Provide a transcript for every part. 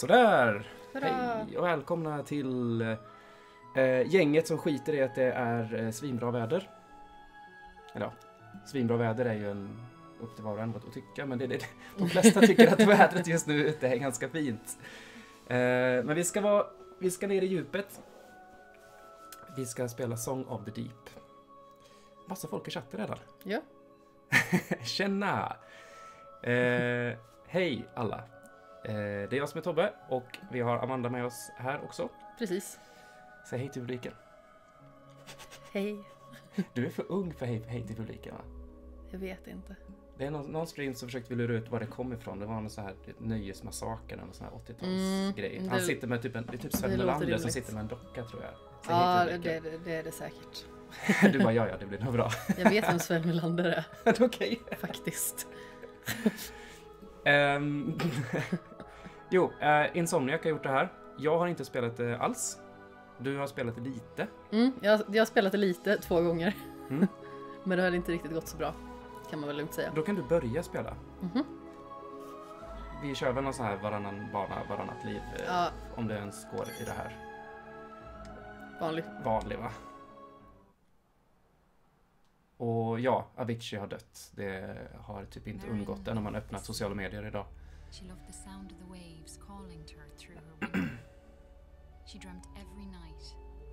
Sådär! Hurra! Hej och välkomna till eh, gänget som skiter i att det är eh, svinbra väder. Eller ja, svinbra väder är ju en, upp till var och en vad att tycka, men det, det, de flesta tycker att vädret just nu ute är ganska fint. Eh, men vi ska, vara, vi ska ner i djupet. Vi ska spela Song of the Deep. Massa folk i chatten redan. Ja. Tjena! Eh, hej alla! Eh, det är jag som är Tobbe och vi har Amanda med oss här också. Precis. Säg hej till publiken. Hej. Du är för ung för hej, hej till publiken va? Jag vet inte. Det är någon, någon stream som försökte vi lura ut var det kom ifrån. Det var någon sån här nöjesmassakern eller någon sån här 80-talsgrej. Mm, Han sitter med typ en, det är typ Sven Melander som sitter med en docka tror jag. Säg Ja, det, det, det är det säkert. Du bara ja, ja, det blir nog bra. Jag vet vem Sven Melander är, Okej. faktiskt. Ehm, jo, uh, Insomniac har gjort det här. Jag har inte spelat det alls. Du har spelat det lite. Mm, jag, jag har spelat det lite, två gånger. Mm. Men det har inte riktigt gått så bra. Kan man väl lugnt säga. Då kan du börja spela. Mhm. Vi kör väl någon sån här varannan bana, varannat liv. eh, Ja, Om det ens går i det här. vanlig. Vanlig va? Och ja, Avicii har dött. Det har typ inte undgått en om man öppnat sociala medier idag. She loved the sound of the waves calling to her through her window. she dreamt every night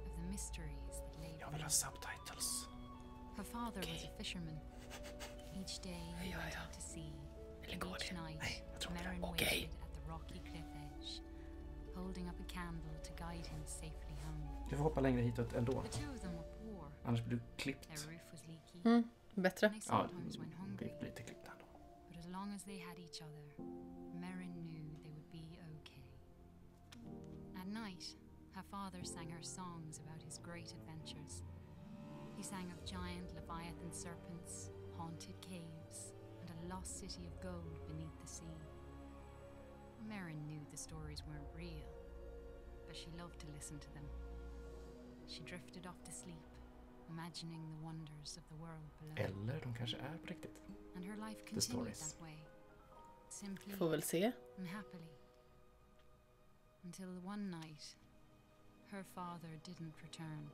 of the mysteries that lay Jag vill ha subtitles. Her father was a fisherman. Each day he Ja, went ja. out to sea. Eller And går each det? night, Nej, jag tror inte Merrin det. Okej. waited at the rocky cliff edge, holding up a candle to guide him safely home. Du får hoppa längre hitåt ändå. The two of them were poor. Annars blir du klippt. Their roof was leaky, Mm, bättre. Ja, sometimes went hungry. blir lite klippt ändå. But as long as they had each other, At night, her father sang her songs about his great adventures. He sang of giant leviathan serpents, haunted caves, and a lost city of gold beneath the sea. Merrin knew the stories weren't real, but she loved to listen to them. She drifted off to sleep, imagining the wonders of the world below. Eller de kanske är på riktigt. And her life continued that way. Simply Får väl se. and happily. Until one night, her father didn't return.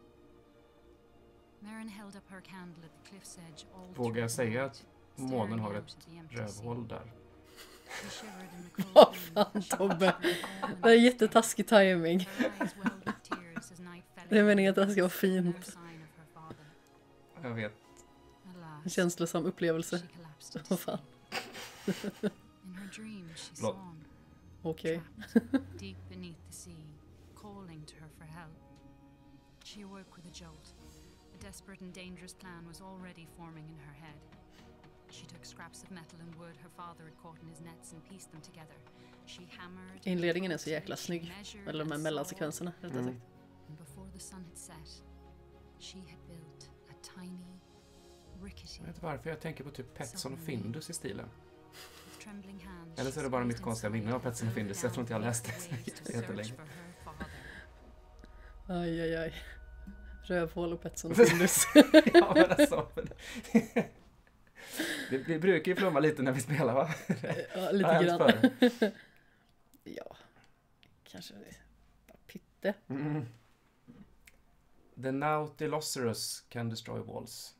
Marin held up her candle at the cliff's edge all Vågar jag säga att månen har ett. Rövhål där. Vad fan, Tobbe? Det är jättetaskig timing. Det är in. meningen att det ska vara fint. Jag vet. En känslosam upplevelse. Vad fan. Förlåt. Saw him. Okej. trapped deep beneath the sea, calling to her for help. She awoke with a jolt. A desperate and dangerous plan was already forming in her head. She took scraps of metal and wood her father had caught in his nets and pieced them together. She hammered. Inledningen är så jäkla snygg. Eller de här mellansekvenserna, rättare Mm. sagt. And before the sun had set, she had built a tiny, rickety, Jag vet inte varför jag tänker på typ Petson och Findus i stilen. Eller så är det bara mitt konstiga minne av rode Findus. Jag tror inte jag läste the waves to jättelänge. Aj, aj, aj. Rövhål och och Findus. ja, men alltså. Det, vi brukar ju flumma lite när vi spelar va? ja, Har lite grann. Ja, kanske bara pytte. Mm. The Nautilosarus can destroy walls.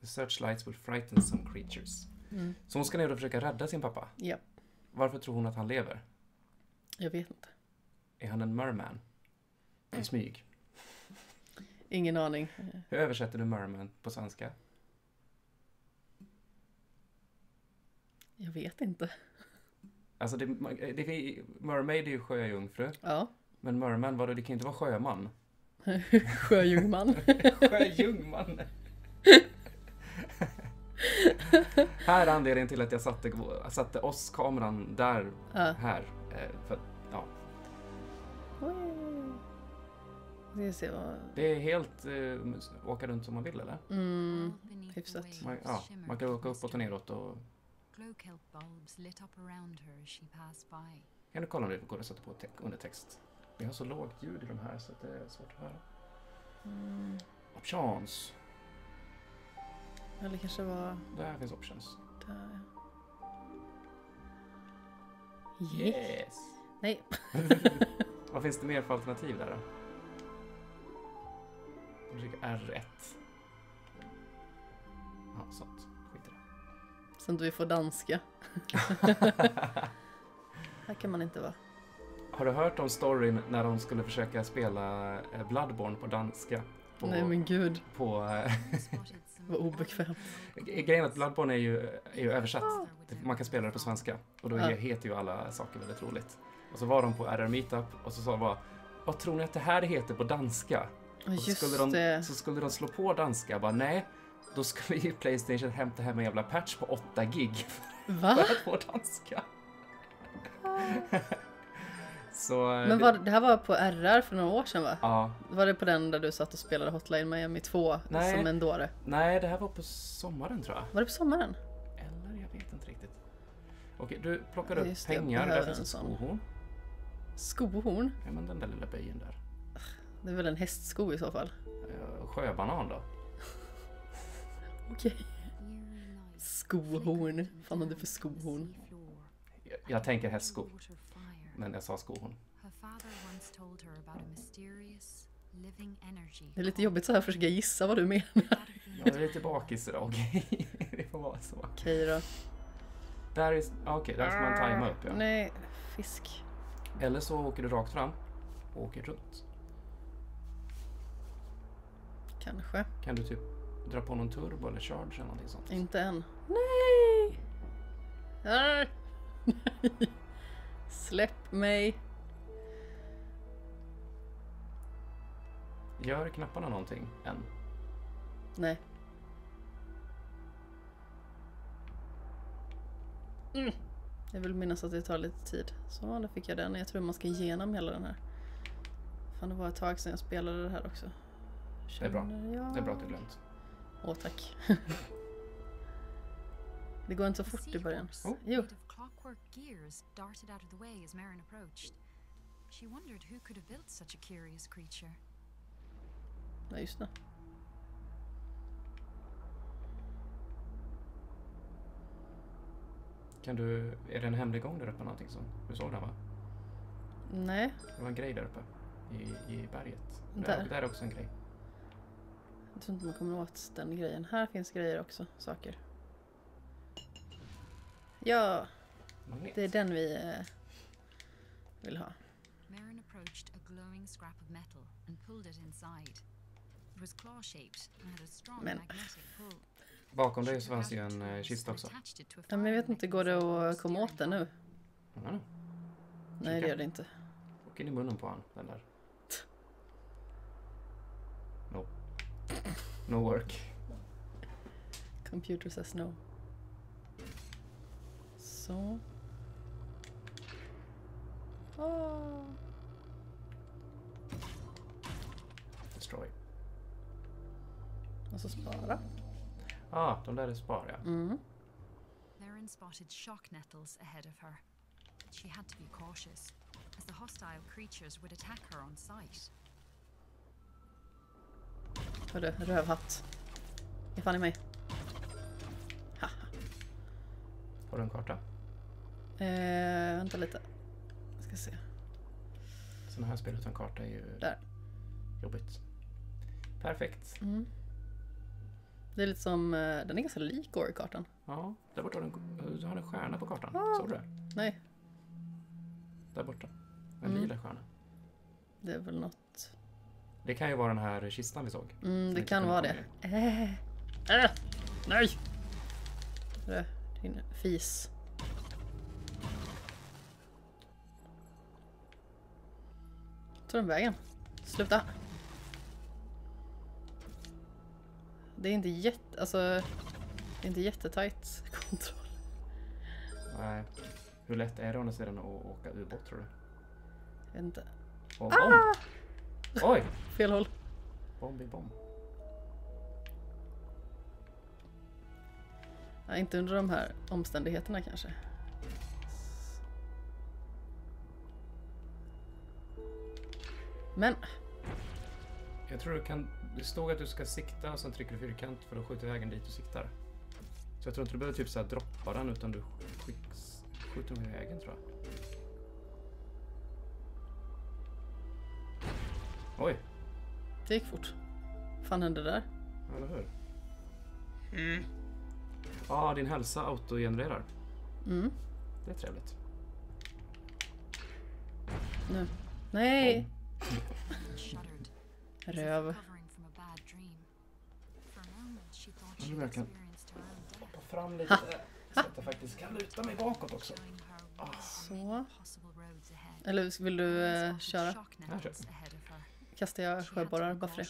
The searchlights will frighten some creatures. Mm. Så hon ska ner och försöka rädda sin pappa. Ja, Varför tror hon att han lever? jag vet inte. Är han en merman? I smyg. Ingen aning. Hur översätter du merman på svenska? Jag vet inte. Alltså, det, det, mermaid är ju sjöjungfru. Ja, Men merman, vadå, det kan ju inte vara sjöman. sjöjungman. Sjöjungman. här är anledningen till att jag satte, satte oss kameran där, Ja. här. Eh, För, ja, det är helt eh, åka runt som man vill eller? Mm, hyfsat. Man, ja, man kan åka uppåt och neråt och... Kan du kolla om det går att sätta på te- undertext? Vi har så lågt ljud i de här så att det är svårt att höra. mm, Options. Eller kanske var Där finns options. där. Yeah. Nej. Vad finns det mer för alternativ där då? Jag trycker R1. Ja, sånt. Skit i det. Så att vi får danska. Här kan man inte vara. Har du hört om storyn när de skulle försöka spela eh, Bloodborne på danska? På, Nej men gud, på, eh, vad obekvämt. grejen är att Bloodborne är ju, är ju översatt. with Man kan spela det på svenska. Och då Ja. heter ju alla saker väldigt roligt. Och så var de på RR Meetup och så sa de bara Vad tror ni att det här heter på danska? Och så just skulle, de, det. så skulle de slå på danska. Bara nej, då skulle ju Playstation hämta hem en jävla patch på 8 gig Va? för att få danska. Så... eh, Men det- var, det här var på RR för några år sedan va? Ja, Var det på den där du satt och spelade Hotline Miami 2 Nej. som en dåre? nej det här var på sommaren tror jag. Var det på sommaren? Eller jag vet inte riktigt. Okej, du plockar upp just det, pengar. Där finns en ett skohorn. Skohorn? Ja, men den där lilla böjen där. Det är väl en hästsko i så fall? Eh, Sjöbanan då? Okej. Skohorn. flickered Fan har du för skohorn? Jag, jag tänker hästsko. Men jag sa skohorn. Det är lite jobbigt så här att försöka gissa vad du menar. Jag är lite bakis idag, okej? det får vara så. Okej då. Där, är, okej, där ska man tajma upp ja. Nej, fisk. Eller så åker du rakt fram och åker runt. Kanske. Kan du typ dra på någon turbo eller charge eller någonting sånt? Inte än. Nej! Nej! Släpp mig. Gör knapparna någonting än? Nej. Mm. Jag vill minnas att det tar lite tid. Så, då fick jag den. Jag tror man ska igenom hela den här. Fan, det var ett tag sedan jag spelade det här också. Det är bra. Känner jag- Det är bra att du glömt. Åh, tack. det går inte så fort i början. Oh. Jo, clockwork gears darted out of the way as Marin approached. She wondered who could have built such a curious creature. ja, just det. Kan du, är det en hemlig gång där uppe någonting som, du såg den va? Nej, Det var en grej där uppe i, i berget. Där. Där, där är också en grej. jag tror inte man kommer åt den grejen. Här finns grejer också, saker. Ja, Magnet. det är den vi eh, vill ha. Marin approached a glowing scrap of metal and pulled it inside. It was claw-shaped and had a strong Men- magnetic pull. Bakom dig så fanns ju en eh, kista också. Ja, men jag vet inte, går det att komma åt den nu? Ja, nu. Nej, det gör det inte. Åk in i munnen på han, den där. No. No work. Computer says no. Så. Åh. Destroy. Och så spara. Ah, de där är spar ja. Mm. Marin spotted shock nettles ahead of her. She had to be cautious, as the hostile creatures would attack her on sight. Hörru, rövhatt. Ge fan i mig. Haha. Har du en karta? Eh, vänta lite. Ska se. Sådana här spel utan karta är ju Där. jobbigt. Perfekt. Mm. Det är lite som, eh, den är ganska lik Ori-kartan. Ja, där borta har du en, du har en stjärna på kartan. Ah. Såg du det? Nej, Där borta. En Mm. lila stjärna. det är väl något. Det kan ju vara den här kistan vi såg. Mm, det kan vara det. Äh. Äh. Nej! Hörru, din fis. Ta den vägen. Sluta. Det är inte jätte, alltså. Det är inte jättetajt kontroll. Nej. Hur lätt är det å andra sidan att åka ubåt tror du? Jag vet inte. Och bomb! Oj! Fel håll. Bomb i bomb. Ja, inte under de här omständigheterna kanske. Men... Jag tror du kan... Det stod att du ska sikta och sen trycker du fyrkant för då skjuter vägen dit du siktar. Så jag tror inte du behöver typ så här droppa den utan du skicks, skjuter med vägen tror jag. Oj. Det gick fort. Vad fan hände där? Eller hur? Mm. ah, din hälsa autogenererar. Mm. Det är trevligt. Nu. Nej! Om. Röv. recovering from a bad dream. For a moment she thought Ja, she det had verkligen. experienced her own death, Ta fram lite så att jag faktiskt kan luta mig bakåt också. Så. Eller vill du eh, köra? shock Ja, nettles kör. Kastar jag sjöborrar bara för det?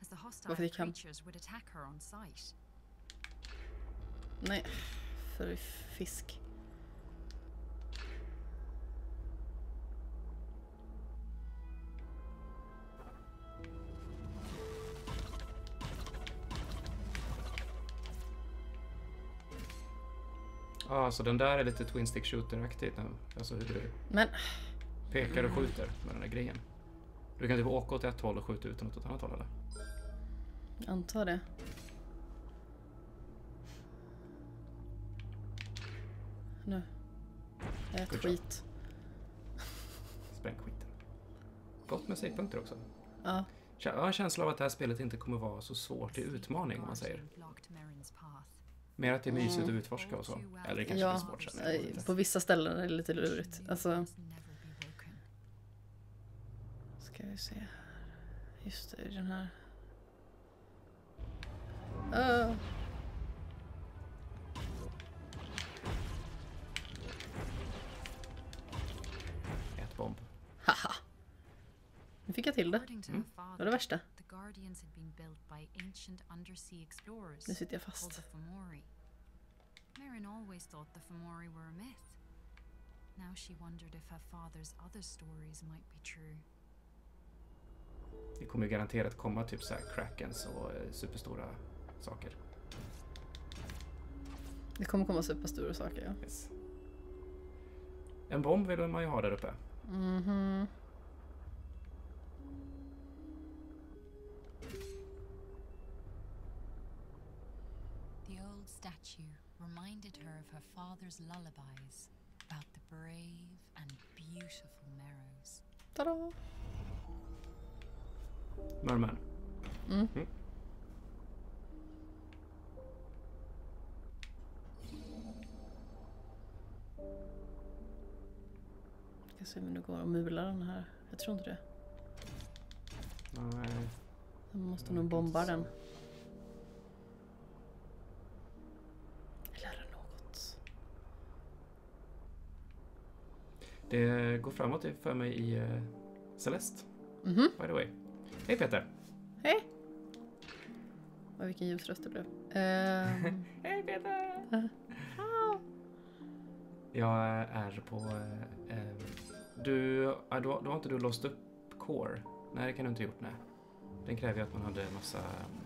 Bara för hostile det kan. Nej. För fisk. Ja, så den där är lite Twin Stick Shooter-aktigt nu. Alltså hur du Men pekar och skjuter med den där grejen. Du kan typ åka åt ett håll och skjuta utan åt ett annat håll eller? jag antar det. Nu. Ät Good job. skit. Spräng skiten. Gott med savepunkter också. Ja. Jag har en känsla av att det här spelet inte kommer vara så svårt i utmaning om man säger. Mer att det är mysigt att Mm. utforska och så. Eller det kanske Ja, blir svårt sen. på vissa ställen är det lite lurigt. Alltså, ska vi se här. Just det, den här. Ah. Nu fick jag till det. Mm. Det var det värsta. Nu sitter jag fast. Merrin always thought the Fomori were a myth. Now she wondered if her father's other stories might be true. Det kommer ju garanterat komma typ så här krakens och eh, superstora saker. Det kommer komma superstora saker ja. Yes. En bomb vill man ju ha där uppe. Mhm. The reminded her of her father's lullabies about the brave and beautiful Merrows. Tada! Merman. Mm. Mm. Ska se om det går att mula den här. Jag tror inte det. Nej. Man måste nog bomba inte. den. Det går framåt för mig i uh, Celeste, Mhm. by the way. Hej Peter! Hej! Oj, vilken ljusröst det blev. Ehm, Hej Peter! ah. Jag är på... eh, eh, du, då, då har inte du låst upp Core? Nej, det kan du inte ha gjort, nej. Den kräver ju att man hade massa...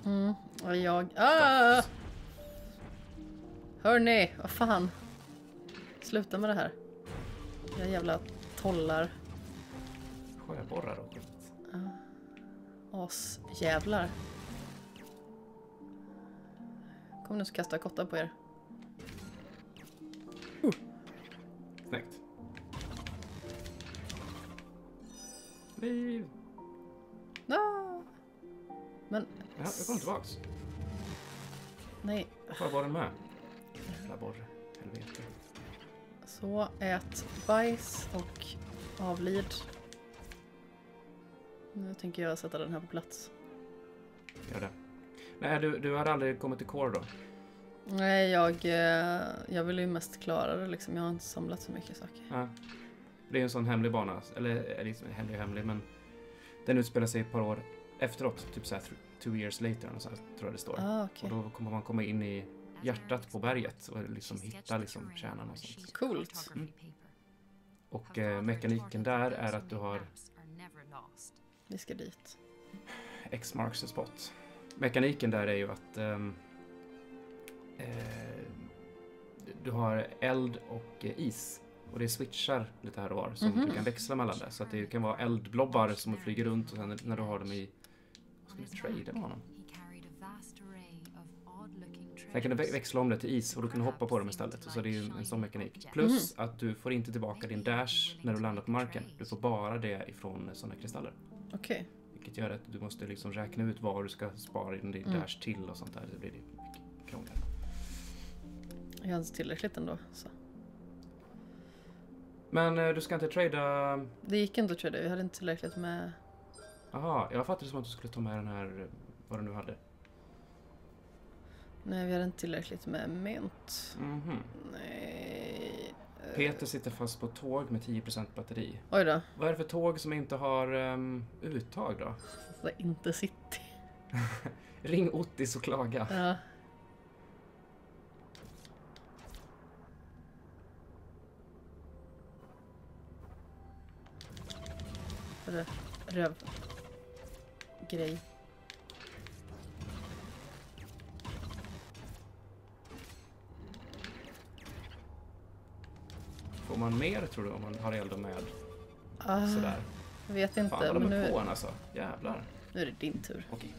mm. Och jag... Ah! Hörni, vad fan. Sluta med det här. Era jävla tollar. Sjöborrar och skit. Asjävlar. Kom nu så kastar jag kottar på er. Snyggt. Liv! Ah! Men Ja, jag kommer tillbaks. nej, Sjöborren med. Jävla borre. Helvete. Så ät bajs och avlid. Nu tänker jag sätta den här på plats. Gör det. Nej, du, du har aldrig kommit till Core då? Nej, jag, eh, jag vill ju mest klara det liksom. Jag har inte samlat så mycket saker. Ja. Det är en sån hemlig bana. Eller är liksom hemlig hemlig, men den utspelar sig ett par år efteråt. Typ såhär two years later, så här, tror jag det står. Ah, Och okej. då kommer man komma in i hjärtat på berget och liksom hitta liksom kärnan of Coolt. Mm. Och eh, mekaniken där är att du har. Vi ska dit. X marks the spot. Mekaniken där är ju att ehm, eh, du har eld och eh, is. Och det switchar lite här och var som Mhm. du kan växla mellan det. Så att det kan vara eldblobbar som flyger runt och sen när du har dem i... Vad ska du trada med honom? Sen kan du växla om det till is och då kan du hoppa på dem istället. Så det är ju en sån mekanik. Plus att du får inte tillbaka din dash när du landar på marken. Du får bara det ifrån sådana kristaller. Okej. Vilket gör att du måste liksom räkna ut var du ska spara din din Mm. dash till och sånt där. Det blir krångligare. Jag har inte tillräckligt ändå. Så. Men eh, du ska inte trada... Det gick inte att trada, jag hade inte tillräckligt med... Jaha, jag fattade som att du skulle ta med den här, eh, vad du nu hade. Nej, vi hade inte tillräckligt med mynt. Mhm. Nej. eh, Peter sitter fast på ett tåg med 10% batteri. Oj då. Vad är det för tåg som inte har ehm, uttag då? Det inte city. Ring Ottis och klaga. Ja. Rö- Röv. Grej. Får man mer tror du om man har eld med Ah, sådär? jag vet Fan inte, vad de är nu, på en alltså. Jävlar. nu är det din tur. Okej.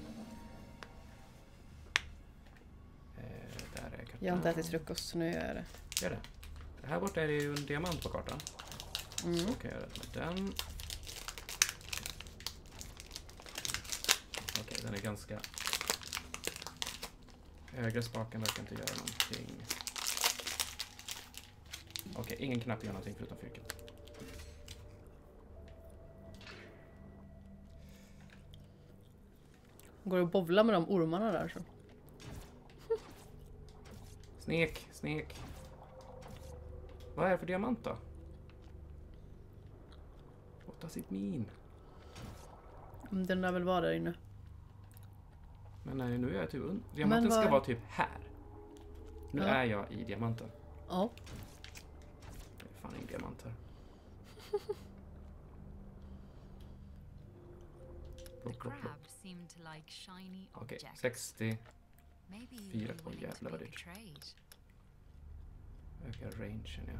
Eh, där är kartan. Jag har inte ätit frukost så nu gör jag det. Gör det. Här borta är det ju en diamant på kartan. Mm. Så kan jag göra med den. Okej, den är ganska... Högra spaken verkar inte göra någonting. Okej, ingen knapp gör någonting förutom fyrkant. Går det att bovla med de ormarna där så? Snek, snek. Vad är det för diamant då? What does it mean? Den där väl vara där inne. Men nej, nu är jag typ... un- Diamanten vad- ska vara typ här. Nu Ja. är jag i diamanten. Ja. Det är fan ingen diamant här. The Plopp, plopp, plopp. crab seemed to like shiny Okej, objects. 60. Maybe you'd Fyra. be Oj, willing to jävlar vad make a dyrt. trade. Ökar rangen ja.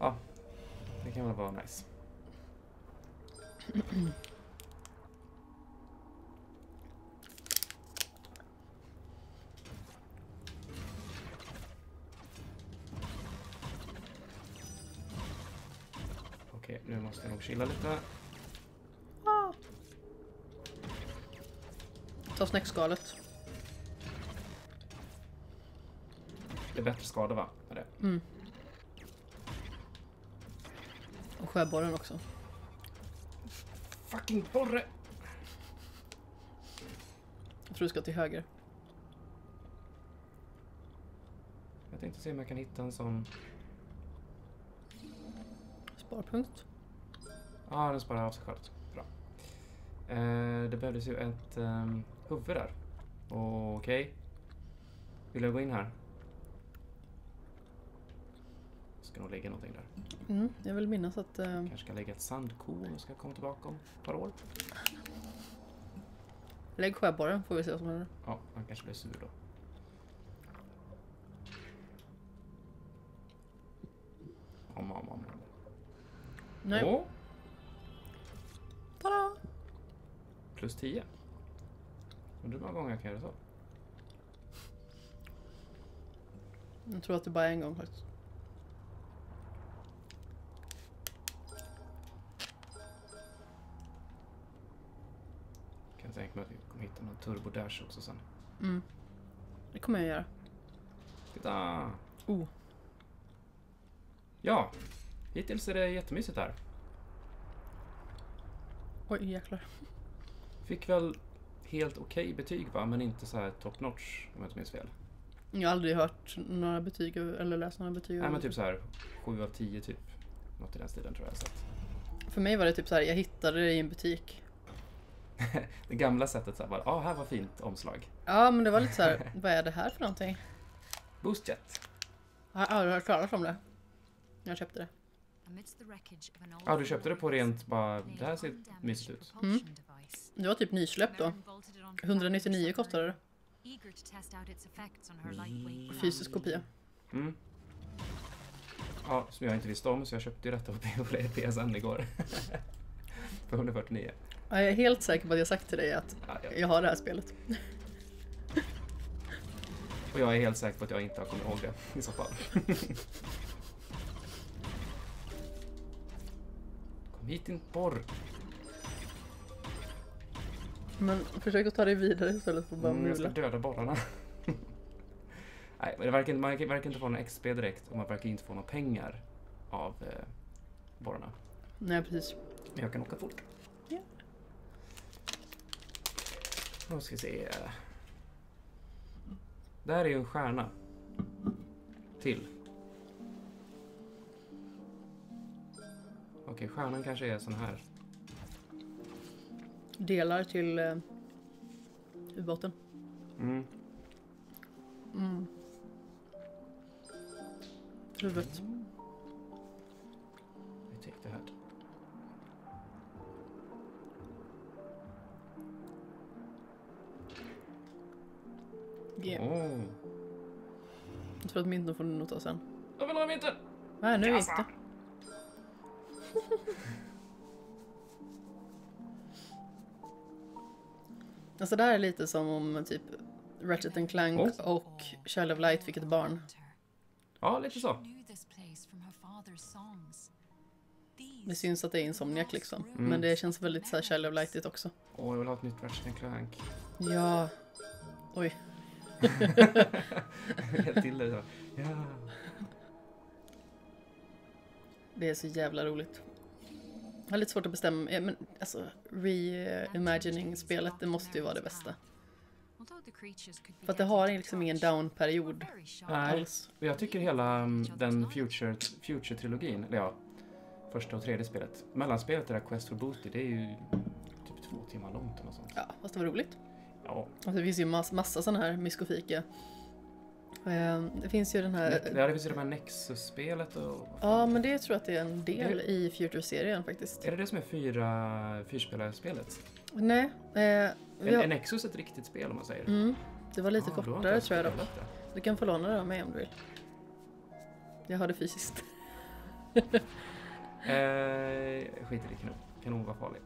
Ja, det kan väl vara nice. måste nog chilla lite. Ta snäckskalet. Det är bättre skada va? Med det. Mm. Och sjöborren också. Fucking borre! Jag tror du ska till höger. Jag tänkte se om jag kan hitta en sån... Sparpunkt. Ja, den sparar av sig själv. Bra. Eh, det behövdes ju ett um, huvud där. Okej. Vill jag gå in här? Ska nog lägga någonting där. Mm, jag vill minnas att... Eh, Kanske ska lägga ett sandkorn och ska komma tillbaka om ett par år. lägg sjöborren får vi se vad som händer. Ja, han kanske blir sur då. Om, om, om. Nej. Åh, plus 10. Undrar hur många gånger jag kan göra så. Jag tror att det bara är en gång faktiskt. Kan jag tänka mig att vi kommer hitta någon turbo dash också sen. Mm. Det kommer jag göra. Titta! Oh. Ja, hittills är det jättemysigt här. Oj jäklar. Fick väl helt okej betyg va, men inte så här top notch om jag inte minns fel. Jag har aldrig hört några betyg eller läst några betyg. Nej men typ så här 7 av 10 typ. Något i den stilen tror jag. Så att För mig var det typ så här, jag hittade det i en butik. det gamla sättet så här bara, ah här var fint omslag. Ja men det var lite så här, vad är det här för någonting? Boostjet. Jag har aldrig hört talas om det. Jag köpte det. Ja du köpte det på rent bara, det här ser mysigt ut. device. Det var typ nysläppt då. Merrin bolted it onto 199 Valkyrie's kostade det. lightweight Fysisk kopia. Mm. Ja, som jag inte visste om så jag köpte ju detta på PSN igår. För 149. Ja, jag är helt säker på att jag sagt till dig att Ja, ja. jag har det här spelet. Och jag är helt säker på att jag inte har kommit ihåg det i så fall. Hit din borr. Men försök att ta dig vidare istället för att bara Mm, jag ska döda borrarna. Nej, men det verkar, man verkar inte få någon XP direkt och man verkar inte få några pengar av eh, borrarna. Nej, precis. Men jag kan åka fort. Ja. Då ska vi se. Där är ju en stjärna. Till. Okej, stjärnan kanske är sån här. Delar till eh, ubåten. Mm. Mm. Huvudet. Vi take the head. G. Oh. Jag tror att mynten får du nog ta sen. Jag vill ha mynten! Nej, nu inte. Alltså det här är lite som om typ Ratchet and Clank Oh. och Child of Light fick ett barn. Ja, lite så. Det syns att det är Insomniac liksom. Mm. Men det känns väldigt så här Child of Lightigt också. Åh, jag vill ha ett nytt Ratchet Clank. Ja. Oj. Helt till det så. Ja. Det är så jävla roligt. Jag har lite svårt att bestämma, eh, men alltså reimagining-spelet, det måste ju vara det bästa. För att det har liksom ingen down-period alls. Jag tycker hela mm, den Future, Future-trilogin, eller ja, första och tredje spelet. Mellanspelet, det där Quest for Booty, det är ju typ två timmar långt eller något sånt. Ja, fast det var roligt. Ja, Och det finns ju mass, massa sådana här myskofika. Eh, Det finns ju den här... ja det finns ju det här Nexus-spelet och... Ja, men det tror jag att det är en del i Future-serien faktiskt. Är det det som är fyra fyrspelar-spelet? Nej, eh, Är, är har, Nexus ett riktigt spel om man säger? mm, det var lite Ah, kortare tror jag dock. det. Du kan få låna det av mig om du vill. Jag har det fysiskt. Eh, skit i det, kanon. Kanon var farlig.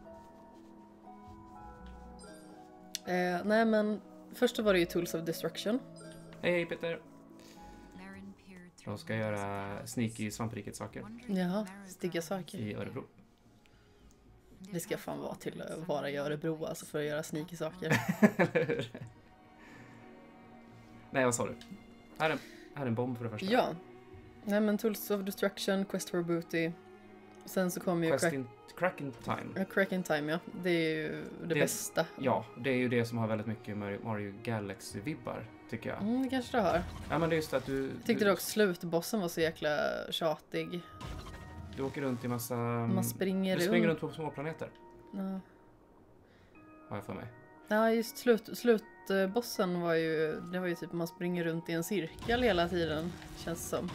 Eh, nej, men först var det ju Tools of Destruction. Hej, hej Peter! De ska göra sneaky svampriket saker Jaha, stygga saker. i Örebro. Det ska fan vara till att vara i Örebro alltså för att göra sneaky saker. Eller hur? Nej, vad sa du? Här är, här är en bomb för det första. Ja. Nej men Tools of Destruction, Quest for Booty. Sen så kommer ju Quest Crack, in, crack in time. ja, Crack in Time ja. Det är ju det, Det- bästa. Ja, det är ju det som har väldigt mycket Mario, Mario Galaxy-vibbar, tycker jag. Mm, det kanske det har. Ja, men det är just att du... Jag tyckte du, dock slutbossen var så jäkla tjatig. du åker runt i massa... Man springer du springer runt. runt på små planeter, Ja. har jag för mig. Ja just slut, slutbossen var ju, det var ju typ man springer runt i en cirkel hela tiden. Känns som.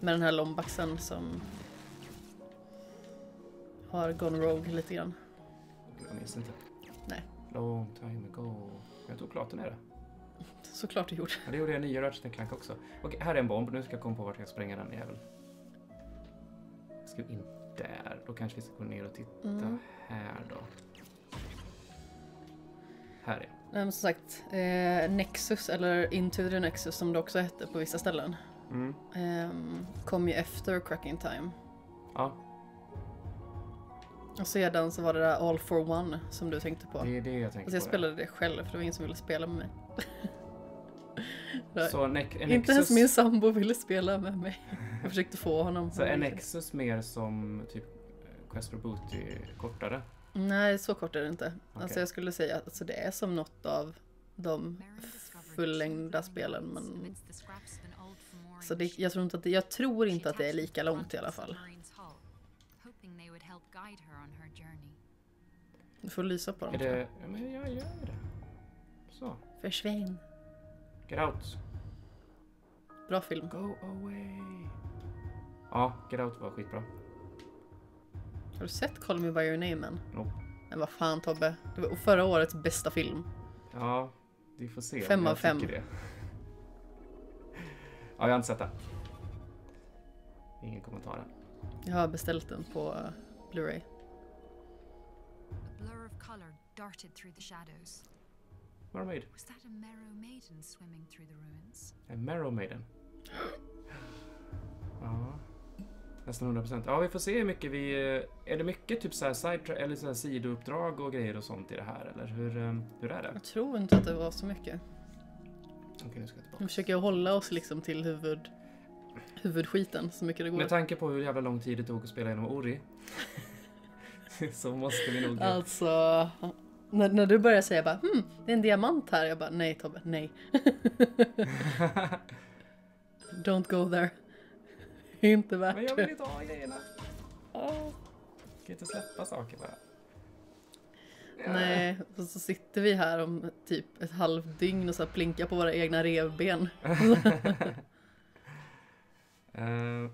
Med den här lombaxen som har gone rogue lite grann. Jag minns inte. Nej. Long time ago. Jag tog klart den är det. Såklart det gjorde. Ja, det gjorde jag i nya Ratchet Clank också. Okej, här är en bomb. Nu ska jag komma på vart jag ska spränga den jävel. Jag ska in där. Då kanske vi ska gå ner och titta Mm. här då. Här är Nej, men som sagt, eh, Nexus, eller Into the Nexus som det också hette på vissa ställen, mm. ehm, kom ju efter Cracking Time. Ja, Och sedan så var det där All for One som du tänkte på. det är det jag tänker Alltså jag på. spelade det själv för det var ingen som ville spela med mig. Så ne- en Inte ens min sambo ville spela med mig. Jag försökte få honom. så är Nexus mer som typ Quest for Booty kortare? Nej, så kort är det inte. Okej. Alltså jag skulle säga att alltså, det är som något av de fullängda spelen men så det, jag tror inte att det, jag tror inte att det är lika långt i alla fall. Du får lysa på dem. Är det... Ja, men jag gör det. Så. Försvinn. Get out. Bra film. Go away. Ja, Get out var skitbra. Har du sett Call Me By Your Name än? Nope. Men vad fan Tobbe. Det var förra årets bästa film. Ja, vi får se. Fem jag av fem. Det. Ja, jag har inte sett den. Ingen kommentar än. Jag har beställt den på eh, Blu-ray. A blur of color darted through the shadows. Mermaid. Was that a Merrow maiden swimming through the ruins? En Marrow Maiden. Ja. Nästan 100%. Ja, vi får se hur mycket vi... eh, Är det mycket typ så här side eller så här sidouppdrag och grejer och sånt i det här? Eller hur, eh, hur är det? Jag tror inte att det var så mycket. Okej, nu ska jag Nu tillbaka. försöker jag hålla oss liksom till huvud, huvudskiten så mycket det går. Med tanke på hur jävla lång tid det tog att spela genom Ori så måste vi nog... Alltså, när, när du börjar säga bara hmm, det är en diamant här. Jag bara nej Tobbe, nej. Don't go there. Inte värt Men jag vill det. inte ha grejerna. Ah. Kan inte släppa saker bara. Nej, och så sitter vi här om typ ett halvdygn och så plinkar på våra egna revben. Eh.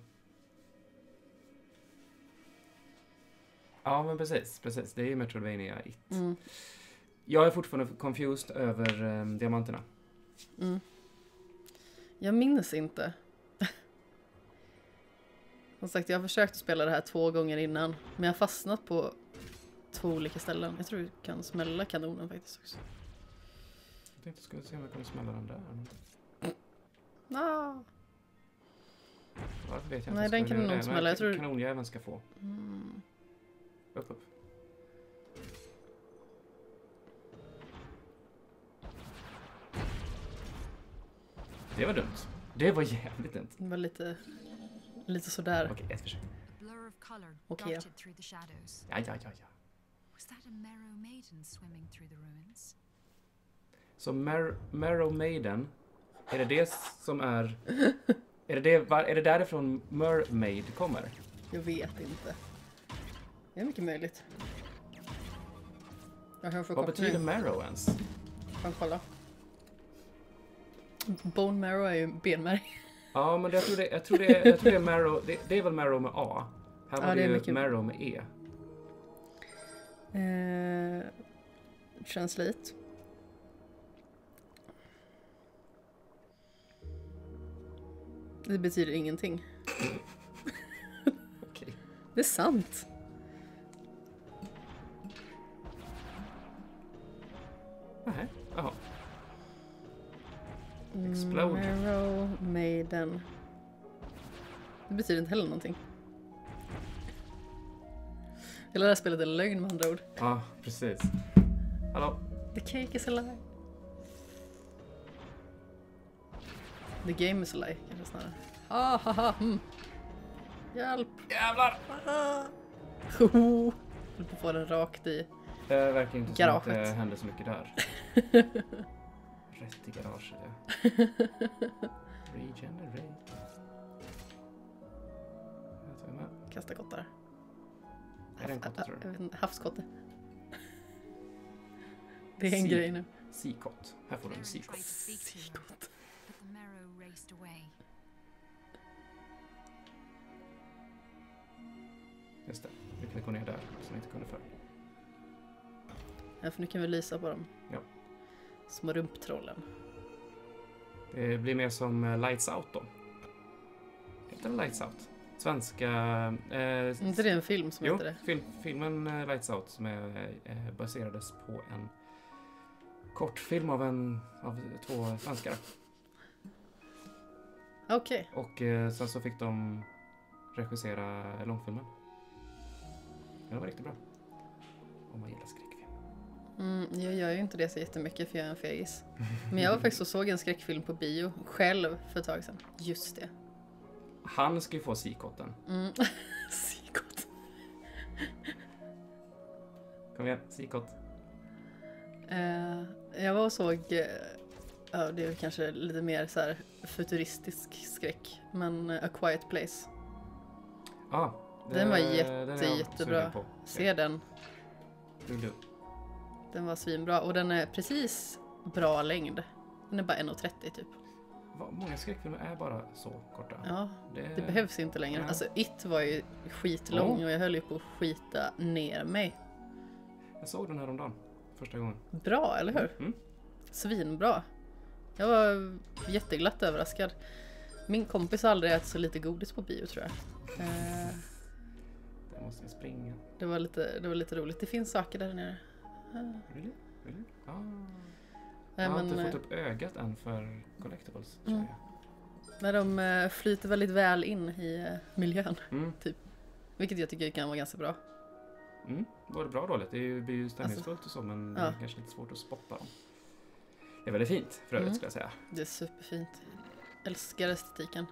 Ja, men precis, precis. Det är ju Metroidvania 1. Mm, Jag är fortfarande confused över eh, diamanterna. mm. Jag minns inte. Som sagt, jag har försökt spela det här två gånger innan. Men jag har fastnat på två olika ställen. Jag tror vi kan smälla kanonen faktiskt också. Jag tänkte skulle se om jag kunde smälla den där. Ah. Varför vet jag Nej, inte. den kan Skulle nog smälla. Jag tror- Kanonjäveln ska få. Mm. Upp, upp. Det var dumt. Det var jävligt dumt. Det var lite, lite sådär. Okej, ett försök. A blur of color Okay. darted through the shadows. Ja, ja, ja, ja. Was that a Merrow maiden swimming through the ruins? Så Mar- Marrow Maiden, är det det som är... Är det, det, var, är det därifrån Mermaid kommer? Jag vet inte. Det är mycket möjligt. Jag kan få Vad betyder Marrow ens? Kan kolla. Bone marrow är ju benmärg. Ja, men jag, tror det, jag, tror det, jag tror det är Marrow, det, det är väl Marrow med A? Här var Ja, det, det ju mycket- Marrow med E. Eh, translate. Det betyder ingenting. Okej. Det är sant. Nähä, jaha. Explode. Marrow Maiden. Det betyder inte heller någonting. Hela det här spelet är lögn med andra ord. Ja, precis. Hallå? The cake is a lie. The game is a lie kanske snarare. Ah, ha, ha, hmm. Hjälp! Jävlar! Ah. Höll på att få den rakt i. Det verkar inte som att det Garaget. hände så mycket där. Rätt i garaget, ja. Regenerate. Jag tar med. Kasta kottar. Är det en kotte, tror du? Havskotte. Det är en grej nu. Seacott. Här får du en raced away. Just det. Vi kan gå ner där, som vi inte kunde förr. Ja, för nu kan vi lysa på dem. Ja. Små rumptrollen. Det blir mer som eh, Lights Out då. Heter den Lights Out? Svenska... Eh, inte det en film som jo, heter det? Film, filmen eh, Lights Out som är, eh, baserades på en kortfilm av, en, av två svenskar. Okej. Och eh, sen så fick de regissera långfilmen. Den var riktigt bra. Om man gillar skräckfilm. Mm, jag gör ju inte det så jättemycket för jag är en fegis. Men jag var faktiskt och såg en skräckfilm på bio själv för ett tag sedan. Just det. Han ska ju få Seacotten. Mm. Psykot. Kom igen, Seacott. Eh, jag var och såg, ja det är kanske lite mer så här futuristisk skräck, men eh, A Quiet Place. Ah, Den var jätte, den jättebra. Se den, du? Den var svinbra och den är precis bra längd. Den är bara 1,30 typ. Många skräckfilmer är bara så korta. Ja, Det, det behövs inte längre. Nej. Alltså It var ju skitlång och jag höll ju på att skita ner mig. Jag såg den här om dagen. Första gången. Bra, eller hur? Mm. Svinbra. Jag var jätteglatt överraskad. Min kompis har aldrig ätit så lite godis på bio tror jag. Eh, Det måste vi springa. det, var lite, det var lite roligt. Det finns saker där nere. Eh, Really? Really? Ah. nej, jag har men, inte eh, fått upp ögat än för collectibles. Mm. Men de eh, flyter väldigt väl in i eh, miljön. Mm. Vilket jag tycker kan vara ganska bra. Mm. Var det bra dåligt? Det blir ju stämningsfullt och så men ja. kanske lite svårt att spotta dem. Det är väldigt fint för övrigt Mm. skulle jag säga. Det är superfint. Älskar estetiken.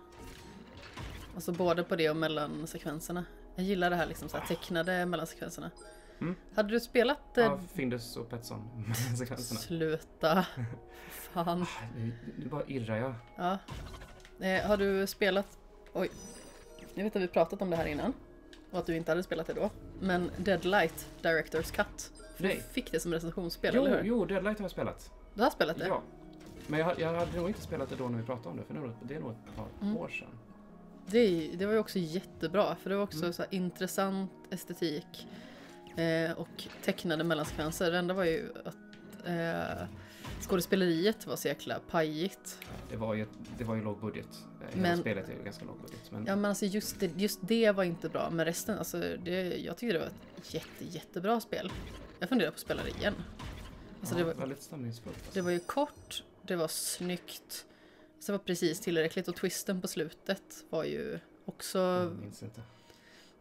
Alltså både på det och mellan sekvenserna. Jag gillar det här liksom så här tecknade mellan sekvenserna. Mm. Hade du spelat... eh, Ja, Findus och Petson sekvenserna. Sluta. Fan. Ah, Nu, nu bara irrar jag. Ja. Eh, har du spelat... Oj. Jag vet att vi pratat om det här innan. Och att du inte hade spelat det då. Men Deadlight Directors Cut. För Nej. du fick det som recensionsspel, Jo, eller hur? jo, Deadlight har jag spelat. Du har spelat det? Ja. Men jag, jag hade nog inte spelat det då när vi pratade om det, för det är nog- ett par Mm. år sedan. Det, det var ju också jättebra. För det var också Mm. så intressant estetik. Eh, och tecknade mellansekvenser. Det enda var ju att eh, skådespeleriet var så jäkla pajigt. Det var ju, det var ju låg budget. Eh, Hela Men- spelet är ju ganska låg budget. Men Ja men alltså just det, just det var inte bra. Men resten, alltså det, jag tyckte det var ett jätte, jättebra spel. Jag funderar på att spela det igen. Alltså ja, det, var, väldigt stämningsfullt. Alltså. det var ju kort, det var snyggt. Så det var precis tillräckligt och twisten på slutet var ju också... Jag minns inte.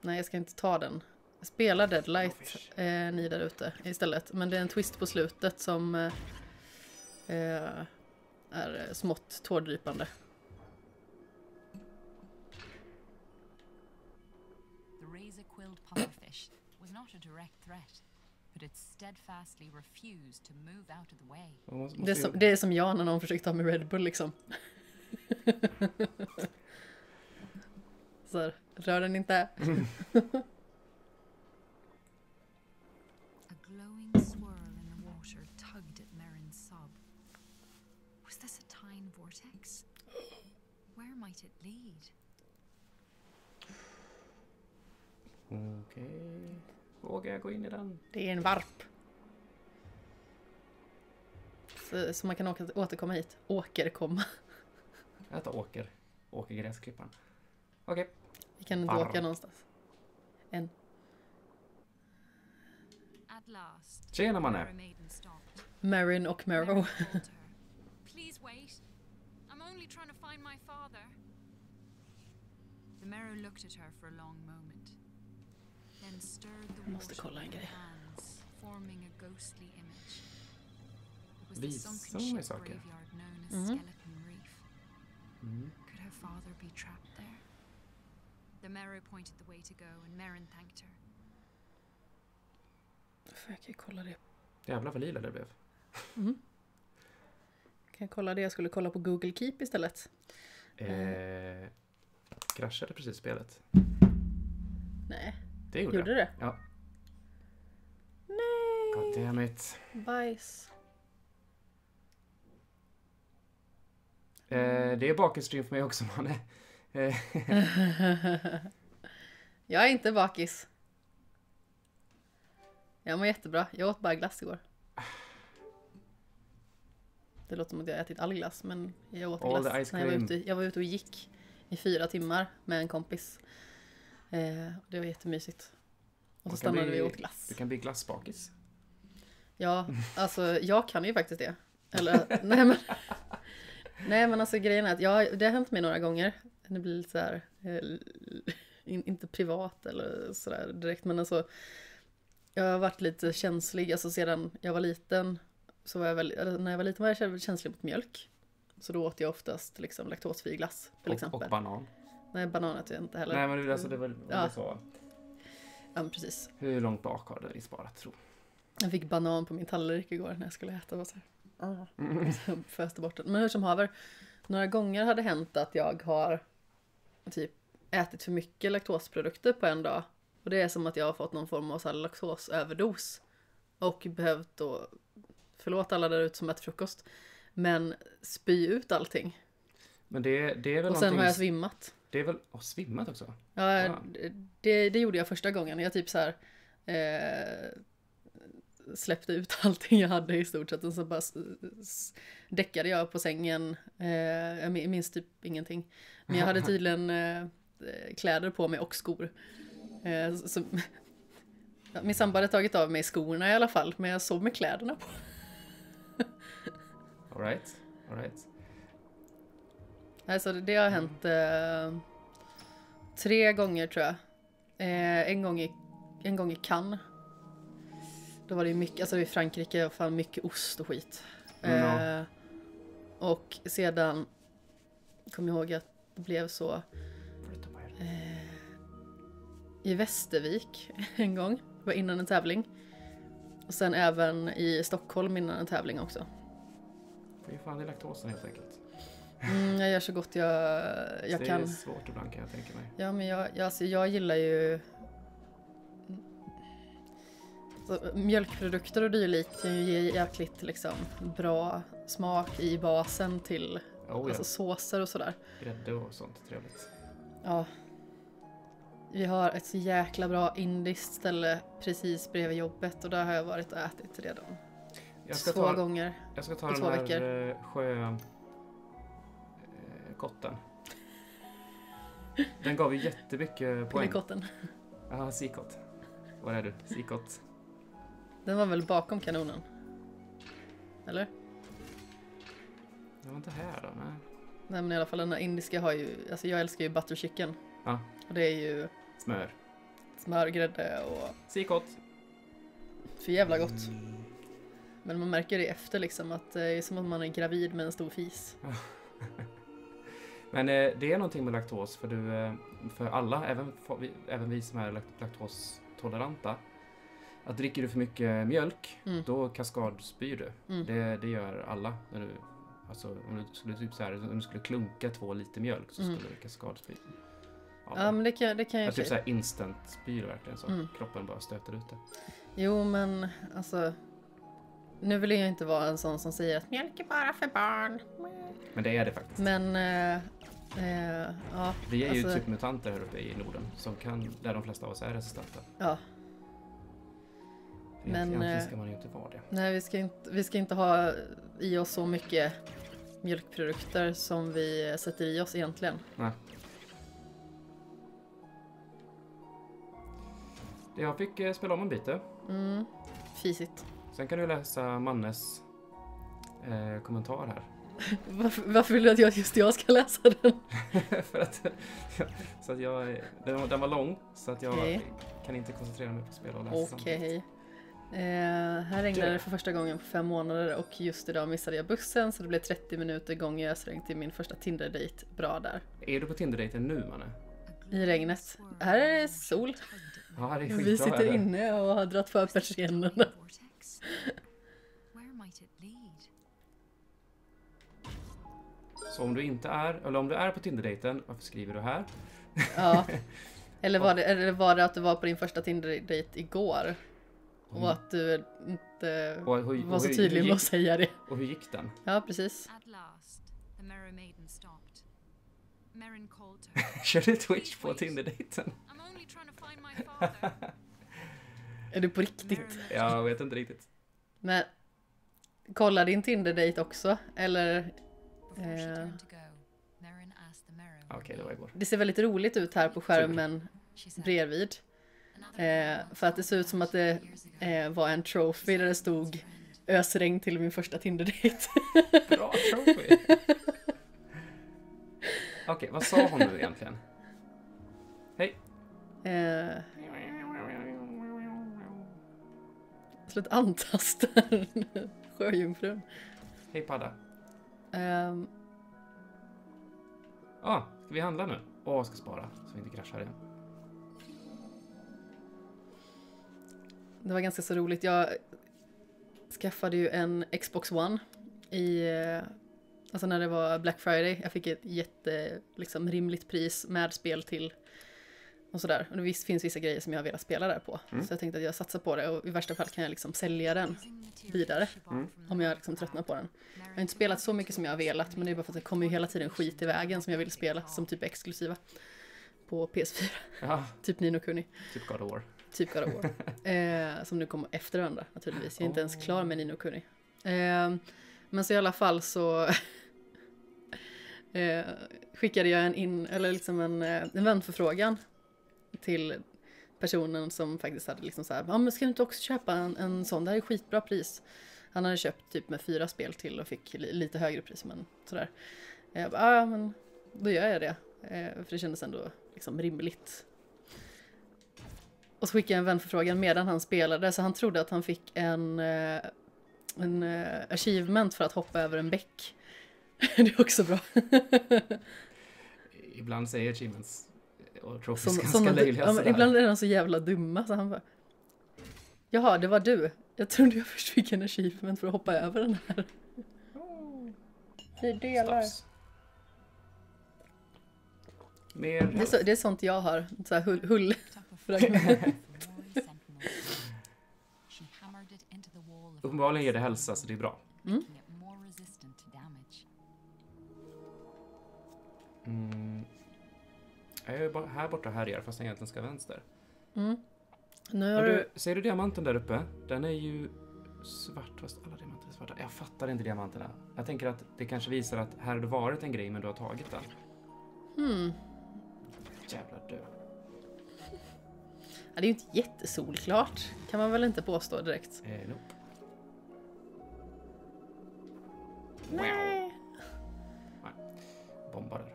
Nej jag ska inte ta den. Spela Deadlight, eh, ni där ute istället. Men det är en twist på slutet som eh, eh, är smått tårdrypande. The razor quilled pufferfish was not a direct threat, but it steadfastly refused to move out of the way. Man måste, Det är, som, det är som jag när någon försöker ta mig Red Bull liksom. Så här, rör den inte. might it lead? Okej. Vågar jag gå in i den? Det är en varp. Så, så man kan åka, återkomma hit. Åkerkomma. Jag tar Åker. Åker gräsklipparen. Okej. Vi kan inte Varp. åka någonstans. Last, Tjena the manne! Merry Maiden stopped. Marin och Marrow. Merrin called to her. Please wait. I'm only trying to find my father. The Merrow looked at her for a long moment. Then stirred the måste water kolla en grej. hands, forming a ghostly image. It was the sunken ship saker. graveyard known as Mhm. Skeleton Reef. Mm. Could her father be trapped there? The Merrow pointed the way to go, and Merrin thanked her. Får jag kan kolla det. Jävlar vad lila det blev. Mm. Kan jag kolla det? Jag skulle kolla på Google Keep istället. Eh, kraschade precis spelet. Nej, Det gjorde, gjorde det? Ja. Nej! God damn it. Bajs. Eh, det är bakisstream för mig också mannen. Eh, jag är inte bakis. Jag mår jättebra. Jag åt bara glass igår. Det låter som att jag ätit all glass, men jag åt All glass. när jag, var ute, jag var ute och gick i fyra timmar med en kompis. Eh, det var jättemysigt. Och så stannade bli- vi och åt glass. du kan bli glassbakis. Ja, alltså jag kan ju faktiskt det. Eller, nej men. Nej men alltså grejen är att jag, det har hänt mig några gånger. Det blir lite så här, eh, in, inte privat eller sådär direkt men alltså. Jag har varit lite känslig, alltså sedan jag var liten. Så var jag väl, när jag var liten var jag känslig mot mjölk. Så då åt jag oftast liksom laktosfri glass till Och, exempel. och banan. nej banan äter jag inte heller. Nej men det, alltså, det var, det Ja. så. Ja men precis. Hur långt bak har det sparat tro? Jag fick banan på min tallrik igår när jag skulle äta. Och så här. Mm. Så föste bort den. Men hur som haver. Några gånger har det hänt att jag har typ ätit för mycket laktosprodukter på en dag. Och det är som att jag har fått någon form av så här laktosöverdos. Och behövt då, förlåt alla där ute som äter frukost, men spy ut allting. Men det, det är väl Och sen har jag svimmat. Det är väl... Och svimmat också? Ja, Ah. det, det gjorde jag första gången. Jag typ så här eh, släppte ut allting jag hade i stort sett och så bara däckade jag på sängen. Eh, jag min- minns typ ingenting. Men jag hade tydligen eh, kläder på mig och skor. Eh, så, ja, min sambo hade tagit av mig skorna i alla fall, men jag sov med kläderna på. Alright. Alright. Alltså det har hänt eh, tre gånger tror jag. Eh, en, gång i, en gång i Cannes. Då var det mycket, alltså i Frankrike, fan mycket ost och skit. Mm. Eh, och sedan kom jag ihåg att det blev så eh, i Västervik en gång. Det var innan en tävling. Och sen även i Stockholm innan en tävling också. Det är fan i laktosen helt enkelt. Mm, jag gör så gott jag, jag det kan. är svårt ibland kan jag tänka mig. Ja, men jag, jag, alltså, jag gillar ju... Så, mjölkprodukter och dylikt kan ju ge jäkligt liksom, bra smak i basen till Oh, ja. alltså, såser och sådär. Grädde och sånt, trevligt. Ja. Vi har ett så jäkla bra indiskt ställe precis bredvid jobbet och där har jag varit och ätit redan. Jag ska Två ta, gånger. jag ska ta den två här veckor. eh, sjö... Eh, kotten. Den gav ju jättemycket poäng. Pilikotten. Ja, sikott. Var är du? Sikott. Den var väl bakom kanonen? Eller? Den var inte här då? Nej. Nej men i alla fall den här indiska har ju, alltså jag älskar ju butter chicken. Ja. Och det är ju Smör. smör, grädde och Sikott. för jävla gott. Men man märker det efter liksom att det är som att man är gravid med en stor fis. Men eh, det är någonting med laktos för du, eh, för alla, även, för vi, även vi som är lakt- laktostoleranta. Att dricker du för mycket mjölk, Mm. då kaskadspyr du. Mm. Det, det gör alla. När du, alltså om du skulle typ så här, om du skulle klunka två liter mjölk så Mm. skulle du kaskadspy. Ja, men det kan, det kan jag i typ så här instant spyr verkligen så. Mm. Kroppen bara stöter ut det. Jo men alltså. Nu vill jag inte vara en sån som säger att mjölk är bara för barn. Men det är det faktiskt. Men eh, eh, ja, vi är ju alltså- typ mutanter här uppe i Norden som kan, där de flesta av oss är resistenta. ja. Men, Men, Egentligen eh, ska man ju inte vara det. Nej vi ska, inte, vi ska inte ha i oss så mycket mjölkprodukter som vi sätter i oss egentligen. Nej. Jag fick eh, spela om en bit. eh. Mm, fisigt. Sen kan du läsa Mannes eh, kommentar här. Varför, varför vill du att jag, just jag ska läsa den? För att, så att jag, den, var- den var lång så att jag Okej. kan inte koncentrera mig på spel och läsa. Okej. Eh, här regnade det för första gången på fem månader och just idag missade jag bussen så det blev 30 minuter gång i ösregn till min första Tinder-dejt. Bra där. Är du på Tinder-dejten nu Manne? I regnet. Här är det sol. Ja, här är Vi sitter inne och har dragit för persiennerna. Vortex. Where might it lead? Så om du inte är, eller om du är på Tinder-dejten, varför skriver du här? Ja. Eller var, det, eller var det att du var på din första Tinder-dejt igår? Och att du inte Och hur- var och så hur- tydlig med att gick- säga det. Och hur gick den? Ja, precis. At last, the Merrow Maiden stopped. Merrin called to her. Kör du Twitch på Tinder-dejten? Är du på riktigt? Jag vet inte riktigt. Men kolla din Tinder-dejt också. Eller Eh. Okej, det var igår. det ser väldigt roligt ut här på skärmen bredvid. Eh, för att det ser ut som att det eh, var en trophy där det stod ösregn till min första Tinder-dejt. Bra trophy! Okej, vad sa hon nu egentligen? Hej! Eh, Slut antastar sjöjungfrun. Hej padda. Ehm, Ah, ska vi handla nu? Åh, jag ska spara så vi inte kraschar igen. det var ganska så roligt. Jag skaffade ju en Xbox One i, eh, alltså när det var Black Friday. Jag fick ett jätte, liksom rimligt pris med spel till och sådär. Och det visst finns vissa grejer som jag har velat spela där på. Mm. Så jag tänkte att jag satsar på det och i värsta fall kan jag liksom sälja den vidare. Om jag liksom tröttnar på den. Jag har inte spelat så mycket som jag har velat men det är bara för att det kommer ju hela tiden skit i vägen som jag vill spela som typ exklusiva. På PS4, Ja, typ Nino Kuni. typ God of War. Typ God of War. Eh, som nu kommer efter varandra naturligtvis. Jag är inte ens klar med Nino Kuni. Eh, men så i alla fall så eh, skickade jag en in, eller liksom en, eh, en vänförfrågan till personen som faktiskt hade liksom så här, ja men ska du inte också köpa en, en sån, det här är skitbra pris. Han hade köpt typ med fyra spel till och fick li, lite högre pris men sådär. Jag bara, ja men då gör jag det. Eh, för det kändes ändå liksom rimligt. Och så skickade jag en vänförfrågan medan han spelade, så han trodde att han fick en, eh, en eh, achievement för att hoppa över en bäck. det är också bra. Ibland säger achievements och trophies Som, ganska såna, löjliga ja, ibland är de så jävla dumma så han bara Jaha, det var du. Jag trodde jag först fick en achievement för att hoppa över den här. Vi delar. Mer Det är, så, det är sånt jag har. Så här hull, hull. Uppenbarligen ger det hälsa, så det är bra. Mm. Mm. Jag är bara här borta och härjar, fast jag egentligen ska vänster. Mm. Nu har du... du, ser du diamanten där uppe? Den är ju svart, fast alla diamanter är svarta. Jag fattar inte diamanterna. Jag tänker att det kanske visar att här har det varit en grej, men du har tagit den. Hmm. Jävlar dö. Ja, det är ju inte jättesolklart. Kan man väl inte påstå direkt. Eh, nope. Nej. Bombar där,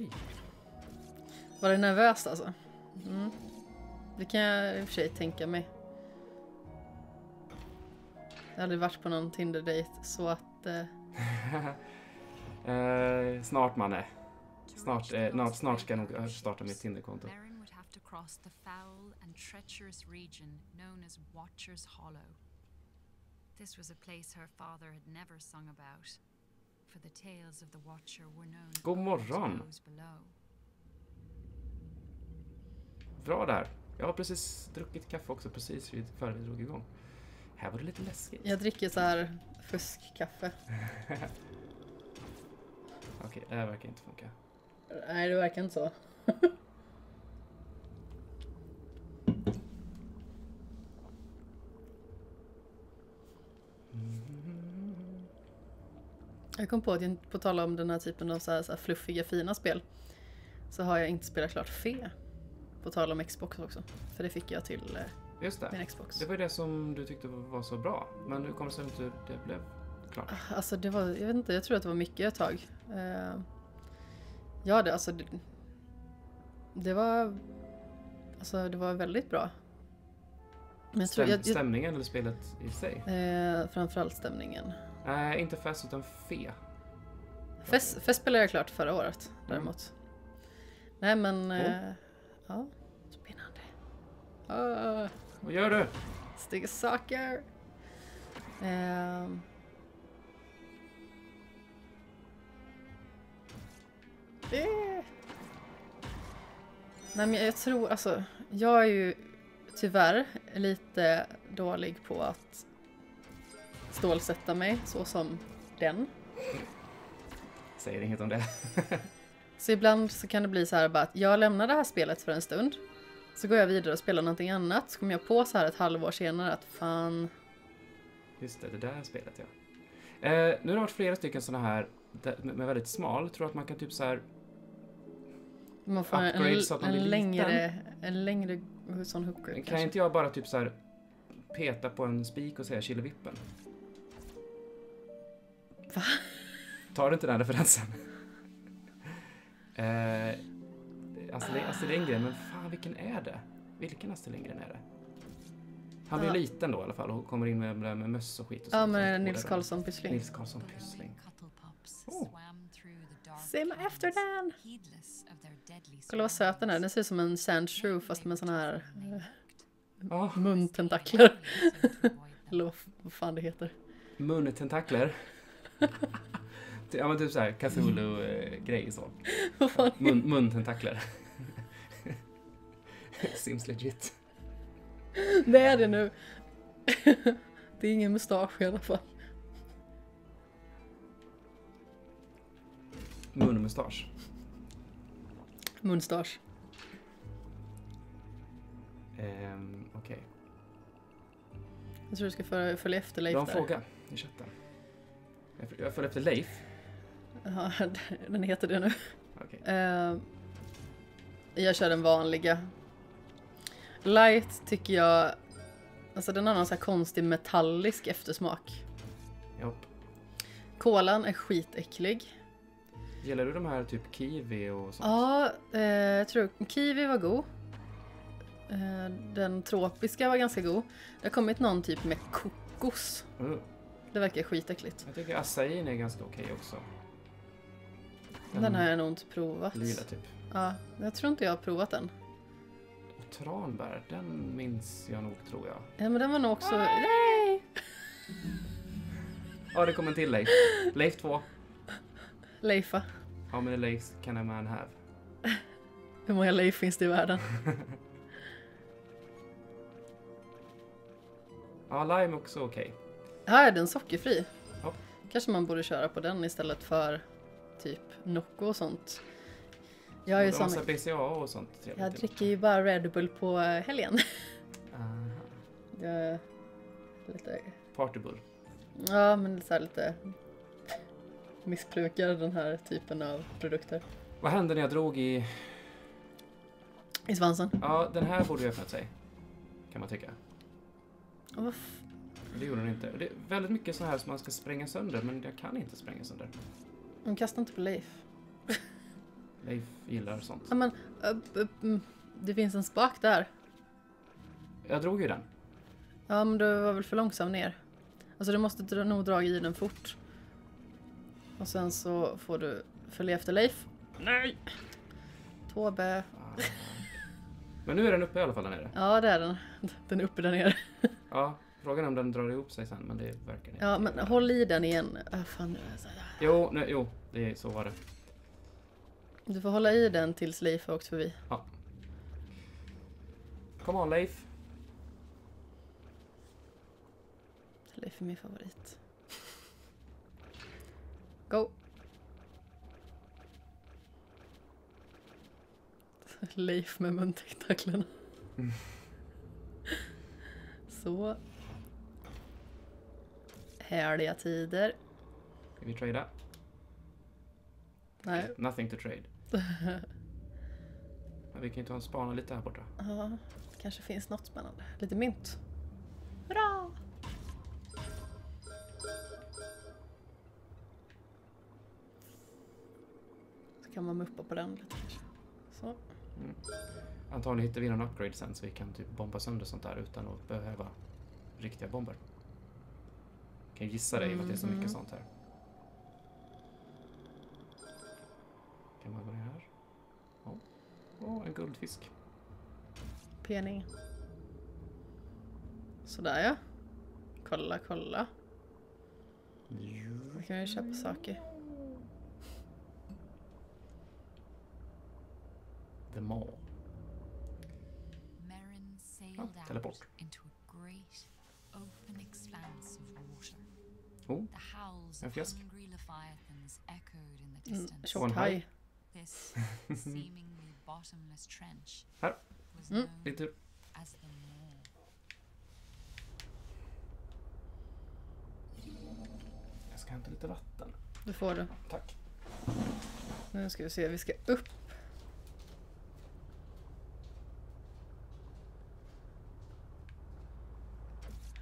Mig. Var det nervöst alltså? Mm. Det kan jag i och för sig tänka mig. Jag har aldrig varit på någon Tinder-dejt så att... Eh, eh, snart manne. Snart, eh, snart, snart ska jag nog eh, starta mitt Tinderkonto. Merrin would have to cross the foul and treacherous region known as Watcher's Hollow. This was a place her father had never sung about, God morgon. Bra där. Jag har precis druckit kaffe också precis vid- före vi drog igång. Här var det lite läskigt. jag dricker så här fuskkaffe. Okej, det här verkar inte funka. Nej, det verkar inte så. Jag kom på att jag, på tal om den här typen av så här, så här fluffiga fina spel så har jag inte spelat klart Fe. På tal om Xbox också. För det fick jag till eh, Just det. min Xbox. Det var ju det som du tyckte var så bra. Men hur kommer det sig att det blev klart? Alltså det var, jag vet inte, jag tror att det var mycket ett tag. Eh, ja, det, alltså det, det var, alltså det var väldigt bra. Men Stäm, jag, jag, stämningen eller spelet i sig? eh, framförallt stämningen. Nej, inte fest utan fe. Fest, fest spelade jag klart förra året däremot. Nej men, eh, ja, spännande. Uh, Vad gör du? Stiga saker. Ehm. Eh. Nej men jag tror alltså, jag är ju tyvärr lite dålig på att stålsätta mig så som den. Säger inget om det. Så ibland så kan det bli så här bara att jag lämnar det här spelet för en stund. Så går jag vidare och spelar någonting annat. Så kommer jag på så här ett halvår senare att fan, Just det, det där spelet ja. Eh, nu har det varit flera stycken sådana här med väldigt smal. Tror att man kan typ så här Man får en, så att man en, blir längre, en längre sån hooker Kan kanske. inte jag bara typ så här peta på en spik och säga killevippen? Va? Tar du inte den referensen? eh, Astrid, Astrid Lindgren, men fan vilken är det? Vilken Astrid Lindgren är det? Han blir Ja. liten då i alla fall och kommer in med, med, möss och skit och Ja men Nils Karlsson Pyssling. Nils Karlsson Pyssling. Oh. mig efter den! Kolla vad söt den är. Den ser ut som en sandshrew fast med såna här Ja, muntentakler. Eller vad fan det heter. muntentakler. ja men typ såhär Cthulhu-grej så. Vad fan Mun, muntentakler. Sims legit. Det är det nu. det är ingen mustasch i alla fall. Munmustasch. Munstasch. Ehm, Okej. Jag tror du ska följa, efter Leif Du har en där. fråga i chatten. Jag- följer efter Leif. Ja, den heter det nu. Okej. Eh, jag kör den vanliga. Light tycker jag, alltså den har någon så här konstig metallisk eftersmak. Japp. Kolan är skitäcklig. Gillar du de här typ kiwi och sånt? Ja, eh, jag tror kiwi var god. Eh, den tropiska var ganska god. Det har kommit någon typ med kokos. Uh, Det verkar skitäckligt. jag tycker acain är ganska okej också. Den har jag nog inte provat. Lila typ. Ja, jag tror inte jag har provat den. Och tranbär, den minns jag nog tror jag. Ja, men den var nog också... Nej! Ja, det kom en till Leif. Leif 2. Leifa. How many Leifs can a man have? Hur många Leif finns det i världen? Ja, lime också okej. Här är den sockerfri. Ja. Kanske man borde köra på den istället för typ Nocco och sånt. Jag är ju sån... BCA och sånt trevligt. Jag dricker ju bara Red Bull på eh, helgen. Aha. Jag är lite... Partybull. Ja, men så här lite missbrukar den här typen av produkter. Vad hände när jag drog i... I svansen. Ja, den här borde ju öppnat sig. Kan man tycka. Men Det gjorde den inte. Det är väldigt mycket så här som man ska spränga sönder, men jag kan inte spränga sönder. De kastar inte på Leif. Leif gillar sånt. Ja, men upp, mm, det finns en spak där. Jag drog ju den. Ja, men du var väl för långsam ner. Alltså du måste nog dra i den fort. Och sen så får du följa efter Leif. Nej! Tåbe. Ah. Men nu är den uppe i alla fall där nere. Ja, det är den. Den är uppe där nere. Ja, frågan är om den drar ihop sig sen, men det verkar inte. Ja, men håll i den igen. Ah, fan. Jo, nej, jo, det är, så var det. du får hålla i den tills Leif har åkt förbi. Kom on Leif. Leif är min favorit. Go! Leif med muntentaklerna. Mm. Så. Härliga tider. Ska vi trada? Nej. Nothing to trade. Men vi kan ju ta en spana lite här borta. Ja, det kanske finns något spännande. Lite mynt. Hurra! Så kan man muppa på den lite kanske. Så. Antagligen hittar vi någon upgrade sen så vi kan typ bomba sönder sånt där utan att behöva riktiga bomber. Kan ju gissa dig för att det är så mycket Mhm. sånt här. Kan man gå ner här? Åh, oh. en guldfisk. Pening. Sådär ja. Kolla, kolla. Då kan jag köpa saker. The Mall. Ja, teleport. Oh, The howls en of fisk. hungry leviathans echoed in the Mm, haj. Här. was Mm. known lite as the Maw. Jag ska hämta lite vatten. Det får du. Tack. Nu ska vi se, vi ska upp.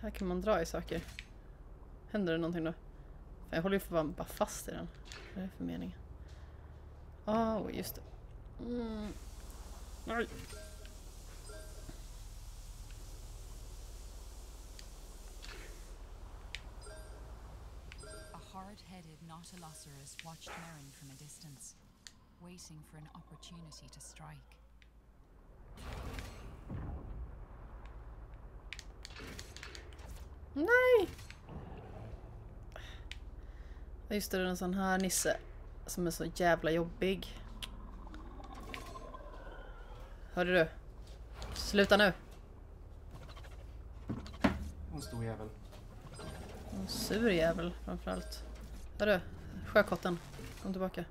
Här kan man dra i saker. Händer det någonting då? Jag håller ju för fan bara fast i den. Vad är det för mening? Ja, oh, just det. Mm. Nej. A hard-headed Nautilus watched Merrin from a distance, waiting for an opportunity to strike. Nej! Just det, det är en sån här nisse som är så jävla jobbig. Hörde du? Sluta nu! En stor jävel. En sur jävel framförallt. Hörru, sjökotten. Kom tillbaka.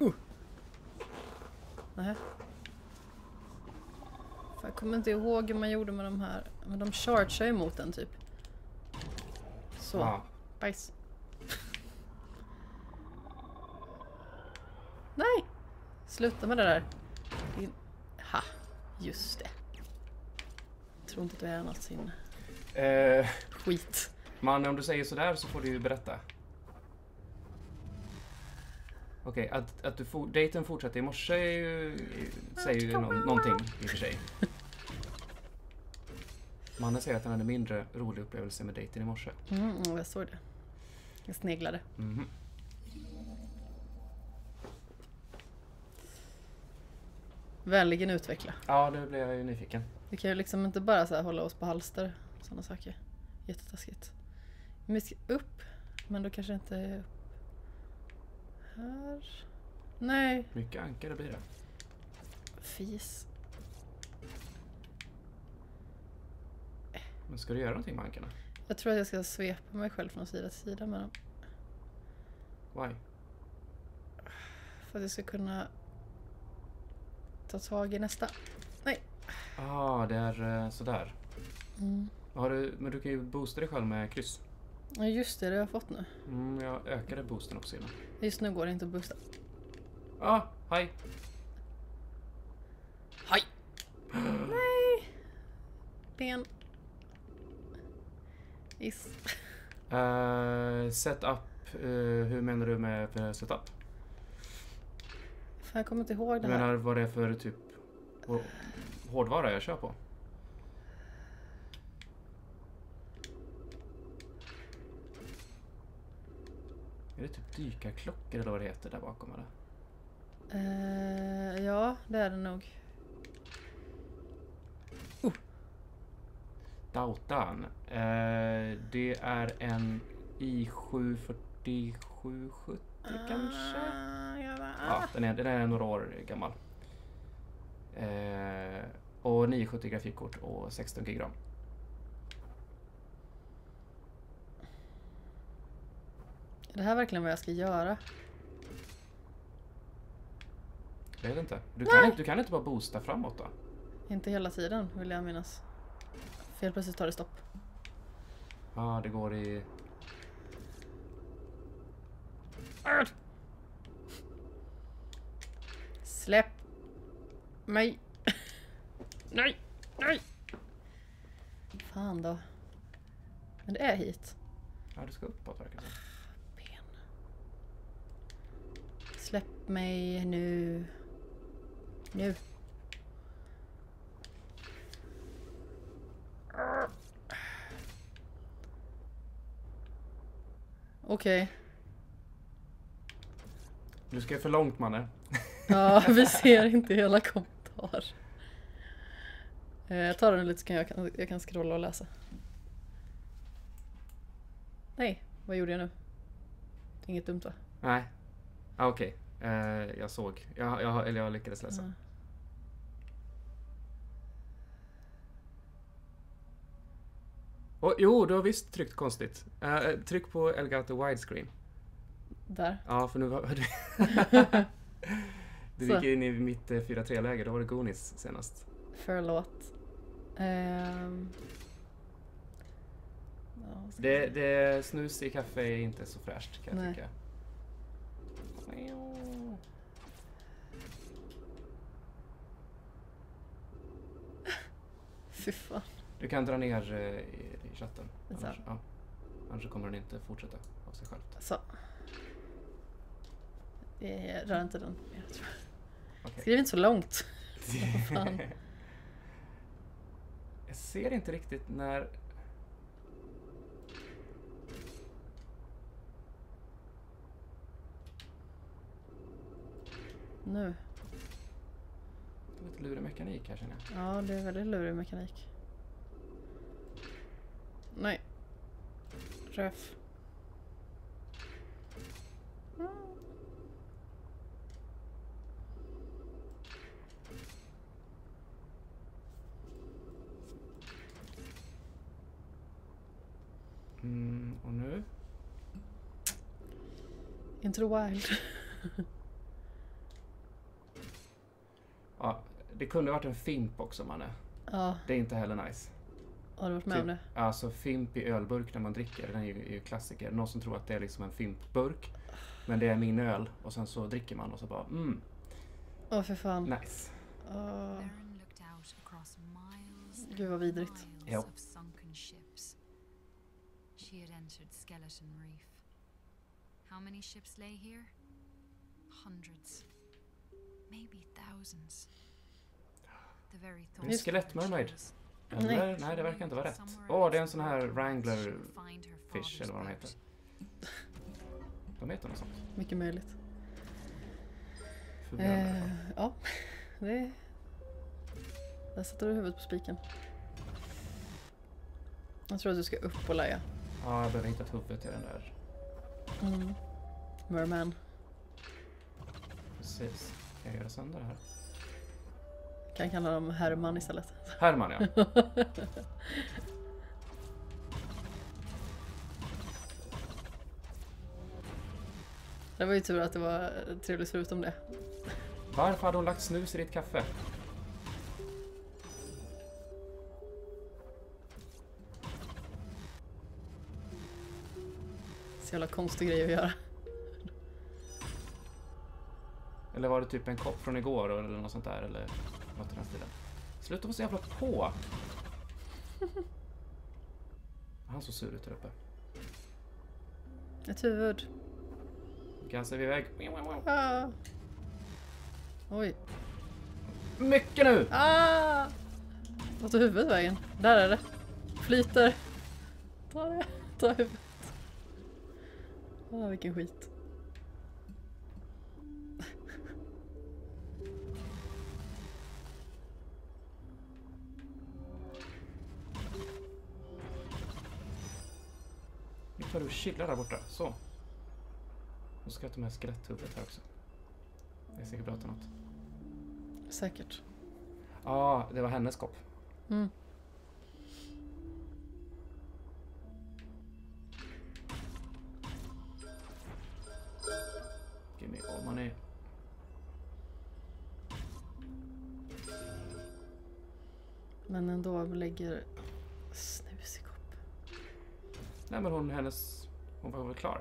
Uh. Nähä. Jag kommer inte ihåg hur man gjorde med de här. Men de chargear ju mot den typ. Så, Ja, bajs. Nej! Sluta med det där. Din... Ha, just det. Jag tror inte att du är något sin eh, skit. Man, om du säger sådär så får du ju berätta. Okej, att, att du for, dejten fortsatte i morse är ju, säger ju nå- någonting i och för sig. Mannen säger att han hade mindre rolig upplevelse med dejten i morse. Mm, mm, jag såg det. Jag sneglade. Mhm. Vänligen utveckla. Ja, nu blev jag ju nyfiken. Vi kan ju liksom inte bara så hålla oss på halster. Sådana saker. Jättetaskigt. Vi ska upp. Men då kanske inte upp. Här. Nej. Mycket ankare blir det. Fis. Men ska du göra någonting med ankarna? Jag tror att jag ska svepa mig själv från sida till sida med dem. Why? För att jag ska kunna ta tag i nästa. Ah, det är eh, sådär. Mm. Har du, men du kan ju boosta dig själv med kryss. Ja just det, det har jag fått nu. Mm, jag ökade boosten också innan. Just nu går det inte att boosta. Ah, hej! Hej! Nej! Ben. Is. Uh, setup, uh, hur menar du med setup? Jag kommer inte ihåg det här. menar vad det är för typ hå- hårdvara jag kör på? Är det typ dykarklockor eller vad det heter där bakom eller? Eh, ja, det är det nog. Dautan. Eh, det är en i74770 kanske? Ah, jag bara, Ja, ah. den är, den är några år gammal. Eh, och 970 grafikkort och 16 gig ram. Är det här verkligen vad jag ska göra? Jag vet inte. Du kan, inte. du kan inte bara boosta framåt då? Inte hela tiden vill jag minnas. För helt plötsligt tar det stopp. Ja, det går i... Släpp mig. nej, nej. Fan då. Men det är hit. Ja, du ska uppåt verkar det. Ben. Släpp mig nu. Nu. Okej. Du ska för långt mannen. Ja, vi ser inte hela kommentar. Eh, Jag tar den lite så kan jag, kan- jag kan scrolla och läsa. Nej, vad gjorde jag nu? Inget dumt va? Nej. Ah, Okej. Eh, jag såg. Jag, jag, eller jag lyckades läsa. Ja. Oh, jo, du har visst tryckt konstigt. Eh, tryck på Elgato widescreen. Där. Ja, för nu var du... du gick in i mitt eh, 4-3-läge. Då var det Goonies senast. Förlåt. Ehm. Ja, Det, det snus i kaffe är inte så fräscht kan jag Nej. tycka. Fy fan. Du kan dra ner eh, i, i chatten. Annars, ja. Annars kommer den inte fortsätta av sig själv. Så. Jag rör inte den mer. Okej. Skriv inte så långt. Jag ser inte riktigt när... Nu. Det är lite lurig mekanik här känner jag. Ja, det är väldigt lurig mekanik. Nej. Röf. Mm, och nu? Into the wild. Ja, det kunde varit en fimp också manne. Ja, Det är inte heller nice. har du varit med om det? Alltså fimp i ölburk när man dricker, den är ju, är ju klassiker. Någon som tror att det är liksom en fimpburk. Men det är min öl och sen så dricker man och så bara mm, Åh för fan. nice. Åh. Baron looked out across miles Gud, vad vidrigt. Ja. She had entered Skeleton Reef. How many ships lay here? Hundreds. Maybe thousands. The very Det är thought skelettmermaid. Eller? Nej. Nej. det verkar inte vara rätt. Åh, else det är en sån här she'll Wrangler find her Fish father's eller vad de heter. De heter något sånt. Mycket möjligt. Eh, ja, det... Där sätter du huvudet på spiken. Jag tror att du ska upp och lägga. Ja, jag behöver hitta ett huvud till den där. Mm. Merman. Precis. Kan jag göra sönder det här? Kan kalla dem Herman istället. Herman ja. Det var ju tur att det var trevligt förutom det. Varför hade hon lagt snus i ditt kaffe? Så jävla konstig grej att göra. Eller var det typ en kopp från igår eller något sånt där eller något i den stilen? Sluta vara så jävla på! Han såg sur ut där uppe. Ett huvud. Gasar vi iväg. Ah. Oj. Mycket nu! Ah! Vart tog huvudet vägen? Där är det. Flyter. Ta det. Ta huvudet. Ah, vilken skit. Nu tar du och chillar där borta. Så. Nu ska jag ta med skeletthuvudet här också. Det är säkert bra till något. Säkert. Ja, det var hennes kopp. Mm. Give me all money. Men ändå lägger snus i kopp. Nej men hon, hennes... Hon var väl klar?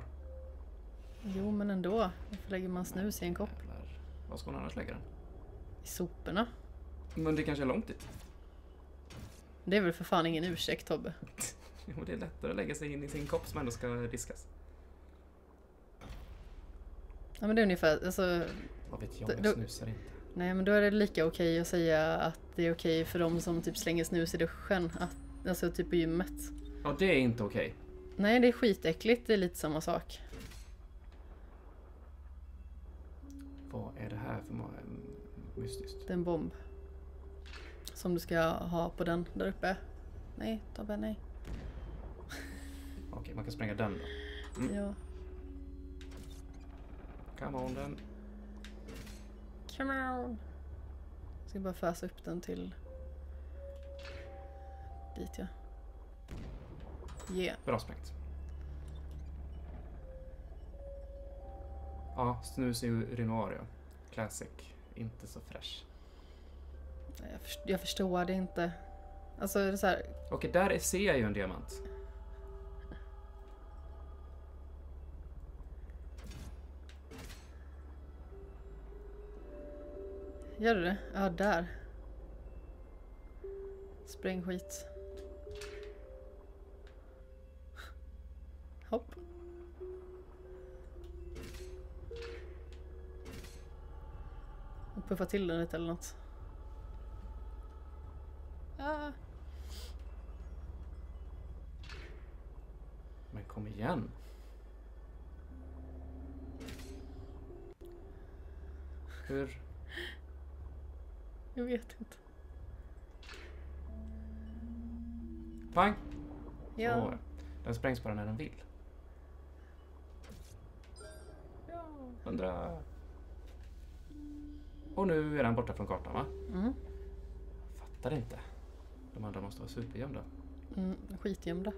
Jo, men ändå. Varför lägger man snus i en kopp? Jävlar. Var ska hon annars lägga den? I soporna? Men det kanske är långt dit. Det är väl för fan ingen ursäkt Tobbe? Jo, det är lättare att lägga sig in i sin kopp som ändå ska diskas. Ja men det är ungefär, alltså, Vad vet jag, jag då- snusar inte. nej men då är det lika okej att säga att det är okej för de som typ slänger snus i duschen. Att, alltså typ på gymmet. Ja, det är inte okej. Nej det är skitäckligt, det är lite samma sak. Vad är det här för ma- mystiskt? Det är en bomb. Som du ska ha på den där uppe. Nej Tobbe, nej. Okej, man kan spränga den då. Mm. Ja. Come on den. Come on. Jag ska bara fösa upp den till dit ja. Yeah. Bra sprängt. Ja, snus urinoir ja. Classic. Inte så fresh. Jag, först- jag förstår det inte. Alltså det är så här, Okej, där är- ser jag ju en diamant. Gör du det? Ja, där. Sprängskit. Hopp. Och puffa till den lite eller något. Ah. Men kom igen. Hur? Jag vet inte. Pang! Ja. Så. Den sprängs bara när den vill. ja. Hundra. Och nu är den borta från kartan va? Mm. Fattar inte. De andra måste vara supergömda. Mm, skitgömda.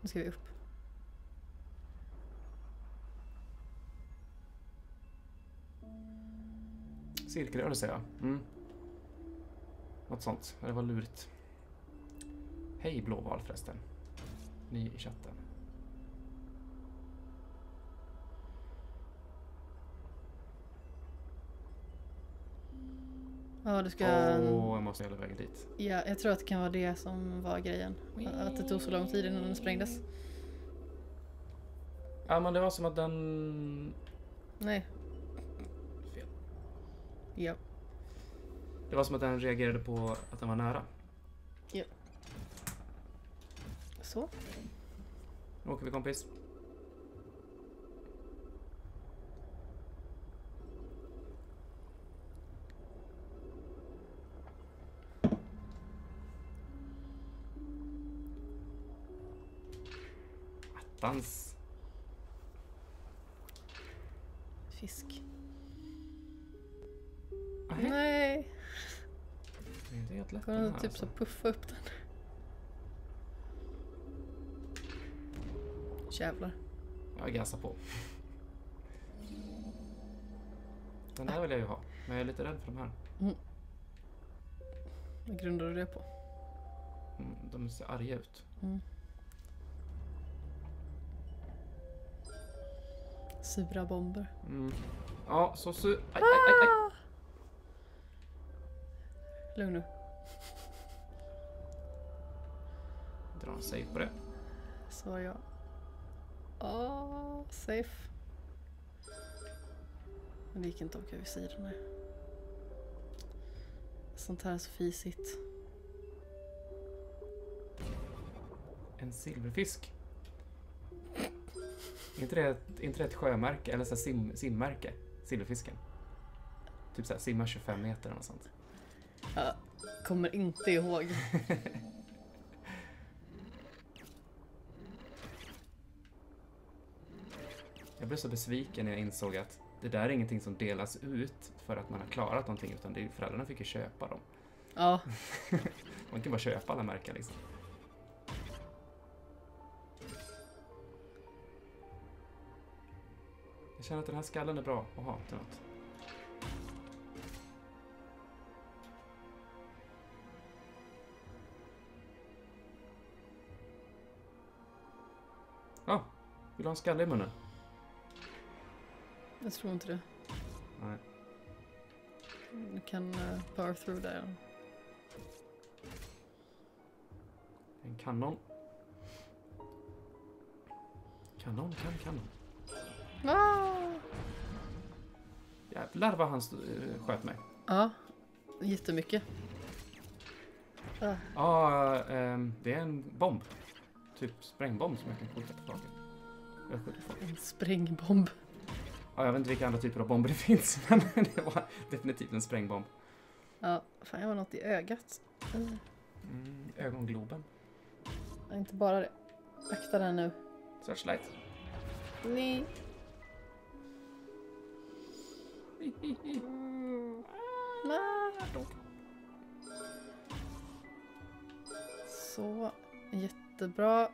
Nu ska vi upp. Cirkelrörelse ja. Mm. Något sånt. Det var lurigt. Hej Blåval förresten. Ni i chatten. Ja, du ska... Åh, jag måste hela vägen dit. Ja, jag tror att det kan vara det som var grejen. Att det tog så lång tid innan den sprängdes. Ja, men det var som att den... Nej. Ja. Det var som att den reagerade på att den var nära. Så. Nu åker vi kompis. Attans. Fisk. Nej. Nej. Det är inte helt lätt Går den här, typ så alltså. puffa upp den? Jävlar. Jag gassar på. Den där vill jag ju ha. Men jag är lite rädd för de här. Vad grundar du det på? Mm, De ser arga ut. Mm. Sura bomber. Mm. Ja, så su... Aj, aj, aj, aj. Lugn nu. Dra en save på det. Sa jag. Åh, safe. Men det gick inte att åka över här. Sånt här är så fisigt. En silverfisk. Är inte det ett, inte det ett sjömärke eller så sim, simmärke? Silverfisken. Typ såhär simma 25 meter eller något sånt. Jag kommer inte ihåg. Jag blev så besviken när jag insåg att det där är ingenting som delas ut för att man har klarat någonting utan det är, föräldrarna fick ju köpa dem. Ja, Man kan bara köpa alla märken liksom. Jag känner att den här skallen är bra att ha till något. Vill du ha en skalle i munnen? jag tror inte det. Nej. Du kan uh, power through där. En kanon. Kanon, kan, kanon. Ah! Jävlar vad han eh, sköt mig. Ja, jättemycket. Ah, Ja, ehm, det är en bomb. Typ sprängbomb som jag kan skjuta på taket. Jag skjuter folk. en sprängbomb. Ja, jag vet inte vilka andra typer av bomber det finns, men det var definitivt en sprängbomb. Ja, fan jag har något i ögat. Mm. Ögongloben. Ja, Inte bara det. Akta den nu. Searchlight. Nej. Mm. Ah. Så, jättebra.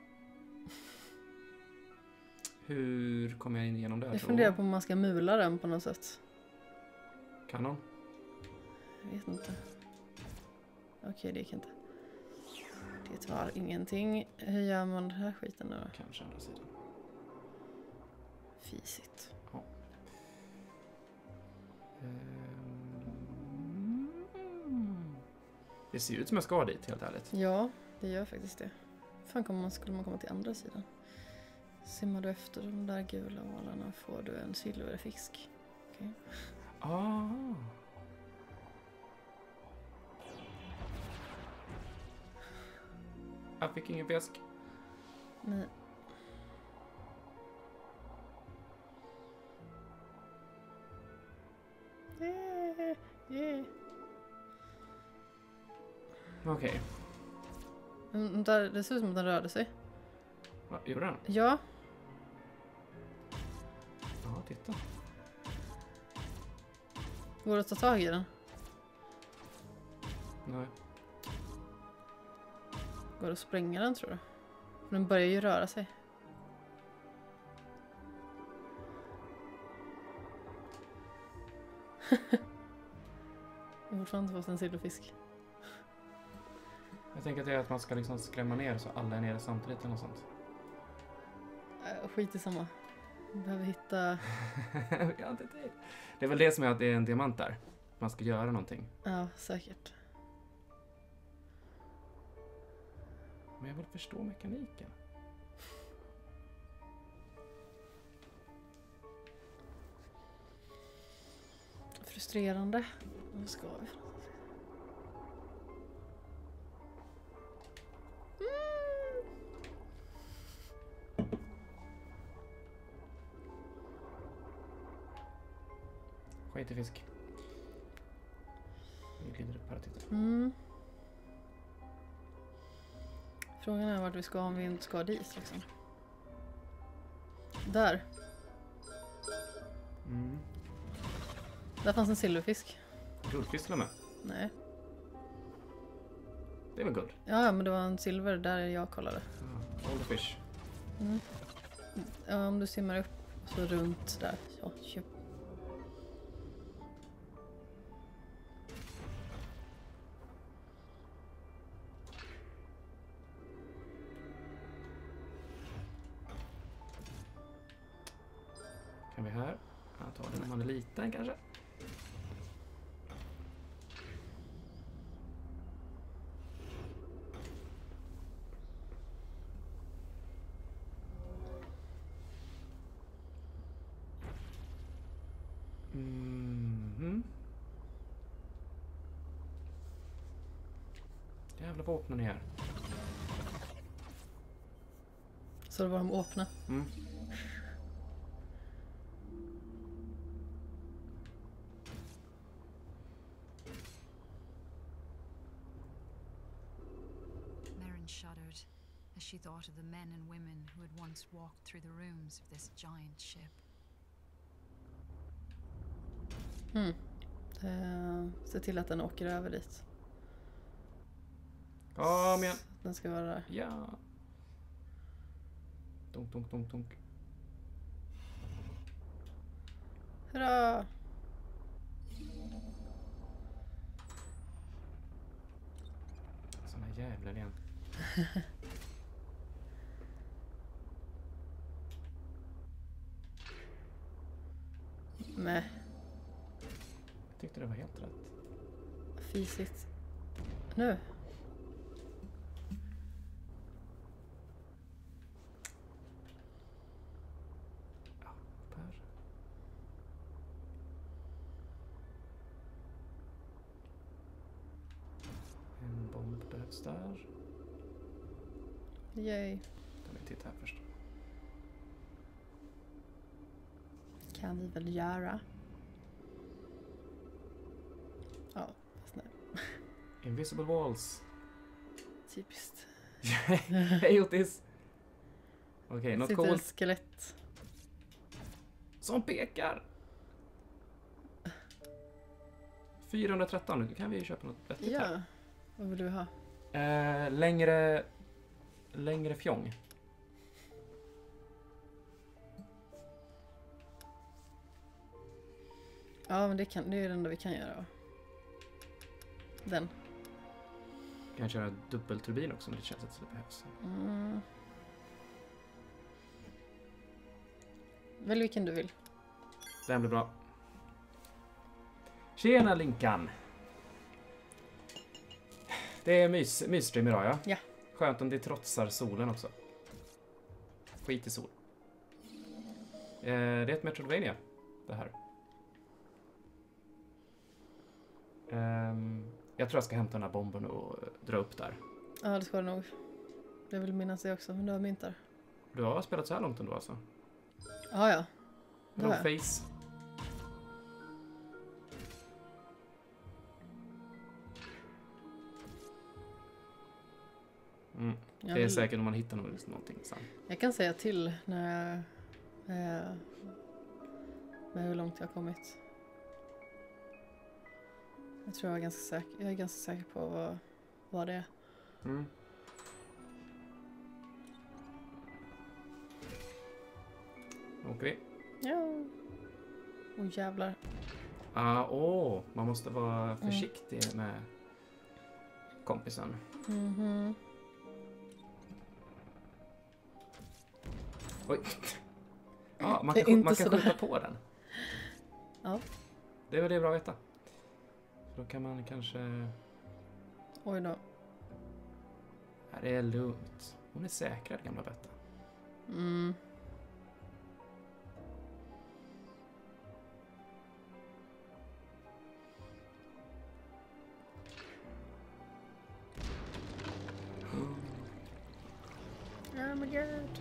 Hur kommer jag in genom det? Jag funderar på om man ska mula den på något sätt. Kanon. Jag vet inte. Okej, det gick inte. Det var ingenting. Hur gör man den här skiten nu då? Kanske andra sidan. Fisigt. Ehm. Det ser ut som jag ska dit, helt ärligt. Ja, det gör faktiskt det. fan kommer man, skulle man komma till andra sidan? Simmar du efter de där gula valarna får du en silverfisk. Ah. Jag fick ingen fisk. Nej. Yeah, yeah. Okej. Men vänta, Det ser ut som att den rörde sig. Va, Gjorde den? Ja, titta. går det att ta tag i den? Nej. Går det att spränga den tror du? Den börjar ju röra sig. Jag har fortfarande inte fått en silverfisk. Jag tänker att det är att man ska liksom skrämma ner så alla är nere samtidigt eller något sånt. Äh, skit i samma. Vi behöver hitta... Jag har inte tid. Det är väl det som är att det är en diamant där. man ska göra någonting. Ja, säkert. Men jag vill förstå mekaniken. Frustrerande. Vad ska vi? Skit i fisk. Nu glider det paratitet. Mm. Frågan är vart vi ska om vi inte ska dit liksom. Där. Mm. Där fanns en silverfisk. Guldfisk till och med. Nej. Det är väl guld? Ja, men det var en silver där jag kollade. Ja. Old fish. Mm. Ja, om du simmar upp så runt där. Så, köp. Liten kanske. Mhm. Jävla vapnen här. Så det var de öppna. Mm. Merrin shuddered of the men and women who had once walked through the rooms of this giant ship. Mm. Eh, se till att den åker över dit. Kom igen. Den ska vara där. Ja. Dunk, dunk, dunk, dunk. Hurra! Såna jävlar igen. Nej, Jag tyckte det var helt rätt. fisigt. Nu. En bomb behövs där. Yay. Tar vi en titt här först. Kan vi väl göra. Ja, fast nej. Invisible walls. Typiskt. Hej Otis! Okej, något Sitter coolt ett skelett. som pekar! 413, nu kan vi köpa något vettigt här. Ja. Vad vill du ha? Eh, längre... Längre fjong. Ja, men det, kan, det är det enda vi kan göra. Den. Kan jag köra dubbelturbin också men det känns att det behövs. Mm. Välj vilken du vill. Den blir bra. Tjena Linkan! Det är mys, mysstream idag ja. Ja. Skönt om det trotsar solen också. Skit i sol. Eh, det är ett Metroidvania det här. Ehm, jag tror jag ska hämta den här bomben och eh, dra upp där. Ja, det ska du nog. Jag vill minnas det också, men du har myntar. Du har spelat så här långt ändå alltså? Ja, ja. Har jag. Rollface. Mm. Det är vill, säkert om man hittar någonting sen. jag kan säga till när jag... Eh, med hur långt jag har kommit. Jag tror jag är ganska säker, jag är ganska säker på vad, vad det är. Mm. Nu åker vi. Ja. Åh jävlar. Ah, åh, man måste vara försiktig med kompisen. Mhm. Oj. Ja, man kan, man kan skjuta på den. Ja. Det väl det bra att veta. Då kan man kanske... Oj då. Ja, det är lugnt. Hon är säkrad, gamla Betta. Mm. Oh my god.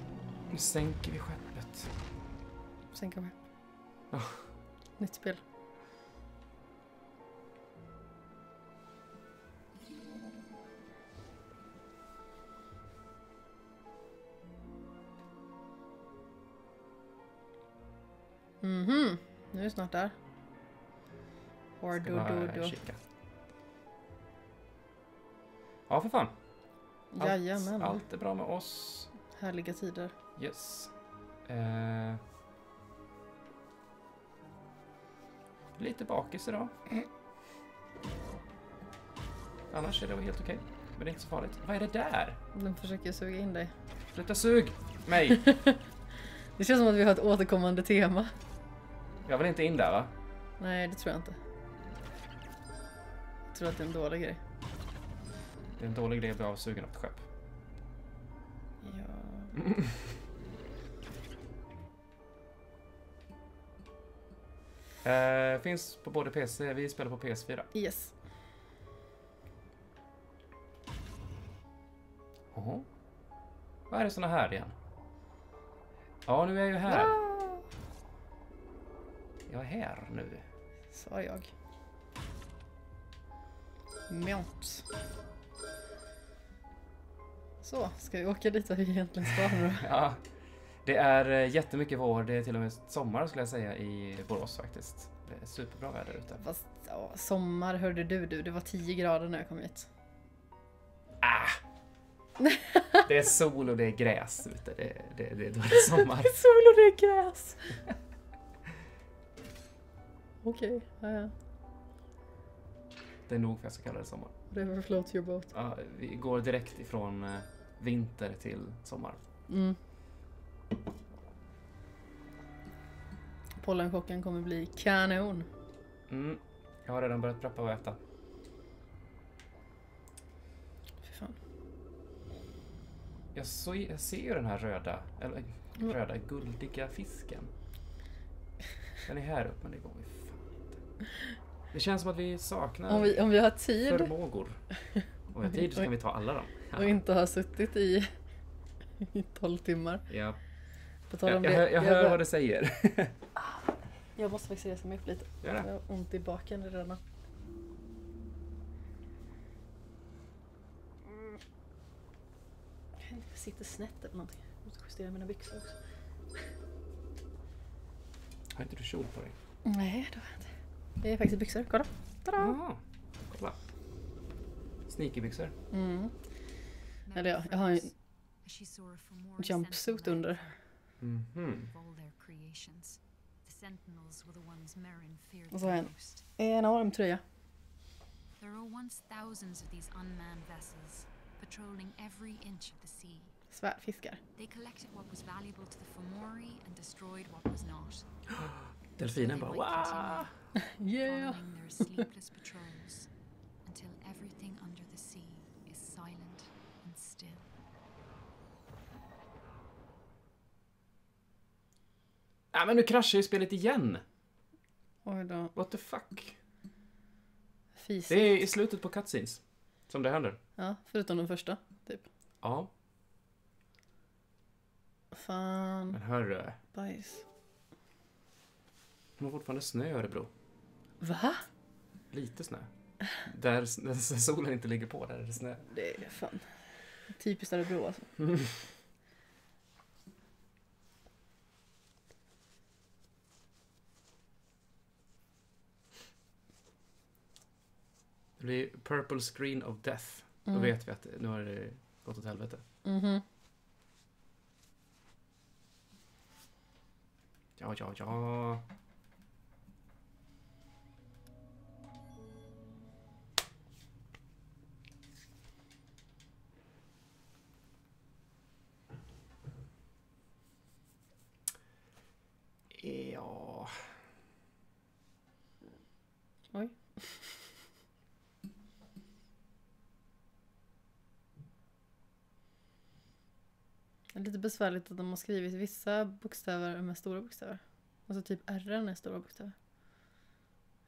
Nu sänker vi skeppet. Kan vi. Ja. Nytt spel. Nu är snart där. Or Ska do bara do do. kika. Ja, för fan. Allt, Jajamän. allt är bra med oss. Härliga tider. Yes. Eh, lite bakis idag. Annars är det helt okej. Men det är inte så farligt. Vad är det där? Den försöker suga in dig. Sluta sug mig! Det känns som att vi har ett återkommande tema. Jag vill inte in där va? Nej, det tror jag inte. Jag tror att det är en dålig grej. Det är en dålig grej att bli avsugen av ett skepp. Ja. Eh, finns på både PC, vi spelar på PS4. Yes. Jaha. Vad är det såna här igen? Ja, nu är jag ju här. Ah, Jag är här nu. Sa jag. Mjont. Så, ska vi åka dit där vi egentligen ska nu? Ja, det är eh, jättemycket vår. Det är till och med sommar skulle jag säga i Borås faktiskt. Det är superbra väder ute. Fast ja, sommar hörde du du, det var 10 grader när jag kom hit. Ah! Det är sol och det är gräs ute. Det, det, det, då är det sommar. Sol och det är gräs! Okej, ja, ja. Det är nog för att jag ska kalla det sommar. Whatever floats your boat. Ja, vi går direkt ifrån eh, vinter till sommar. Mm. Pollenchocken kommer bli kanon. Mm. Jag har redan börjat preppa och äta. Fy fan. Jag, så, jag ser ju den här röda, eller Mm. röda guldiga fisken. Den är här uppe men det går ju. Det känns som att vi saknar Om vi, om vi har tid förmågor. Om vi har tid så kan vi ta alla dem. och inte har suttit i, i 12 timmar. Ja. På tal om Jag, jag, det, hör- jag hör bör- vad du säger. jag måste faktiskt resa mig upp lite. Gör Jag det. har ont i baken redan. Jag sitter snett eller någonting. Jag måste justera mina byxor också. Har inte du kjol på dig? Nej, det har jag inte. Det är faktiskt byxor. Kolla. Tada! Jaha. Kolla. Sneakerbyxor. Mm. Eller ja, jag har en jumpsuit under. Merrin feared Och så har jag en- most. En armtröja. There were once thousands of these unmanned vessels, patrolling every inch of the sea. Svärdfiskar. They collected what was valuable to the Fomori and destroyed what was not. Delfinen bara wow. Yeah! following their sleepless patrols until everything under the sea is silent and still. Nej men nu kraschar ju spelet igen. Oj då. What the fuck? Fis. Det är i slutet på cutscenes. Som det händer. Ja, förutom den första. Typ. Ja. Fan. Men hörru. Bajs. De har fortfarande snö i Örebro. Va? Lite snö. Där, där solen inte ligger på, där är det snö. Det är fan typiskt Örebro alltså. Det blir purple screen of death. Då Mm. vet vi att nu har det gått åt helvete. Mhm. Ja, ja, ja. Ja... Oj. Det är lite besvärligt att de har skrivit vissa bokstäver med stora bokstäver. Alltså typ R är stora bokstäver.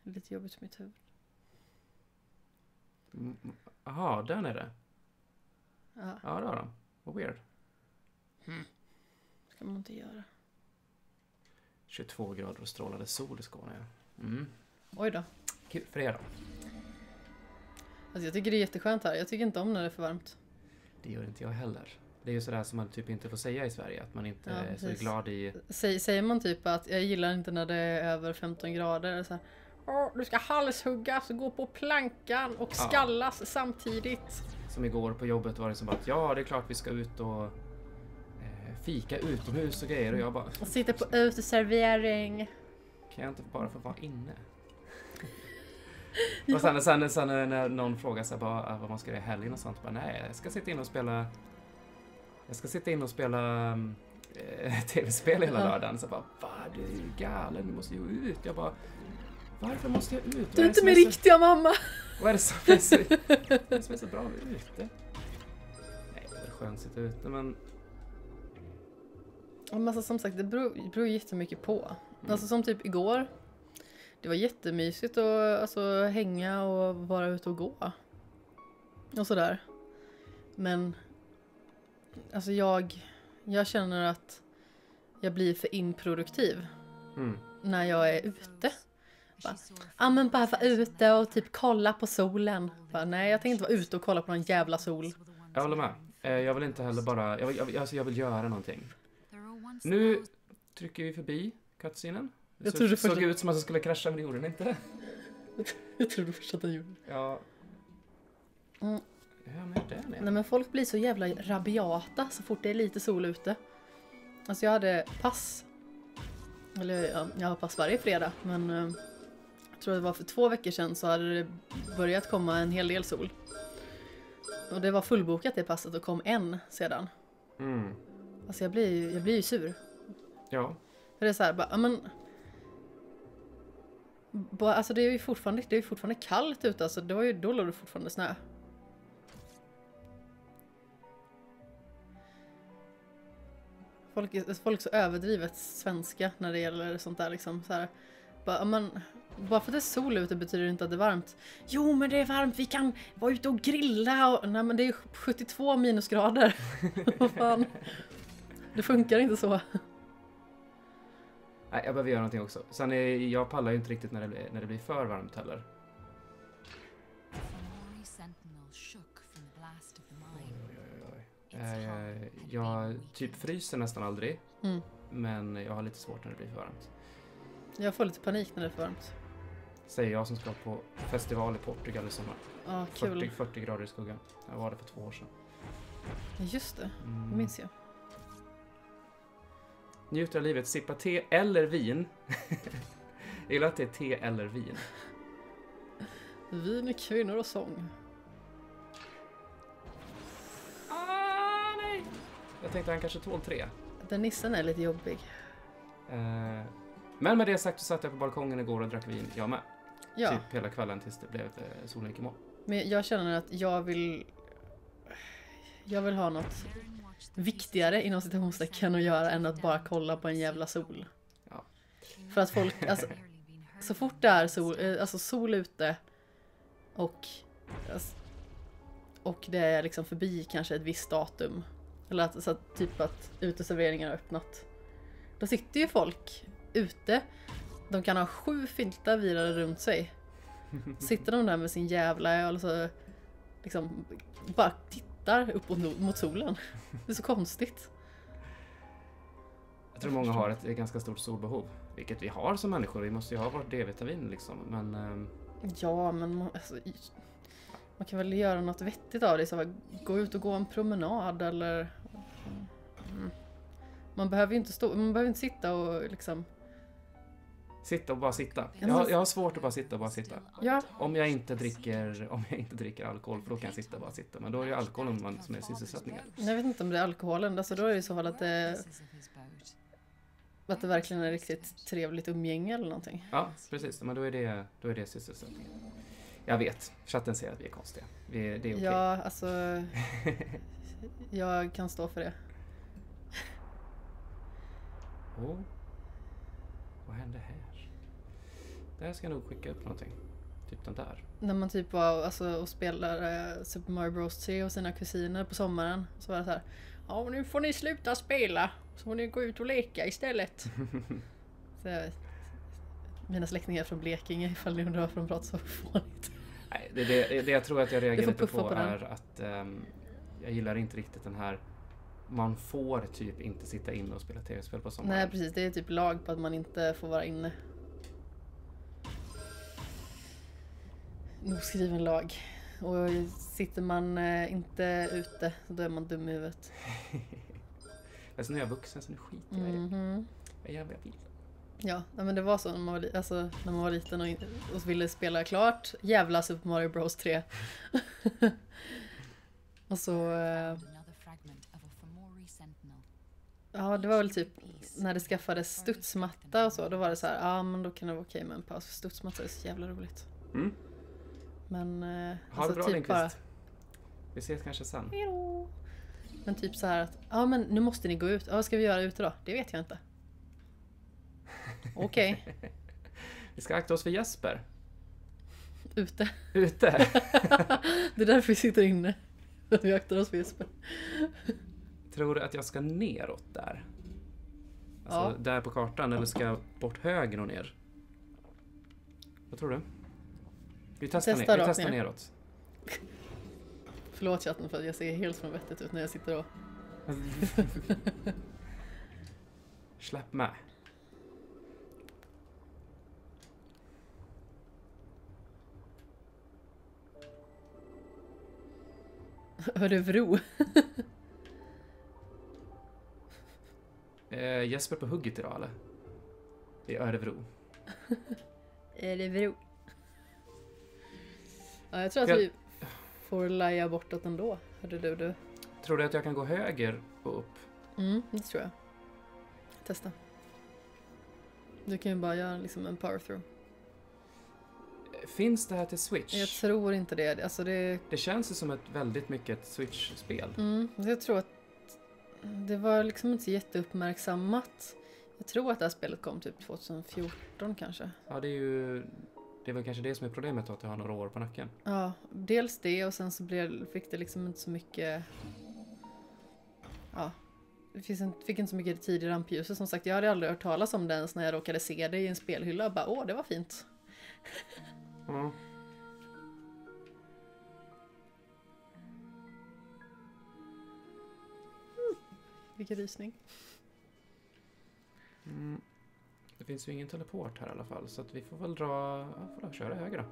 Det är lite jobbigt för mitt huvud. Mm, mm. Jaha, där nere? Ja. Ja, det har de. Vad weird. Mm. ska man inte göra. 22 grader och strålande sol i Skåne. Mm. Oj då. Kul för er då. Alltså jag tycker det är jätteskönt här. Jag tycker inte om när det är för varmt. Det gör inte jag heller. Det är ju sådär som man typ inte får säga i Sverige, att man inte Ja, är så precis. glad i... Säg, säger man typ att jag gillar inte när det är över 15 grader. Så här, Åh, du ska halshuggas, gå på plankan och Ja. skallas samtidigt. Som igår på jobbet var det som att ja, det är klart vi ska ut och fika utomhus och grejer och jag bara Och sitter på uteservering. kan jag inte bara få vara inne? Och sen, sen, sen när någon frågar sig bara, ah, vad man ska göra i helgen och sånt, bara nej, jag ska sitta in och spela jag ska sitta in och spela eh, tv-spel hela Ja. lördagen. Så bara, va, du är ju galen, du måste ju ut. Jag bara, varför måste jag ut? Vad Du är det inte min så- riktiga mamma! Vad är det som är så, är det som är så bra ute? Nej, det är skönt att sitta ute, men Ja, Men alltså, som sagt, det beror, beror jättemycket på. Mm. Alltså som typ igår. Det var jättemysigt att alltså, hänga och vara ute och gå. Och sådär. Men alltså jag, jag känner att jag blir för improduktiv mm, när jag är ute. Ja men bara vara ute och typ kolla på solen. Bara, nej jag tänker inte vara ute och kolla på någon jävla sol. jag håller med. Eh, Jag vill inte heller bara, jag vill, jag, alltså jag vill göra någonting. Nu trycker vi förbi cutscenen. Det Jag såg, såg ut som att den skulle krascha, men det gjorde den inte. Jag trodde först att den gjorde Ja. Mm. Ja, men där nere. Nej men folk blir så jävla rabiata så fort det är lite sol ute. Alltså jag hade pass. Eller ja, jag har pass varje fredag men eh, jag tror det var för två veckor sedan så hade det börjat komma en hel del sol. Och det var fullbokat det passet och kom en sedan. Mm. Alltså jag blir, ju- jag blir ju sur. Ja. För det är så här, bara, men... Bara, alltså det är ju fortfarande, det är fortfarande kallt ute, alltså det var ju, då låg det fortfarande snö. Folk är, folk är så överdrivet svenska när det gäller sånt där liksom. Så här, bara, men, bara för att det är sol ute betyder det inte att det är varmt. Jo men det är varmt, vi kan vara ute och grilla och... Nej men det är 72 minusgrader. Vad fan. Det funkar inte så. Nej, jag behöver göra någonting också. Sen är, jag pallar ju inte riktigt när det, blir- när det blir för varmt heller. Eh, jag typ fryser nästan aldrig. Mm. Men jag har lite svårt när det blir för varmt. Jag får lite panik när det är för varmt. Säger jag som ska på festival i Portugal i sommar. Kul. 40, 40 grader i skuggan. Jag var det för två år sedan. Just det, Mm. det minns jag. Njuter av livet, sippa te eller vin. jag gillar att det är te eller vin. Vin, kvinnor och sång. Ah, nej! Jag tänkte han kanske tål tre. Den nissen är lite jobbig. Eh, men med det sagt så satt jag på balkongen igår och drack vin, jag med. Ja, Typ hela kvällen tills det blev eh, solen gick i moln. men jag känner att jag vill... Jag vill ha något viktigare inom citationstecken att göra än att bara kolla på en jävla sol. Ja. För att folk, alltså, så fort det är sol, eh, alltså sol ute och, alltså, och det är liksom förbi kanske ett visst datum. Eller att, så att typ att uteserveringar har öppnat. Då sitter ju folk ute. De kan ha sju filtar virade runt sig. Sitter de där med sin jävla öl så liksom bara tittar upp mot, solen. Det är så konstigt. Jag tror många har ett, ganska stort solbehov. Vilket vi har som människor, vi måste ju ha vårt D-vitamin liksom. Men ehm, Ja, men man, alltså, man kan väl göra något vettigt av det. Så här, gå ut och gå en promenad eller... Mm. Man behöver ju inte stå, man behöver inte sitta och liksom... sitta och bara sitta. Ja, Jag har, jag har svårt att bara sitta och bara sitta. Ja, Om jag inte dricker, om jag inte dricker alkohol, för då kan jag sitta och bara sitta. Men då är det alkoholen man, som är sysselsättningen. jag vet inte om det är alkoholen. Alltså, då är det i så fall att det, att det verkligen är riktigt trevligt umgänge eller någonting. Ja, precis. Men då är det, då är det sysselsättningen. Jag vet, chatten säger att vi är konstiga. Vi, det är okej. Ja, alltså... Jag kan stå för det. Oh. Vad hände här? Där ska jag nog skicka upp någonting. Typ den där. När man typ var alltså, och spelade Super Mario Bros 3 hos sina kusiner på sommaren. Så var det så här. Ja nu får ni sluta spela. Så får ni gå ut och leka istället. så, mina släktingar från Blekinge ifall ni undrar varför de pratar så fånigt. Nej, det, det, det jag tror att jag reagerar lite på, på är att ehm, jag gillar inte riktigt den här man får typ inte sitta inne och spela tv-spel på sommaren. Nej precis, det är typ lag på att man inte får vara inne. En Oskriven lag. Och sitter man eh, inte ute, då är man dum i huvudet. Alltså nu är jag vuxen så nu skiter jag i det. Mhm. Jag gör vad jag vill. Ja, men det var så när man var, alltså, när man var liten och, och ville spela klart jävla Super Mario Bros 3. och så, eh, Another fragment of a Fomori sentinel. Ja det var väl typ när det skaffades studsmatta och så, då var det så här, ja men då kan det vara okej med en paus, för studsmatta är så jävla roligt. Mm. Men, eh, Ha det bra typ Lindqvist. Vi ses kanske sen. Hejdå. Men typ så här att, ja men nu måste ni gå ut. Ja, vad ska vi göra ute då? Det vet jag inte. Okej, Vi ska akta oss för Jesper. ute. Ute. Det är därför vi sitter inne. Vi aktar oss för Jesper. Tror du att jag ska neråt där? Alltså Ja. där på kartan eller ska jag bort höger och ner? Vad tror du? Vi testar, Testa ner. Vi testar ner. neråt. Förlåt chatten för att jag ser helt från vettet ut när jag sitter och... Släpp med. Örebro. Eh, Jesper på hugget idag eller? I Örebro. Örebro. Ja, jag tror att Jag- vi får laja bortåt ändå. Hörde du du? Tror du att jag kan gå höger och upp? Mm, det tror jag. Testa. Du kan ju bara göra liksom en power through. Finns det här till Switch? Jag tror inte det. Alltså det... Det känns ju som ett väldigt mycket ett Switch-spel. Mm, jag tror att det var liksom inte så jätteuppmärksammat. Jag tror att det här spelet kom typ 2014 kanske. Ja, det är ju... Det är väl kanske det som är problemet då, att jag har några år på nacken. Ja, dels det och sen så blev, fick det liksom inte så mycket... Ja, det finns inte, fick inte så mycket tid i rampljuset. Som sagt, jag hade aldrig hört talas om det ens när jag råkade se det i en spelhylla. och Bara, åh, det var fint. Ja. Vilken rysning. Mm. Det finns ju ingen teleport här i alla fall, så att vi får väl dra... Ja, får då köra höger då.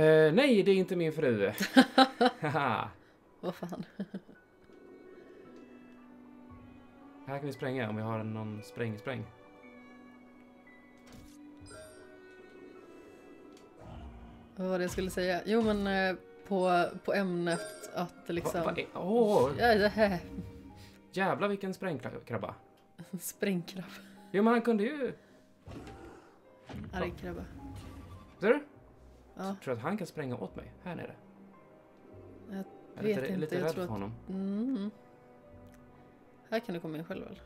Eh, nej, det är inte min fru. Vad fan. här kan vi spränga om vi har någon spräng-spräng. Vad var det jag skulle säga? Jo, men eh, på, på ämnet att liksom... Va- va- Åh, Ja, det här. jävlar vilken sprängkrabba. Sprängkrabb. Jo, men han kunde ju... Arg krabba. Ser du? Ja, Tror att han kan spränga åt mig här nere? Jag är vet lite, inte, lite jag rädd tror för att- honom. mm. Här kan du komma in själv väl?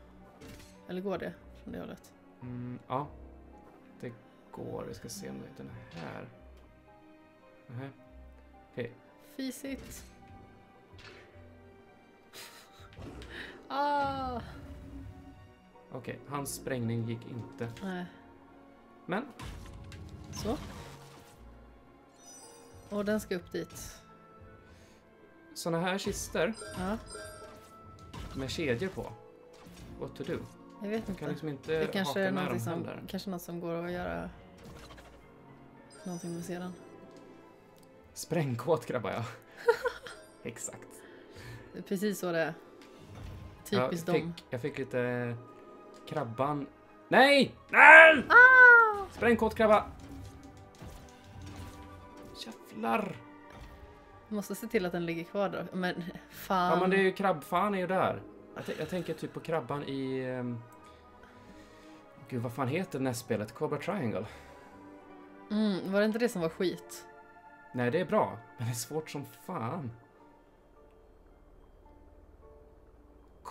Eller går det från det hållet? Mm, ja, det går. Vi ska se om den är här. Nej. Fisigt. ah! Okej, hans sprängning gick inte. Nej, Men så. Och den ska upp dit. såna här kister Ja, med kedjor på. What to do? jag vet Jag kan inte. liksom inte Det kanske är någonting som, heller. kanske något som går att göra någonting med sedan. Sprängkåt grabbar ja. Exakt. Det är precis så det är. Jag Typiskt fick, dem. jag fick lite krabban. Nej! Nej! Ah! Sprängkåt krabba! Jävlar! Måste se till att den ligger kvar då. Men fan. Ja men det är ju krabbfan är ju där. Jag, jag tänker typ på krabban i... Um... Gud vad fan heter nästspelet? Cobra Triangle? mm, var det inte det som var skit? Nej det är bra, men det är svårt som fan.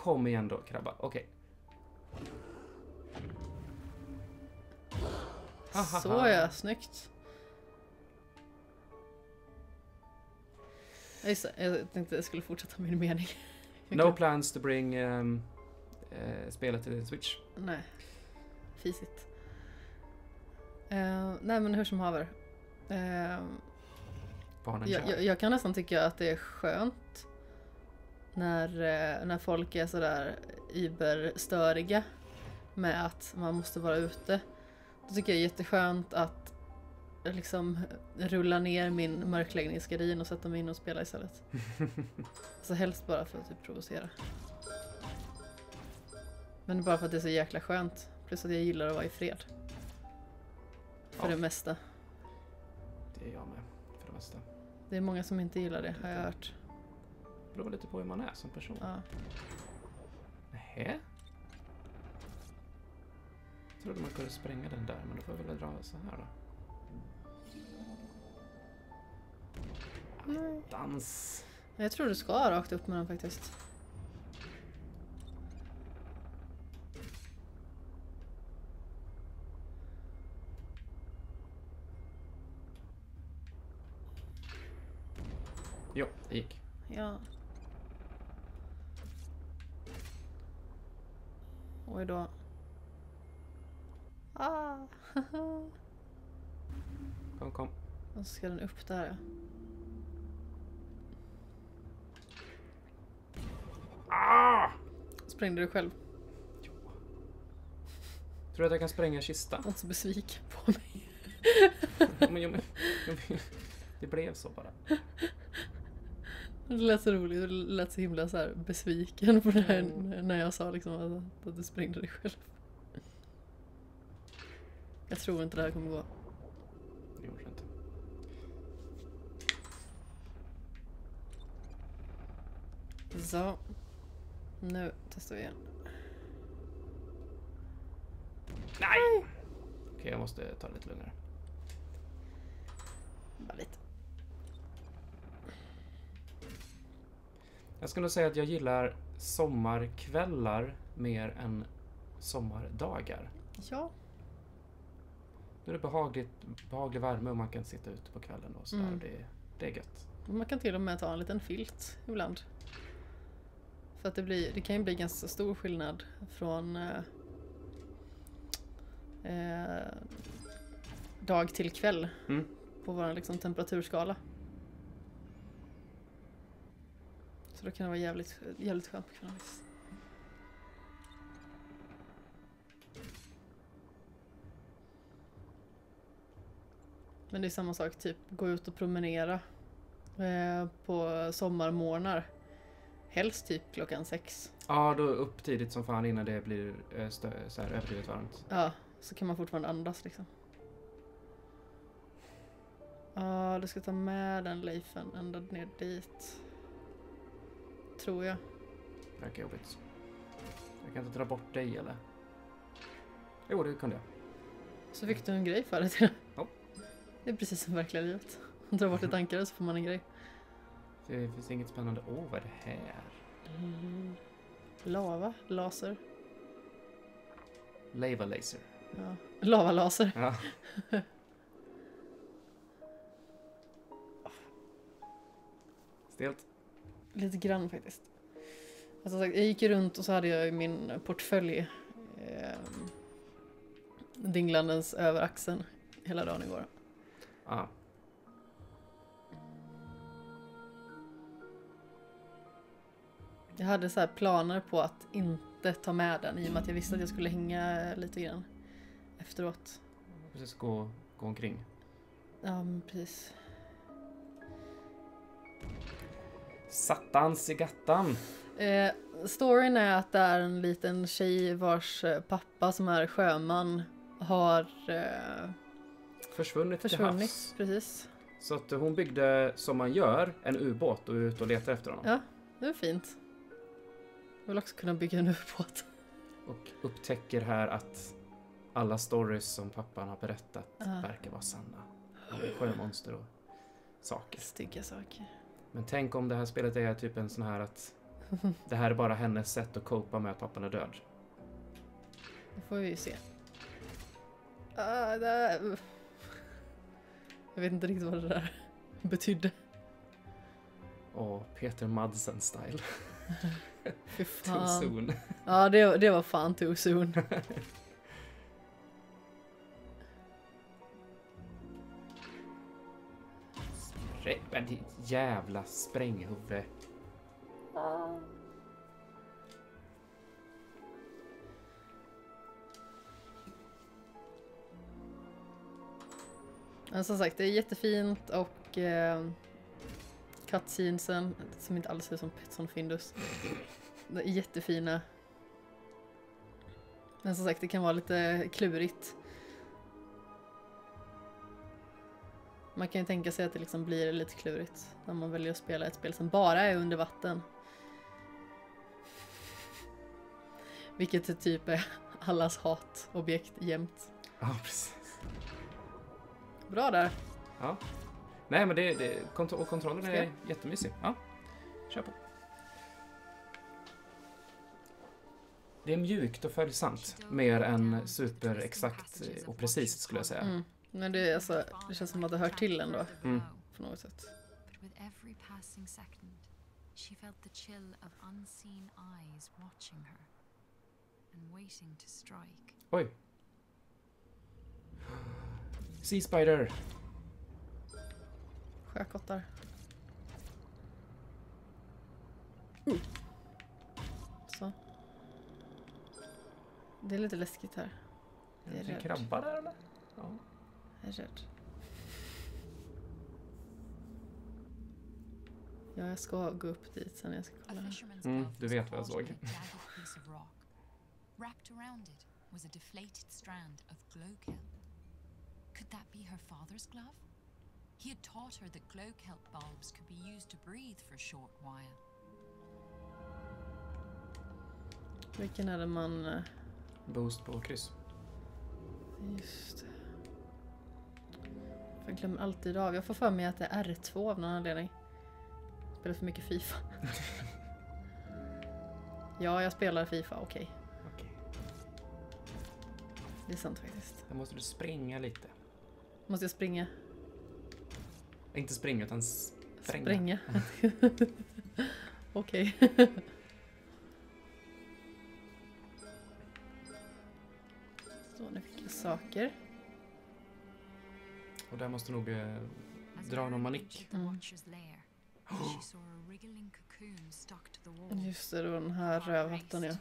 kom igen då krabba. Okej. Ahaha. Så ja, snyggt. Ja, just det, jag tänkte jag skulle fortsätta min mening. No plans to bring ehm, eh, spelet till Switch. Nej, fisigt. Eh, nej men hur som haver. Eh, Barnen jag, jag, jag kan nästan tycka att det är skönt när, eh, när folk är sådär überstöriga med att man måste vara ute. Då tycker jag det är jätteskönt att liksom rulla ner min mörkläggningsgardin och sätta mig in och spela istället. alltså helst bara för att typ provocera. Men bara för att det är så jäkla skönt. Plus att jag gillar att vara i fred. För Ja. det mesta. Det är jag med, för det mesta. Det är många som inte gillar det har jag hört. Det beror lite på hur man är som person. Ja. Nähä? Jag trodde man kunde spränga den där, men då får jag väl dra så här då. Nej. Dans. Jag tror du ska rakt upp med den faktiskt. Jo, det gick. Ja. Oj då. Ah. Kom, kom. Och så ska den upp där. Ah! Sprängde du själv? Tror du att jag kan spränga kistan? Jag är så besviken på mig. Men, ja, men, ja, men, det blev så bara. Det lät så roligt. Du lät så himla så här besviken på det här Mm. när jag sa liksom att, att du sprängde dig själv. Jag tror inte det här kommer gå. Det gjorde inte. Så. Nu testar vi igen. Nej! Okej, jag måste ta det lite lugnare. Bara lite. Jag skulle säga att jag gillar sommarkvällar mer än sommardagar. Ja. Nu är det behagligt, behaglig värme och man kan sitta ute på kvällen och sådär. Mm. Det, det är gött. Man kan till och med ta en liten filt ibland. För att det, blir, det kan ju bli ganska stor skillnad från eh, eh, dag till kväll Mm. på vår liksom, temperaturskala. Så då kan det vara jävligt, jävligt skönt på kvällen. faktiskt. Men det är samma sak, typ gå ut och promenera eh, på sommarmorgnar. Helst typ klockan sex. Ja, då upp tidigt som fan innan det blir eh, stö, så här överdrivet varmt. Ja, så kan man fortfarande andas liksom. Ja, du ska ta med den Leifen ända ner dit. Tror jag. Verkar jobbigt. Jag kan inte dra bort dig eller? Jo, det kunde jag. Så fick du en grej för det. Ja. Det är precis som verkliga livet. Dra bort ett ankare så får man en grej. Det finns inget spännande. Åh, vad är det här? Mm. Lava, laser, Lava laser. ja. lavalaser. Ja. Stelt. Lite grann faktiskt. Alltså, jag gick runt och så hade jag ju min portfölj eh, dinglandes över axeln hela dagen igår. Ja. Jag hade så här planer på att inte ta med den i och med att jag visste att jag skulle hänga lite grann efteråt. Precis gå, gå omkring. Ja, precis. Sattans i gattan. Eh, storyn är att det är en liten tjej vars eh, pappa som är sjöman har eh, Försvunnit, till försvunnit. havs. Precis. Så att hon byggde, som man gör, en ubåt och är ute och letar efter honom. Ja, det är fint. Jag vill också kunna bygga en ubåt. Och upptäcker här att alla stories som pappan har berättat Ja. verkar vara sanna. Sjömonster och saker. Stygga saker. Men tänk om det här spelet är typ en sån här att det här är bara hennes sätt att copa med att pappan är död. Det får vi ju se. Ah, det... Jag vet inte riktigt vad det där betydde. Och Peter Madsen-style. Fy Too fan. soon. Ja, det, det var fan too soon. Spräng- Men ditt jävla spränghuvud. Men som sagt, det är jättefint och eh, cutscenesen, som inte alls ser ut som Petson Findus, Det är jättefina. Men som sagt, det kan vara lite klurigt. Man kan ju tänka sig att det liksom blir lite klurigt när man väljer att spela ett spel som bara är under vatten. Vilket är typ är allas hatobjekt jämt. Ja, precis. Bra där! Ja. Nej, men det, det kont- och kontrollen är jättemysig. Ja, kör på. Det är mjukt och följsamt. Mer än superexakt och precis skulle jag säga. Mm. Men det, är alltså, det känns som att det hör till ändå Mm. på något sätt. But with every passing second, she felt the chill of unseen eyes watching her and waiting to strike. Oj. Sea Spider. Sjökottar. Uh. Så. Det är lite läskigt här. Det är Är det krabba där eller? Ja. Rädd. Ja, jag ska gå upp dit sen jag ska kolla. Mm, du vet vad jag såg. Wrapped around it was a deflated strand of glowkelp. Could that be her father's glove? He had taught her that glowkelp bulbs could be used to breathe for a short while. Vilken det man... eh, Boost på kryss. Just det. Jag glömmer alltid av. Jag får för mig att det är R2 av någon anledning. Spelar för mycket Fifa. ja, jag spelar Fifa, okej. Okej. Det är sant faktiskt. Då måste du springa lite. Måste jag springa? Inte springa utan spränga. Spränga. okej. Så, nu fick jag saker. Och där måste nog eh, dra någon manick. Mm. Wall. Just det, det var den här rövhatten ja.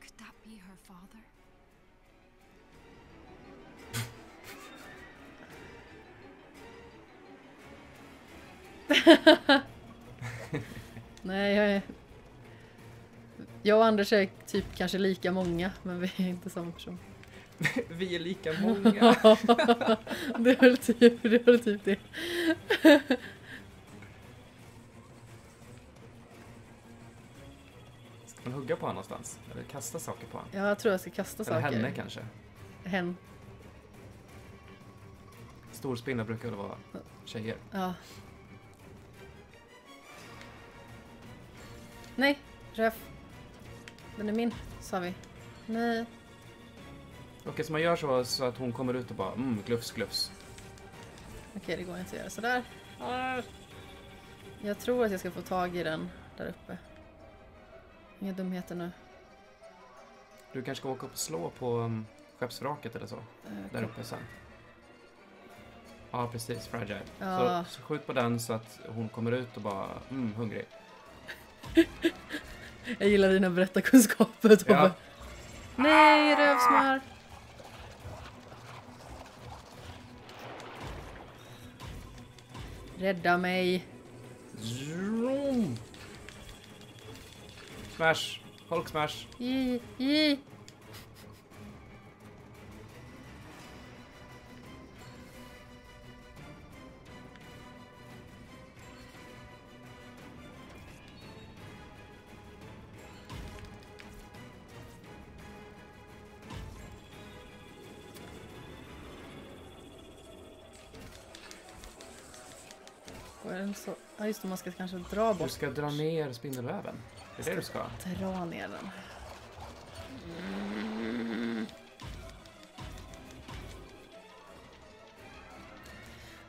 Could that be her father? Nej, jag är... Jag och Anders är typ kanske lika många, men vi är inte samma person. Vi är lika många. det är väl typ det. Är typ det. Ska man hugga på honom någonstans? Eller kasta saker på honom? Ja, jag tror jag ska kasta Eller saker. henne kanske? Hen. Storspinnar brukar väl vara tjejer? Ja. Nej, röf. Den är min, sa vi. Nej. Okej, så man gör så, så att hon kommer ut och bara mm, glufs glufs. Okej, det går inte att göra sådär. Jag tror att jag ska få tag i den där uppe. Inga dumheter nu. Du kanske ska åka upp och slå på um, skeppsvraket eller så? Eh, Där uppe sen. Ja, precis. Fragile. Ja. Så, så skjut på den så att hon kommer ut och bara mm, hungrig. Jag gillar dina berättarkunskaper Tobbe. Ja. Nej, rövsmör! Rädda mig. Smash! Hulk smash! I, i. den så... Ja just det, man ska kanske dra Du bort. ska dra ner spindelväven. Det är det du ska. Dra ner den.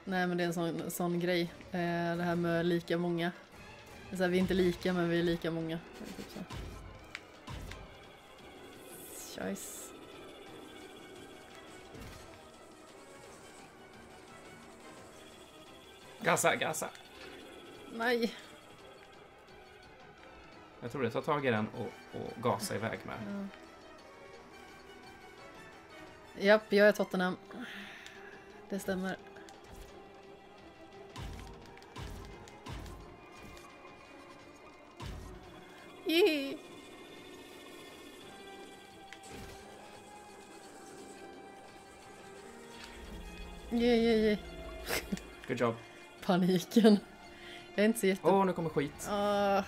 Nej men det är en sån, sån grej. Eh, det här med lika många. Det är så här, vi är inte lika men vi är lika många. Typ. Choice. Gasa, gasa! Nej. Jag tror det. Ta tag i den och, och gasa iväg med. Ja. Japp, jag är Tottenham. Det stämmer. Yay. Yay, yay, yay. Good job. Paniken. Jag är inte så jätte... Åh, nu kommer skit. Ah.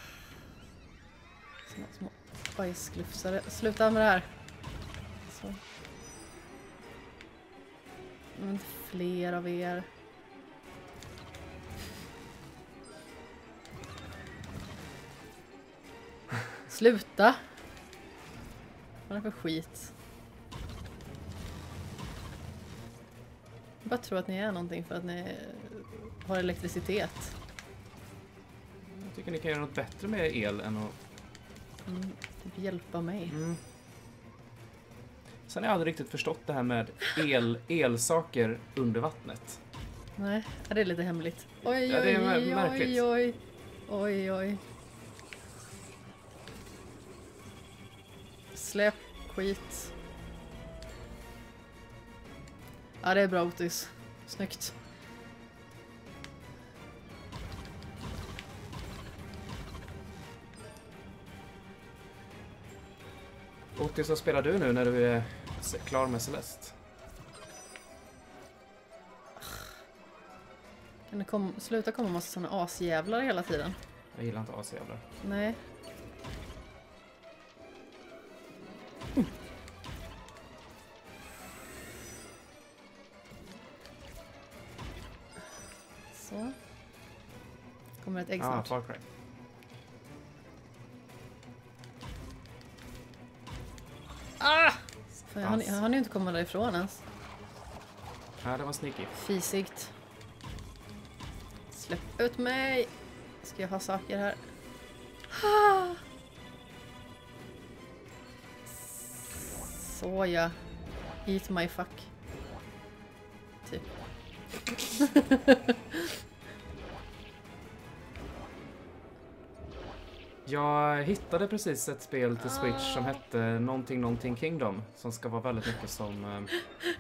Små, små bajsglufsare. Sluta med det här. Så. Men fler av er. Sluta! Vad är det för skit? Bara tror att ni är någonting för att ni har elektricitet. Jag tycker ni kan göra något bättre med el än att... Mm, typ hjälpa mig. Mm. Sen har jag aldrig riktigt förstått det här med el, elsaker under vattnet. Nej, det är lite hemligt. Oj, oj, Ja, det är oj, mär- märkligt. oj, oj, oj. Släpp skit. Ja, det är bra Otis. Snyggt. Otis, vad spelar du nu när du är klar med Celeste? Kan det kom, sluta komma massa såna asjävlar hela tiden? Jag gillar inte asjävlar. Nej. Ett ägg Ah, snart. Far Cry. Ah! Fan, jag hann- jag hann ju inte komma därifrån ens. Ja, det var sneaky. Fisigt. Släpp ut mig! Ska jag ha saker här? Ah! Så ja. Eat my fuck. Typ. Jag hittade precis ett spel till Switch som hette någonting någonting Kingdom. Som ska vara väldigt mycket som... eh,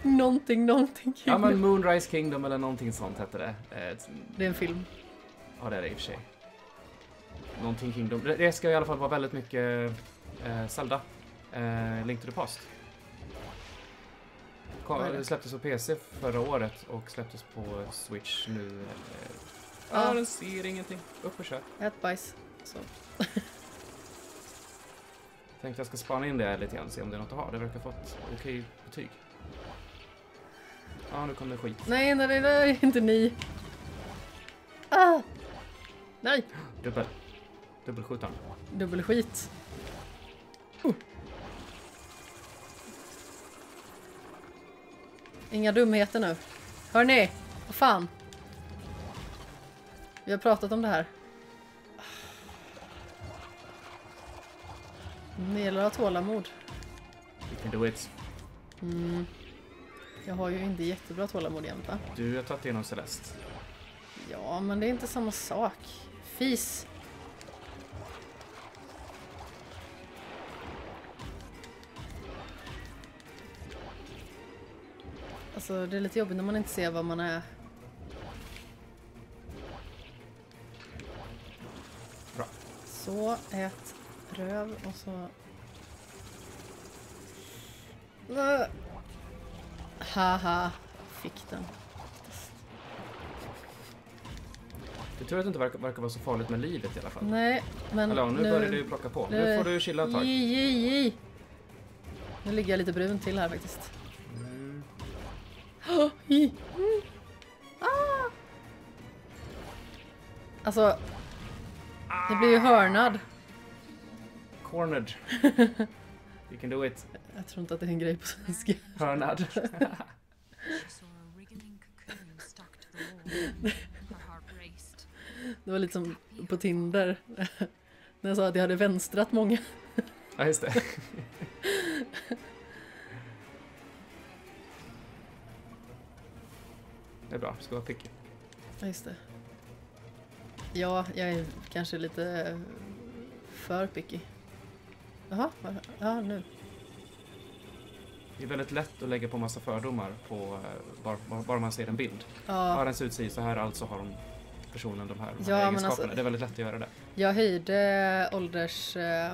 Någonting, någonting. Ja men Moonrise Kingdom eller någonting sånt hette det. Eh, Det är en film. Ja det är det i och för sig. Någonting Kingdom. Det- ska i alla fall vara väldigt mycket eh, Zelda. Eh, Link to the Past. Kom, det? släpptes på PC förra året och släpptes på Switch nu. Eh, Ja. Ja, den ser ingenting. Upp och kör. Ät bajs. Så. Tänkte jag ska spana in det lite grann, se om det är något att ha. Det verkar ha fått okej betyg. Ja, nu kom det skit. Nej, nej, nej, nej, inte ni. Ah! Nej! Dubbel. Dubbelskjutaren. Dubbelskit. Uh. Inga dumheter nu. Hörni! Vad fan? Vi har pratat om det här. Det gäller att ha tålamod. You can do it. Mm. Jag har ju inte jättebra tålamod jämt va? Du har tagit igenom Celeste. Ja, men det är inte samma sak. Fis! Alltså, det är lite jobbigt när man inte ser vad man är. Bra. Så, ät röv och så... Haha, fick den. Det tur att det inte verkar, verkar vara så farligt med livet i alla fall. Nej, men Eller ja, nu, börjar det ju plocka på. Nu får du chilla ett tag. Ji, ji, ji. Nu ligger jag lite brun till här faktiskt. Mm. Oh, i. Mm. Ah. Alltså, jag blir ju hörnad. Cornered. You can do it. Jag tror inte att det är en grej på svenska. Hörnad. Det var lite som på Tinder. När jag sa att jag hade vänstrat många. ja, just det. Det är bra, ska vara picky. Ja, just det. Ja, jag är kanske lite för picky. Jaha, ja nu. Det är väldigt lätt att lägga på massa fördomar på eh, bara, bara- bara man ser en bild. Har Ja, den ser ut si så här, alltså har de personen de här, de här Ja, egenskaperna. alltså- Det är väldigt lätt att göra det. jag höjde ålders... Eh,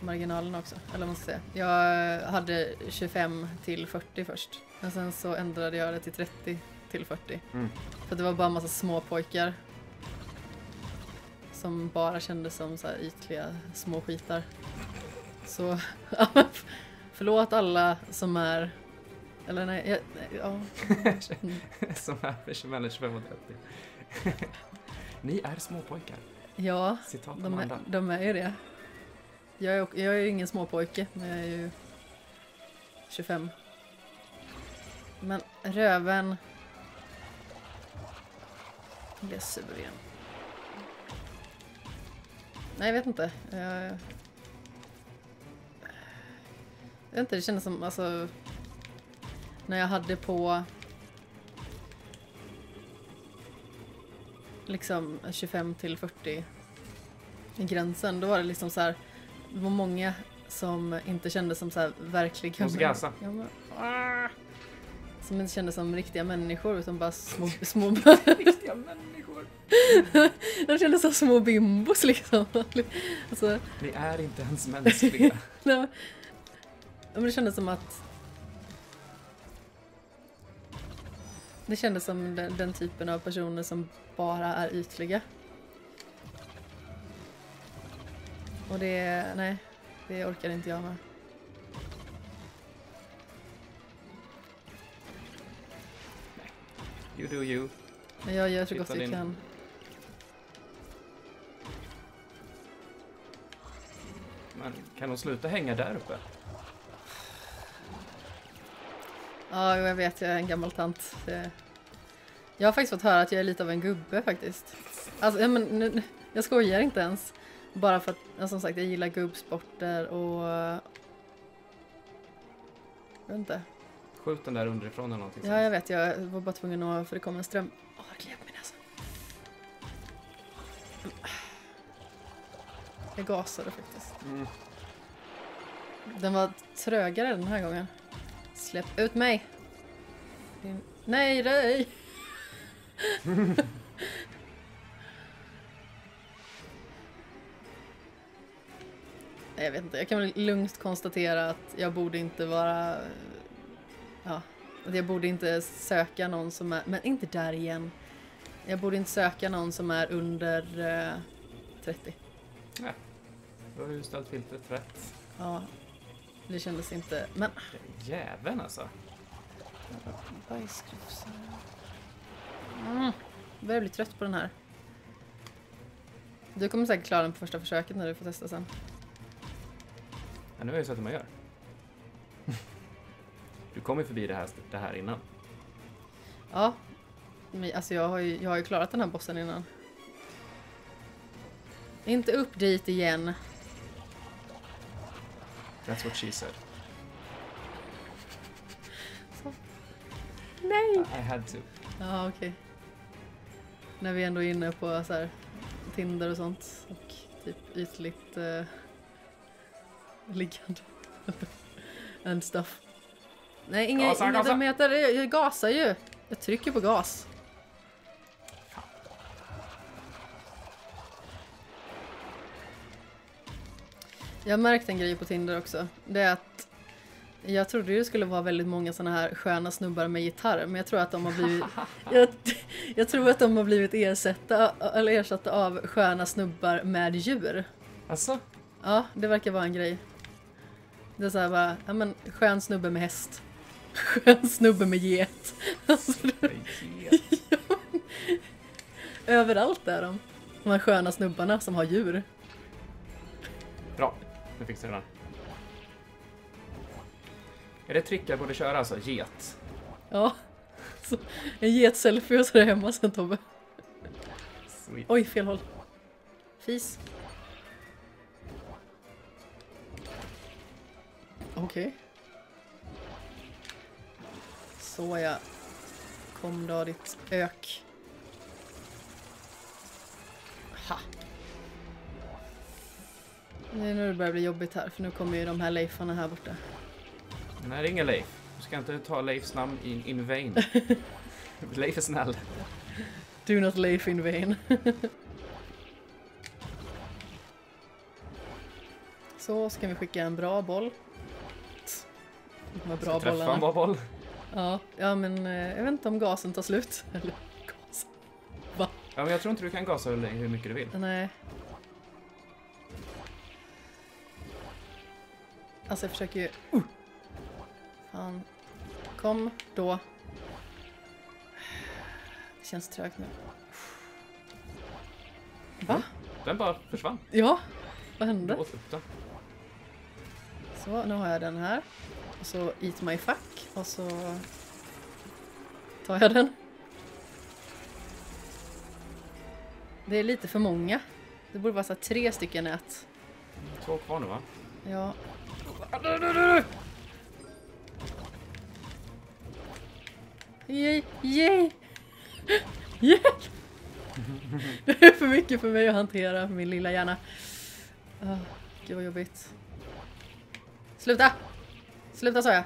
marginalen också, eller ska säga. Jag hade 25 till 40 först. Men sen så ändrade jag det till 30 till 40. Mm. För det var bara en massa små pojkar Som bara kändes som så här ytliga små skitar. Så, ja, förlåt alla som är... Eller nej, jag, nej, ja. Mm. Som är mellan 25 och 30. Ni är småpojkar. Ja, Citat de är, de är ju det. Jag är, jag är ju ingen småpojke, men jag är ju 25. Men röven... Nu blir jag sur igen. Nej, jag vet inte. Jag, jag vet inte, det kändes som alltså... När jag hade på... Liksom 25 till 40 i gränsen, då var det liksom så här. Det var många som inte kändes som så här verkliga Måste gasa. Ja, men, ah. Som inte kändes som riktiga människor utan bara små, små Riktiga människor. De kändes som små bimbos liksom. Alltså, Ni är inte ens mänskliga. nej, men- ja, men det kändes som att Det kändes som den, den typen av personer som bara är ytliga. Och det, nej, det orkar inte jag med. You do you. Jag gör så gott jag kan. Men kan de sluta hänga där uppe? Ja, jag vet, jag är en gammal tant. Jag har faktiskt fått höra att jag är lite av en gubbe faktiskt. Alltså, ja, men, nu, jag skojar inte ens. Bara för att, som sagt, jag gillar gubbsporter och... Jag vet inte. Skjut den där underifrån eller någonting. Ja, jag vet, jag var bara tvungen att, för det kom en ström. Det kliar på min näsa. Jag gasade faktiskt. Mm. Den var trögare den här gången. Släpp ut mig! Din... Nej! Nej, jag vet inte, jag kan väl lugnt konstatera att jag borde inte vara... Ja, att jag borde inte söka någon som är... Men inte där igen. Jag borde inte söka någon som är under eh, 30. Då har du ställt filtret rätt. Ja, det kändes inte... Men Jäveln alltså. Bajskrufsar. Mm. Jag börjar bli trött på den här. Du kommer säkert klara den på första försöket när du får testa sen. Ja, nu har jag ju sett hur man gör. Du kom ju förbi det här, det här innan. Ja, men alltså jag har, ju, jag har ju klarat den här bossen innan. Inte upp dit igen. That's what she said. Nej! I had to. Ja, okej. När vi ändå är inne på så här, Tinder och sånt och typ ytligt eh, liggande. And stuff. Nej, inga, Gasa, inga gasa. Jag, jag gasar ju. Jag trycker på gas. Jag har märkt en grej på Tinder också. Det är att jag trodde det skulle vara väldigt många såna här sköna snubbar med gitarr, men jag tror att de har blivit jag, jag tror att de har blivit ersatta, eller ersatta av sköna snubbar med djur. Alltså? Ja, det verkar vara en grej. Det är såhär bara, ja men skön snubbe med häst. Skön snubbe med get. Alltså, det- överallt är de. De här sköna snubbarna som har djur. Nu fixar jag den. Är det ett trick jag borde köra alltså? Get? Ja. Så, en get-selfie och så är det hemma sen Tobbe. Sweet. Oj, fel håll. Fis. Okej. Så ja. Kom då ditt ök. Det är nu det börjar bli jobbigt här för nu kommer ju de här Leifarna här borta. Nej, det är ingen Leif. Du ska inte ta Leifs namn in, in vain. Leif är snäll. Do not Leif in vain. Så ska vi skicka en bra boll. De här bra Ska träffa en bollarna. bra boll. Ja, ja men eh, jag vet inte om gasen tar slut. Eller gas. Ja, men jag tror inte du kan gasa hur mycket du vill. Nej. Alltså jag försöker ju... Uh. Fan. Kom då. Det känns trögt nu. Va? Den bara försvann. Ja, vad hände? Så, nu har jag den här. Och så eat my fuck. Och så tar jag den. Det är lite för många. Det borde vara så tre stycken nät. Två kvar nu va? Ja. Yay! Yay! Hjälp! Det är för mycket för mig att hantera, min lilla hjärna. Oh, gud vad jobbigt. Sluta! Sluta sa jag!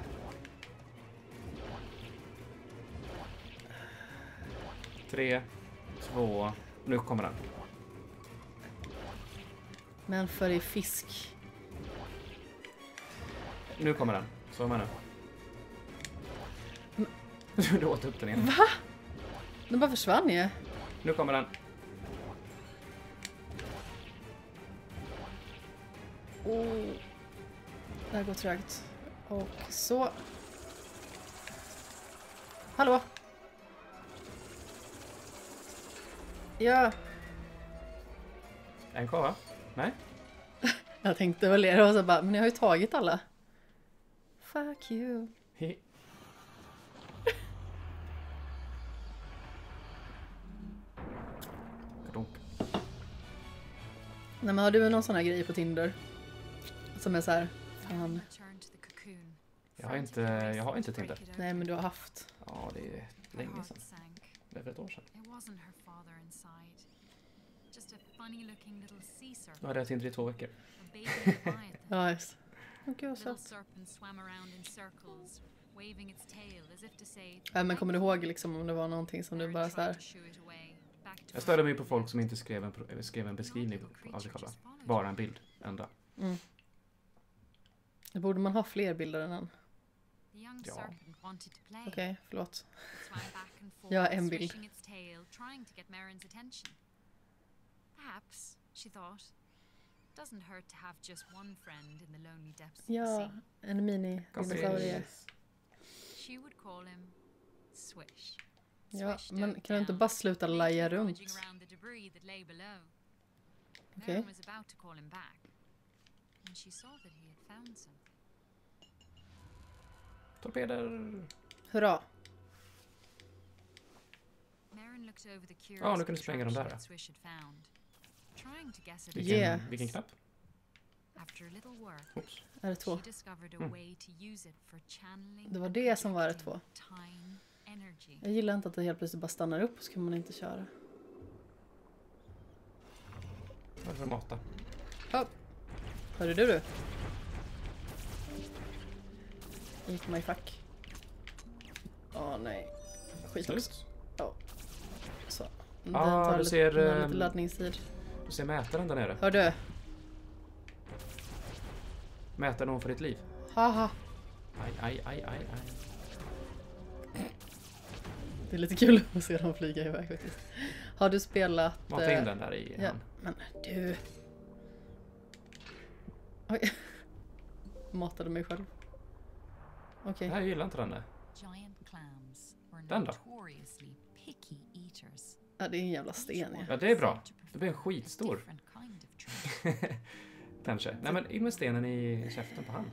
Tre, två, nu kommer den. Men för i fisk. Nu kommer den. Så är man nu. Du åt upp den igen. Va? Den bara försvann ju. Nu kommer den. Oh. Det här går trögt. Och så. Hallå? Ja, En kvar va? Nej? jag tänkte väl det och så bara, men jag har ju tagit alla. Fuck you. Nej men har du någon sån här grej på Tinder? Som är så här, fan. Jag har inte, jag har inte Tinder. nej men du har haft. Ja, det är länge sedan. Det är för ett år sedan. Nu hade jag Tinder i två veckor. Ja just To say Ja, men kommer du ihåg liksom om det var någonting som du bara så här. Jag störde mig på folk som inte skrev en, pro- skrev en beskrivning av sig själva. Bara en bild. Enda. Mm. Det borde man ha fler bilder än en. Ja. Okej, förlåt. It swam back and forth, Ja, en bild. Perhaps, she thought, doesn't hurt to have just one friend in the lonely depths of the Ja, sea. en mini-dinosaurie. Kompis. She would call him Swish. Ja, men kan du inte bara sluta laja runt? Okej. Something. Torpeder. Hurra! Ja, nu kan du spränga contraption där. Vilken, purpose. vilken knapp? After a little work, Oops. Är det två? she discovered a Mm. way to use it for channeling Det var and det som var det projecting time energy. Jag gillar inte att det helt plötsligt bara stannar upp och så kan man inte köra. Varför mata? Hörde du du? Eat my fuck. Åh nej. Skit också. Slut. Så. Den Ah, tar du lite, ser, har ehm, lite laddningstid. Du ser mätaren där nere. Hör du? Mäter någon för ditt liv. Haha. Aj, aj, aj, aj, aj. Det är lite kul att se dem flyga iväg faktiskt. Har du spelat... Mata eh, in den där i Ja, han. men du. Oj. Matade mig själv. Okej. Nej, jag gillar inte den där. Den då? Ja, det är en jävla sten ja. Ja, det är bra. Det blir a skitstor. Kanske. Nej men in med stenen i käften på han.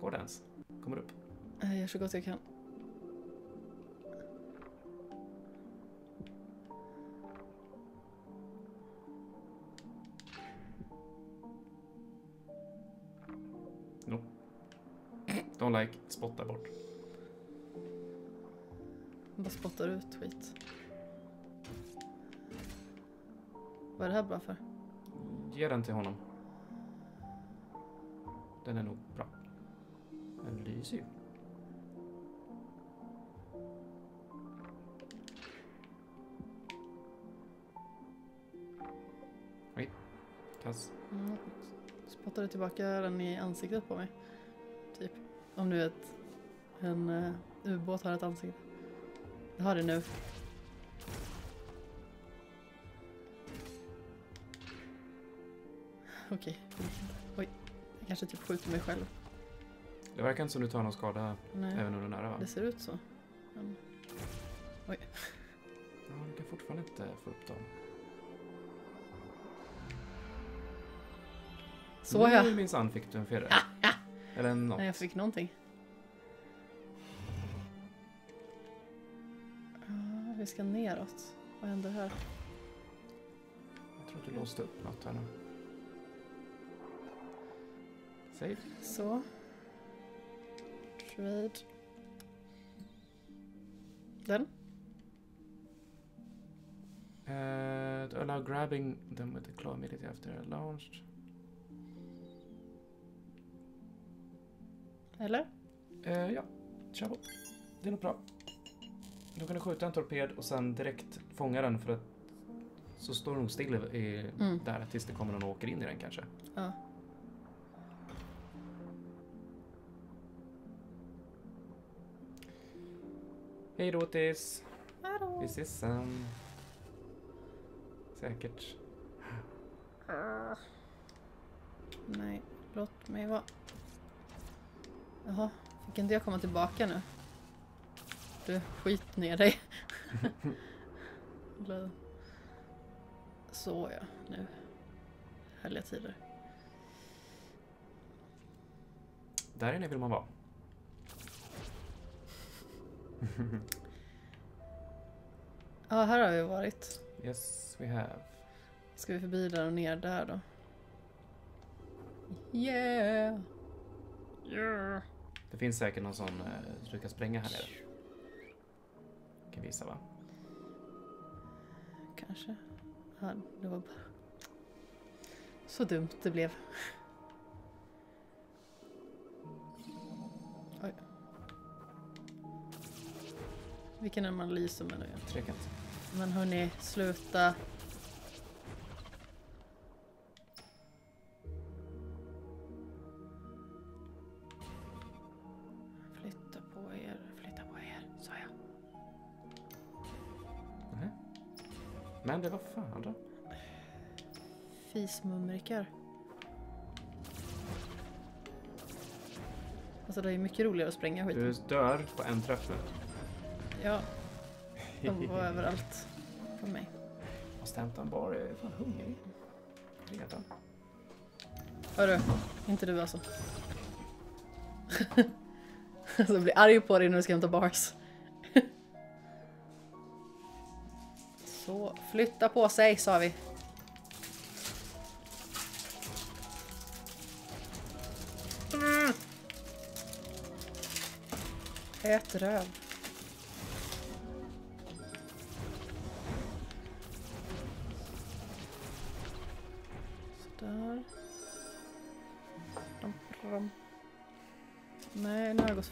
Går det ens? Kommer upp? Jag gör så gott jag kan. Don't like, spotta bort. Jag bara spottar ut skit. Vad är det här bra för? Ge den till honom. Den är nog bra. Den lyser ju. Oj. Kass. Mm. Spottade tillbaka den i ansiktet på mig. Typ. Om du vet, en uh, ubåt har ett ansikte. Det har det nu. Okej. Oj, jag kanske typ skjuter mig själv. Det verkar inte som du tar någon skada Nej, även under nära va? det ser ut så. Men, Ja, du kan fortfarande inte få upp dem. så ja. Nu minsann fick du en fjärde. Eller något. Nej, jag fick någonting. Vi ska neråt. Vad händer här? Jag tror att du låste upp något här nu. Save. Så. Trade. Den. Uh, to allow grabbing them with the claw immediately after they're launched. Eller? Eh, ja, kör på. Det är nog bra. Då kan du skjuta en torped och sen direkt fånga den för att så står den nog still i, Mm. där tills det kommer någon och åker in i den kanske. Ja. Hej då Otis! Hallå. Vi ses sen. Säkert. Ah. Nej, låt mig vara. Jaha, fick inte jag komma tillbaka nu? Du, skit ner dig. Så ja, nu. Härliga tider. Där inne vill man vara. Ja, här har vi varit. Yes, we have. Ska vi förbi där och ner där då? Yeah! Yeah! Det finns säkert någon sån eh, du kan spränga här nere. Kan visa va? Kanske. Ja, det var bara... Så dumt det blev. Vilken är man lyser med nu? Trekant. Men hörni, sluta. Flytta på er, flytta på er, sa jag. Nej. Men det var fan då. Fismumrikar. Alltså det är mycket roligare att spränga skiten. Du dör på en träff nu. Ja, de var överallt på mig. Hämta en bar. Är fan hungrig. Redan. Hörru, inte du alltså. alltså jag blir arg på dig när du ska hämta bars. Så, flytta på sig sa vi. Mm. Ät röv.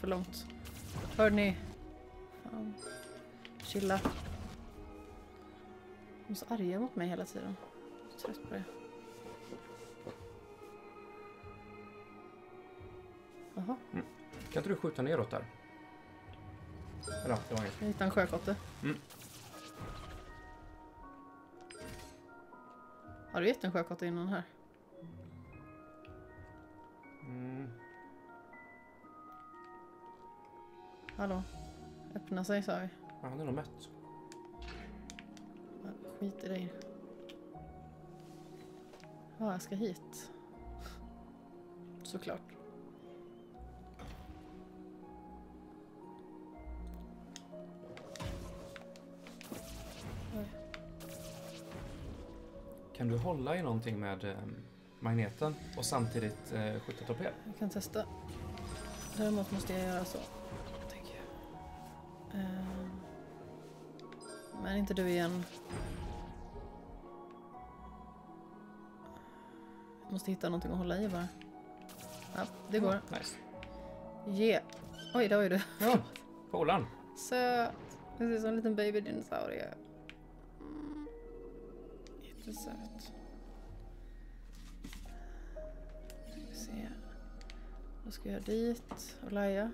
För långt. Hörni. Fan. Chilla. De är så arga mot mig hela tiden. Så trött på det. Jaha, Kan inte du skjuta neråt där? Eller det var inget. jag hittade en sjökotte. Mm. Har du gett en sjökotte innan här? Mm. Hallå? Öppna sig sa vi. Ja, Han är nog mött. Ja, Skit i dig. Ja, jag ska hit. såklart. Oj. Kan du hålla i någonting med eh, magneten och samtidigt eh, skjuta torped? Jag kan testa. Däremot måste jag göra så. Men inte du igen. Jag måste hitta någonting att hålla i bara. Ja, det går. Nice. Yeah. Oj, där var ju du. Ja, polaren. Söt. Det ser ut som en liten babydinosaurie. Mm. Jättesöt. Ska vi se. Då ska jag dit och laja.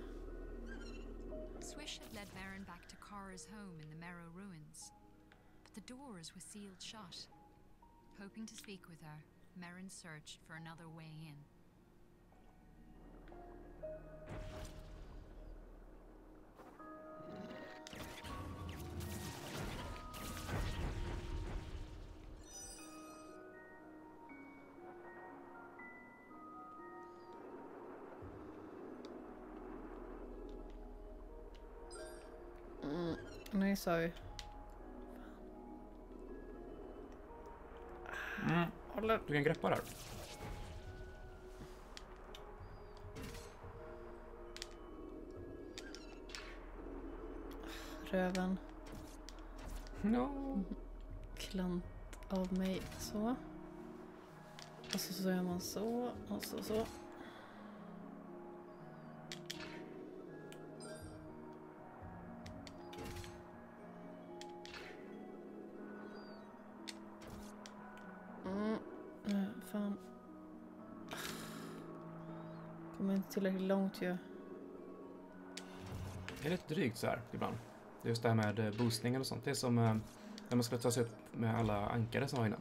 Swish had led Merrin back Kara's home in the Merrow ruins, but the doors were sealed shut. Hoping to speak with her, Merrin searched for another way in. Nej, sorry. Mm. Håller. Du kan greppa där. Röven. No. Klant av mig. Så. Och så, så gör man så. Och så så. Tillräckligt långt ju. Det är lite drygt så här ibland. Det är just det här med eh, boostningen och sånt. Det är som eh, när man skulle ta sig upp med alla ankare som var innan.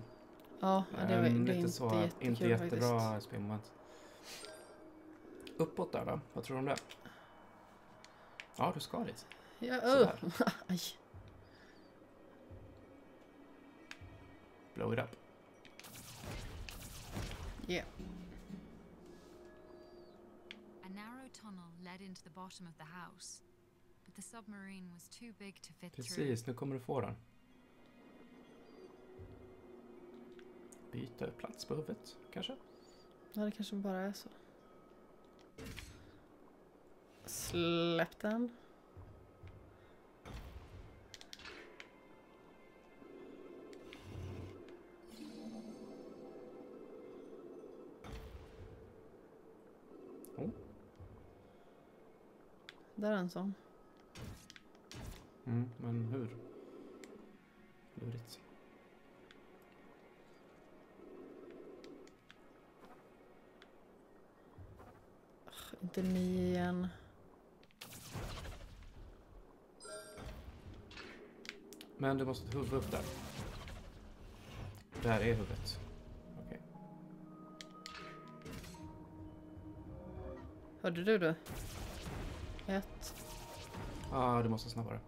Ja, det, var, Ehm, det är lite inte så, jättekul inte jättebra faktiskt. spelmoment. Uppåt där då? Vad tror du om det? Ja, du ska dit. Ja, uh. Aj. Blow it up. Yeah. Led into the bottom of the house, but the submarine was too big to fit through. Precis, nu kommer du få den. Byta plats på huvudet, kanske? Ja, det kanske bara är så. Släpp den. Är en sån. Mm, men hur? Lurigt. Inte ni igen. Men du måste huvud upp där. Där är huvudet. Okej. Hörde du det? Ah, du måste snabbare.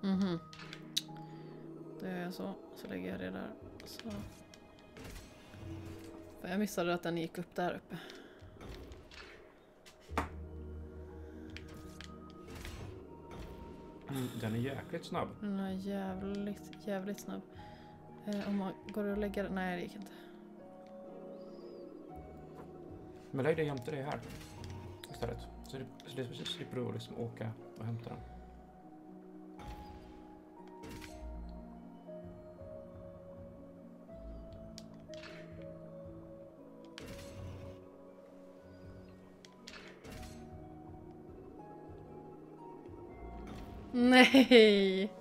Mhm. Då gör jag så. Så lägger jag det där. Så. Jag missade att den gick upp där uppe. Mm, den är jäkligt snabb. Den är jävligt, jävligt snabb. Eh, om man går och lägger Nej, det gick inte. Men lägg dig jämte dig här. Istället. Så, det, så det slipper du liksom åka och hämta den. Nej!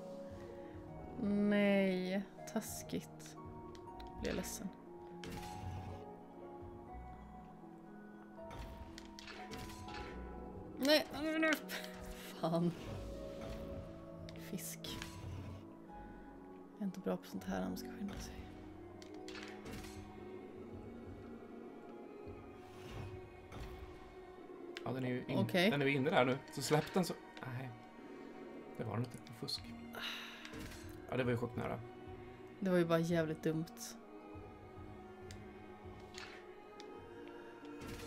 Nej, taskigt. Blir jag ledsen. Bra på sånt här när man ska skynda sig. Ja, den är ju in, Okej. den är inne där nu. Så släpp den så... Nej. Det var den inte. Fusk. Ja, det var ju sjukt nära. Det var ju bara jävligt dumt.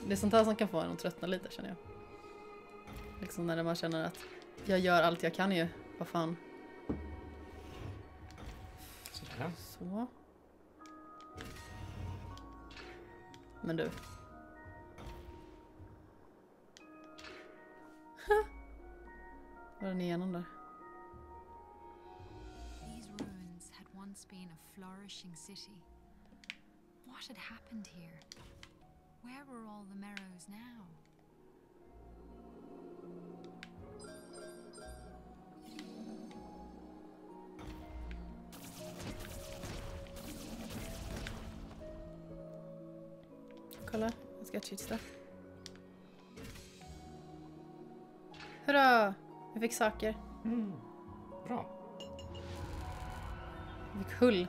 Det är sånt här som kan få en att tröttna lite känner jag. Liksom när man känner att jag gör allt jag kan ju. Vad fan. Sådär. Så. Men du. Var den igenom där? These ruins had once been a flourishing city. What had happened here? Where were all the Merrows now? Kolla, en skattkista. Hurra! Vi fick saker. Mm. Bra. Vi fick hull.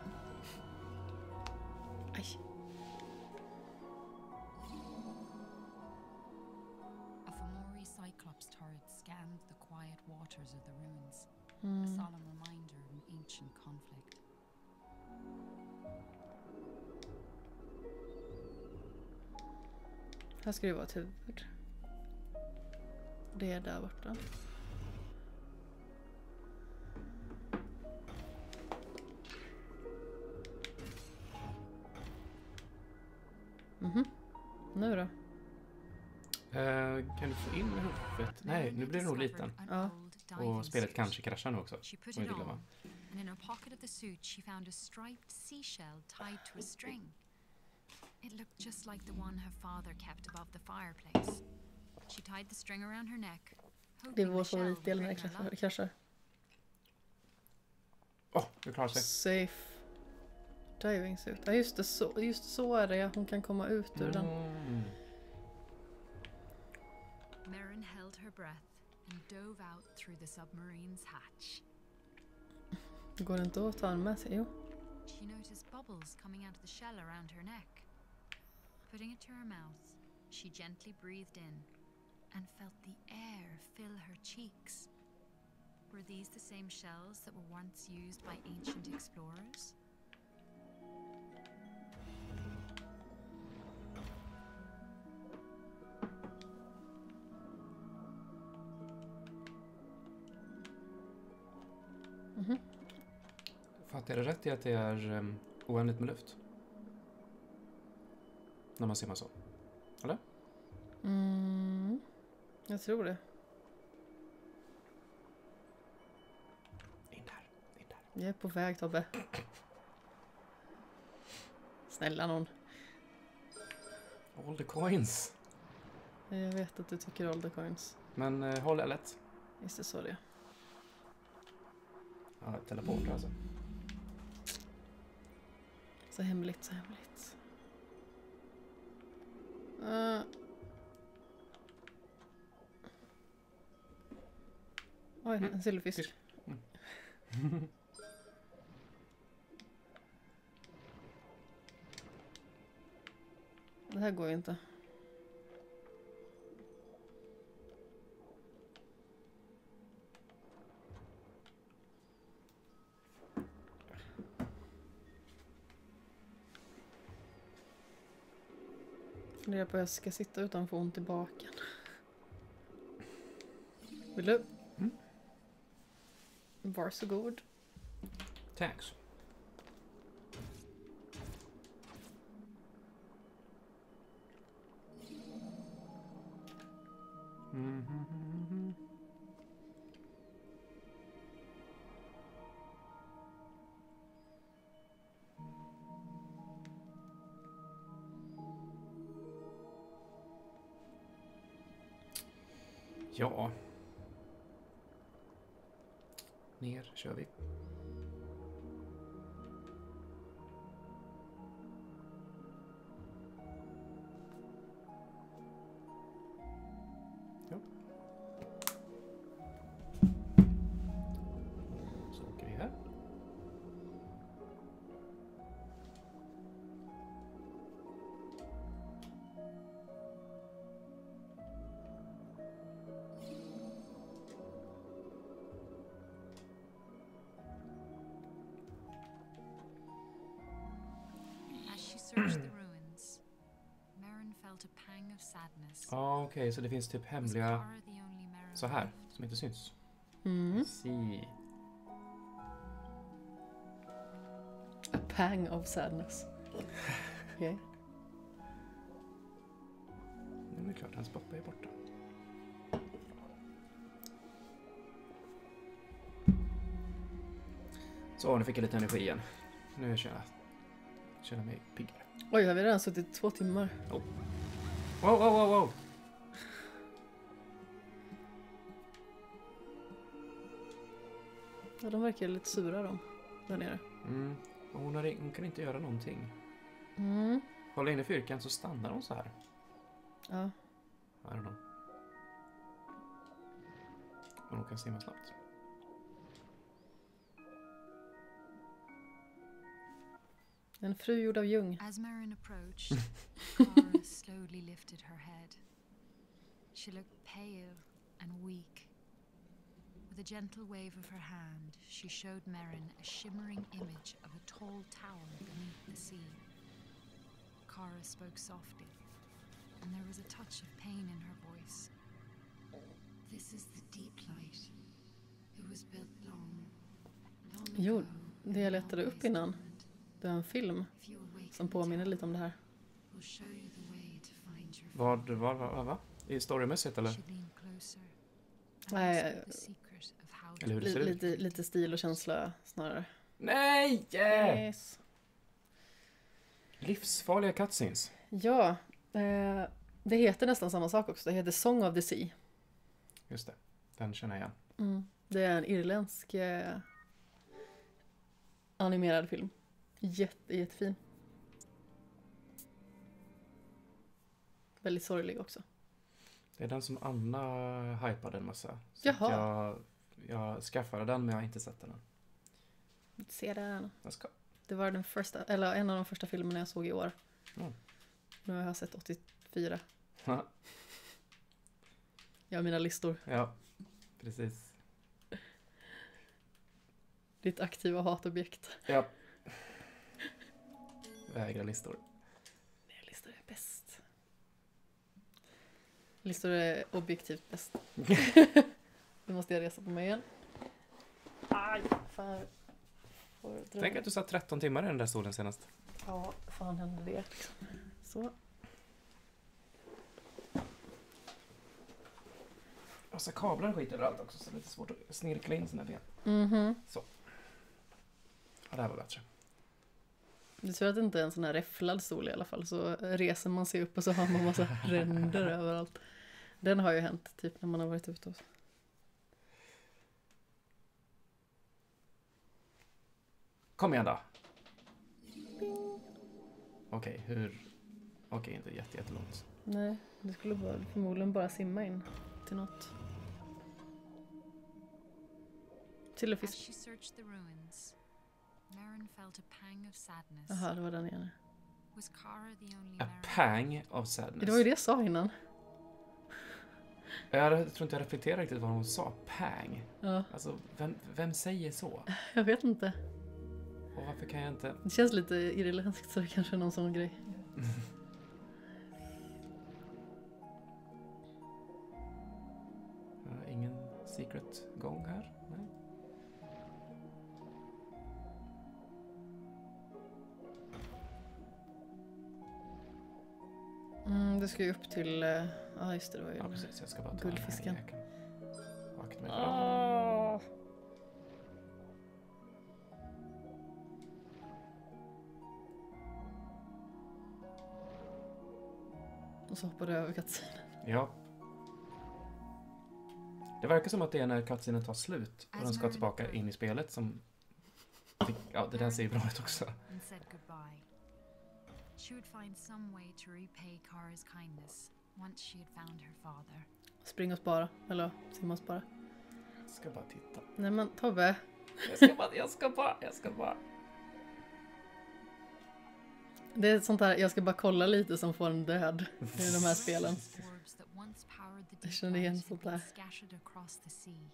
Här ska det vara ett huvud. Det är där borta. Mhm. Nu då? Eh, kan du få in huvudet? Nej, nu blir den nog liten. Ja. Och spelet kanske kraschar nu också. Inte and in her pocket of the suit she found a striped seashell tied to a string. It looked just like the one her father kept above the fireplace. She tied the string around her neck, Det är vår favoritdel när det kraschar. Åh, du klarar sig. Safe. Diving suit. Ja just det, så, just så är det. Hon kan komma ut ur den. Mm. Merrin held her breath and dove out through the submarine's hatch. Går det inte att ta den med sig? Jo. She noticed bubbles coming out of the shell around her neck. Putting it to her mouth, she gently breathed in and felt the air fill her cheeks. Were these the same shells that were once used by ancient explorers? Mhm. Fattar jag rätt i att det är um, oändligt med luft? När man simmar så. Mm. Jag tror det. In där, in där. Jag är på väg Tobbe. Snälla någon. All the coins. Jag vet att du tycker all the coins. Men uh, håll L1. Visst är så det. Ja, teleporter alltså. Så hemligt, så hemligt. Uh. Oj, en silverfisk. Fisk. Det här går ju inte. Funderar på att jag ska sitta utan att få ont i baken. Vill du? Mm. Varsågod. Thanks. Mhm. Ja. Ner searched the ruins, Merrin felt a pang of sadness. Ja, okej, så det finns typ hemliga så här, som inte syns. Mm. Si. A pang of sadness. Okej. Nu är det klart, hans pappa är borta. Så, nu fick jag lite energi igen. Nu känner jag, känner jag mig piggare. Oj, har vi redan suttit två timmar? Wow, wow, wow, wow! Ja, de verkar lite sura de, där nere. Mm. och Hon, har, hon kan inte göra någonting. Mm. Hålla inne fyrkant så stannar hon så här. Ja. I don't know. Men hon kan simma snabbt. En fru gjord av ljung. As Merrin approached, Kara slowly lifted her head. She looked pale and weak. With a gentle wave of her hand, she showed Merrin a shimmering image of a tall tower beneath the sea. Kara spoke softly, and there was a touch of pain in her voice. This is the deep light. It was built long, long Jo, ago det jag letade upp innan. Det en film som påminner lite om det här. Vad, vad, vad, va? I storymässigt eller? Nej, to Eller hur det Li- ser ut? lite, lite stil och känsla snarare. Nej! Yes. Livsfarliga cutscenes. Ja, eh, det heter nästan samma sak också. Det heter Song of the Sea. Just det. Den känner jag igen. Mm. Det är en irländsk eh, animerad film. Jätte, jättefin. Väldigt sorglig också. Det är den som Anna hypade en massa. Så Jaha. jag, jag skaffade den men jag har inte sett den än. Se den. Jag ska. Det var den första, eller en av de första filmerna jag såg i år. Mm. Nu har jag sett 84. Jag har mina listor. ja, precis. Ditt aktiva hatobjekt. Ja. Vägra listor. Nej, listor är bäst. Listor är objektivt bäst. nu måste jag resa på mig igen. Aj, fan. Tänk att du satt 13 timmar i den där stolen senast. Ja, fan hände det liksom. Så. Kablar och skit överallt också så det är lite svårt att snirkla in sina ben. Mhm. Ja, det här var bättre. Det är tur att det inte är en sån här räfflad stol i alla fall. Så reser man sig upp och så har man massa ränder överallt. Den har ju hänt, typ när man har varit ute och så. Kom igen då. Okej, hur... Okej, inte jätte, jättelångt. Nej, du skulle bara, förmodligen bara simma in till något. Till och fisk. Jaha, det var den igen. Was Kara the only A pang of sadness. Det var ju det jag sa innan. Jag tror inte jag reflekterar riktigt vad hon sa. Pang. Ja, Alltså, vem, vem säger så? jag vet inte. Och varför kan jag inte... Det känns lite irländskt så det kanske är någon sån grej. Ingen secret gång här? Mm, det ska ju upp till... eh, Ja, just det, det var ju Ja, precis. Jag ska bara ta Guldfisken. Akta mig för. Ah. Och så hoppade jag över kattsinen. Ja. Det verkar som att det är när cutscenen tar slut och den ska tillbaka in i spelet som... Ja, det där ser ju bra ut också. And said goodbye. She would find some way to repay Kara's kindness once she had found her father. Spring och spara. Eller simma och spara. Jag ska bara titta. Nej men Tobbe. Jag ska bara, jag ska bara, jag ska bara. Det är sånt här, jag ska bara kolla lite som får en död i de här spelen. Orbs that once powered the Jag deep känner igen light had sånt been där. scattered across the sea.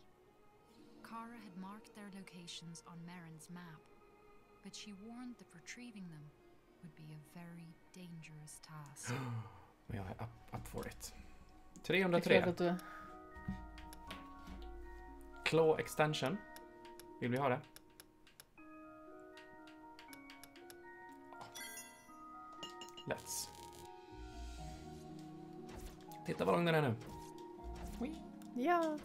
Kara had marked their locations on Merrin's map, but she warned that retrieving them would be a very dangerous task. Och jag är up, up for it. Det är 303. klart att du... Claw extension. Vill vi ha det? Let's. Titta vad lång den är nu. Ja.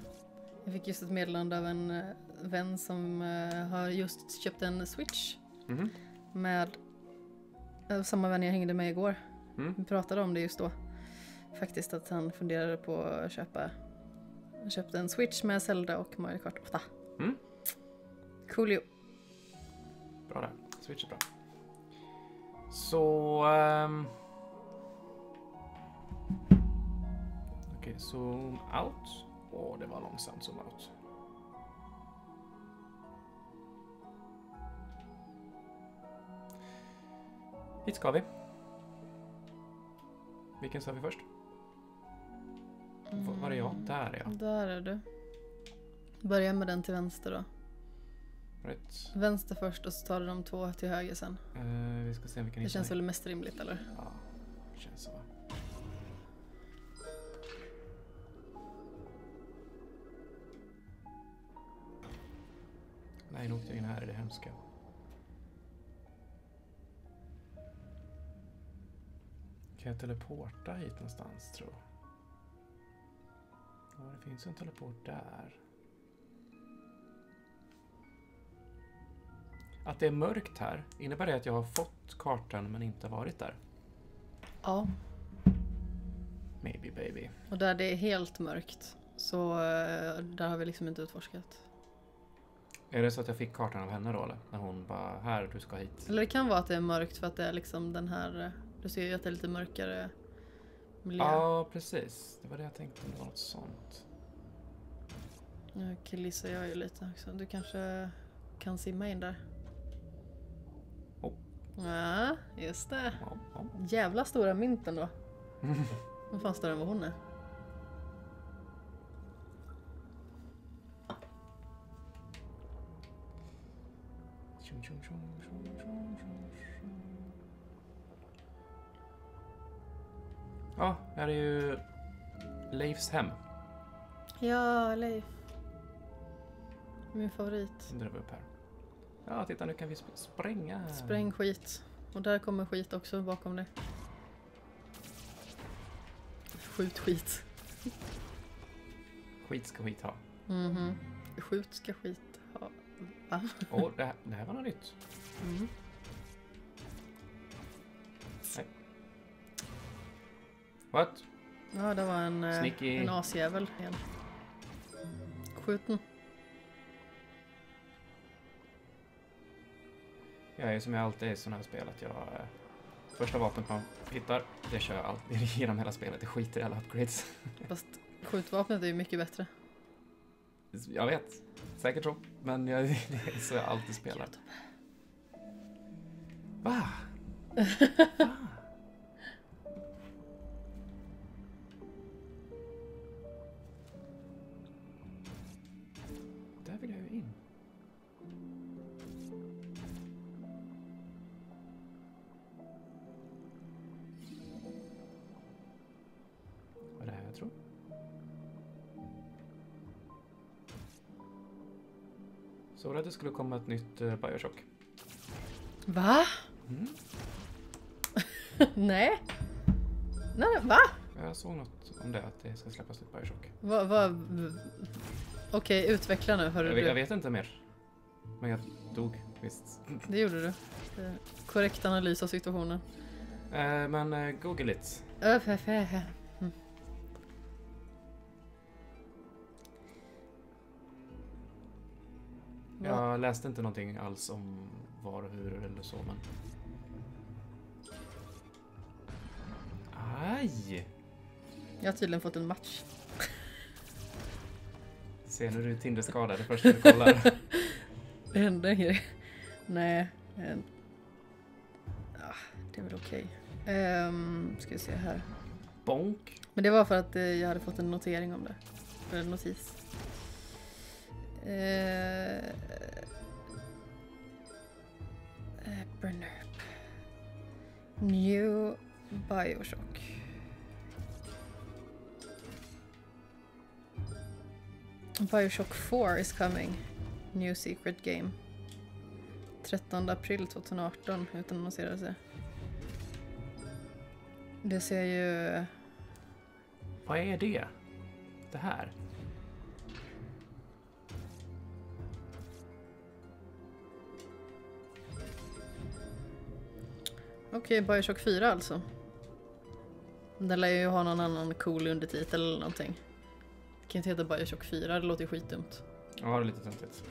Jag fick just ett meddelande av en eh, vän som eh, har just köpt en switch Mhm. med eh, samma vän jag hängde med igår. Mm. Vi pratade om det just då. Faktiskt att han funderade på att köpa han köpte en switch med Zelda och Mario Kart 8. Mm. Coolio. Bra där. Switch är bra. Så... ehm, Okej, zoom out. Åh, det var långsamt zoom out. Hit ska vi. Vilken sa vi först? V- Var är jag? Där är jag. Där är du. Börja med den till vänster då. Right. Vänster först och så tar du de två till höger sen. Eh, vi ska se vilken Det känns väl mest rimligt eller? Ja, det känns så. Nej, nu åkte jag in här i det hemska. Kan jag teleporta hit någonstans, jag? Ja, det finns ju en teleport där. Att det är mörkt här, innebär det att jag har fått kartan men inte varit där? Ja. Maybe baby. Och där det är helt mörkt så eh, där har vi liksom inte utforskat. Är det så att jag fick kartan av henne då eller? När hon bara, här du ska hit. Eller det kan vara att det är mörkt för att det är liksom den här, eh, du ser ju att det är lite mörkare miljö. Ja, precis. Det var det jag tänkte om det var något sånt. Nu killgissar jag ju lite också. Du kanske kan simma in där? Oh. Ja, just det. Ja, ja. Jävla stora mynten då. Vad fan större än vad hon är. Ja, här är ju Leifs hem. Ja, Leif. Min favorit. Som drev upp här. Ja, titta nu kan vi sp- spränga. Spräng skit. Och där kommer skit också bakom dig. Skjut skit. Skit ska skit ha. Mhm. Skjut ska skit ha. Va? Åh, det, här, det här var något nytt. Mm. What? Ja, det var en, eh, Sneaky. en asjävel igen. Skjut den. Jag är som jag alltid är i sådana här spel att jag... eh, Första vapnet man hittar, det kör jag alltid genom hela spelet. Det skiter i alla upgrades. Fast skjutvapnet är ju mycket bättre. Jag vet, säkert så. Men jag, det är så jag alltid spelar. Va? Va? Du att det skulle komma ett nytt uh, Bioshock? Va? Mm. Nej? Nej, va? Jag såg något om det, att det ska släppas ett Bioshock. Va, va? Okej, utveckla nu hörru Jag, vet- jag vet inte mer. Men jag dog, visst. Det gjorde du. Eh, Korrekt analys av situationen. Eh, men uh, google it. Jag läste inte någonting alls om var och hur eller så, men... Aj! Jag har tydligen fått en match. Se, nu du Tinder-skadad det första du kollar. Det hände en grej. Nej. eh, ah, det är väl okej. Ehm, ska vi se här. Bonk. Men det var för att eh, jag hade fått en notering om det. Eller en notis. Eh, eh, uh, Burnup. New Bioshock. Bioshock 4 is coming. New Secret Game. 13 april 2018 utan att utannonserades det. Det ser ju... Vad är det? Det här? Okej, Bioshock 4 alltså. Den lär ju ha någon annan cool undertitel eller någonting. Det kan ju inte heta Bioshock 4, det låter ju skitdumt. Ja, det är lite töntigt.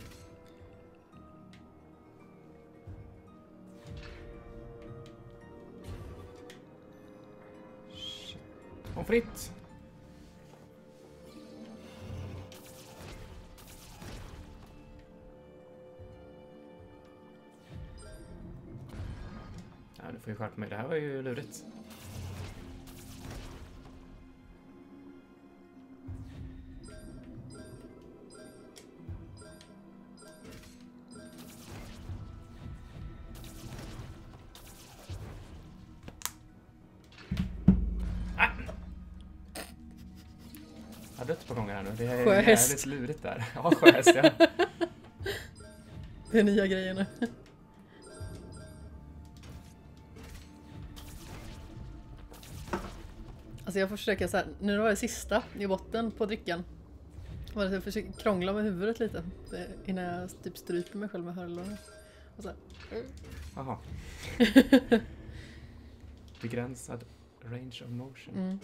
Shit. Pommes frites! Ja, nu får jag skärpa mig. Det här var ju lurigt. Jag har dött par gånger här nu. Det är Sjöhäst. jävligt lurigt där. Ja, sjöhäst ja. Det är nya grejer Alltså jag får försöka så här, nu var det sista i botten på drickan. Jag försöker krångla med huvudet lite eh, innan jag typ stryper mig själv med hörlurarna. Och så här. Jaha. Begränsad range of motion. Mm.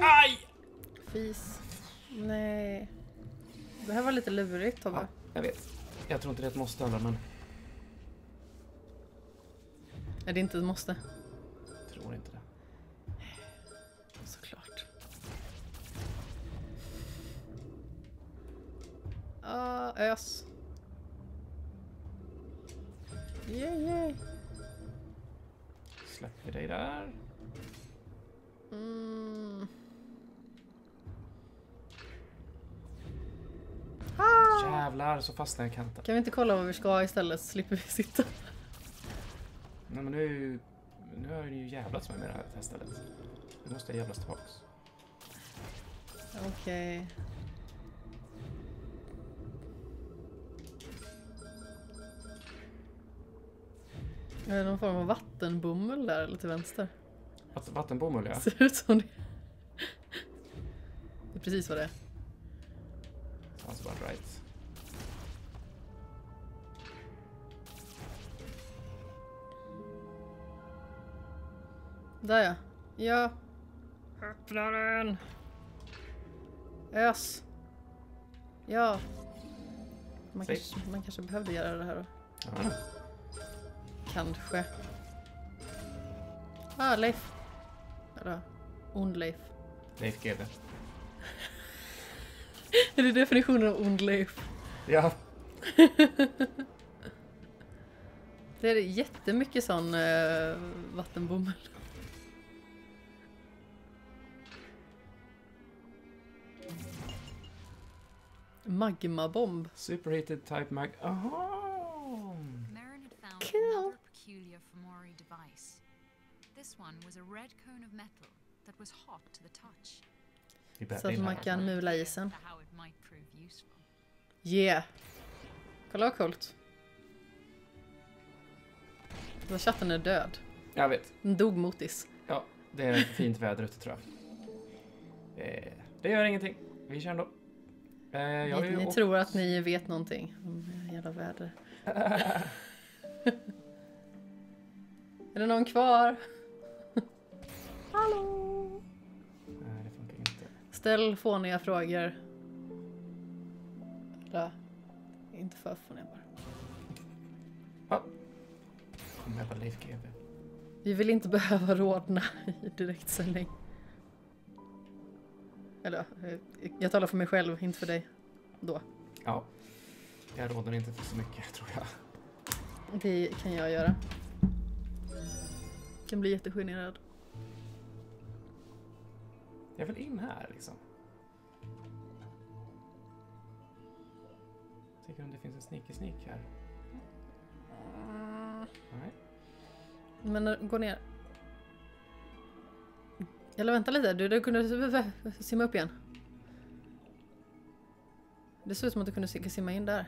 Aj! Fis. Nej. Det här var lite lurigt Tobbe. Ja, jag vet. Jag tror inte det är ett måste heller, men Är det inte ett måste? jag tror inte det. Såklart. Ah, ös. Yay, yay. Släpper vi dig där. Mm. Ah! Jävlar så fastnar jag i kanten. Kan vi inte kolla vad vi ska ha istället så slipper vi sitta? Nej men nu är ju... Nu har ni ju jävlats med det här stället. Nu måste jag jävlas tillbaks. Okej. Är det någon form av vattenbomull där eller till vänster? Vatt- Vattenbomull ja. Ser ut som det. Det är precis vad det är. Sounds about right. Där ja. Ja. Öppna den! Ös! Ja. Man kanske, man kanske behövde göra det här då. Ja. Kanske. Ah, Leif. Eller ond Leif. Leif GW. Är det definitionen av ond Leif? Ja. Det är jättemycket sån uh, vattenbomull. Magmabomb. Superheated type mag... Aha! Merrin had found Cool. another peculiar Fomori device. This one was a red cone of metal that was hot to the touch. Så att man kan mula isen. Yeah! Kolla vad coolt. Den chatten är död. Jag vet. Den dog motis. Ja, det är fint väder ute tror jag. Eh, det gör ingenting. Vi kör ändå. Eh, Ni, ni åkt- tror att ni vet någonting om jävla väder. är det någon kvar? Hallå? Nej, det funkar inte. Ställ fåniga frågor. Eller, inte för fåniga bara. Kommer jag på GW. Vi vill inte behöva rodna i direktsändning. Eller, eh, jag talar för mig själv, inte för dig. Då. Ja. Jag råder inte för så mycket tror jag. Det kan jag göra. Kan bli jättegenerad. Jag vill in här liksom. Tänker om det finns en sneaky sneak här. Nej. Men eh, gå ner. Eller vänta lite, du, du kunde simma upp igen. Det såg ut som att du kunde si- simma in där.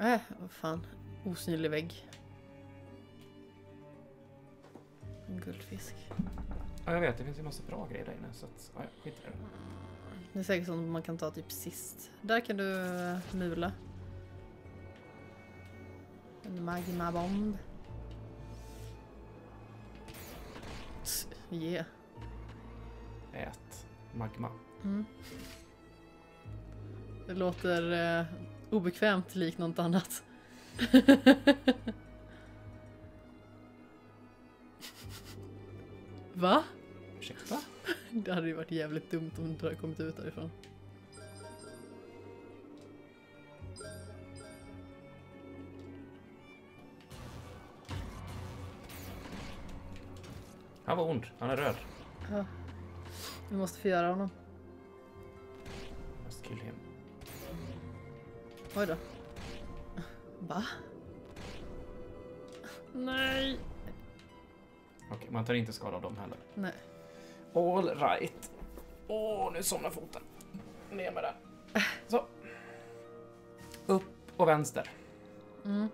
Äh, vad fan. Osynlig vägg. En guldfisk. Ja, jag vet. Det finns ju massa bra grejer där inne. Så att, ja, ja, skit i det. Det är säkert sånt man kan ta typ sist. Där kan du eh, mula. En magma-bomb. Yeah. Ät magma. Mm. Det låter eh, obekvämt likt något annat. Va? Ursäkta? Det hade ju varit jävligt dumt om du hade kommit ut därifrån. Han var ond. Han är röd. Ja. Vi måste förgöra honom. Must kill him. Oj då. Va? Nej. Okej, man tar inte skada av dem heller. Nej. All right. Åh, nu somnar foten. Ner med den. Så. Upp och vänster. Mm.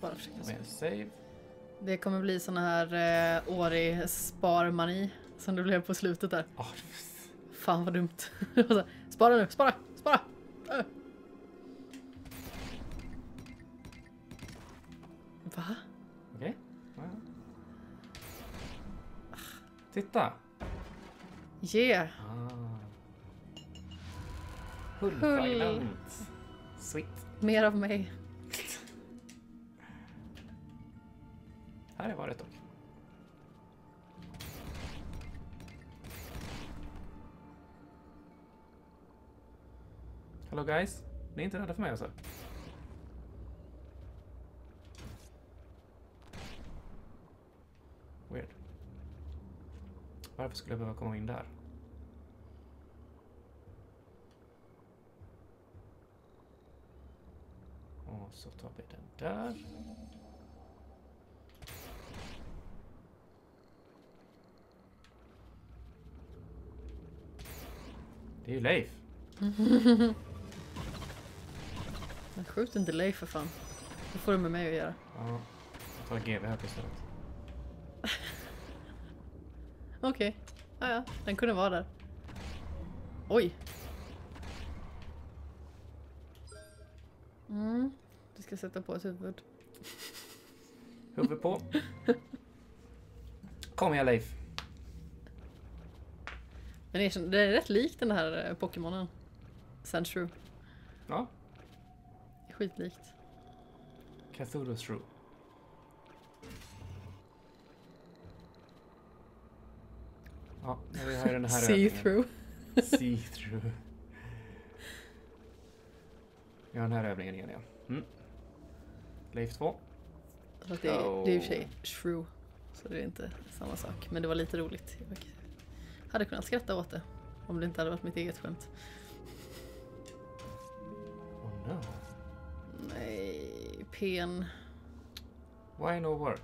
Spara försiktigt. Med save. Det kommer bli såna här eh, årig sparmani som det blev på slutet där. Åh, Fan vad dumt. Spara nu, spara, spara! Äh. Va? Okej. Ja. Titta! Yeah! Ah. Hullfragment. Sweet. Mer av mig. Här var det varit dock. Hello guys. Ni är inte rädda för mig alltså? Weird. Varför skulle jag behöva komma in där? Och så tar vi den där. Det är ju Leif. Men Skjut inte Leif för fan. Det får du med mig att göra. Ja, jag tar GV här istället. Okej. Ja, ja. Den kunde vara där. Oj. Mm. Du ska sätta på ett huvud. Huvud på. Kom igen Leif. Men erkänn, det är rätt likt den här eh, Pokémonen. Sandshrew. Ja, Det är Skitlikt. Cthulhu Shrew. Ja, vi har ju den här övningen. See-through. See-through. Vi har den här övningen igen ja. Mm. Leif 2. Så det, är, det är i och för sig shrew. Så det är inte samma sak. Men det var lite roligt. Jag hade kunnat skratta åt det. Om det inte hade varit mitt eget skämt. Oh no. Nej, pen. Why no work?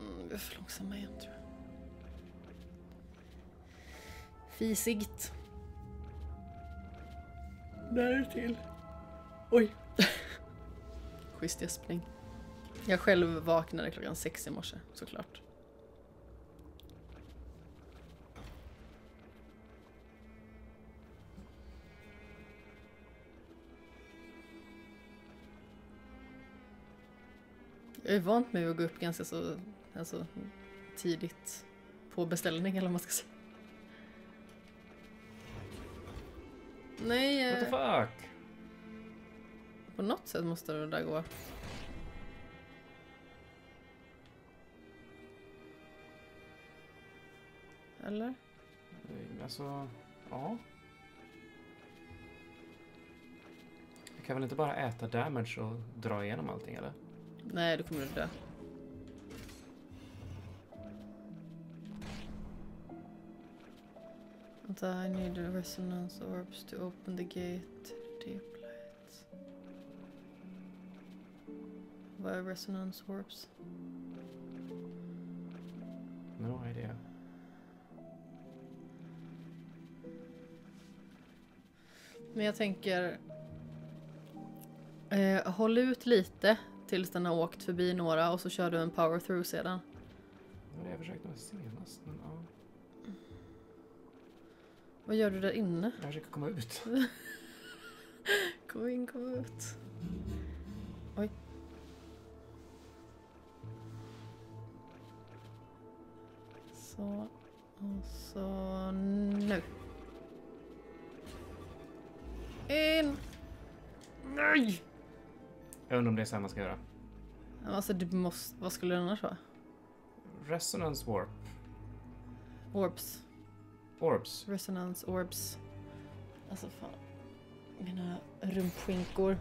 Mm, vi är för långsamma igen tror jag. Fisigt. Där till. Oj. Schysst gäspning. Jag själv vaknade klockan sex i morse såklart. Jag är vant med att gå upp ganska så alltså, tidigt på beställning eller vad man ska säga. Nej, What the eh, fuck? på något sätt måste det där gå. Eller? Alltså, ja. Jag kan väl inte bara äta damage och dra igenom allting eller? Nej, då kommer du dö. I need the resonance orbs to open the gate deep lights. Är resonance orbs? No idea. Men jag tänker... Eh, håll ut lite tills den har åkt förbi några och så kör du en power through sedan. Det var det jag försökte med senast. Men, ja. Vad gör du där inne? Jag försöker komma ut. Kom in, kom ut. Oj. Så. Och så nu. In! Nej! Jag undrar om det är så här man ska göra. Alltså, du måste... Vad skulle det annars vara? Resonance warp. Orbs. Orbs. Resonance orbs. Alltså fan. Mina rumpskinkor.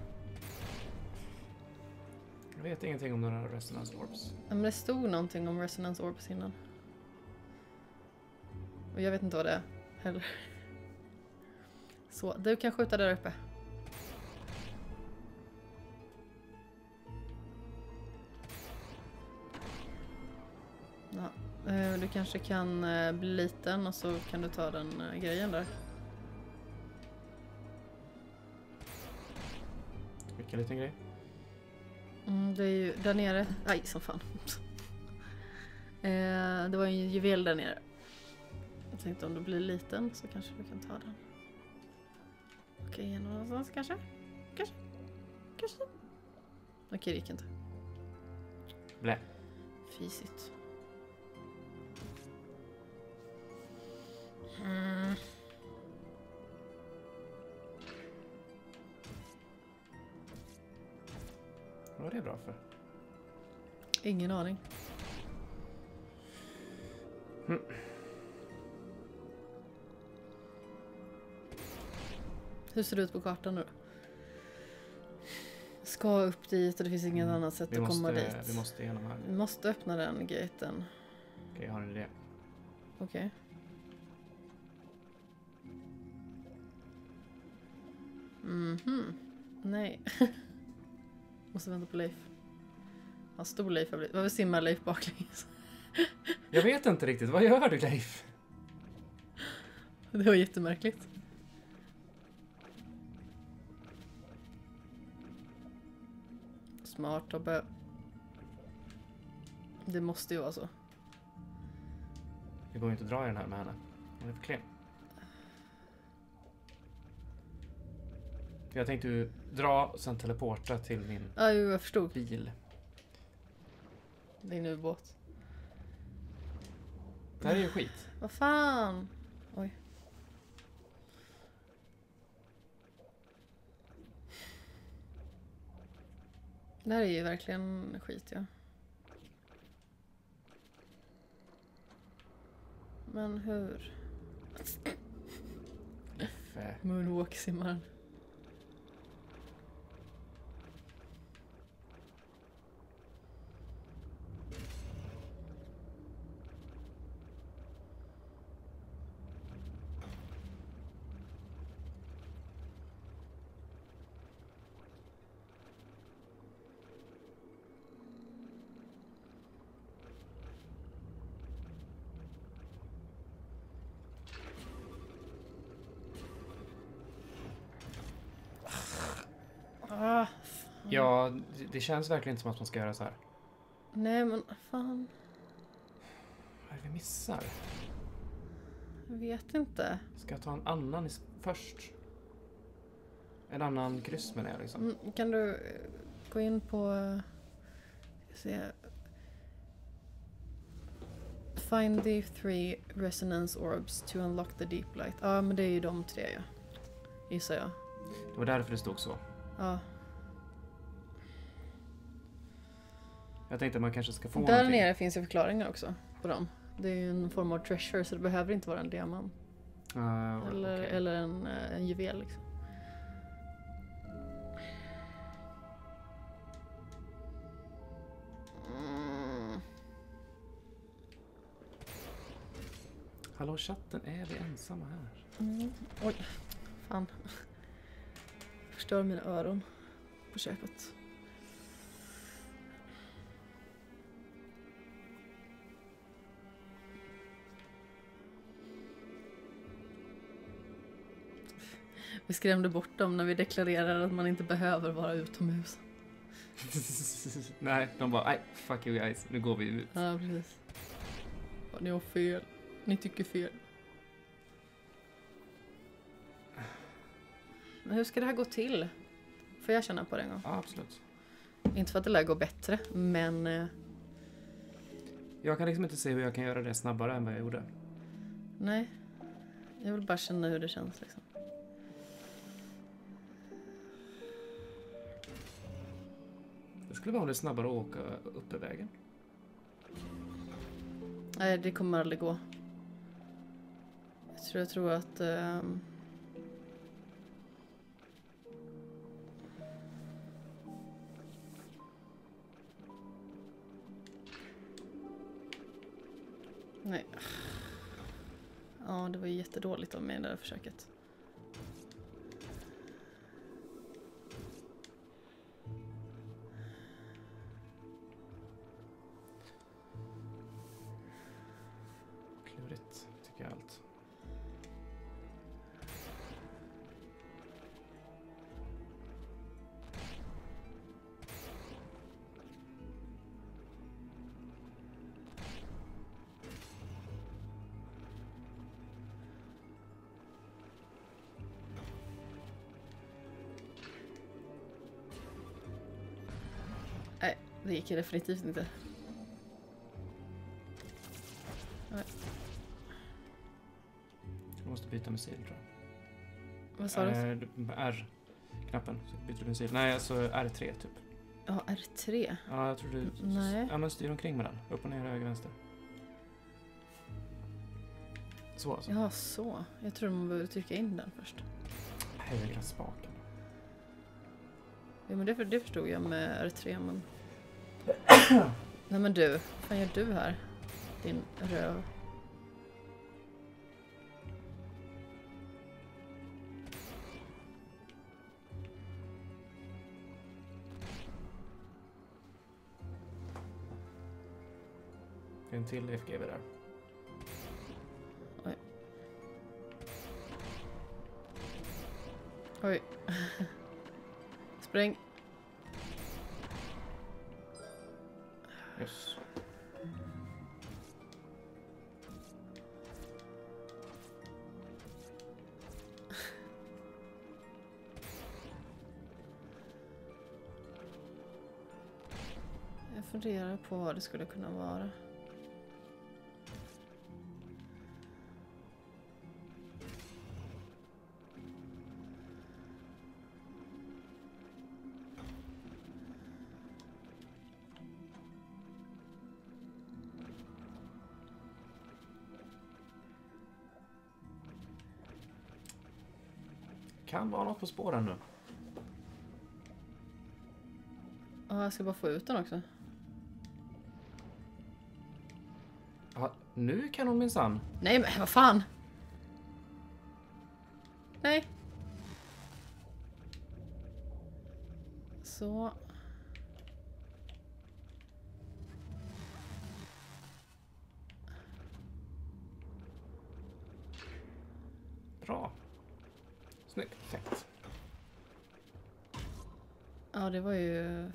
Jag vet ingenting om några resonance orbs. Men det stod någonting om resonance orbs innan. Och jag vet inte vad det är heller. Så, du kan skjuta där uppe. Du kanske kan eh, bli liten och så kan du ta den eh, grejen där. Vilken liten grej. Mm, det är ju där nere. Aj, som fan. eh, det var ju en juvel där nere. Jag tänkte om du blir liten så kanske du kan ta den. Okej, okay, någonstans kanske? Kanske? Kanske? Okej, det gick inte. Blä. Fisigt. Mm. Vad var det bra för? Ingen aning. Mm. Hur ser det ut på kartan nu? Ska upp dit och det finns inget Mm. annat sätt Vi att komma dit. vi måste igenom här. Vi måste öppna den gaten. Okej, jag har en idé. Okej. Mhm. Nej. Måste vänta på Leif. Vad stor Leif har blivit. Varför simmar Leif baklänges? Jag vet inte riktigt. Vad gör du Leif? Det var jättemärkligt. Smart Tobbe. Det måste ju vara så. Det går ju inte att dra i den här med henne. Hon är för klen. Jag tänkte ju dra och sen teleporta till min Ja, jo, jag förstod. bil. Din ubåt. Det här är ju skit. Vad fan? Oj. Det här är ju verkligen skit ja. Men hur? Fä. Moonwalk simmaren. Ah, fan. Ja, det, känns verkligen inte som att man ska göra så här. Nej men fan. Vad är det vi missar? Jag vet inte. Ska jag ta en annan först? En annan kryss menar jag liksom. Mm, Kan du eh, gå in på... se. Find the three resonance orbs to unlock the deep light. Ja, men det är ju de tre ja. Gissar jag. Det var därför det stod så. Ja. Jag tänkte att man kanske ska få Där någonting. nere finns ju förklaringar också på dem. Det är ju en form av treasure så det behöver inte vara en diamant. Ah, Eller, okej. eller en, eh, en juvel liksom. Mm. Hallå chatten, är vi ensamma här? Mm. Oj, fan. Förstör mina öron på köpet. Vi skrämde bort dem när vi deklarerade att man inte behöver vara utomhus. Nej, de bara nej, fuck you guys, nu går vi ut. Ja, precis. Ja, ni har fel. Ni tycker fel. Men hur ska det här gå till? Får jag känna på det en gång? Ja, absolut. Inte för att det lär gå bättre, men... eh, Jag kan liksom inte se hur jag kan göra det snabbare än vad jag gjorde. Nej. Jag vill bara känna hur det känns liksom. Skulle vara lite det snabbare att åka uppe i vägen. Nej, det kommer aldrig gå. Jag tror, jag tror att... Um... Nej. Ja, det var ju jättedåligt av mig det där försöket. Gick ju definitivt inte. Jag måste byta missil tror jag. Vad sa du? Eh, R-knappen, byter du missil. Nej, alltså R3 typ. Ja, R3. Ja, jag tror du... Nej. Ja, men styr omkring med den. Upp och ner, höger, vänster. Så alltså. Ja, så. Jag tror man behöver trycka in den först. Högra spaken. Ja, men det, det förstod jag med R3, men... Nej men du, vad fan gör du här? Din röv. En till FGV där. Oj. Spräng. På vad det skulle kunna vara. Kan vara något på spåren nu. Ja, jag ska bara få ut den också. Nu kan hon minsann. Nej men vad fan! Nej. Så. Bra. Snyggt. Perfekt. Ja, det var ju...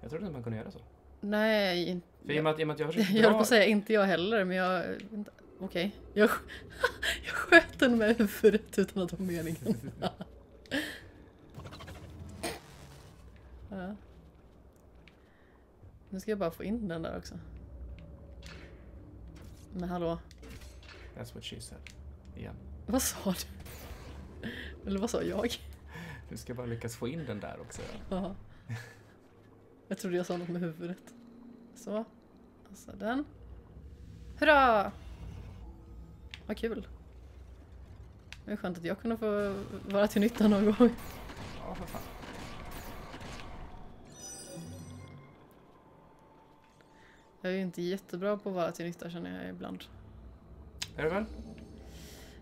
Jag trodde inte man kunde göra så. Nej, inte... För i och med att, i och med att jag Jag försökte höll på att säga inte jag heller, men jag... Okej. Jag, sk- jag sköt den med huvudet utan att det var meningen. ja. Nu ska jag bara få in den där också. Men hallå, That's what she said. Igen. vad sa du? Eller vad sa jag? Du ska bara lyckas få in den där också. Jaha. Jag trodde jag sa något med huvudet. Så. Och så den. Hurra! Vad kul. Det är skönt att jag kunde få vara till nytta någon gång. Ja, för fan. Jag är ju inte jättebra på att vara till nytta känner jag ibland. Är du väl?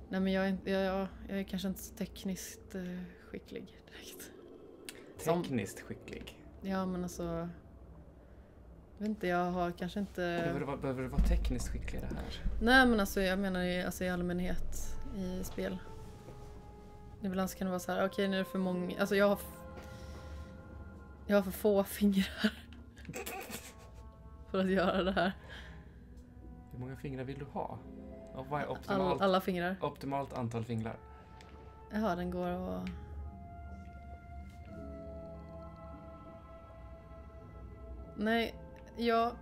Nej men jag är, jag, jag, jag är kanske inte så tekniskt eh, skicklig direkt. Som- Tekniskt skicklig. Ja men alltså... Jag vet inte, jag har kanske Behöver inte... du, vara, behöver du vara tekniskt skicklig i det här? Nej men alltså jag menar i, alltså, i allmänhet i spel. Ibland så kan det vara så här, okej nu är det för många, alltså jag har Jag har för få fingrar För att göra det här. Hur många fingrar vill du ha? Och vad är All, optimalt, alla fingrar. optimalt antal fingrar? Jaha, den går att... Nej, Ja.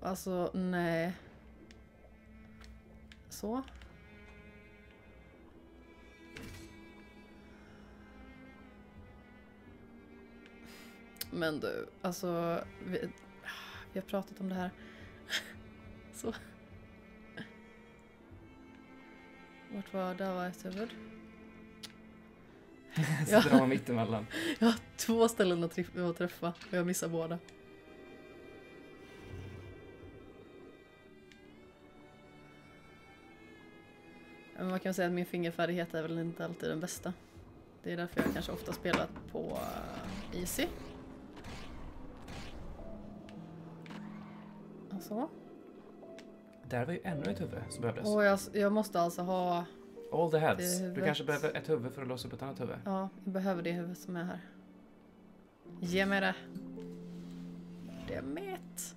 Alltså, nej. Så. Men du, alltså... Vi, vi har pratat om det här. Så. Vart var, där var ett huvud. Så drar man mittemellan. Jag har två ställen att, träffa och jag missar båda. Men man kan säga att min fingerfärdighet är väl inte alltid den bästa. Det är därför jag kanske ofta spelat på eh, Easy. Så. Där var ju ännu ett huvud som behövdes. Och jag, jag måste alltså ha, All the heads. Du kanske behöver ett huvud för att låsa upp ett annat huvud. ja, jag behöver det huvudet som är här. Ge mig det. Det är mitt.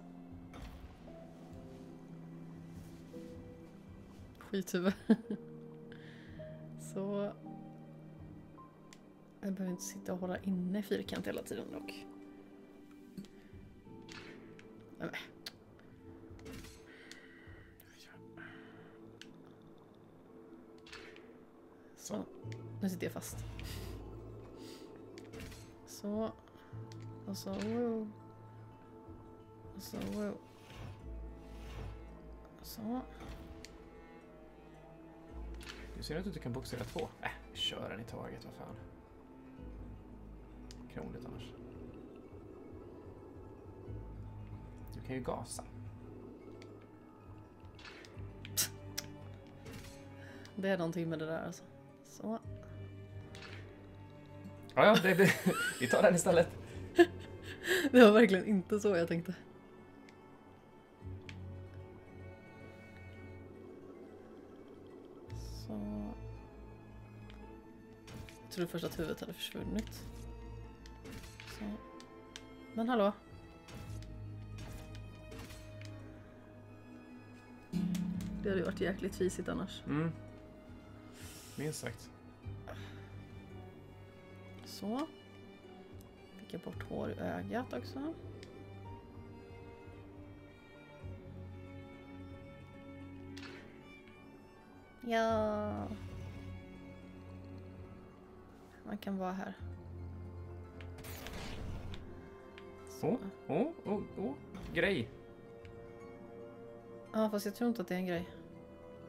Skithuvud. Så. Jag behöver inte sitta och hålla inne i fyrkant hela tiden dock. Nej, Så, nu sitter jag fast. Så. Och så wow. Och så wow. Så. Du ser att du inte kan boxera två? Äh, kör en i taget, vad fan. Krångligt annars. Du kan ju gasa. Det är någonting med det där alltså. Så. Ja, ja, det, det, vi tar den istället. Det var verkligen inte så jag tänkte. Så. Jag trodde först att huvudet hade försvunnit. Så. Men hallå? Det hade varit jäkligt fisigt annars. Mm. Minst sagt. Så. Fick jag bort hår i ögat också. Ja. Man kan vara här. Åh, åh, åh, åh. Grej. Ja, fast jag tror inte att det är en grej.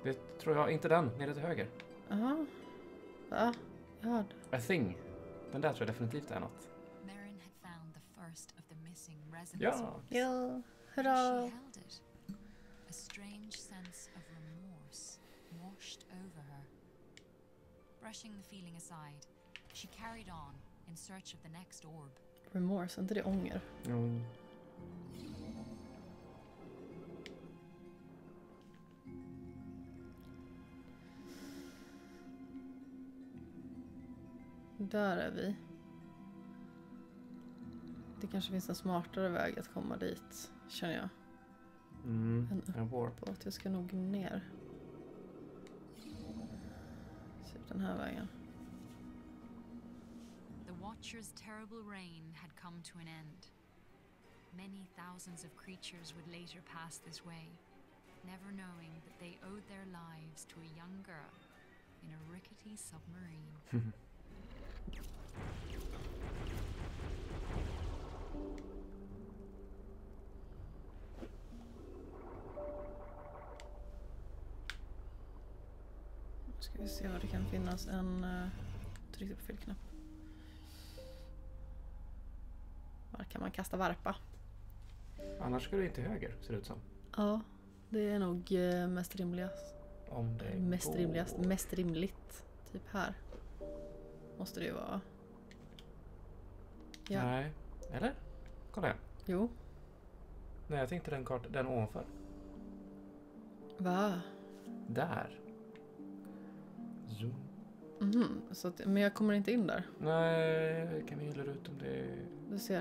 Det tror jag. Inte den, nere till höger. Jaha. Va? Ja. A thing. Den där tror jag definitivt är något. Merrin had found the first of the missing resonance Ja. Ja. Hurra. Strange sense of remorse washed over her. Brushing the feeling aside, she carried on in search of the next orb. Remorse, inte det ånger? Mm. Där är vi. Det kanske finns en smartare väg att komma dit, känner jag. Mm. En att jag ska nog ner. Typ den här vägen. The Watcher's terrible reign had come to an end. Many thousands of creatures would later pass this way, never knowing that they owed their lives to a young girl in a rickety submarine. Nu ska vi se vad det kan finnas en... Uh, tryckte på fel knapp. Var kan man kasta varpa? Annars ska du inte höger, ser det ut som. Ja, det är nog eh, mest rimligast. Om det Mest går. rimligast, mest rimligt. Typ här. Måste det ju vara. Ja. Nej. Eller? Kolla här. Jo. Nej, jag tänkte den kartan, den ovanför. Va? Där. Zoom. Mhm, så att, men jag kommer inte in där. Nej, kan vi hylla ut om det är... Du ser.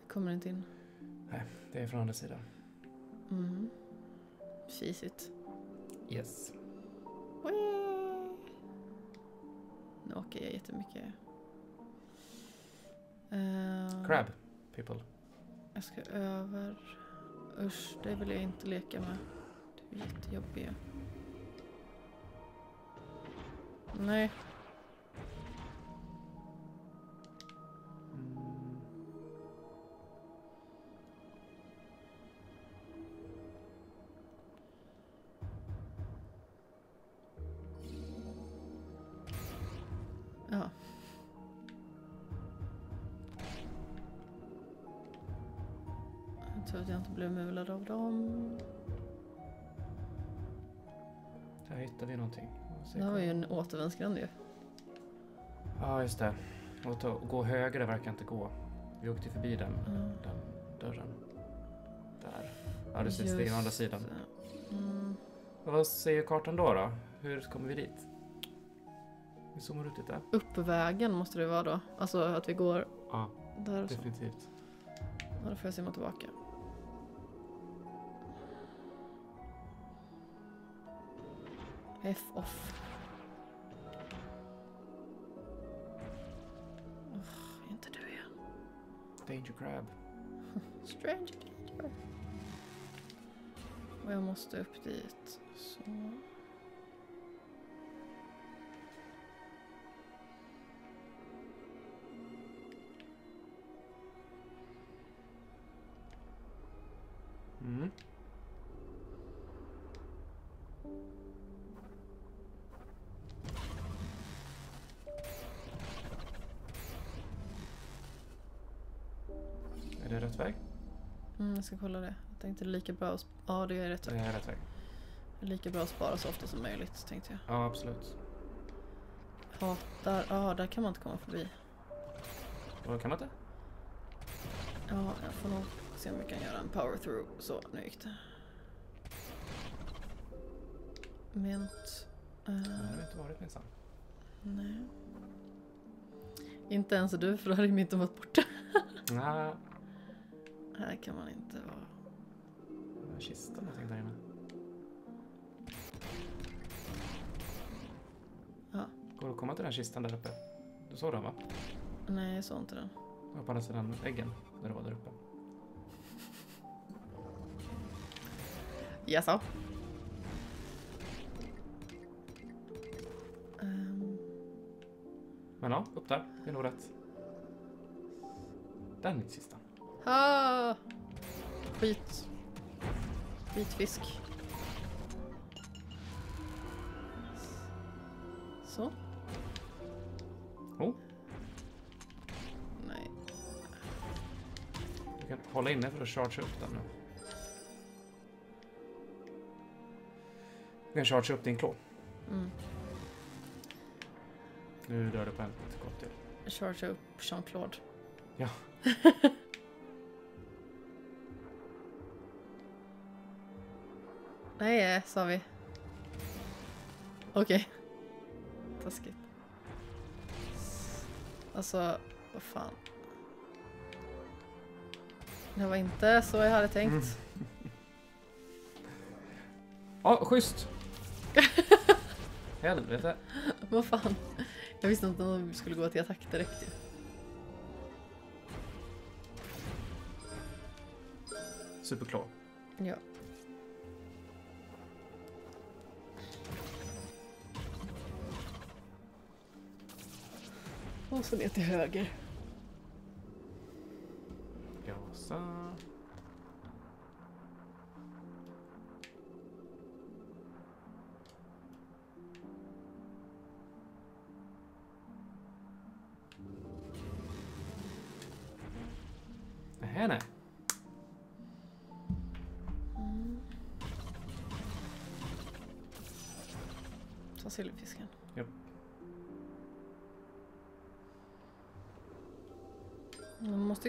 Jag kommer inte in. Det är från andra sidan. Mhm. Fisigt. Yes. Whee! Nu åker jag jättemycket. Uh, Crab, people. Jag ska över. Usch, det vill jag inte leka med. Du är jättejobbig. Nej, återvändsgränd ju. Ja, just det. Och ta, gå höger, det verkar inte gå. Vi åkte förbi den, Mm. den dörren. Där. Ja, det syns det är andra sidan. Mm. Vad säger kartan då, då? Hur kommer vi dit? Vi zoomar ut lite. Uppvägen måste det vara då. Alltså att vi går Ja, där och så. definitivt. Ja, då får jag simma tillbaka. F Danger crab. Strange danger. Och jag måste upp dit. Så. Mm. Rätt väg? Mm, jag ska kolla det. Jag tänkte det är lika bra att... Ja, det är rätt. Det är rätt väg. Lika bra att spara så ofta som möjligt, tänkte jag. Ja, absolut. Ja, där, ja, där kan man inte komma förbi. Och kan man inte? Ja, jag får nog se om vi kan göra en power through. Så, nu gick det. Mint. Det eh, har inte varit minsann. nej. Inte ens du, för då hade mynten varit borta. Nej, Här kan man inte vara. det var kistan någonting där inne. Ja. Går det att komma till den kistan där uppe? Du såg den va? Nej, jag såg inte den. Det var på andra sidan väggen, där det var där uppe. Jaså? Um, Men ja, upp där. Det är nog rätt. Den är kistan. Ah! Skit. Skitfisk. Så. Oh. Nej. Du kan hålla inne för att chargea upp den nu. Du kan chargea upp din klå. Mm. Nu dör du på en skott till. Charge upp Jean-Claude. Ja. Nej, sa vi. Okej. Taskigt. Alltså, vad fan. Det var inte så jag hade tänkt. Mm. Ja, schysst! Helvete. Vad fan. Jag visste inte om vi skulle gå till attack direkt ju. Superklå. Ja. Och så ner till höger.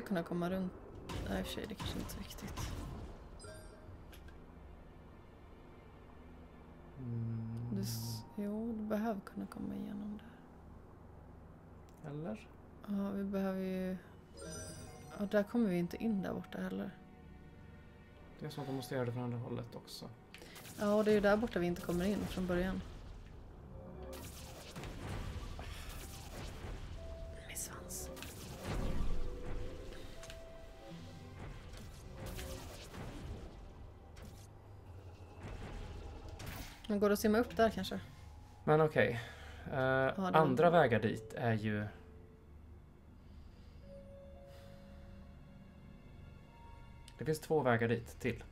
Kunna komma runt. Nej, i och för sig, det kanske inte är så viktigt. Mm. Du, jo, du behöver kunna komma igenom där. Eller? Ja, vi behöver ju... Ja, där kommer vi inte in där borta heller. Det är som att de måste göra det från andra hållet också. Ja, och det är ju där borta vi inte kommer in från början. Men går det att simma upp där kanske? Men okej. Eh, det var- andra vägar dit är ju... Det finns två vägar dit till.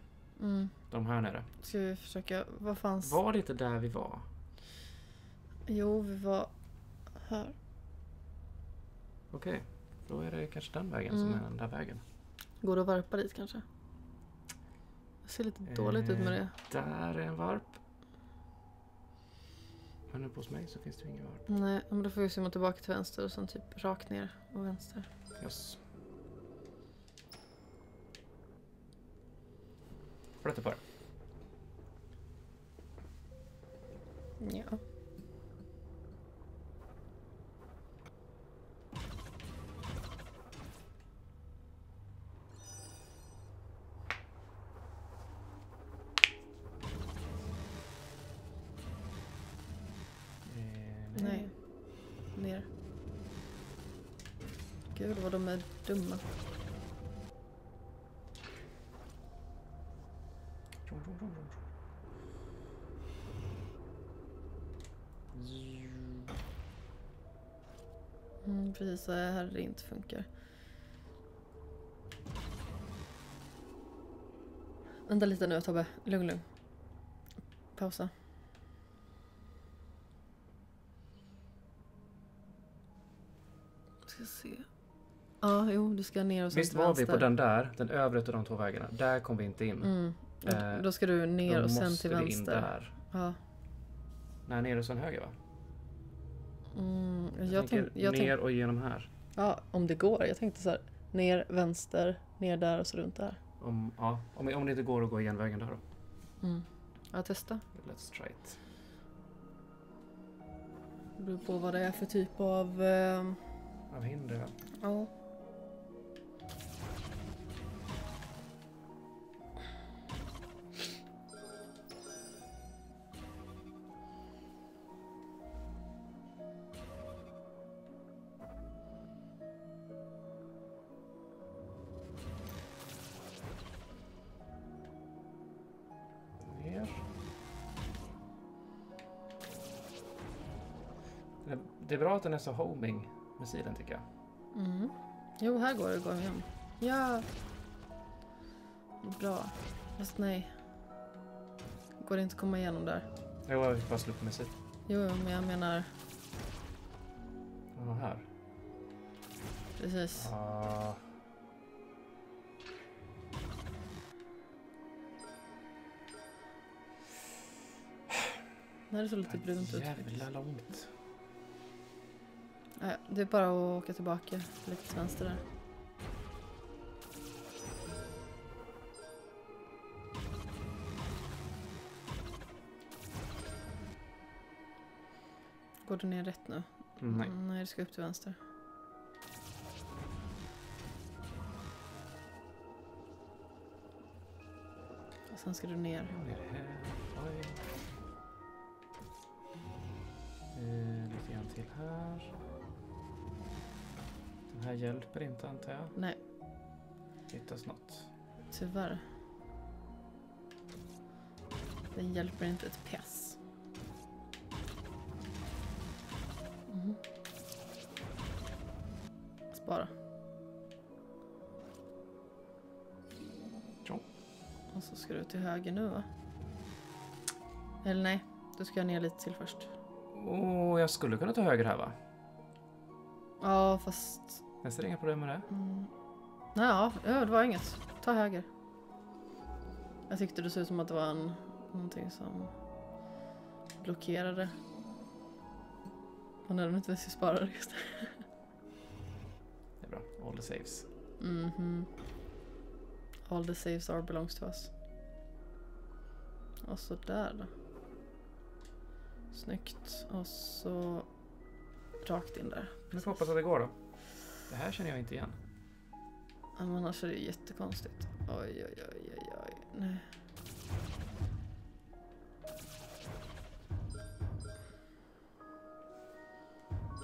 Mm. De här nere. Ska vi försöka... Vad fanns... Var det inte där vi var? Jo, vi var här. Okej. Då är det kanske den vägen som Mm. är den där vägen. Går det att varpa dit kanske? Det ser lite dåligt ut med det. Eh, Där är en varp. Men uppe hos mig så finns det ingen varp. Nej, men då får vi simma tillbaka till vänster och sen typ rakt ner och vänster. Yes. Flytta på det. Ja. De är dumma. Mm, precis, så här det inte funkar. Vänta lite nu Tobbe. Lugn, lugn. Pausa. Ska se. Ja, jo, du ska ner och sen Visst var vi vänster. på den där, den övre av de två vägarna. Där kom vi inte in. Mm. Eh, Då ska du ner Då och sen måste till vi in vänster. där. Ja. Nej, ner och sen höger va? Mm, jag Jag, tänker tänk, jag ner tänk, och igenom här. ja, om det går. Jag tänkte så här. Ner, vänster, ner där och så runt där. Om, ja, om, om det inte går att gå igen vägen där då. Mm. Ja, testa. Let's try it. Det beror på vad det är för typ av... Eh, Av hinder ja. Det- är bra att den är så homing, missilen tycker jag. Mm. Jo, här går det att gå igen. Ja. Bra. Fast nej. Går det inte att komma igenom där? Jo, jag fick bara slå upp missil. Jo, men jag menar Ja, här. precis. Ah, När det så lite brunt ut. jävla långt. Det är bara att åka tillbaka lite till vänster där. Går du ner rätt nu? Nej. Mm, nej, du ska upp till vänster. Och sen ska du ner. Ner här. Till här. Den här hjälper inte antar jag. Nej, Hittas något. tyvärr. Det hjälper inte ett piss. Mhm. Spara. Ja. Och så ska du till höger nu va? Eller nej, du ska ner lite till först. Åh, jag skulle kunna ta höger här va? Ja, fast... Jag ser inga problem med det. Mm. Ja, det var inget. Ta höger. Jag tyckte det såg ut som att det var en, någonting som blockerade. Och nödvändigtvis sparade just det. Det är bra. All the saves. Mhm. All the saves are belongs to us. Och så där då. Snyggt. Och så rakt in där. Nu får hoppas att det går då. Det här känner jag inte igen. Ja, men annars är det jättekonstigt. Oj, oj, oj, oj, oj. Nej.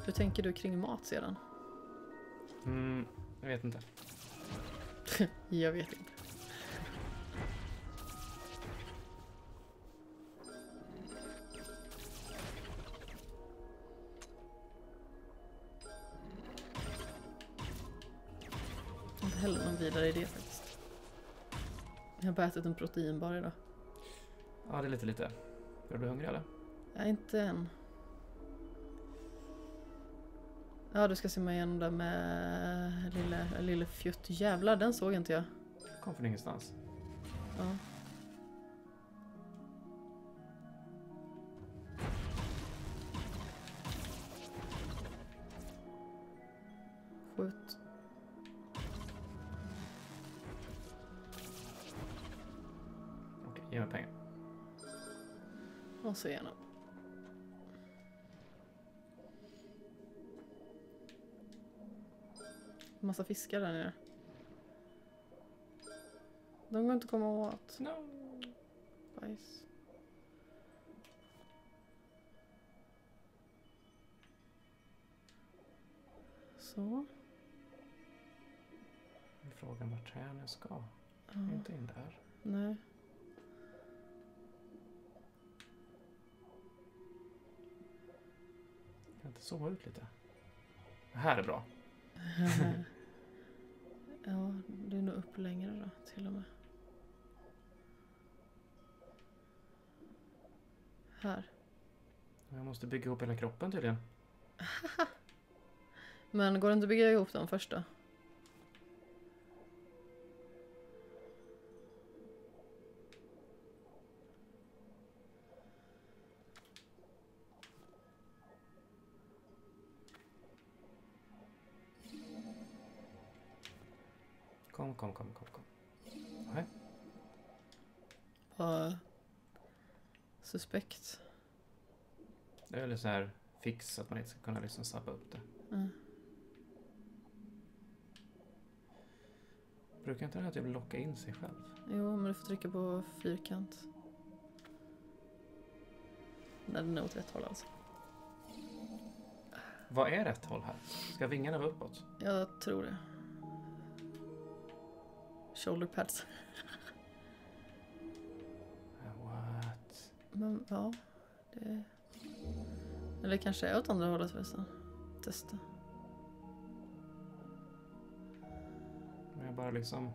Hur tänker du kring mat sedan? Mm, jag vet inte. Jag vet. Inte vidare idé faktiskt. Jag har bara ätit en proteinbar idag. Ja, det är lite lite. Börjar du hungrig eller? Nej, inte än. Ja, du ska simma igenom där med lille, lille fjutt. Jävlar, den såg inte jag. Kom från ingenstans. Ja. Så igenom. Massa fiskar där nere. De går inte att komma åt. No. Bajs. Så. Frågan vart jag ska. Ja. Inte in där. Nej. Kan inte zooma ut lite? Det här är bra. ja, det är nog upp längre då till och med. Här. Jag måste bygga ihop hela kroppen tydligen. Men går det inte att bygga ihop dem först då? Så här fix att man inte ska kunna liksom sabba upp det. Mm. Brukar inte det här typ locka in sig själv? Jo, men du får trycka på fyrkant. Nej, den är åt rätt håll alltså. Vad är rätt håll här? Ska vingarna vara uppåt? Jag tror det. Shoulder pads. What? Men ja, det... Eller kanske åt andra hållet förresten. Testa. Men jag bara liksom...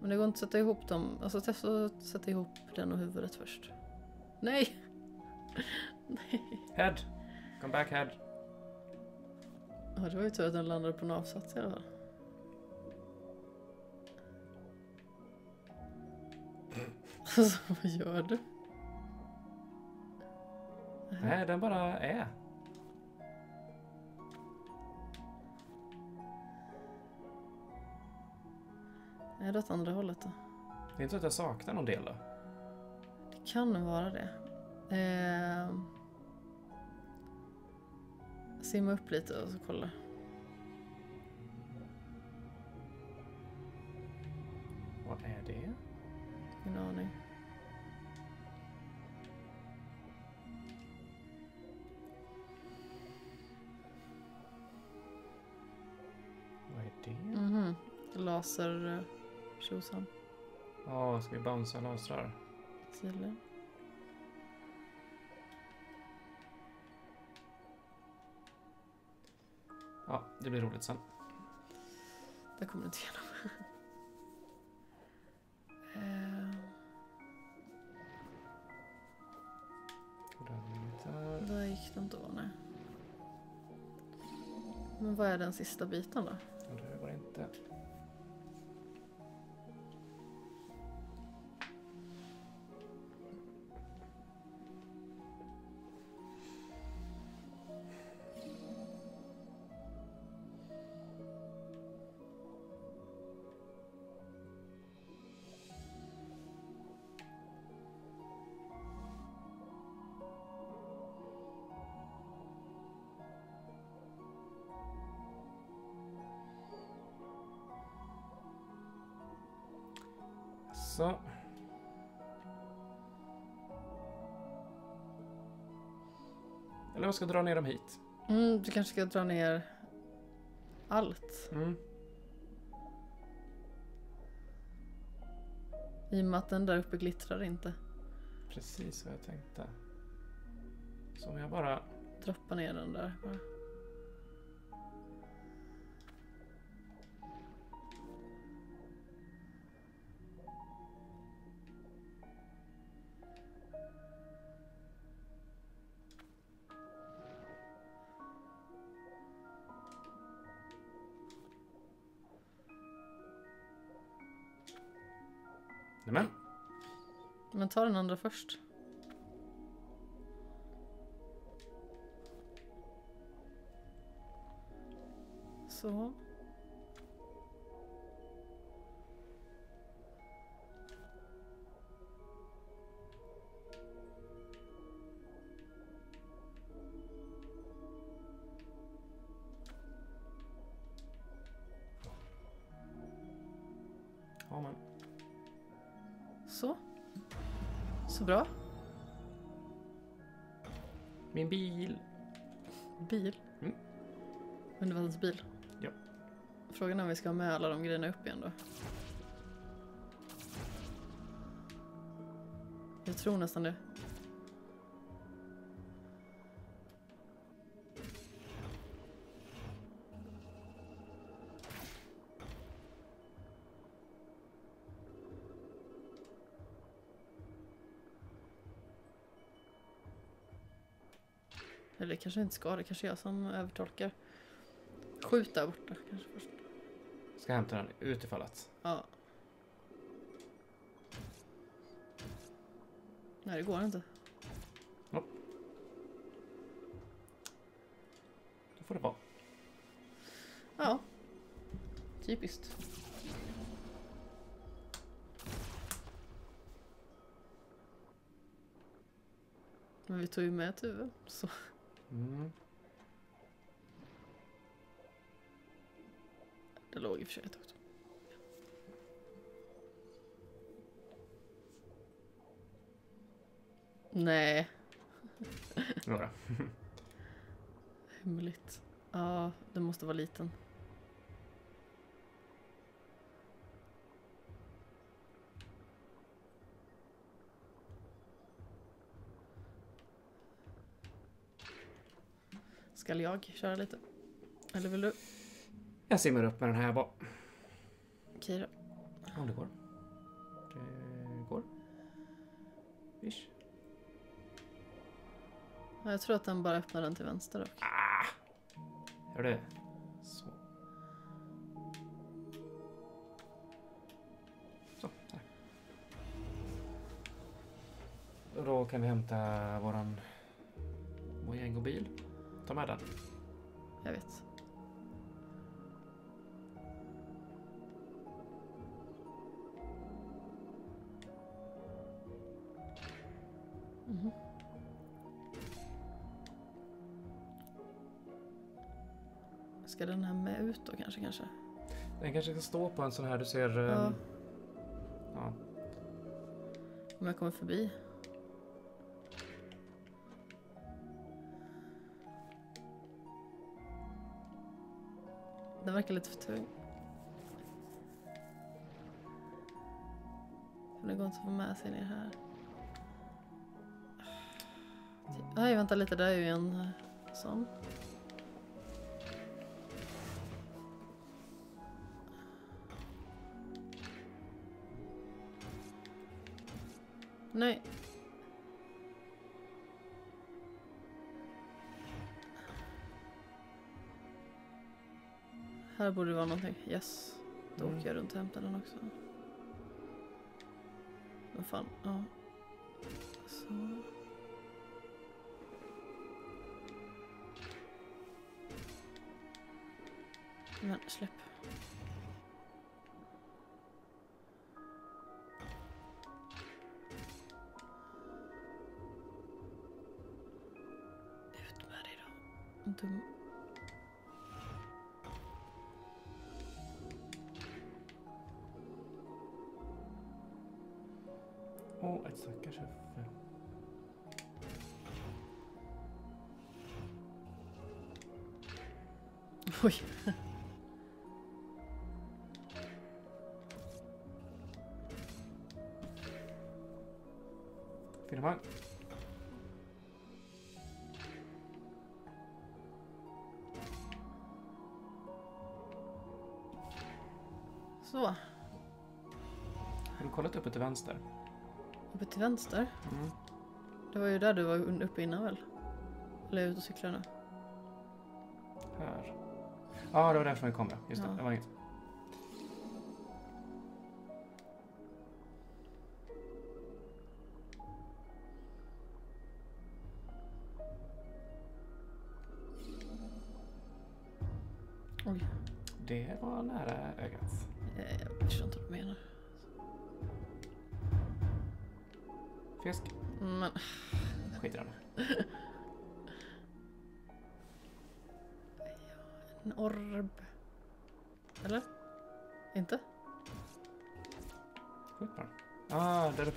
Men det går inte att sätta ihop dem. Alltså testa att sätta ihop den och huvudet först. Nej! Nej. Head! Come back head! Ja, det var ju tur att den landade på en avsats i alla fall. Alltså vad gör du? Nej, den bara är. Är det åt andra hållet då? Det är inte så att jag saknar någon del då? Det kan vara det. Ehm. Simma upp lite och så kolla. Vad är det? Ingen aning. Laser... eh, Tjosan. Ja, ska vi bouncea lasrar? Tydligen. Ja, det blir roligt sen. Där kommer du inte igenom. Den där. Där gick det inte att. Men vad är den sista biten då? Jag ska dra ner dem hit. Mm, du kanske ska dra ner allt. Mm. I och med att den där uppe glittrar inte. Precis vad jag tänkte. Så om jag bara... Droppa ner den där bara. Men ta den andra först. Så. Bra. Min bil. Bil. Mm. Undervattensbil. Ja. Frågan är om vi ska ha med alla de grejerna upp igen då. Jag tror nästan det. Kanske inte ska, det kanske är jag som övertolkar. Skjut där borta kanske först. Ska hämta den utifall att. Ja. Nej, det går inte. Då får det vara. Ja. Typiskt. Men vi tog ju med Tuve, så Mm. det låg i och för sig ett också. Nej, Några. hemligt. Ja, det måste vara liten. Ska jag köra lite? Eller vill du? Jag simmar upp med den här bara. Okej då. Om det går. Det går. Ish. Ja, Jag tror att den bara öppnar den till vänster dock. Ah! Gör det? Så. Så, där. Och då kan vi hämta våran Mojängo-bil. Ta med den. Jag vet. Mhm. Ska den här med ut då kanske? kanske? Den kanske ska stå på en sån här du ser... Ja. ehm, ja. Om jag kommer förbi. Den verkar lite för tung. Det går inte att få med sig ner här. Nej, vänta lite. Där är ju en eh, sån. Nej. Här borde det vara någonting. Yes. Då Mm. åker jag runt och hämtar den också. Men fan, ja. Så. Men släpp. Ut med dig då. Dum. Oj. Finemang. Så, Har du kollat uppe till vänster? uppe till vänster. Mm. Det var ju där du var uppe innan väl? Eller är jag ute och cyklar nu? Ja, det var därifrån vi kom ja. Just det, Ja. det var inget. Oj, Det var nära ögat.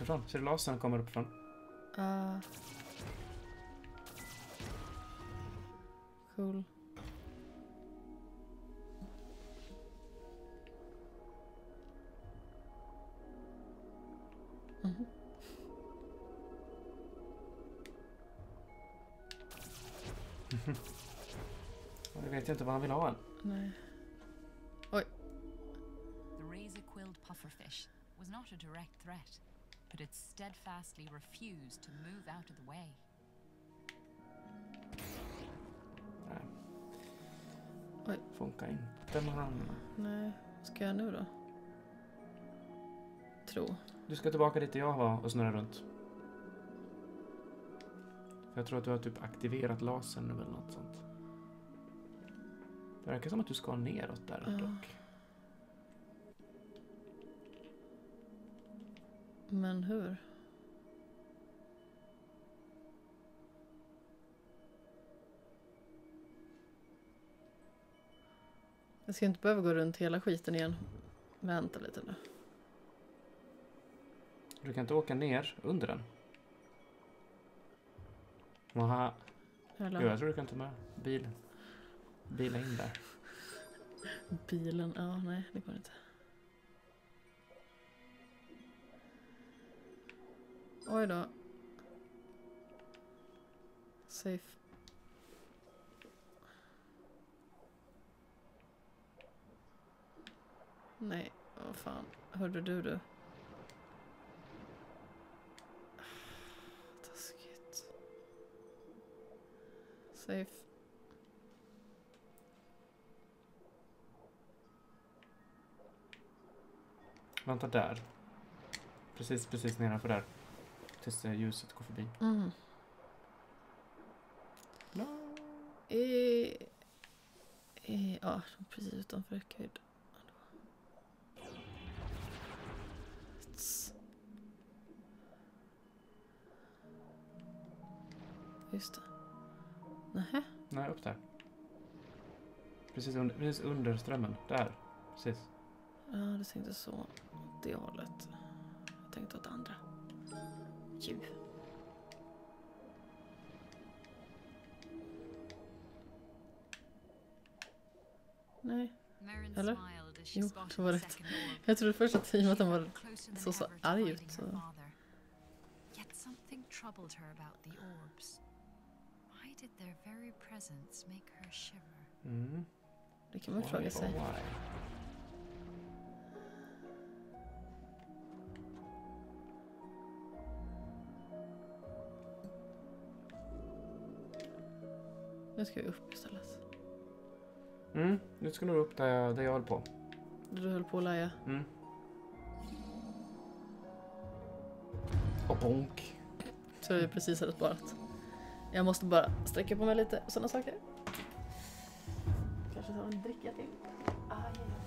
Uppifrån. Ser du lasern kommer uppifrån? Uh, cool. Mhm. Och jag vet inte vad han vill ha än. Nej. The razor quilled pufferfish was not a direct threat, but it steadfastly refused to move out of the way. Nej. Oj. Funkar inte med han. Nej, vad ska jag nu då? Tro. Du ska tillbaka dit där jag var och snurra runt. För jag tror att du har typ aktiverat lasern nu eller något sånt. Det verkar som att du ska neråt där Ja. dock. Men hur? Jag ska inte behöva gå runt hela skiten igen. Vänta lite nu. Du kan inte åka ner under den. Aha. Eller Jo, jag tror du kan ta med bil. Bila in där. bilen. Ja, nej, det går inte. Oj då. Safe. Nej, vad fan. Hörde du du? Taskigt. Safe. Vänta där. Precis, precis nedanför där. Tills ljuset går förbi. Mm. I, i, ja, precis utanför räckhöjd. Tss. Just det. Nähä. Nej, upp där. Precis under, precis under strömmen. Där. Precis. Ja, du tänkte så. Åt det hållet. Jag tänkte åt andra. Ju. Nej. Eller? Jo, det var rätt. Jag trodde först att i och med att den var så- så arg ut, så- troubled her about the orbs. Why did their very presence make her shiver? Mm. Det kan man fråga oh, sig. why? Nu ska vi upp istället. Mm, nu ska du upp där jag, där jag höll på. Du höll på att läja. Mm. Och bonk. Så vi precis hade sparat. Jag måste bara sträcka på mig lite och sådana saker. Kanske ta en dricka till. Aj.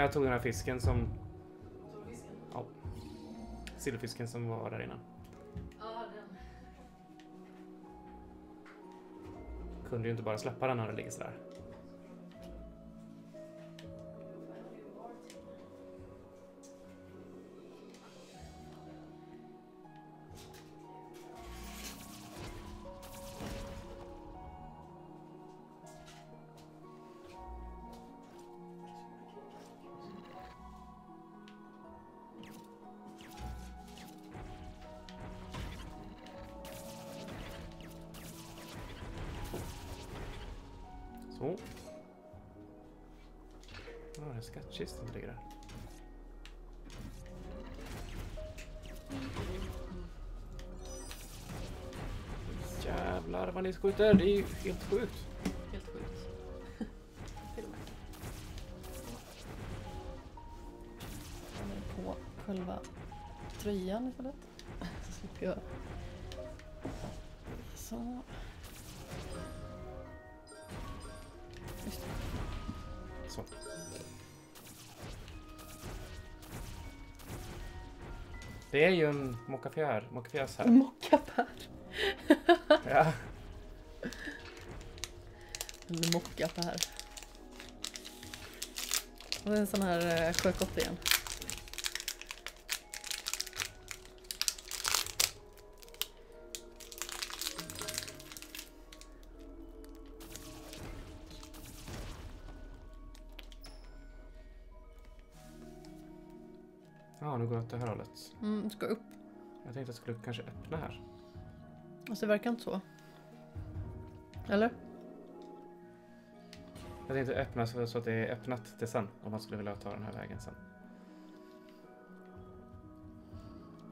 Jag tog den här fisken som... Ja. Sillfisken som var där innan. Ja, den. Kunde ju inte bara släppa den när den ligger sådär. Jävlar vad ni skjuter, det är ju helt sjukt. Helt sjukt. Till och med. Jag på själva tröjan istället. Så slipper jag. Så. Just det. Så. Det är ju en mockafjär, mockafjäs här. Mockapär. Ja. En mockapär. Och en sån här eh, sjökotte igen. ja, nu går jag åt det här hållet. Mm, du ska upp. Jag tänkte att jag skulle kanske öppna här. Alltså det verkar inte så. Eller? Jag tänkte öppna så, så att det är öppnat till sen. Om man skulle vilja ta den här vägen sen.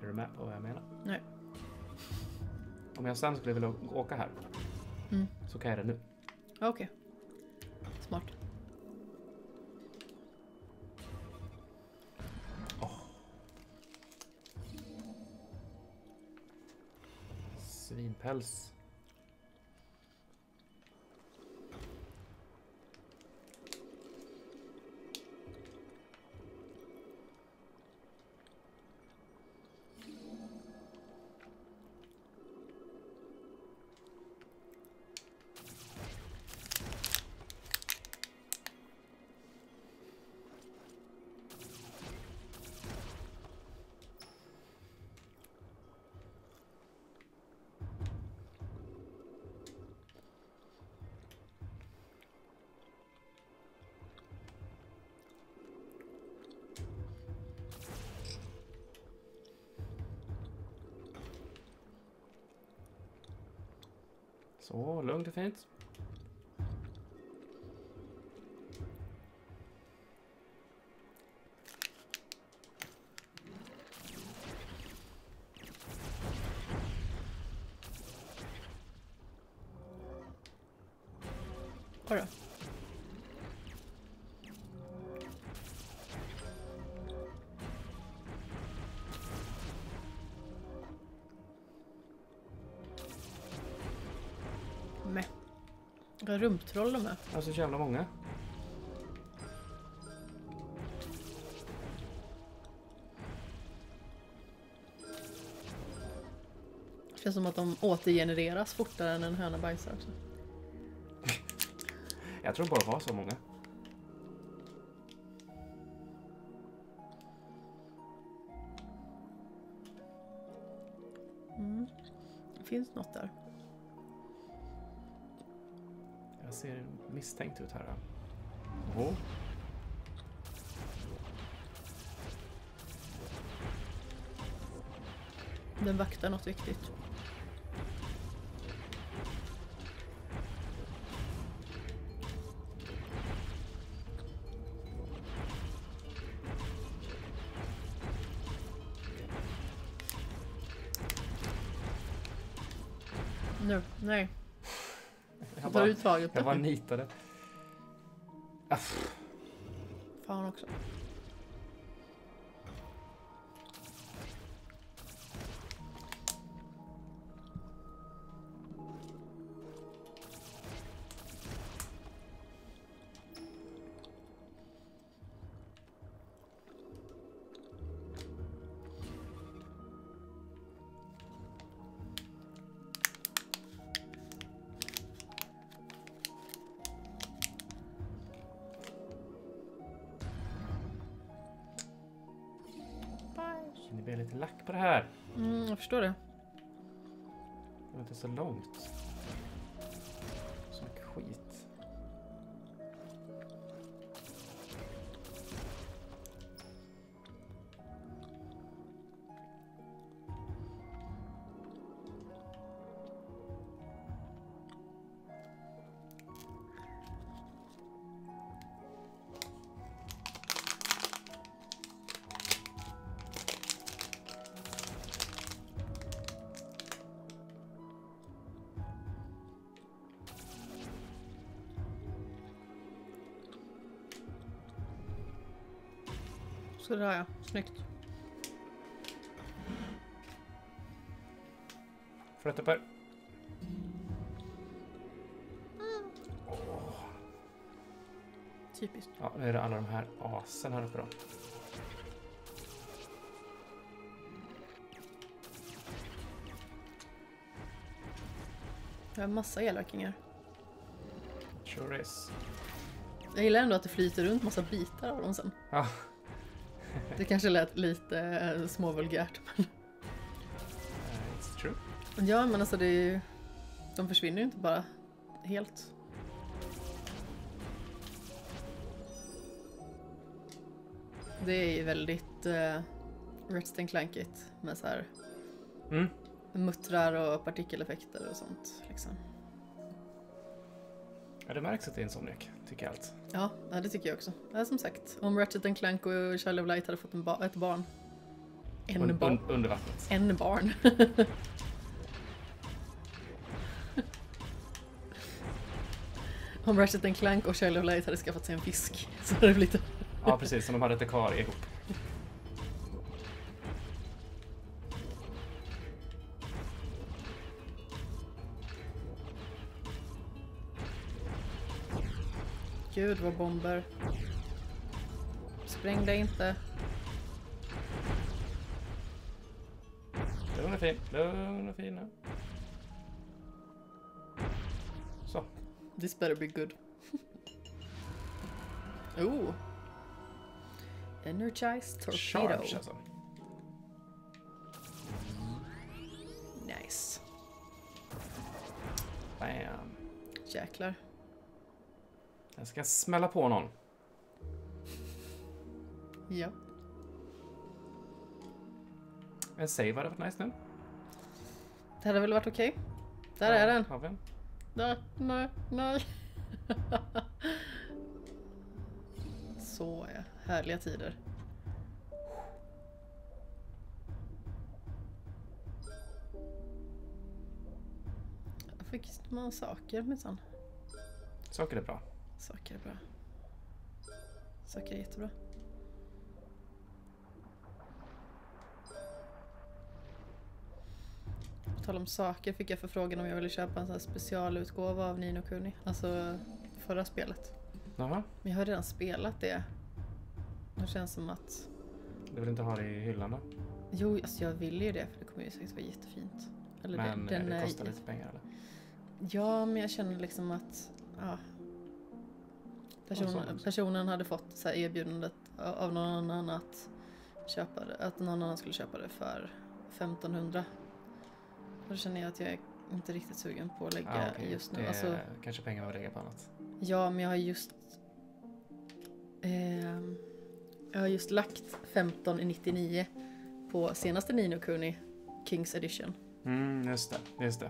Är du med på vad jag menar? Nej. Om jag sen skulle vilja åka här. Mm. Så kan jag det nu. Okej. Smart. Svinpäls. Så, lugnt och Vilka rumptroll de är. Alltså så jävla många. Känns som att de återgenereras fortare än en höna bajsar också. Jag tror bara det var så många. Mm. Det finns något där. Ser misstänkt ut här. Oho. Den vaktar något viktigt. Jag jag bara nitade. Förstår det. Det är inte så långt. Sådär ja, snyggt. Flöt upp här. Typiskt. Ja, nu är det alla de här asen här uppe då. Jag har massa elökingar. Sure is. Jag gillar ändå att det flyter runt massa bitar av dem sen. Ja. Det kanske lät lite eh, småvulgärt. Uh, it's true. Men ja, men alltså det är ju... De försvinner ju inte bara helt. Det är ju väldigt uh, Ratchet Clankigt med så här Mm. muttrar och partikeleffekter och sånt. Liksom. Ja, det märks att det är en Sonic, tycker jag allt. Ja, det tycker jag också. Ja, som sagt, om Ratchet Clank och Child of Light hade fått en ba- ett barn. En Un- barn. un- under vattnet. En barn. Om Ratchet Clank och Child of Light hade skaffat sig en fisk så hade det blivit... Ja, precis. Som de hade ett ekar ihop. Gud vad bomber. Spräng dig inte. Lugn och fin. Lugn och fin nu. Så. This better be good. oh! Energized torpedo. Charge alltså. Nice. Bam. Jäklar. Jag ska smälla på någon. Ja. En save hade varit nice nu. Det hade väl varit okej? Där Ja, är den. Har vi en? Nej, nej, nej. Så ja, härliga tider. Jag fick några saker minsann. Saker är bra. Saker är bra. Saker är jättebra. På tal om saker fick jag förfrågan om jag ville köpa en sån här specialutgåva av Nino Kuni. Alltså förra spelet. Jaha. Men jag har redan spelat det. Det känns som att... Du vill inte ha det i hyllan då? Jo, alltså jag vill ju det för det kommer ju säkert vara jättefint. Eller Men det, den det är kostar jätte- lite pengar eller? Ja, men jag känner liksom att ja, personen, personen hade fått så här erbjudandet av någon annan att köpa det, att någon annan skulle köpa det för 1500. Och då känner jag att jag är inte riktigt sugen på att lägga Ah, okej. just nu. Det Alltså, kanske pengar att lägga på annat. ja, men jag har just ehm, jag har just lagt 1599 på senaste Nino Kuni Kings Edition. Mm, just det. Just det.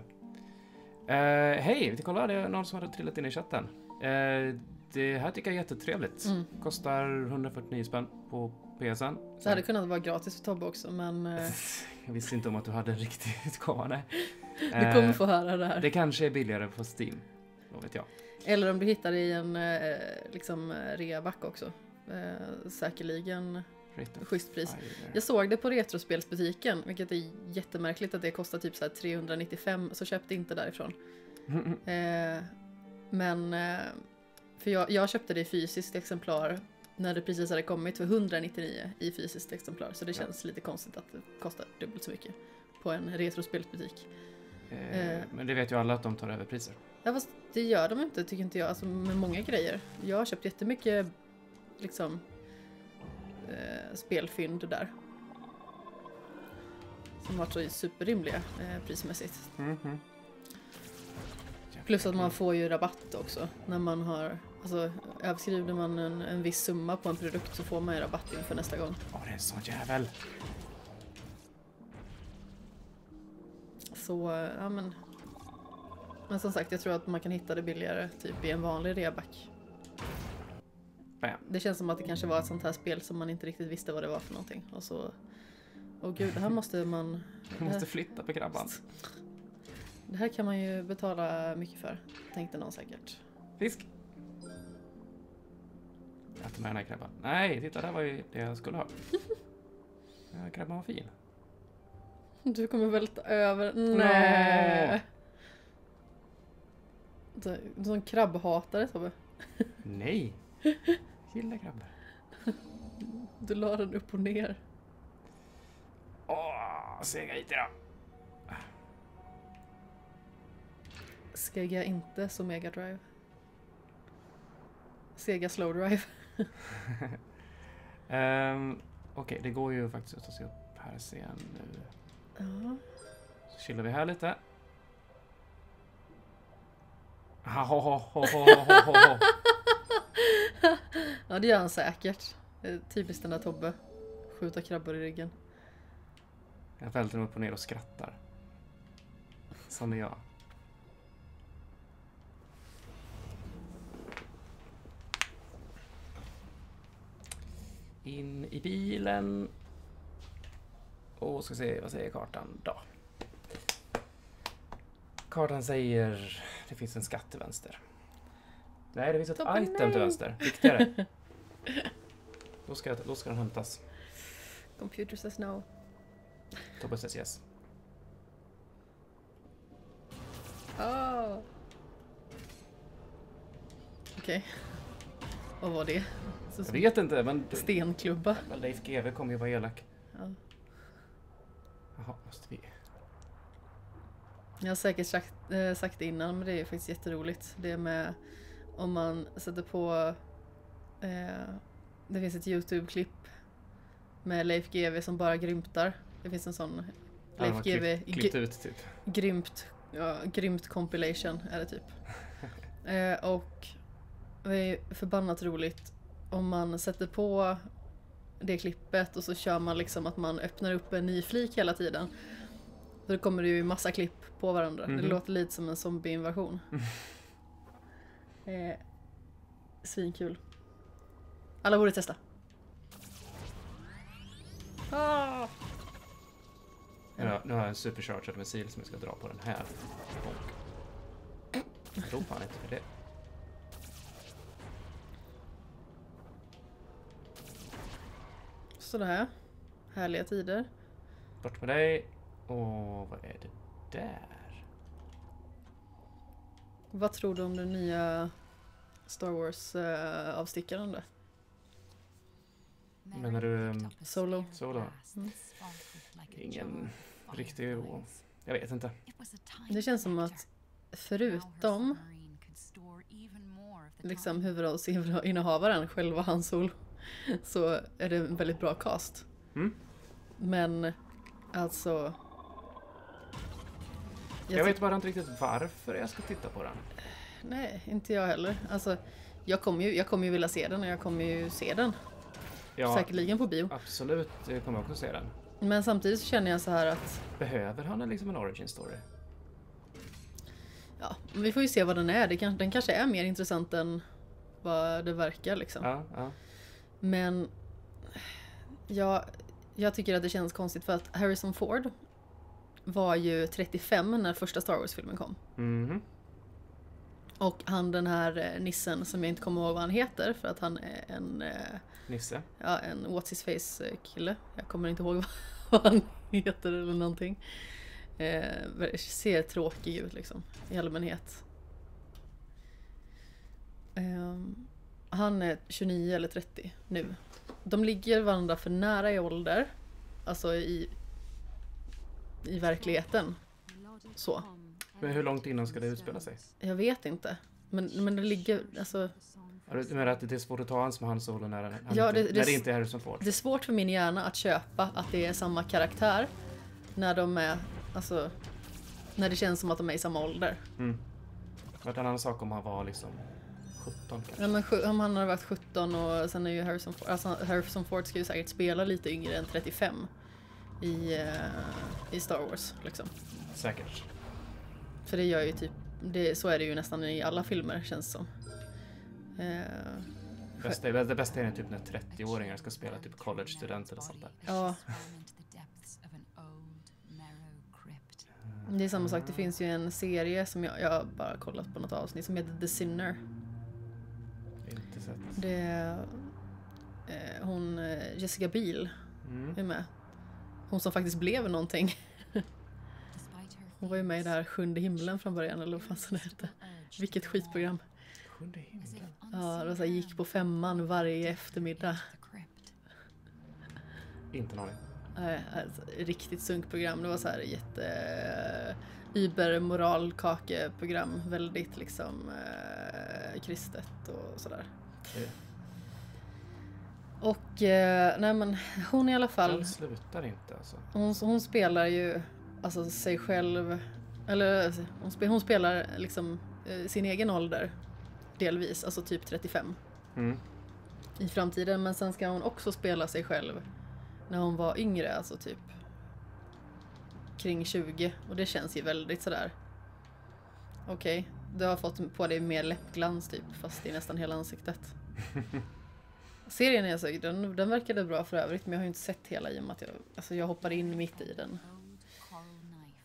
Eh, Hej, vi kolla, det är någon som hade trillat in i chatten. Eh, det här tycker jag är jättetrevligt. Mm. Kostar 149 spänn på PSN. Det hade kunnat vara gratis för Tobbe också men eh, Jag visste inte om att du hade en riktig utgåva, nej. Du kommer få höra det här. Det kanske är billigare på Steam. Vad vet jag. Eller om du hittar det i en eh, liksom eh, reaback också. Eh, säkerligen schysst pris. Jag såg det på Retrospelsbutiken, vilket är jättemärkligt att det kostar typ så här 395, så köpte inte därifrån. Eh, men, eh, för jag, jag köpte det i fysiskt exemplar när det precis hade kommit för 199 i fysiskt exemplar, så det Ja. känns lite konstigt att det kostar dubbelt så mycket på en retrospelsbutik. Eh, eh. Men det vet ju alla att de tar överpriser. Ja fast det gör de inte tycker inte jag, alltså med många grejer. Jag har köpt jättemycket liksom eh, spelfynd där. Som varit så superrimliga eh, prismässigt. Mhm. Plus att man får ju rabatt också när man har, alltså överskrider man en, en viss summa på en produkt så får man ju rabatt inför nästa gång. Åh, det är en sån jävel. Så, ja men. Men som sagt, jag tror att man kan hitta det billigare typ i en vanlig reaback. Bam. Det känns som att det kanske var ett sånt här spel som man inte riktigt visste vad det var för någonting. Och så... Åh gud, det här måste man... Du måste flytta på krabban. Det här kan man ju betala mycket för, tänkte någon säkert. Fisk! Jag tar med den här krabban. Nej, titta där var ju det jag skulle ha. Ja, krabban var fin. Du kommer välta över... Nej! Du är sån krabbhatare Tobbe. Nej! Gillar krabbor. Du la den upp och ner. Åh, sega hit då. Sega inte så Mega Drive. Sega Slow Drive. Ehm, Okej, det går ju faktiskt att ta sig upp här sen nu. Ja. Så chillar vi här lite. Ja, det gör han säkert. Typiskt den där Tobbe. Skjuta krabbor i ryggen. Jag välter mig upp och ner och skrattar. Sån är jag. In i bilen. Och ska se, vad säger kartan då? Kartan säger det finns en skatt till vänster. Nej, det finns ett Tobbe, item nej. till vänster. Viktigare. Då ska, då ska den hämtas. Computer says no. Tobbe says yes. Oh. Okej. Vad var det? Så Jag vet inte, men... Stenklubba. Men Leif GW kommer ju vara elak. Ja. Jaha, måste vi... Jag har säkert sagt, eh, sagt det innan men det är faktiskt jätteroligt. Det med om man sätter på eh, Det finns ett Youtube-klipp med Leif GW som bara grymtar. Det finns en sån Ja, Leif har GW klippt ut typ. grymt, ja, grymt compilation är det typ. Eh, och det är förbannat roligt om man sätter på det klippet och så kör man liksom att man öppnar upp en ny flik hela tiden. För då kommer det ju massa klipp på varandra. Det Mhm. låter lite som en zombieinvasion. eh, svinkul. Alla borde testa. Ah! Nu har, nu har jag en supercharged missil som jag ska dra på den här. Och... Jag tror fan inte för det. Sådär. Härliga tider. Bort med dig. Och vad är det där? Vad tror du om den nya Star Wars-avstickaren då? Menar du, um, Solo? Solo? Mm. Ingen riktig ro. Jag vet inte. Det känns som att förutom liksom huvudrollsinnehavaren, själva Han Solo, så är det en väldigt bra cast. Mm. Men alltså... Jag, ty- vet bara inte riktigt varför jag ska titta på den. Nej, inte jag heller. Alltså, jag kommer ju, jag kommer ju vilja se den och jag kommer ju se den. Ja, Säkerligen på bio. absolut. Jag kommer också se den. Men samtidigt så känner jag så här att Behöver han en, liksom en origin story? Ja, vi får ju se vad den är. Den kanske är mer intressant än vad det verkar liksom. Ja, ja. Men jag, jag tycker att det känns konstigt för att Harrison Ford var ju 35 när första Star Wars-filmen kom. Mhm. Och han den här eh, nissen som jag inte kommer ihåg vad han heter för att han är en, eh, Nisse. ja, en What's His Face eh, kille. Jag kommer inte ihåg vad, han heter eller någonting. Eh, ser tråkig ut liksom i allmänhet. Ehm, han är 29 eller 30 nu. De ligger varandra för nära i ålder. Alltså i, i verkligheten. Så. Men hur långt innan ska det utspela sig? Jag vet inte. Men, men det ligger, alltså Du menar att det är svårt att ta hans med hans solo när, han Ja, inte, det- när det- det inte är Harrison Ford? Det är svårt för min hjärna att köpa att det är samma karaktär när de är, alltså, när det känns som att de är i samma ålder. Mm. Det var en annan sak om han var liksom 17 kanske. Ja, men om han hade varit 17 och sen är ju Harrison Ford, alltså Harrison Ford ska ju säkert spela lite yngre än 35 i, eh, i Star Wars liksom. Säkert. För det gör ju typ, det, så är det ju nästan i alla filmer känns som. Eh, Bästa, det bästa är typ när 30-åringar ska spela typ college-student eller sånt där. ja, det är samma sak, det finns ju en serie som jag, jag har bara kollat på något avsnitt som heter The Sinner. Sett. Det är eh, hon eh, Jessica Biel Mm. är med. Hon som faktiskt blev någonting. Hon var ju med i det här Sjunde himlen från början eller vad fan det hette. Vilket skitprogram. Sjunde himlen. Ja, det så här, gick på femman varje eftermiddag. Inte en aning. Nej, alltså, riktigt sunkprogram. Det var så här jätte eh, Uber moralkakeprogram. Väldigt liksom eh, kristet och sådär. Det- Och eh, nej men hon i alla fall. Den slutar inte alltså. Hon, hon spelar ju alltså sig själv. Eller hon, spe, hon spelar liksom eh, sin egen ålder. Delvis, alltså typ 35 Mm. i framtiden. Men sen ska hon också spela sig själv när hon var yngre, alltså typ kring 20. Och det känns ju väldigt sådär. Okej, du har fått på dig mer läppglans typ, fast i nästan hela ansiktet. Serien är så, den, den verkade bra för övrigt, men jag har ju inte sett hela i och med att jag, alltså jag hoppade in mitt i den.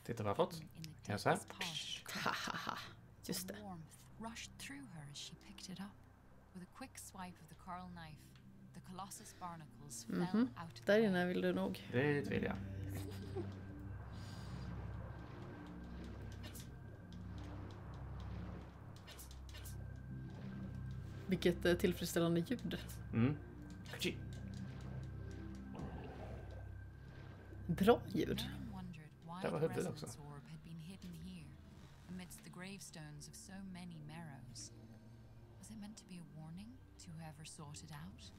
Titta vad jag har fått. Jag så här. Hahaha, just det. Mhm. the Där inne vill du nog. Det vill jag. Vilket eh, tillfredsställande ljud. Mm. Bra ljud. Där var huvudet också. amidst the gravestones of so many marrows. Was it meant to be a warning to whoever sought it out?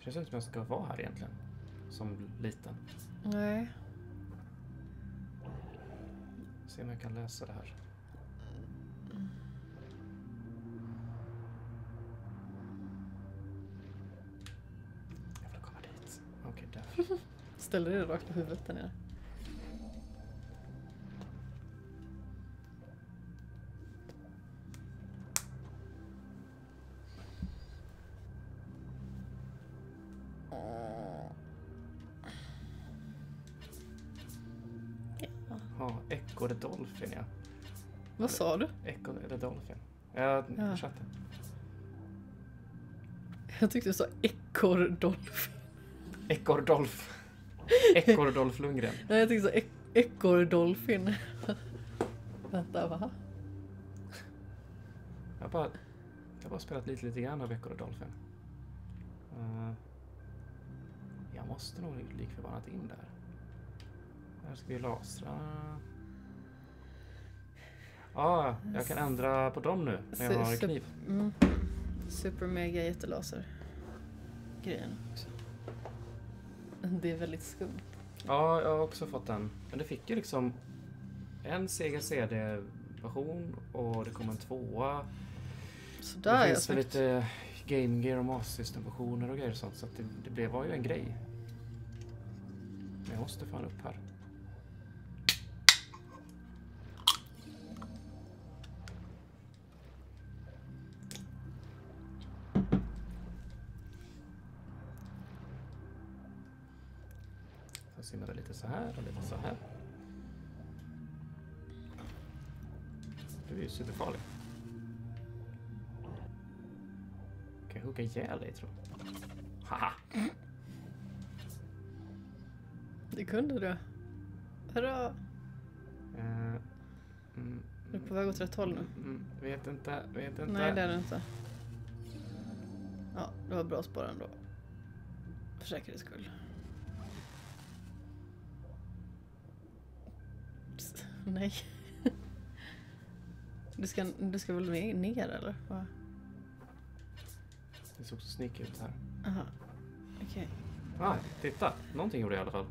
Känns inte som jag ska vara här egentligen. Som liten. Nej. Se om jag kan läsa det här. Jag Ställer dig rakt på huvudet där nere. Ja, the Dolphin ja. Vad sa du? The Dolphin. Jag Ja. chatten. Jag tyckte du sa ekorrdolfin. Ekorrdolf. Ekorrdolf Lundgren. Nej, jag tyckte du sa ek- ekorrdolfin. Vänta, va? Jag har bara, jag har bara spelat lite, lite grann av the Dolphin. Eh, jag måste nog lik förbannat in där. Här ska vi lasra. Ja, jag kan ändra på dem nu när jag har kniv. Mm. Super mega jättelaser. Grejen också. Det är väldigt skumt. Ja, jag har också fått den. Men det fick ju liksom en Sega CD-version och det kom en tvåa. Sådär det finns väl lite Game Gear och Master System-versioner och grejer och sånt. Så det, det blev, var ju en grej. Men jag måste fan upp här. och simmade lite så här och lite så här. Du är ju superfarlig. Kan jag hugga ihjäl dig tror jag. Haha! Det kunde du. Hurra! Uh, eh, mm, du är på väg åt rätt håll nu. Mm, mm, vet inte, vet inte. Nej, det är du inte. Ja, det var bra spår ändå. För säkerhets skull. Nej. Du ska, du ska väl ner, eller? Va? Det såg så sneaky ut här. Aha. Okej. Ah, titta! Någonting gjorde jag i alla fall.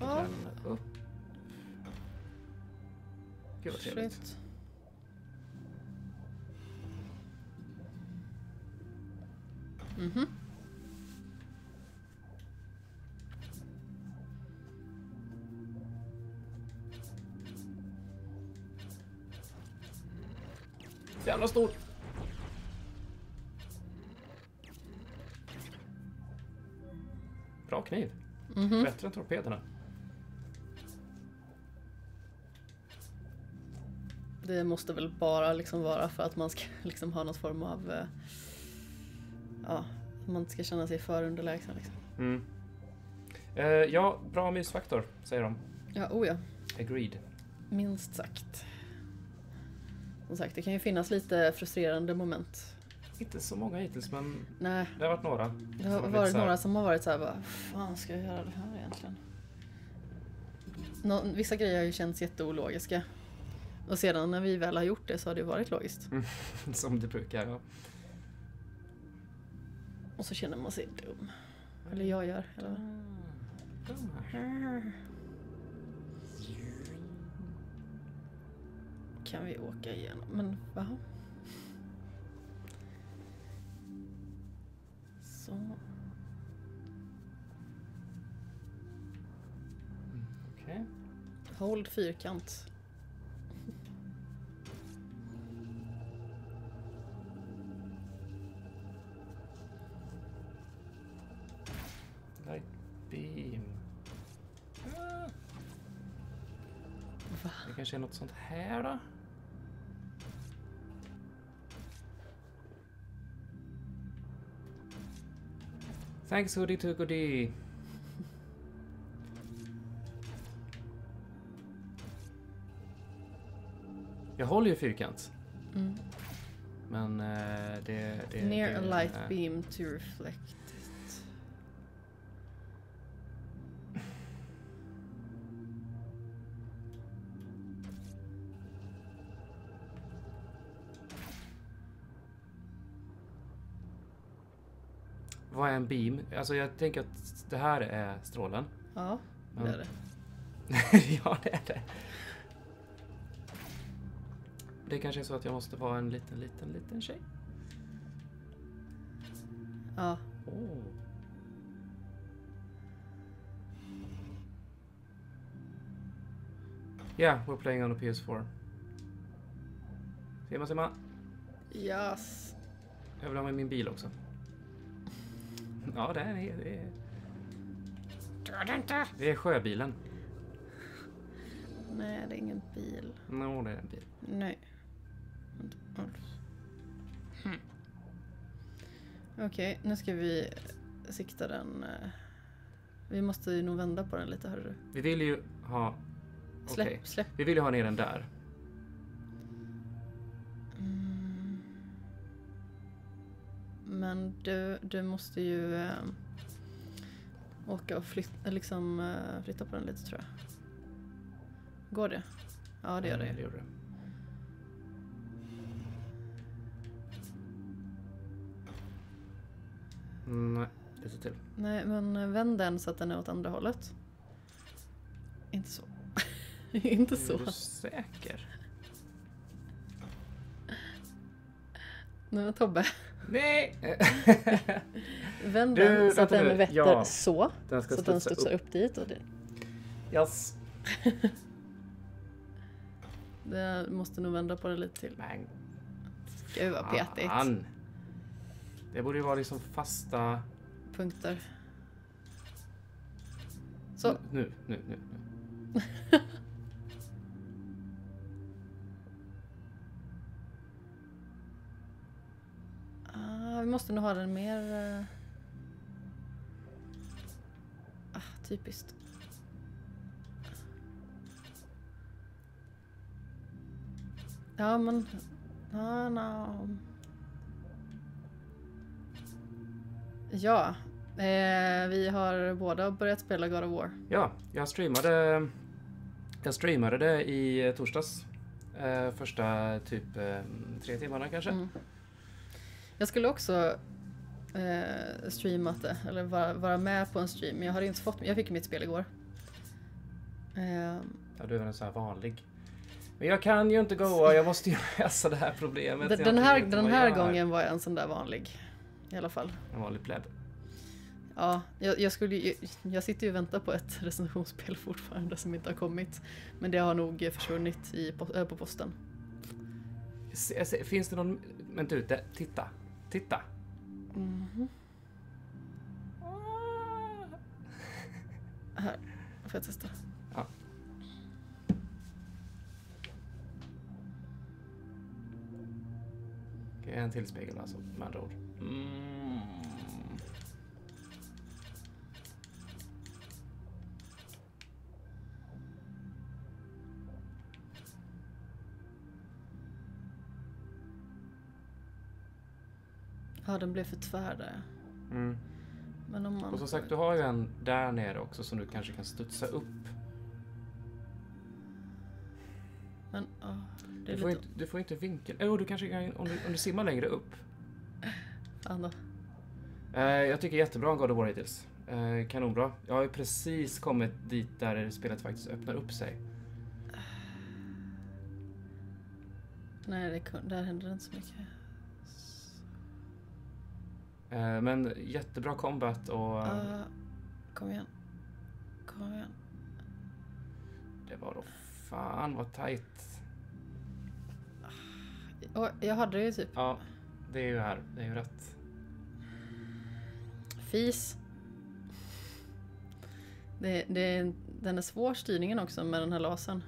Ja... Den upp. Gud vad trevligt. Shit. Mhm. Jävla stor! Bra kniv. Mhm. Bättre än torpederna. Det måste väl bara liksom vara för att man ska liksom ha någon form av... eh, Ja, man inte ska känna sig för underlägsen liksom. Mm. Eh, ja, bra mysfaktor, säger de. Ja, oh ja. Agreed. Minst sagt. Som sagt, det kan ju finnas lite frustrerande moment. Inte så många hittills, men Nej, det har varit några. det har varit några som har varit så här bara, "Vad fan ska jag göra det här egentligen? Nå, vissa grejer har ju känts jätteologiska. Och sedan när vi väl har gjort det så har det varit logiskt. Som det brukar. Ja. Och så känner man sig dum. Eller jag gör. Eller vad? Kan vi åka igenom? Men va? Så. Okej. Hold fyrkant. Light beam. Ah. Va? Det kanske är något sånt här då? Thanks hoodie to goodie. Jag håller ju fyrkant. Mm. Men eh, det... det Near det, a light eh, beam to reflect Vad är en beam? Alltså jag tänker att det här är strålen. Ja, det är det. ja, det är det. Det kanske är så att jag måste vara en liten, liten, liten tjej. Ja, Oh. Yeah, we're playing on a PS4. Simma, simma. yes. Jag vill ha med min bil också. Ja, det är det. Är, det är sjöbilen. Nej, det är ingen bil. Nå, det är en bil. Nej. Inte. Hmm. Okej, nu ska vi sikta den. eh, Vi måste ju nog vända på den lite, hörru. Vi vill ju ha... Släpp, släpp. Vi vill ju ha ner den där. Men du, du måste ju eh, åka och flytta, liksom, eh, flytta på den lite tror jag. Går det? Ja, det gör Mm, det. gör det. Nej, lite till. Nej, men vänd den så att den är åt andra hållet. Inte så. Inte så. Är du säker? Nej, men Tobbe. Nej! Vänd den så att den vetter Ja. så. Den Så att den studsa studsar upp. upp dit. Och det, Yes. det måste nog vända på den lite till. Men Gud vad petigt. fan. Det borde ju vara liksom fasta... Punkter. Så. Nu, nu, nu. nu. måste nog ha den mer... eh, Ah, typiskt. Ja, men... Ja, no. Ja, eh, vi har båda börjat spela God of War. Ja, jag streamade, jag streamade det i torsdags. Eh, första typ eh, tre timmarna kanske. Mm. Jag skulle också eh, streamat det, eller vara, vara med på en stream, men jag har inte fått, jag fick mitt spel igår. Eh, Ja, du är en sån här vanlig. Men jag kan ju inte goa, jag måste ju lösa det här problemet. den, Jag den här, den här jag är. gången var jag en sån där vanlig. I alla fall. En vanlig pleb. Ja, jag, jag, skulle, ju- jag sitter ju och väntar på ett recensionsspel fortfarande som inte har kommit. Men det har nog eh, försvunnit i, po- äh, på posten. Finns det någon... Men du, där, titta. Titta. Mhm. Här, får jag testa? Ja. Okej, en till spegel alltså, med andra ord. Mm. Ja, den blev för tvär där. Mm. Men om man... Och som sagt, du har ju en där nere också som du kanske kan studsa upp. Men, är Du får, lite... inte, du får inte vinkel. Jo, du kanske kan om du, om du simmar längre upp. Fan då. Eh, jag tycker jättebra om God of War hittills. Eh, kanonbra. Jag har ju precis kommit dit där spelet faktiskt öppnar upp sig. Nej, det, där hände det inte så mycket. Eh, men jättebra combat och Ah, kom igen. Kom igen. det var då fan vad tight. Och jag hade ju typ Ja, det är ju här. Det är ju rätt. fis. Det, det, den är svår styrningen också med den här lasern.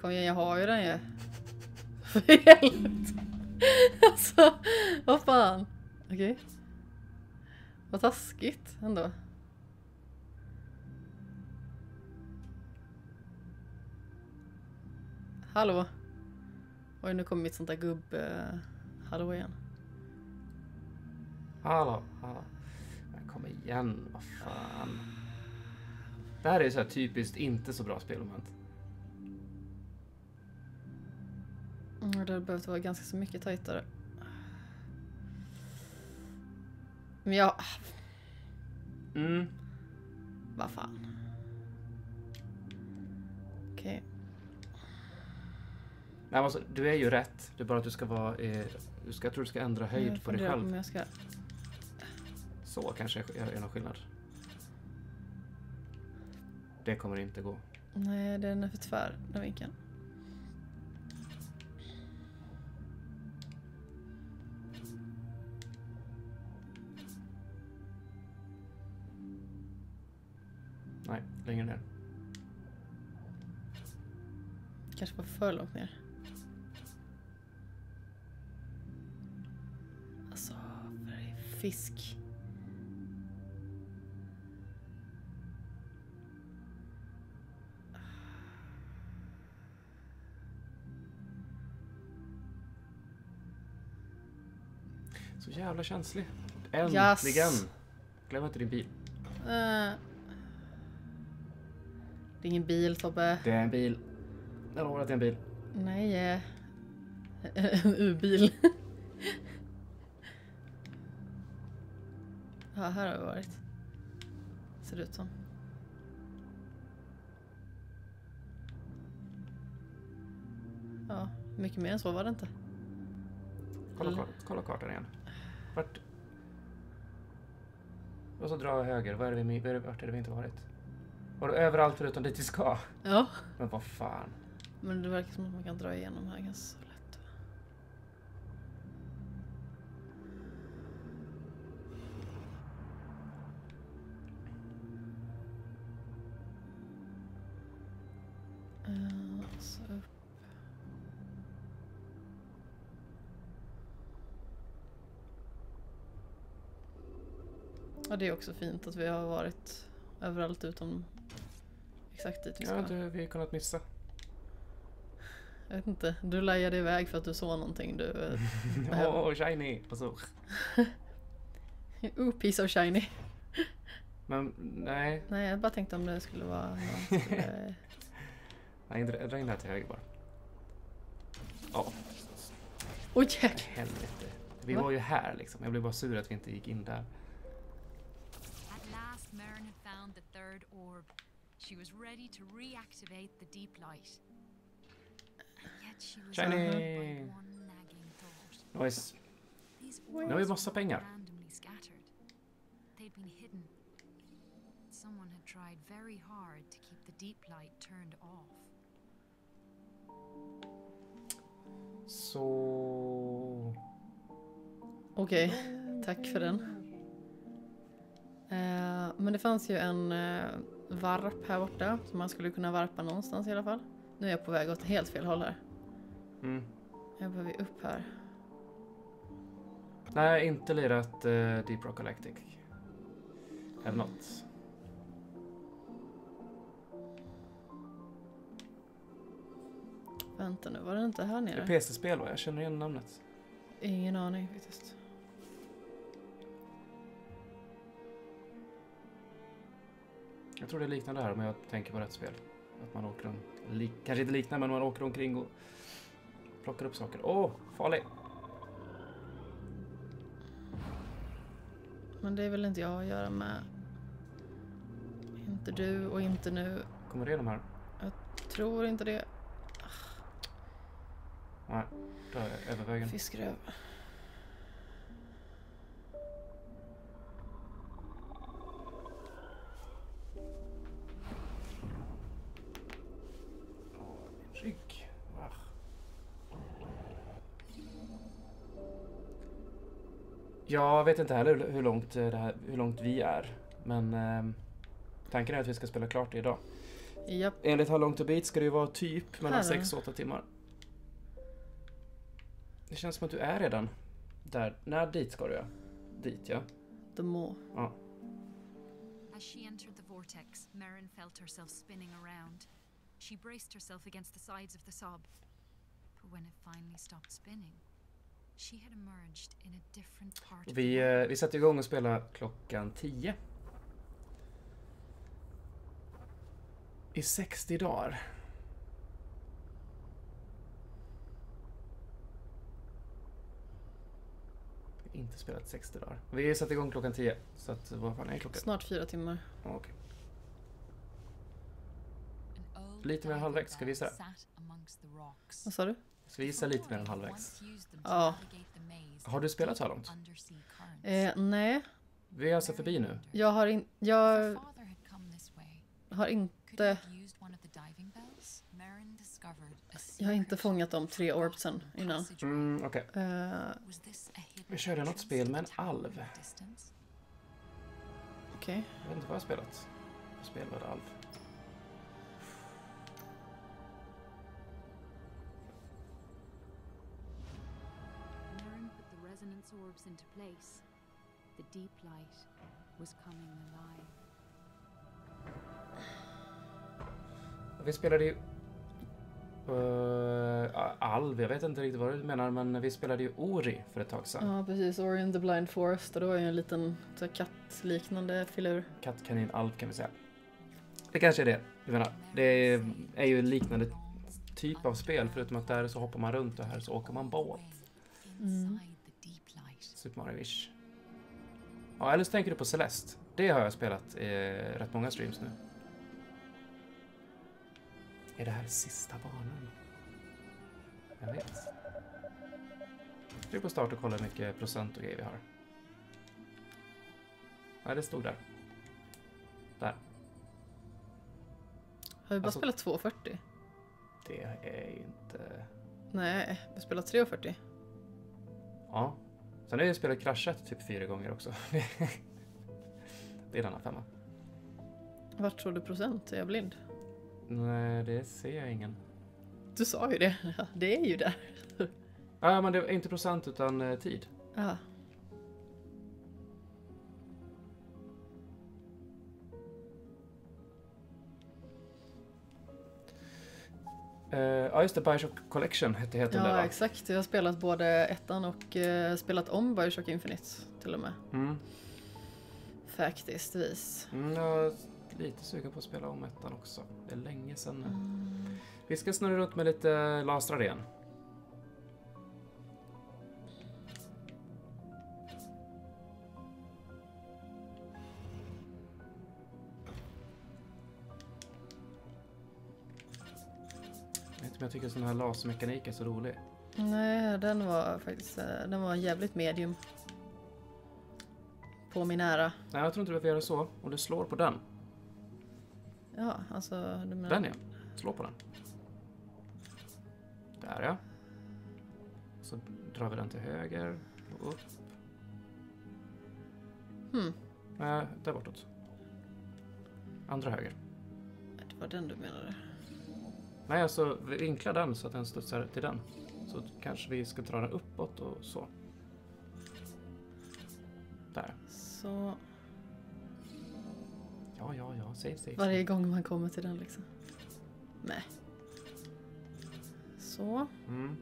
Kom igen, jag har ju den ju. För helvete. Alltså, vad fan. Okej. Vad taskigt ändå. Hallå? Oj, nu kommer mitt sånt där gubb-hallå eh, igen. Hallå, hallå. Men kom igen, vad fan. Det här är ju så här typiskt inte så bra spelmoment. Mm, det hade behövt vara ganska så mycket tajtare. Men jag... Mm. Vad fan. Okej. Nej, men alltså, du är ju rätt. Det är bara att du ska vara... Eh, du ska, jag tror du ska ändra höjd Jag på dig själv. Om jag ska... Så kanske gör någon skillnad. Det kommer inte gå. Nej, den är för tvär, den vinkeln. Längre ner. Kanske var för långt ner. Alltså, det? fisk. Så jävla känslig. Äntligen! Yes. Glöm inte din bil. Eh. Det är ingen bil Tobbe. Det är en bil. Jag lovar att det är en bil. Nej. eh. En U-bil. Ja, här har vi varit. Ser det ut som. Ja, mycket mer än så var det inte. Kolla, kar- kolla kartan igen. Vart... Och så dra höger. Var är det vi, vart är det vi inte varit? Var det överallt förutom dit vi ska? Ja. Men vad fan. Men det verkar som att man kan dra igenom här ganska lätt. Så upp. Ja, det är också fint att vi har varit överallt utom exakt dit vi ska. Ja, du, vi har kunnat missa. Jag vet inte, du lajade iväg för att du såg någonting. Du, eh, Åh, oh, shiny! Och så. oh, piece of shiny. Men nej, Nej, jag bara tänkte om det skulle vara skulle... nej inte- dra in det här till höger bara. Ja, Oj, jäklar. helvete. Vi Va? var ju här liksom. Jag blev bara sur att vi inte gick in där. At last, Merrin had found the third orb. She was ready to reactivate the deep light. Yet she was Shiny! bothered by one nagging thought. Nice. These Nu har vi massa pengar. They'd been hidden. Someone had tried very hard to keep the deep light turned off. Så... Okej, tack för den. Eh, men det fanns ju en eh, varp här borta som man skulle kunna varpa någonstans i alla fall. Nu är jag på väg åt helt fel håll här. Mm. Jag behöver upp här. Nej, inte lirat uh, Deep Rock Galactic. Eller något. Vänta nu, var det inte här Det är nere? PC-spel va? Jag känner igen namnet. Ingen aning faktiskt. Jag tror det är liknande här om jag tänker på rätt spel. Att man åker om... Li, kanske inte liknande men man åker omkring och plockar upp saker. Åh, farlig! Men det vill inte jag göra med. Inte du och inte nu. Kommer det de här? Tror inte det. Nej, då är jag över vägen. Fiskröv. Jag vet inte heller hur långt, eh, det här, hur långt vi är. Men ehm, tanken är att vi ska spela klart det idag. Japp, Enligt How long to beat ska det ju vara typ mellan Här då? 6 och 8 timmar. Det känns som att du är redan där. När dit ska du ja? Dit ja. the more. As she entered the vortex, Merrin felt herself spinning around. She braced herself against the sides of the sob. But when it finally stopped spinning, Vi, eh, vi sätter igång och spelar klockan 10. I 60 dagar. Vi har inte spelat 60 dagar. Vi sätter igång klockan 10. Så att, vad fan är klockan? Snart fyra timmar. Old Lite mer halvvägs, ska vi gissa? Vad sa du? Ska vi gissa lite mer än halvvägs? Ja. Har du spelat så här långt? Eh, nej, Vi är alltså förbi nu. jag har, in, jag har inte... Jag har inte fångat de tre orbsen innan. Mm, okej. Eh, Vi körde något spel med en alv. Okej. Jag vet inte vad jag har spelat. Jag spelade alv. Orbs into place. The deep light was coming alive. Vi spelade ju... Uh, alv, jag vet inte riktigt vad du menar, men vi spelade ju Ori för ett tag sedan. Ja, precis. Ori and the Blind Forest. Och det var ju en liten kattliknande filur. Katt, kanin, alv kan vi säga. Det kanske är det. Jag menar, det är, är ju liknande typ av spel, förutom att där så hoppar man runt och här så åker man båt. Mm. Super Mario-ish. Ja, eller så tänker du på Celeste. Det har jag spelat i rätt många streams nu. Är det här sista banan? Jag vet. Tryck på start och kolla hur mycket procent och grejer vi har. Nej, det stod där. Där. Har vi bara Alltså- spelat 2.40? Det är inte... Nej, vi har spelat 3.40. Ja. Sen har jag spelat kraschat typ fyra gånger också. det är en annan femma. Vart tror du procent? Är jag blind? Nej, det ser jag ingen. Du sa ju det. Det är ju det. Ja, men det är inte procent utan eh, tid. Ja. Eh, ja, just det. Bioshock Collection hette heter Ja, va? exakt. Jag har spelat både ettan och eh, spelat om Bioshock Infinite till och med. Mm. Faktiskt vis. Mm, jag är lite sugen på att spela om ettan också. Det är länge sedan nu. Mm. Vi ska snurra runt med lite lasrar igen. Om jag tycker sån här lasermekanik är så rolig. Nej, den var faktiskt eh, den var jävligt medium. På min ära. Nej, jag tror inte du behöver göra så. Om du slår på den. Ja, alltså... Du menar... Den ja. Slå på den. Där ja. Så drar vi den till höger och upp. Hmm, Nej, där bortåt. Andra höger. det var den du menade. Nej, alltså vi vinklar den så att den studsar till den. Så kanske vi ska dra den uppåt och så. Där. Så Ja, ja, ja. Säg, säg. varje gång man kommer till den liksom. Nej. Så. Mm.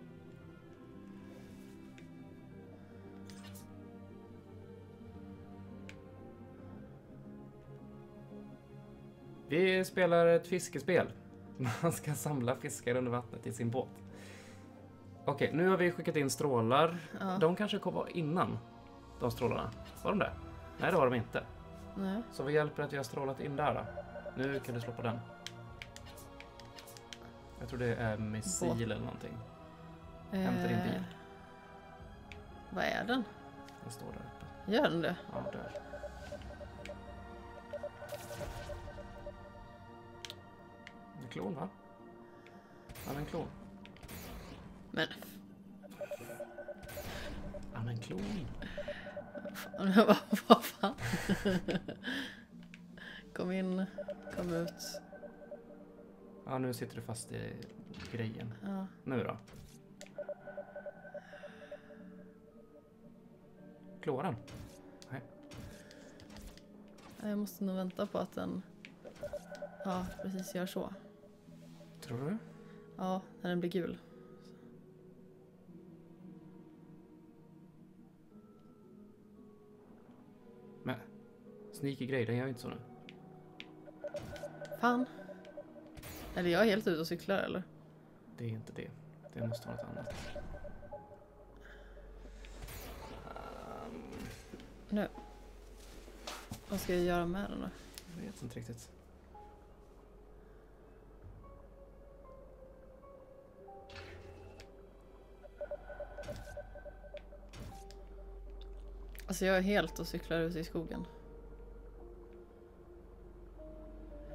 Vi spelar ett fiskespel. Man ska samla fiskar under vattnet i sin båt. Okej, nu har vi skickat in strålar. Ja. De kanske kom innan de strålarna. Var de det? Nej, det var de inte. Nej. Så vad hjälper att vi har strålat in där då? Nu kan du slå på den. Jag tror det är missil Båt. eller någonting. Hämta din bil. Eh, Vad är den? Den står där uppe. Gör den det? Ja, där. En klon va? Han är en klon. Men Han är en klon. fan, vad, fan? Kom in, kom ut. Ja, nu sitter du fast i grejen. Ja. Nu då? Klå den. Jag måste nog vänta på att den Ja, precis gör så. Tror du? Ja, när den blir gul. Men, sneaky grej, den gör ju inte så nu. Fan. Eller jag är helt ute och cyklar eller? Det är inte det. Det måste vara något annat. Um, Nu. Vad ska jag göra med den då? jag vet inte riktigt. Alltså jag är helt och cyklar ute i skogen.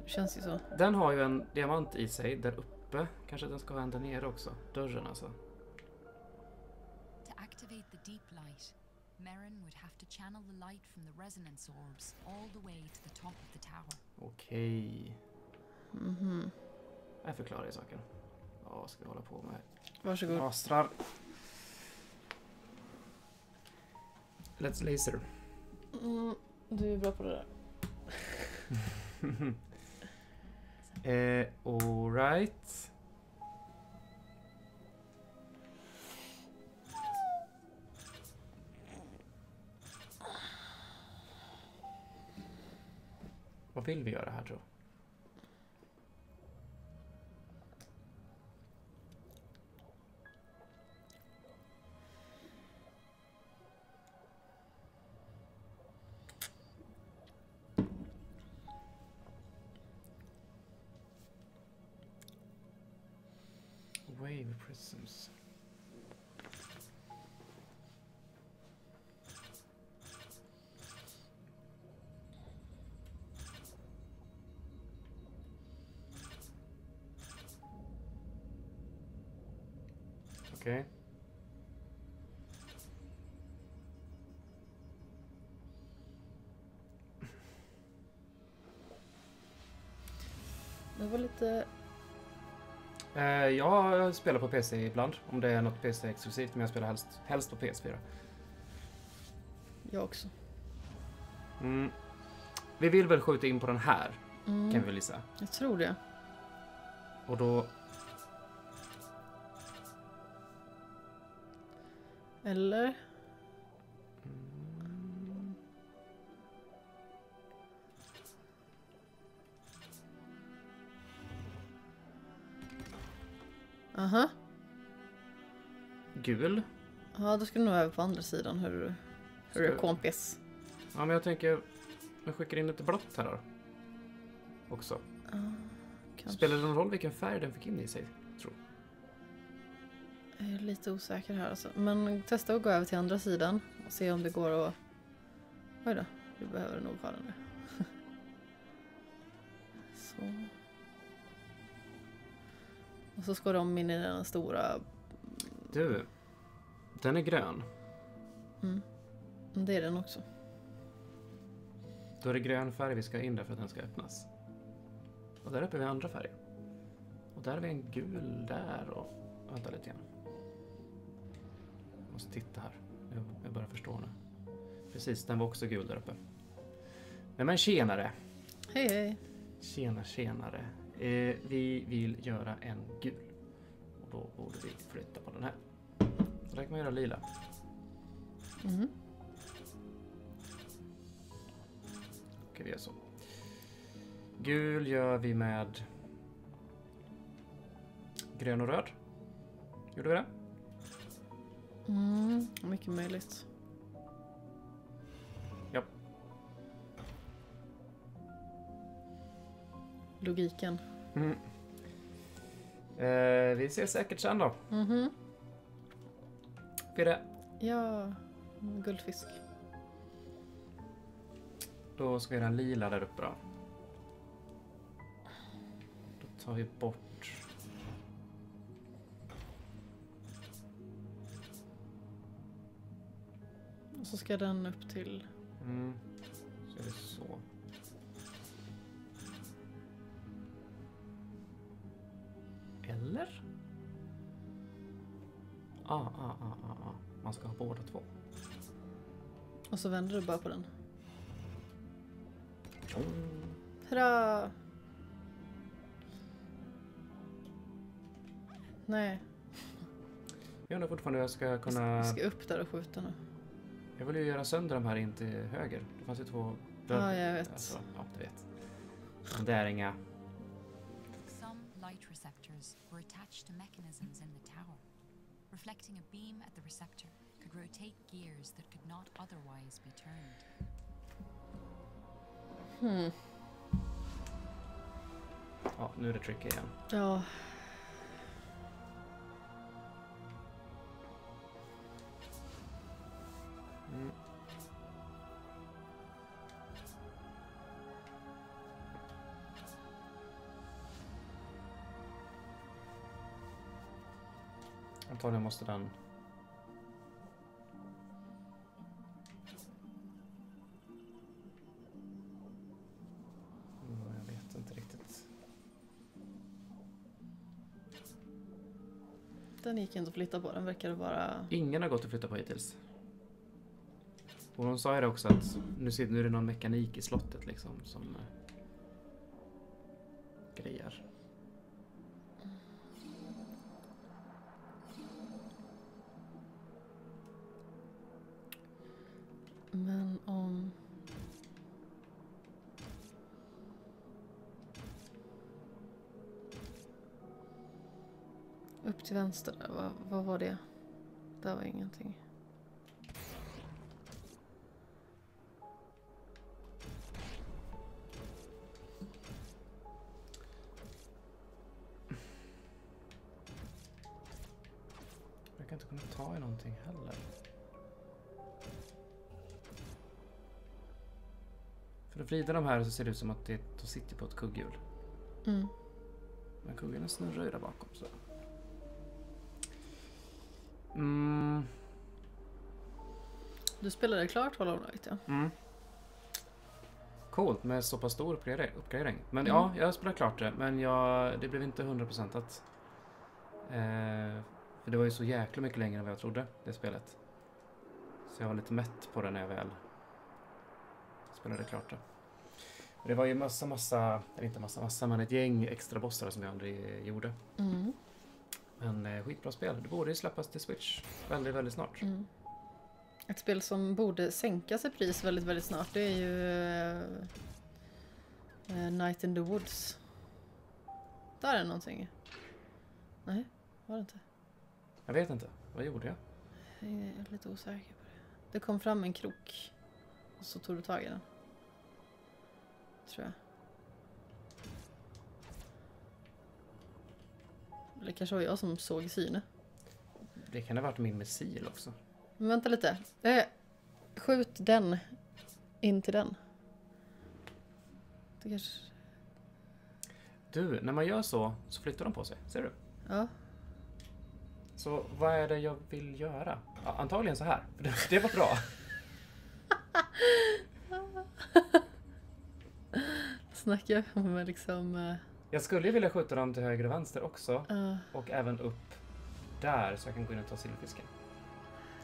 Det känns ju så. Den har ju en diamant i sig där uppe. Kanske den ska ha en där nere också. Dörren alltså. To activate the deep light, Merrin would have to channel the light from the resonance orbs all the way to the top of the tower. Okej. Mhm. Jag förklarar saken. Vad ska vi hålla på med? Varsågod. Astrar. Let's laser. Mm, du är bra på det där. eh, Alright. Vad vill vi göra här tror prisms. Okej. Det var lite Eh, jag spelar på PC ibland, om det är något PC-exklusivt, men jag spelar helst, helst på PS4. Jag också. Mm. Vi vill väl skjuta in på den här, Mm, kan vi väl gissa. Jag tror det. Och då... Eller? Aha. Gul. Ja, då ska du nog över på andra sidan hur hur Ska- kompis. Ja, men jag tänker... Jag skickar in lite blått här då. Också. Ja, kanske. Spelar det någon roll vilken färg den fick in i sig? Jag är lite osäker här alltså. Men testa att gå över till andra sidan och se om det går att... Oj då, du behöver nog ha den där. Så. Och så ska de in i den stora... Du. Den är grön. Mm. Det är den också. Då är det grön färg vi ska in där för att den ska öppnas. Och där uppe har vi andra färger. Och där har vi en gul där och... Vänta lite grann. Jag måste titta här. Jag börjar förstå nu. Precis, den var också gul där uppe. Nej men tjenare! Hej hej! Tjena tjenare. Eh, vi vill göra en gul. Och då borde vi flytta på den här. Så där kan man göra lila. Mhm. Okej, vi gör så. Gul gör vi med grön och röd. Gjorde vi det? Mm, mycket möjligt. Ja. Logiken. Mm. Eh, vi ses säkert sen då. Mhm. Pirre. Ja, guldfisk. Då ska vi göra en lila där uppe då. Då tar vi bort... Och så ska den upp till... Mm. Så är det så. Eller? Ah, ah, ah, ah, ah. Man ska ha båda två. Och så vänder du bara på den. Mm. Hurra! Nej, Jag undrar fortfarande hur jag ska vi kunna... ska upp där och skjuta nu. Jag vill ju göra sönder de här in till höger. Det fanns ju två... Ja, jag vet. Alltså, ja, du vet. Men det är inga... Some light receptors were attached to mechanisms in the tower. Reflecting a beam at the receptor could rotate gears that could not otherwise be turned. Hmm. Ja, nu är det tricky igen. Ja, måste den... Mm, Jag vet inte riktigt. den gick inte att flytta på. Den verkade vara... Ingen har gått att flytta på hittills. Och hon sa ju det också att nu, ser, nu är det någon mekanik i slottet liksom som eh, grejer. Upp till vänster där, vad, vad var det? Där var ingenting. Jag kan inte kunna ta i någonting heller. För att vrida de här så ser det ut som att det, de sitter på ett kugghjul. Mm. Men kugghjulen snurrar ju där bakom så. Mm, Du spelade klart Hollow Knight ja. mm. Coolt med så pass stor uppgradering. Men Mm. ja, jag spelat klart det. Men jag, det blev inte hundraprocentat. Eh, för det var ju så jäkla mycket längre än vad jag trodde, det spelet. Så jag var lite mätt på det när jag väl spelade klart det. Det var ju massa, massa, eller inte massa, massa, men ett gäng extra bossar som jag aldrig gjorde. Mm. Men eh, skitbra spel. Det borde släppas till Switch väldigt, väldigt snart. Mm. Ett spel som borde sänka sig pris väldigt, väldigt snart det är ju eh, Night in the Woods. Där är någonting. Nej, var det inte? Jag vet inte. Vad gjorde jag? Jag är lite osäker på det. Det kom fram en krok. Och så tog du tag i den. Tror jag. Eller kanske var jag som såg i syne. Det kan ha varit min missil också. Men vänta lite. Eh, skjut den in till den. Det kanske... Du, när man gör så, så flyttar de på sig. Ser du? Ja. Så vad är det jag vill göra? Ja, antagligen så här. Det, det var bra. Snackar om liksom... eh, Jag skulle vilja skjuta dem till höger och vänster också. eh, Och även upp där så jag kan gå in och ta silverfisken.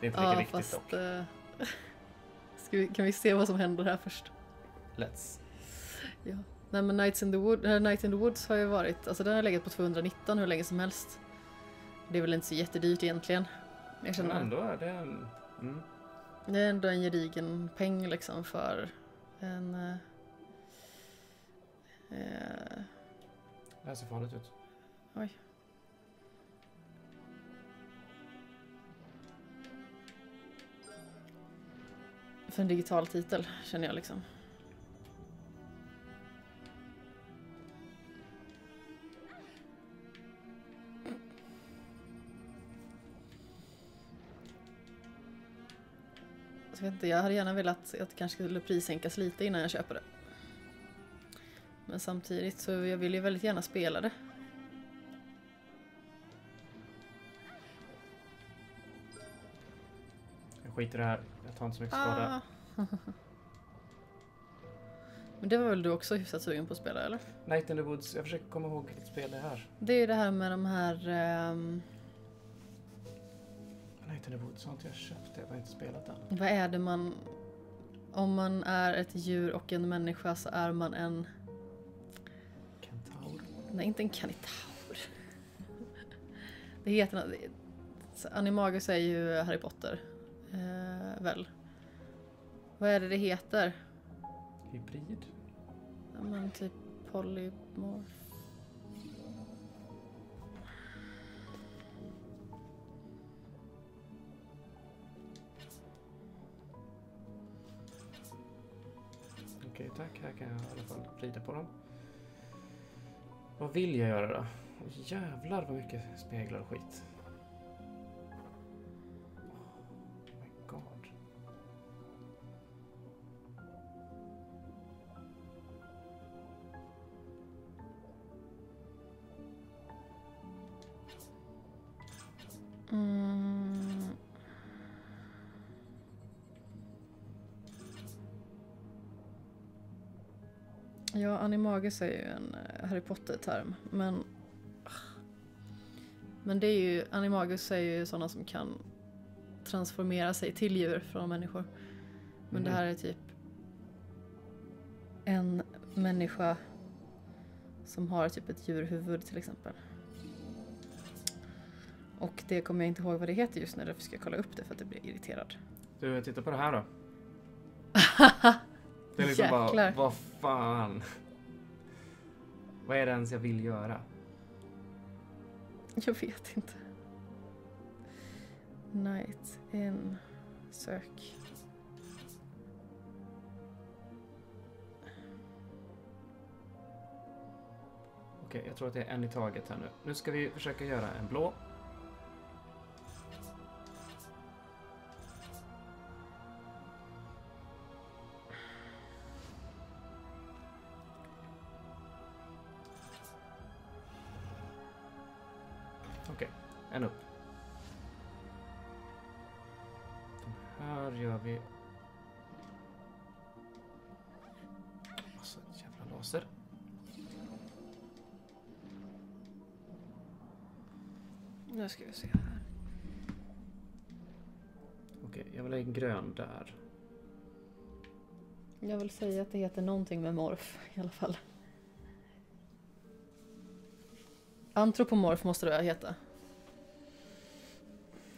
Det är inte Ja, lika viktigt fast... dock. eh, ska vi, kan vi se vad som händer här först? Let's. Nej men Nights in the Wood, äh, Night in the Woods har ju varit, alltså den har legat på 219 hur länge som helst. Det är väl inte så jättedyrt egentligen. Jag Men känner, ändå är det en... Mm. det är ändå en gedigen peng liksom för en... eh, eh, det här ser farligt ut. oj. För en digital titel känner jag liksom. Jag, vet inte, jag hade gärna velat att det kanske skulle prissänkas lite innan jag köper det. Men samtidigt så jag vill ju väldigt gärna spela det. Jag skiter i det här. Jag tar inte så mycket skada. Ah. Men det var väl du också hyfsat sugen på att spela eller? Night in the Woods. Jag försöker komma ihåg vilket spel det är här. Det är ju det här med de här... ehm, Night in the Woods har inte jag köpt det. Jag har inte spelat den. vad är det man... Om man är ett djur och en människa så är man en... Nej, inte en kanitaur. Det heter... nå- det- så Animagus är ju Harry Potter. Eh, väl? Vad är det det heter? Hybrid. Ja, men typ polymorf. Okej, tack. Här kan jag i alla fall rida på dem. Vad vill jag göra då? Jävlar vad mycket speglar och skit. Ja, animagus är ju en eh, Harry Potter-term, men... Men det är ju, animagus är ju sådana som kan transformera sig till djur från människor. Men det Mhm. här är typ en människa som har typ ett djurhuvud till exempel. Och det kommer jag inte ihåg vad det heter just nu, därför ska jag kolla upp det för att jag blir irriterad. Du, titta på det här då. Det är liksom Jäklar. bara, vad fan. Vad är det ens jag vill göra? Jag vet inte. Night in sök. Okej, jag tror att det är en i taget här nu. Nu ska vi försöka göra en blå. Jag vill säga att det heter någonting med morf i alla fall. Antropomorf måste det heta.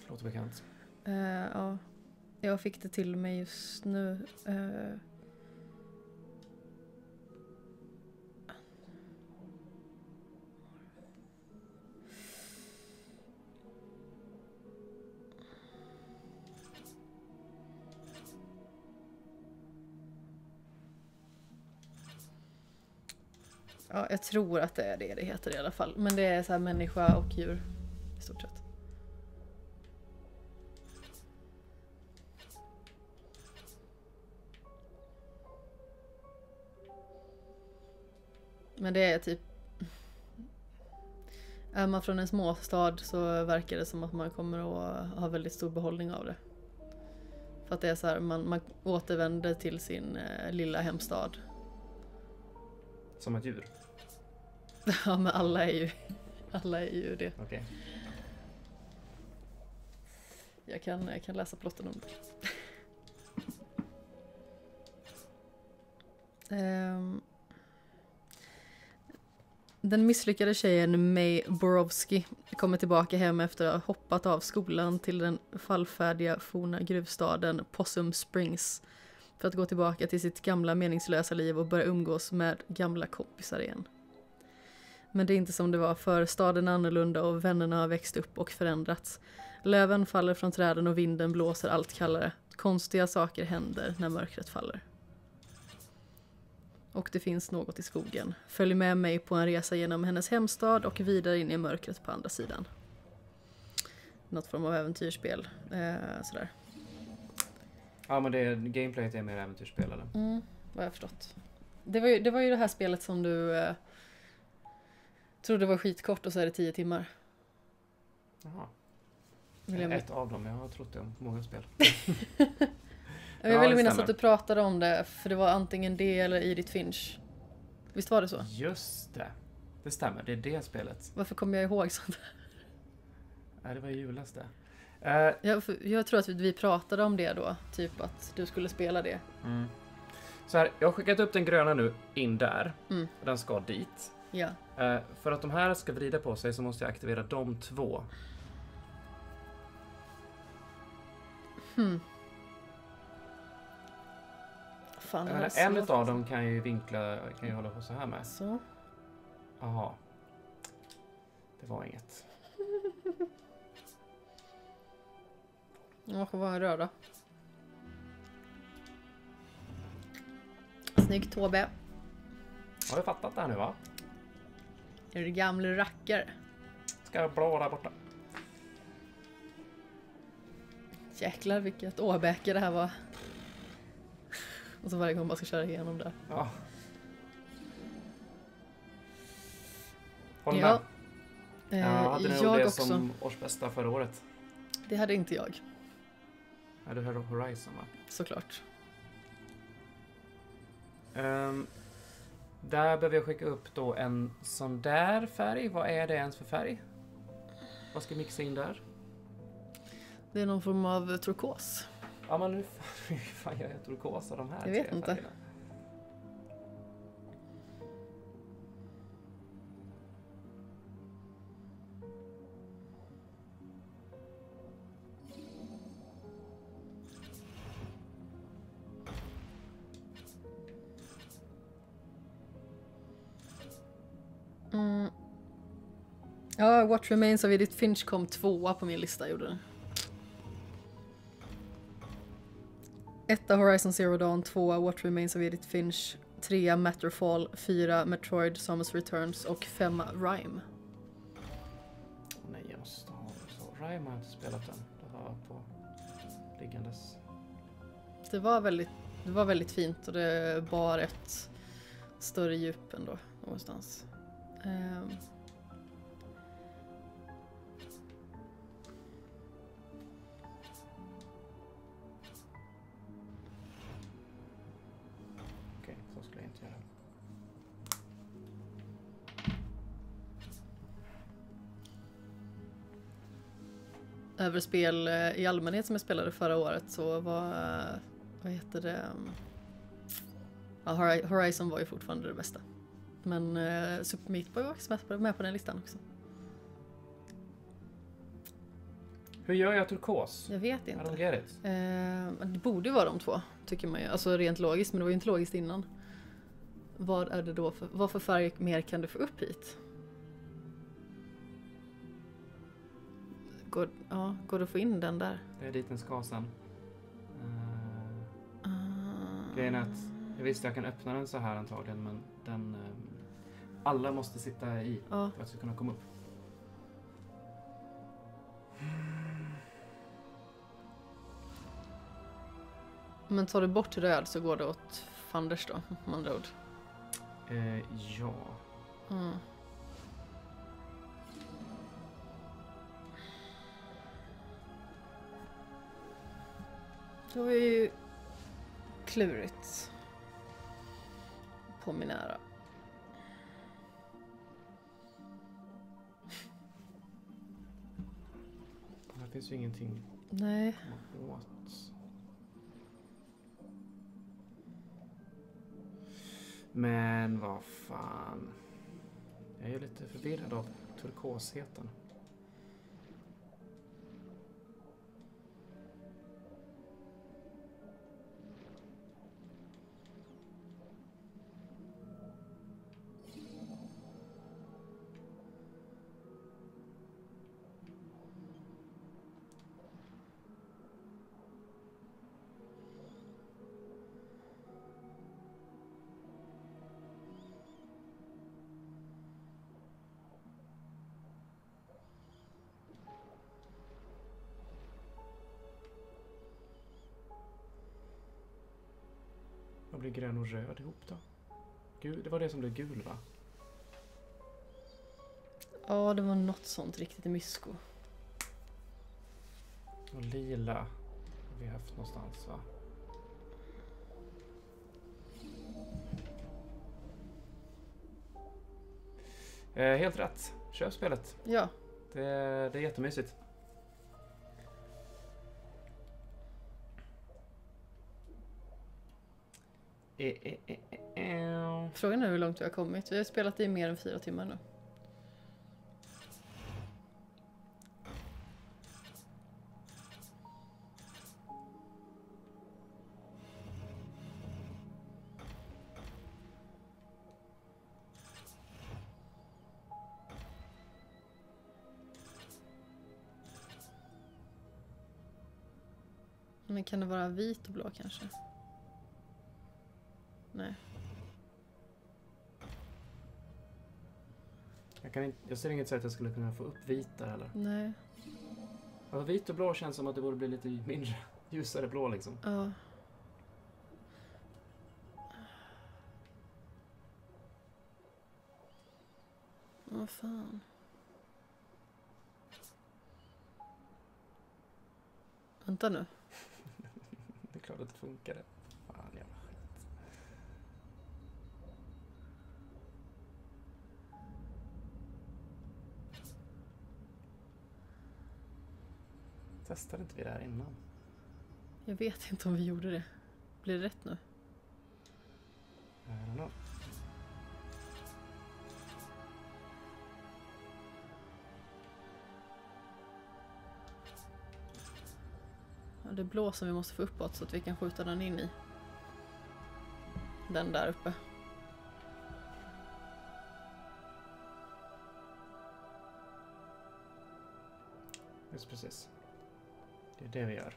Låter bekant. Eh, ja, jag fick det till mig just nu. Eh, Ja, jag tror att det är det det heter i alla fall. Men det är så här människa och djur i stort sett. Men det är typ... Är man från en småstad så verkar det som att man kommer att ha väldigt stor behållning av det. För att det är så här, man, man återvänder till sin eh, lilla hemstad. Som ett djur. Ja men alla är ju, alla är ju det. Okej. Jag kan, jag kan läsa plotten om det. Ehm. Den misslyckade tjejen May Borowski kommer tillbaka hem efter att ha hoppat av skolan till den fallfärdiga forna gruvstaden Possum Springs för att gå tillbaka till sitt gamla meningslösa liv och börja umgås med gamla kompisar igen. Men det är inte som det var för staden är annorlunda och vännerna har växt upp och förändrats. Löven faller från träden och vinden blåser allt kallare. Konstiga saker händer när mörkret faller. Och det finns något i skogen. Följ med mig på en resa genom hennes hemstad och vidare in i mörkret på andra sidan. Något form av äventyrsspel. Eh, sådär. Ja men det, gameplayet är mer äventyrsspel eller? Mm, vad jag har förstått. Det var, ju, det var ju det här spelet som du eh, trodde var skitkort och så är det tio timmar. Jaha. Vill Ett av dem, jag har trott det om många spel. jag Ja, vill det minnas att du pratade om det, för det var antingen det eller Edith Finch. Visst var det så? Just det. Det stämmer, det är det spelet. Varför kommer jag ihåg sånt? Ja, det var i julas det. Eh, Jag, jag tror att vi- pratade om det då, typ att du skulle spela det. mm. Så här, jag har skickat upp den gröna nu in där. Mm. Den ska dit. Ja. Eh, för att de här ska vrida på sig så måste jag aktivera de två. Hmm. Fan, Jag är en utav dem kan ju vinkla, kan ju hålla på så här med. Så. Jaha. Det var inget. Jag får vara röd då. Snyggt Tobbe. Har du fattat det här nu va? Är du gamle rackare? Ska jag blå där borta? Jäklar vilket åbäke det här var. Och så varje gång man ska köra igenom där. Ja. Håll Ja. med. Eh, Jag hade nog jag det också. som årsbästa förra året. Det hade inte jag, Ja, du hörde Horizon va? såklart. Ehm, där behöver jag skicka upp då en sån där färg. Vad är det ens för färg? Vad ska jag mixa in där? Det är någon form av turkos. Ja men hur fan, hur fan gör jag turkos av de här Jag vet tre inte. färgerna? What Remains of Edith Finch kom tvåa på min lista, gjorde den. Etta Horizon Zero Dawn, tvåa What Remains of Edith Finch, trea Matterfall, fyra Metroid Samus Returns och femma. Åh, nej, jag måste ha. Rhyme har jag inte spelat än. Det har jag på liggandes. Det var väldigt, det var väldigt fint och det bar ett större djup ändå någonstans. Ehm. Över spel eh, i allmänhet som jag spelade förra året så var, eh, vad heter det? um, Ja, Hori- Horizon var ju fortfarande det bästa. Men uh, Super Meat Boy var också med på- den listan också. Hur gör jag turkos? Jag vet I inte. don't get it. Eh, det borde ju vara de två, tycker man ju. Alltså rent logiskt, men det var ju inte logiskt innan. Vad är det då för, vad för färg mer kan du få upp hit? Går, ja, går det att få in den där? Det är dit den ska sen. Uh, Ah. grejen är att jag visste jag kan öppna den så här antagligen men den... eh, alla måste sitta i Ja, för att ska kunna komma upp. men tar du bort röd så går det åt fanders då, med andra ord. Eh, ja. Mm. Det var ju klurigt. På min ära. Här finns ju ingenting Nej, åt. Men vad fan. Jag är lite förvirrad av turkosheten. Blir grön och röd ihop då? Gul, det var det som blev gul va? ja det var något sånt riktigt i mysko. Och lila har vi haft någonstans va? Eh, helt rätt. Köp spelet. Ja, Det, det är jättemysigt. Frågan är hur långt vi har kommit. Vi har spelat i mer än fyra timmar nu. Men kan det vara vit och blå kanske? Jag, kan inte, jag ser inget sätt att jag skulle kunna få upp vit där heller. Nej. Alltså, vit och blå känns som att det borde bli lite mindre ljusare blå liksom. Ja. Vad fan. Vänta nu. Det är klart att det funkade. Fan jävla skit. Testade inte vi det här innan? Jag vet inte om vi gjorde det. Blir det rätt nu? I don't know. Ja, det är blå som vi måste få uppåt så att vi kan skjuta den in i. Den där uppe. Just precis. Det är det vi gör.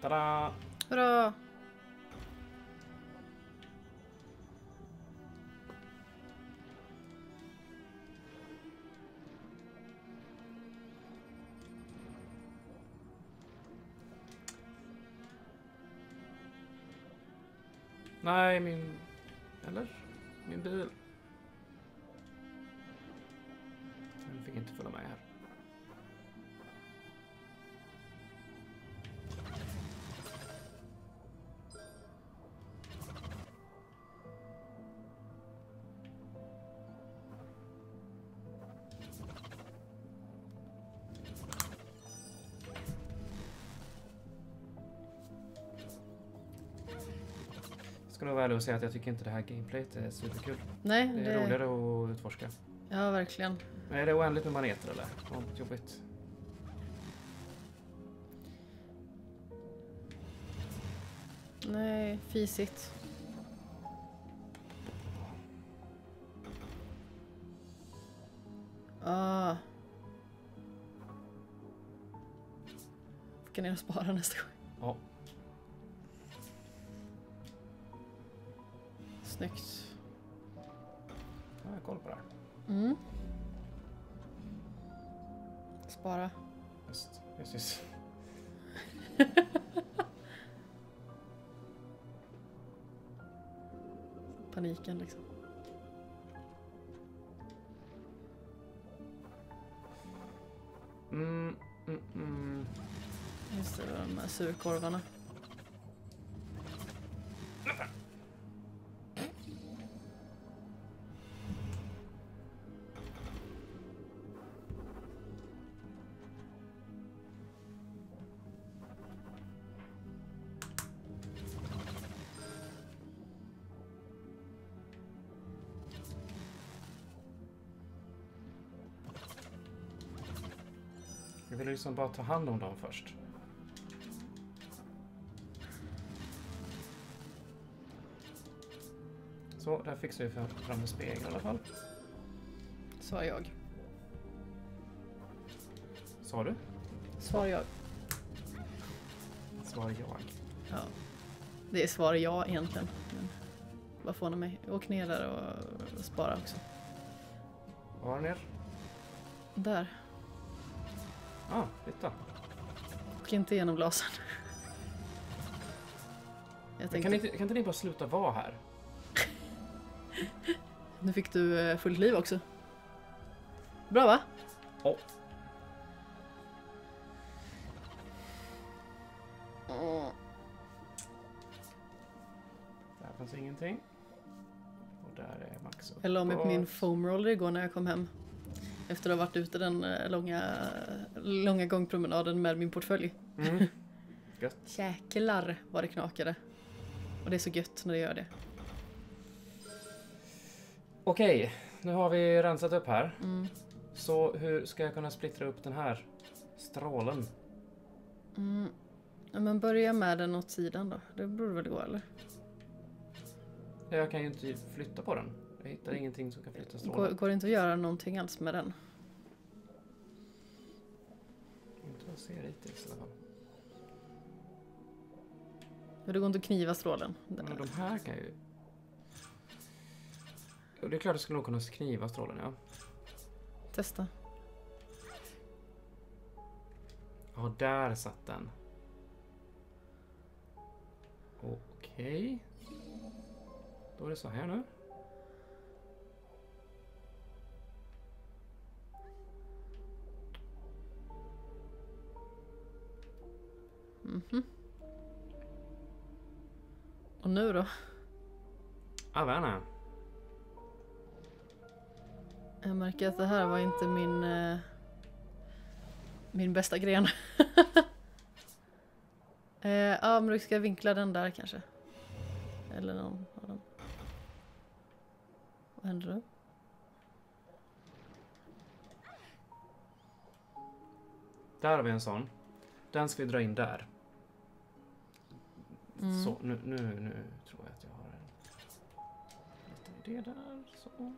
Tada! Hurra! Nej, min... Eller? Min bil. Ärlig och säga att jag tycker inte det här gameplayet är superkul. Nej, Det är roligare att utforska. Ja, verkligen. Men är det oändligt med maneter eller? Ja, jobbigt. Nej, fisigt. Ah. Ner och spara nästa gång. Ja. Snyggt. Jag har koll på det här. Mm. Spara. Just, just, just. Paniken liksom. Mm, mm, mm. Just det, de här surkorvarna. Liksom bara ta hand om dem först. Så, där fixar vi fram- en spegel i alla fall. Svar jag. Sa du? Svar jag. Svar jag. Ja. Det är svar ja egentligen. Men vad får mig? Åk ner där och spara också. Var ner? Där. Ah, titta. Åk inte igenom glasen. Jag tänkte, kan, inte, kan inte ni bara sluta vara här? nu fick du eh, fullt liv också. Bra va? Ja. Mm. Där fanns ingenting. Och där är Max Jag la mig på min uppåt. foam roller igår när jag kom hem. Efter att ha varit ute den eh, långa, långa gångpromenaden med min portfölj. Mm. Gött. Jäklar vad det knakade. Och det är så gött när det gör det. Okej, nu har vi rensat upp här. Mm. Så hur ska jag kunna splittra upp den här strålen? Mm. Ja, men börja med den åt sidan då. Det borde väl gå eller? Jag kan ju inte flytta på den. Jag hittar ingenting som kan flytta Går, strålen. går det inte att göra någonting alls med den? Inte vad jag ser hittills i alla fall. För det går inte att kniva strålen. Men de här kan ju... Jo, det är klart jag skulle nog kunna kniva strålen, ja. Testa. Ja, där satt den. Okej. Då är det så här nu. Mhm. Och nu då? Jag vet inte. Jag märker att det här var inte min eh, min bästa gren. eh, ja, men du ska vinkla den där kanske. Eller någon av dem. Vad händer då? Där har vi en sån. Den ska vi dra in där. Mm. Så, nu, nu, nu tror jag att jag har en liten idé där. Så.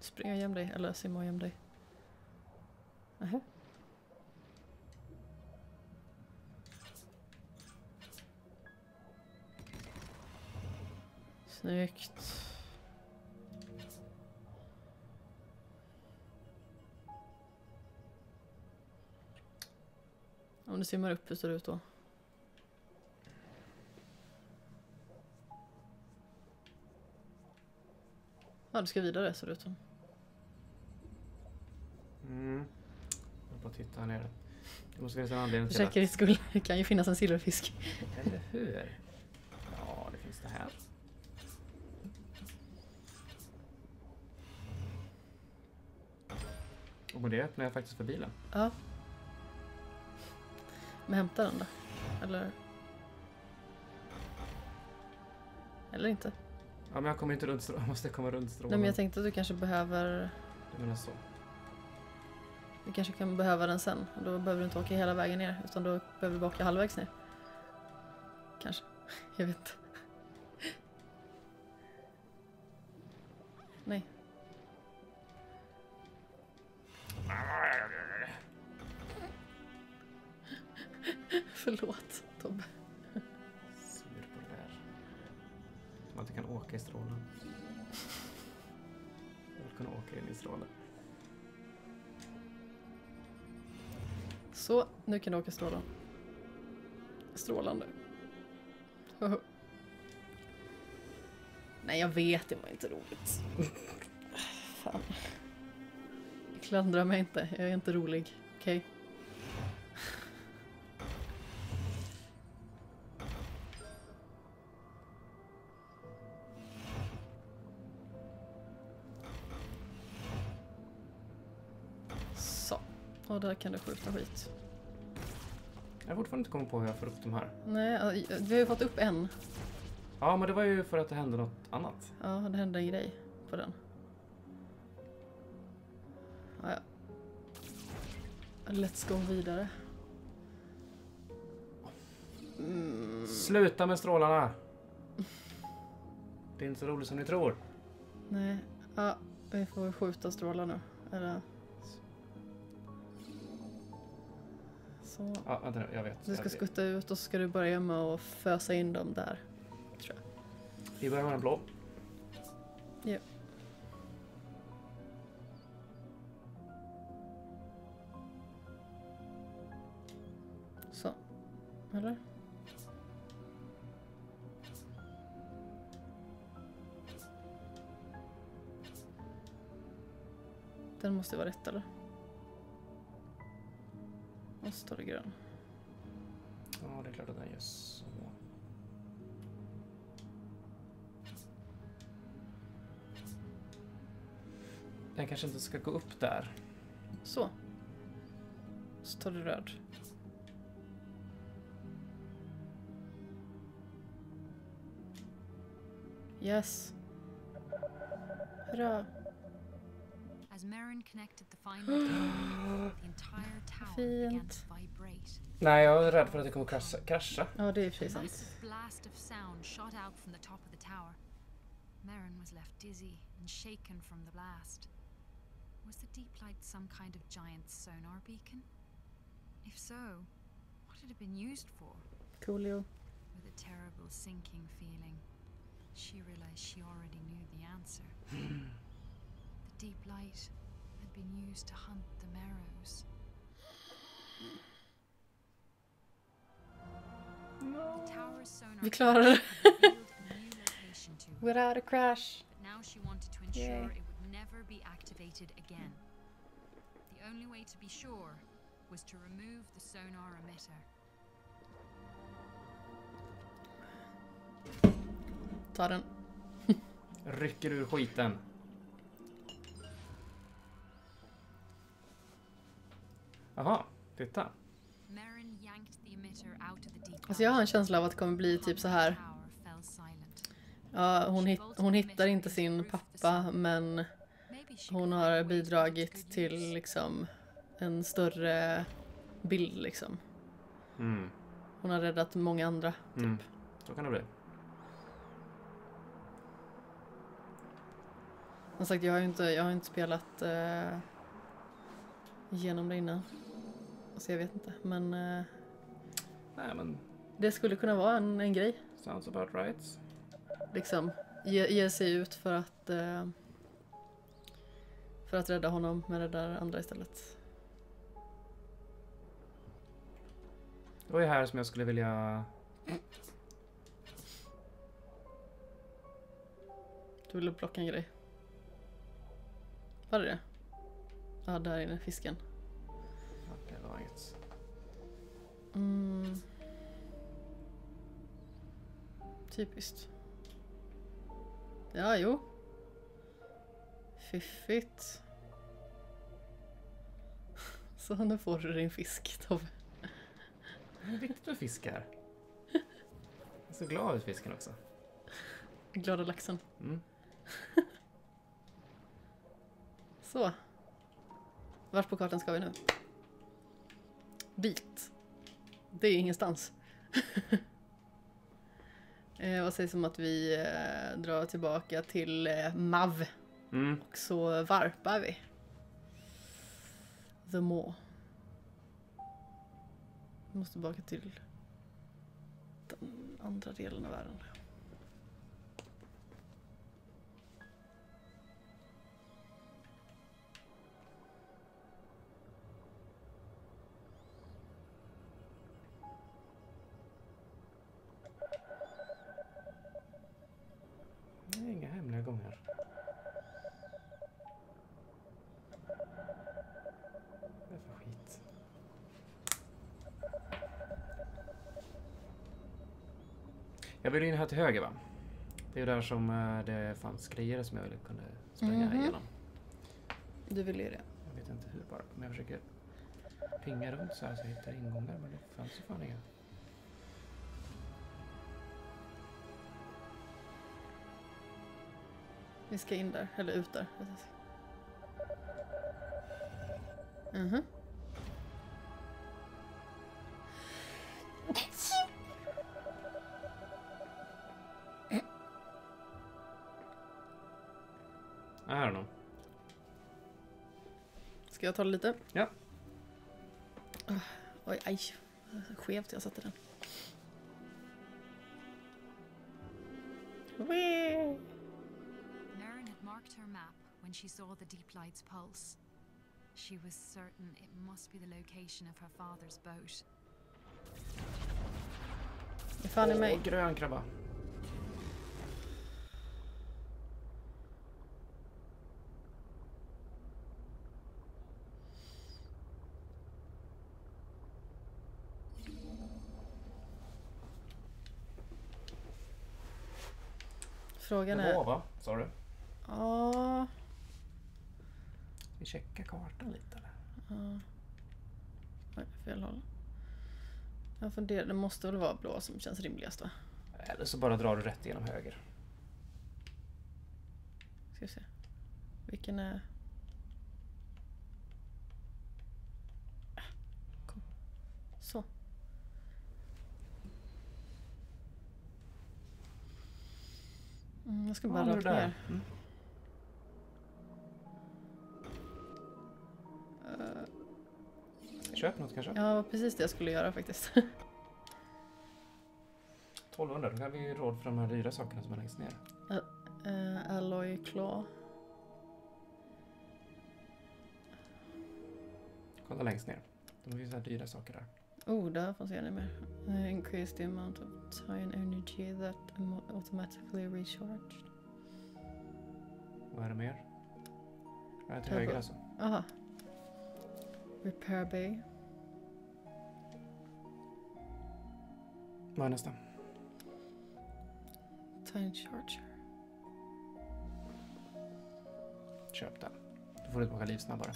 Spring och göm dig, eller simma och göm dig. Nähä. Snyggt. Om du simmar upp, hur ser det ut då? Ja, du ska vidare ser det ut som. Mm. Jag bara titta här nere. Det måste finnas en anledning För till att... säkerhets skull, det kan ju finnas en silverfisk. Eller hur? Ja, det finns det här. Och med det öppnar jag faktiskt för bilen. Ja. Men hämta den då? Eller? Eller inte? Ja, men jag kommer inte runt strålen. Jag måste komma runt strålen. Nej men jag tänkte att du kanske behöver Du menar så? Du kanske kan behöva den sen. Då behöver du inte åka hela vägen ner utan då behöver du bara åka halvvägs ner. Kanske. Jag vet inte. Nej. Förlåt Tobbe. Sur på där. Som att du kan åka i strålen. Jag vill kunna åka in i strålen. Så, nu kan du åka strålan. Strålande. Höhö. Nej, jag vet, det var inte roligt. Fan. Klandra mig inte, jag är inte rolig. Okej? Så. Där kan du skjuta skit. Jag har fortfarande inte kommit på hur jag får upp de här. Nej, vi har ju fått upp en. Ja, men det var ju för att det hände något annat. Ja, det hände en grej på den. Ja, ja. Let's go vidare. Mm. Sluta med strålarna! Det är inte så roligt som ni tror. Nej, ja, vi får skjuta strålar nu. Eller... Så. Ja, vänta jag vet. Du ska Jag skutta ut och så ska du börja med att fösa in dem där. Vi börjar med den blå. Ja. Så. Eller? Den måste vara rätt eller? Står det grön. Ja, det är klart att den gör så. Den kanske inte ska gå upp där. Så. Så tar du röd. Yes. Hurra. Fint. to vibrate. Nej, jag är rädd för att det kommer krascha. krascha. Ja, det är i och för sig A sant. massive blast of sound shot out from the top of the tower. Merrin was left dizzy and shaken from the blast. Was the deep light some kind of giant sonar beacon? If so, what had it been used for? Coolio. With a terrible sinking feeling, she realized she already knew the answer. the deep light had been used to hunt the Marrows. The tower's sonar Vi klarar det. revealed a new location to her, Without a crash. but now she wanted to ensure Yay. it would never be activated again. The only way to be sure was to remove the sonar emitter. Ta den. Rycker ur skiten. The deep Alltså jag har en känsla av att det kommer bli typ så här. Ja, hon, hit, hon hittar inte sin pappa men hon har bidragit till liksom en större bild liksom. Mm. Hon har räddat många andra. Mm. Så kan det bli. Som sagt, jag har ju inte, jag har inte spelat eh, igenom det innan. Så jag vet inte. Men eh, Nej, men det skulle kunna vara en, en grej. sounds about right. Liksom ge, ge sig ut för att eh, för att rädda honom men räddar andra istället. Det var ju här som jag skulle vilja... Du ville plocka en grej. Var det det? Ja, där inne, fisken. Inget. Mm. Typiskt. Ja, jo. Fiffigt. Så nu får du din fisk, Tobbe. Det är viktigt med fisk här. Jag är så glad ut fisken också. Glada laxen. Mm. Så. Vart på kartan ska vi nu? Dit. Det är ingenstans. eh, vad sägs om att vi eh, drar tillbaka till eh, Mav Mm. och så varpar vi. The Maw. Vi måste tillbaka till den andra delen av världen. Jag vill in här till höger va? Det är ju där som eh, det fanns grejer som jag ville kunde spränga Mhm. igenom. Du vill ju det. Jag vet inte hur bara, men jag försöker pinga runt så här så jag hittar ingångar men det fanns ju fan inga. Vi ska in där, eller ut där. Mhm. I Ska jag ta det lite? Ja. Oj, aj. Skevt jag satte den. Wee. Merrin had marked her map when she saw the deep light's pulse. She was certain it must be the location of her father's boat. Ge fan i mig. Åh, grön krabba. Frågan Det är... var va? Sa du? Ja. Vi checkar kartan lite eller? ja. Oj, fel håll. Jag funderar, det måste väl vara blå som känns rimligast va? Eller så bara drar du rätt igenom höger. Ska vi se. Vilken är... Mm, jag ska bara rakt ner. Mm. Eh, Köp något kanske? ja, precis det jag skulle göra faktiskt. 1200, då kan vi råd för de här dyra sakerna som är längst ner. Uh, alloy claw. Kolla längst ner. De ju så här dyra saker där. Oh, där fanns ännu mer. Uh, increase the amount of time energy that automatically recharged. Vad är det mer? Det till höger alltså? Aha. Repair bay. Vad är nästa? Time charger. Köp den. Då får du tillbaka liv snabbare.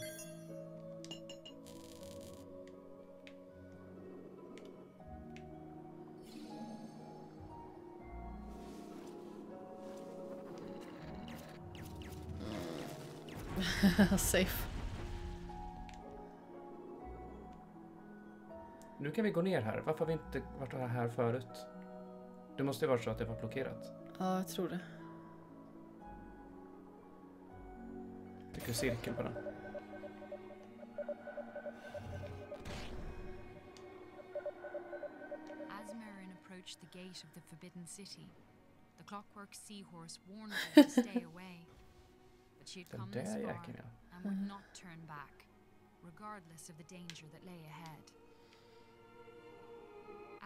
Safe. Nu kan vi gå ner här. Varför har vi inte varit här förut? Det måste ju varit så att det var blockerat. Ja, jag tror det. Trycker cirkel på den. As Merrin approached the gate of the Forbidden City, the clockwork seahorse warned her to stay away. But she had Den come this där far jäkeln and would mm-hmm. not turn back, regardless of the danger that lay ahead.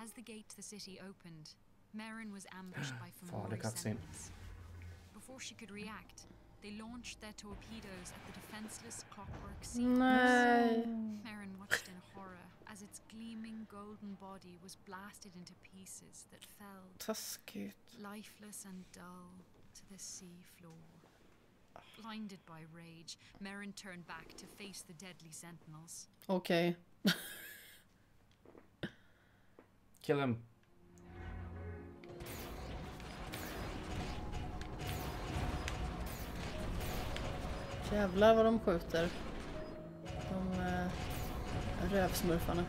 As the gate to the city opened, Merrin was ambushed by Farlig Fomori sentinels. Before she could react, they launched their torpedoes at the defenseless clockwork seahorse. Nej. Merrin watched in horror as its gleaming golden body was blasted into pieces that fell, Taskigt. lifeless and dull, to the sea floor. Blinded by rage, Merrin turned back to face the deadly sentinels. Okay. Kill him. Jävlar vad de skjuter. De eh, rövsmurfarna.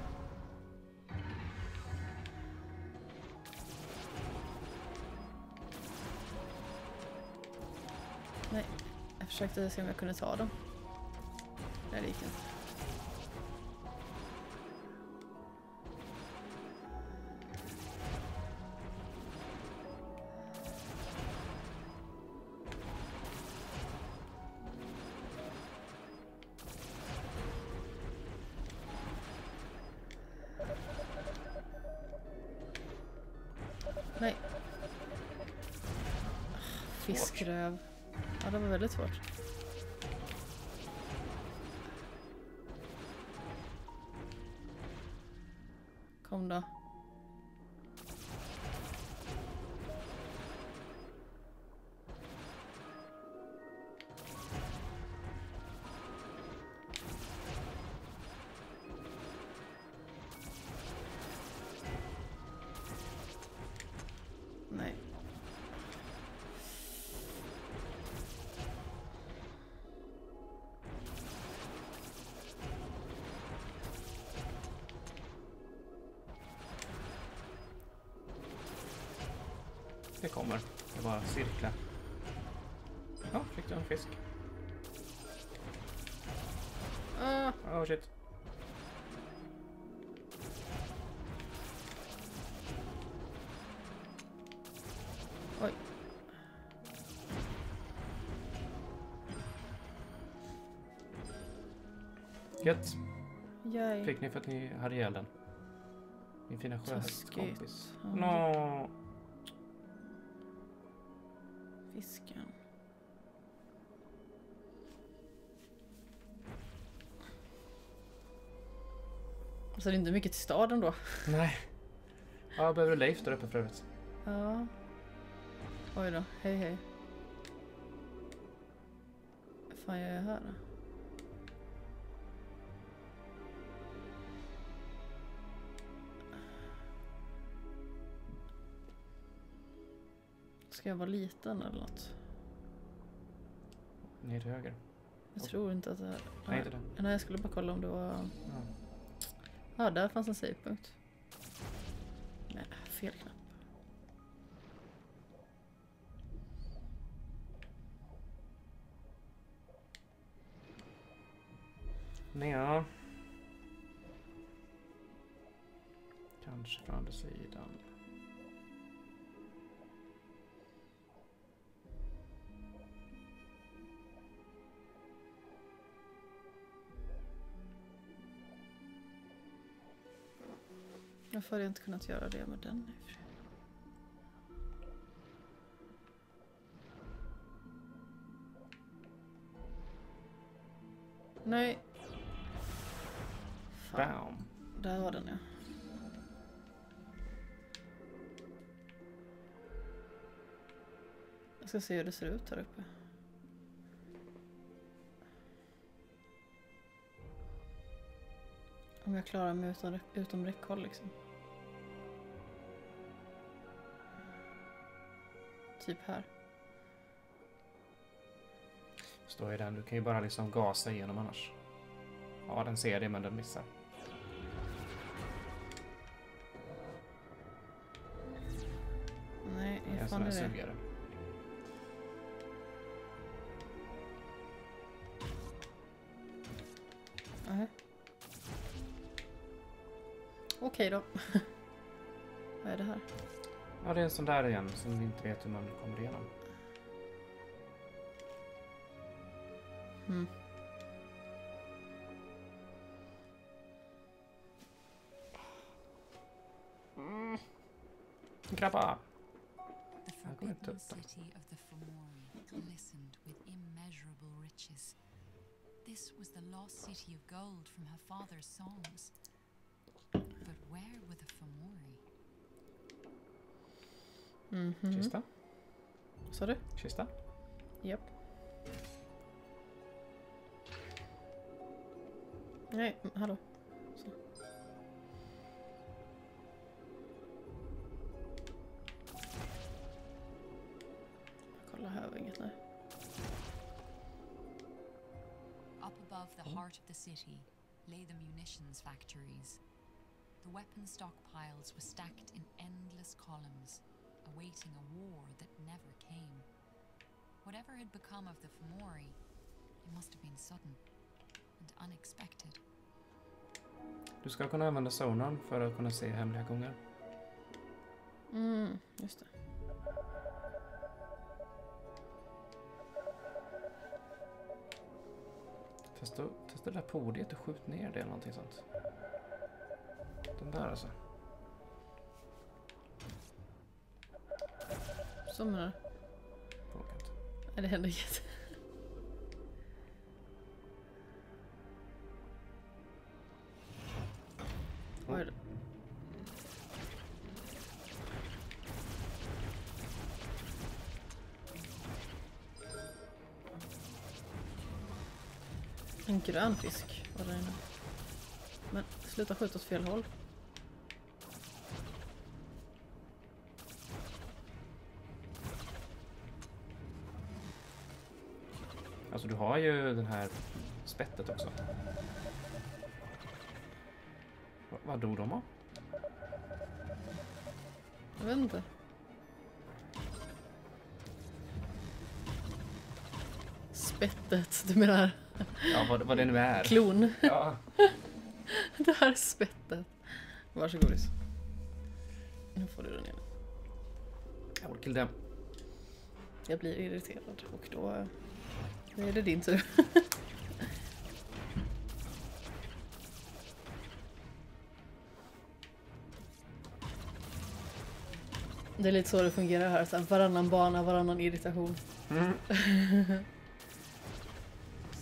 Försökte se om jag kunde ta dem. Nej, det gick inte. Det kommer. Det är bara cirkla. Ja, fick du en fisk. Ah, Oh shit. oj. Gött. Yay. Fick ni för att ni hade ihjäl den. Min fina sjöhästkompis. Nå. Fisken. Så det är inte mycket till staden då. Nej. Ja, behöver du Leif där uppe för övrigt? Ja. Oj då, hej hej. Vad fan gör jag här då? Ska jag vara liten eller något? Ner till höger. Jag tror inte att det är... Nej, inte den. Nej, jag skulle bara kolla om det var... Ja. Ja, där fanns en savepunkt. Nej, fel knapp. Nej, ja. Kanske från andra sidan. Varför har jag inte kunnat göra det med den? Nej. Fan, Bam. där var den ja. Jag ska se hur det ser ut här uppe. Om jag klarar mig utan, utom räckhåll liksom. Typ här. Står ju den. Du kan ju bara liksom gasa igenom annars. Ja, den ser det men den missar. Nej, hur fan är det? sugare. Nej. Okej då. Vad är det här? Ja, det är en sån där igen som vi inte vet hur man kommer igenom. Mm. Grabbar! The forbidden upp den. city of the Fomori glistened with immeasurable riches. This was the lost city of gold from her father's songs. But where were the Fomori? Mm -hmm. Kista. Sa du? Kista. Så. Kolla här, inget nu. Up above the heart of the city lay the munitions factories. The weapon stockpiles were stacked in endless columns, awaiting a war that never came. Whatever had become of the Fomori, it must have been sudden and unexpected. Du ska kunna använda sonan för att kunna se hemliga gångar. Mm, just det. Testa, testa det där podiet och skjut ner det eller någonting sånt. Den där alltså. Så menar. Nej, det händer inget. Oj då. En grön fisk var det. Men sluta skjuta åt fel håll. Här spettet också. Va- Vad dog de av? Jag vet inte. Spettet, du menar Ja, vad, vad det nu är. klon? Ja. Det här är spettet. Varsågodis. Nu får du den igen. I will kill them. Jag blir irriterad och då då är det din tur. Det är lite så det fungerar här. Så här varannan bana, varannan irritation. Mm.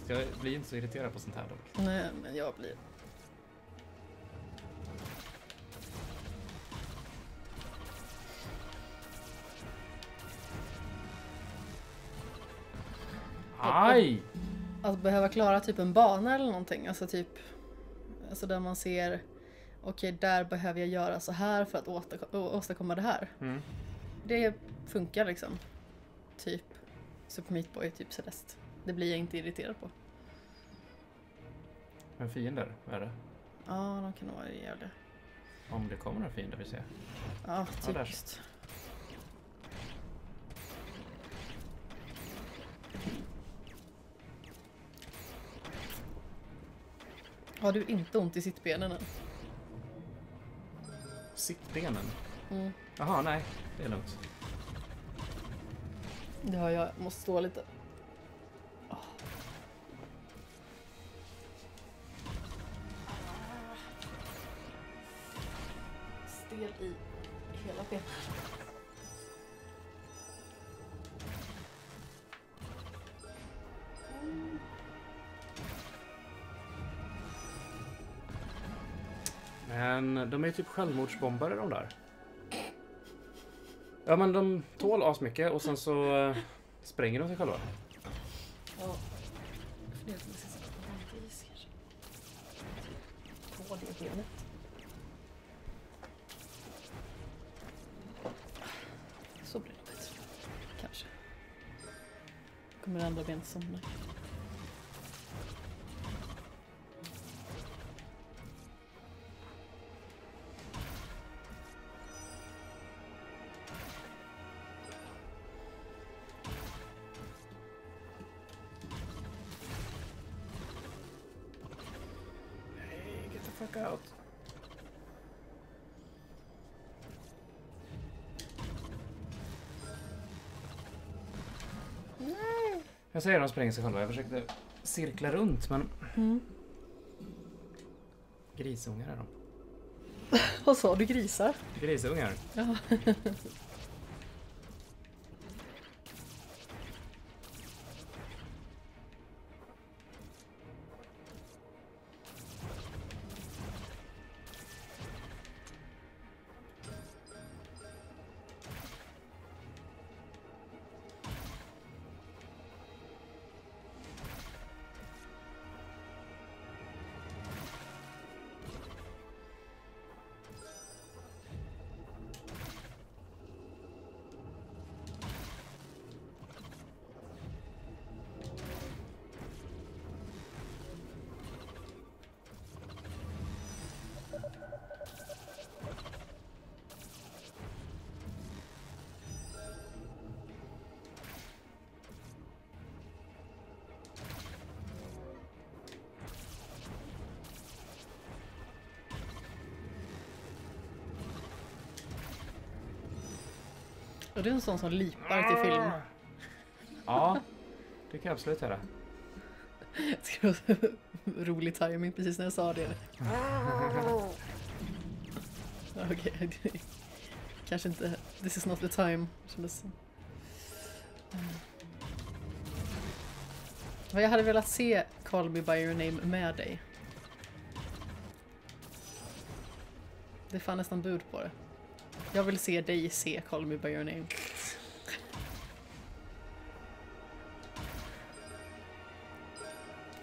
Jag blir inte så irriterad på sånt här dock. Nej, men jag blir... Aj! Att behöva klara typ en bana eller någonting. Alltså typ... Alltså där man ser... Okej, där behöver jag göra så här för att återko- å- åstadkomma det här. Mm. Det funkar liksom. Typ Super Meat Boy, typ Celeste. Det blir jag inte irriterad på. Men fiender, är det? Ja, de kan nog vara jävliga. Om det kommer några fiender vi ser. Ja, typiskt. Har du inte ont i sittbenen än? Sittbenen? Mm. Jaha, nej. Det är lugnt. Det har jag. Måste stå lite. Stel i hela benet. Men de är typ självmordsbombare de där. Ja men de tål asmycket och sen så eh, spränger de sig själva. Ja. Så blir det bättre. Kanske. Kommer det andra benet somna. Säger de spränger sig själva. Jag försökte cirkla runt men Mm. grisungar är de. Vad sa du? Grisar? Grisungar. Ja. du är en sån som lipar till film. Ja, det kan jag absolut göra. Det var rolig timing precis när jag sa det. Okej, kanske inte. This is not the time. Kändes. Vad Jag hade velat se Call Me By Your Name med dig. Det är fan nästan bud på det. Jag vill se dig se Call Me By Your Name.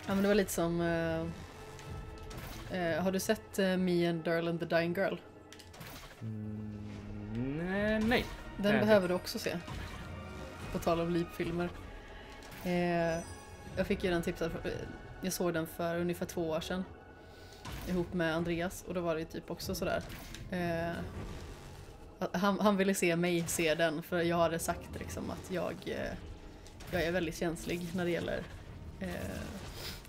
Ja men det var lite som... eh, eh, har du sett uh, Me and Darl and the Dying Girl? Mm, nej, nej. Den Nej. behöver du också se. På tal om lipfilmer. Jag fick ju den tipsad, för, jag såg den för ungefär två år sedan. Ihop med Andreas och då var det typ också sådär. Eh, han, han ville se mig se den för jag hade sagt liksom att jag, eh, jag är väldigt känslig när det gäller eh,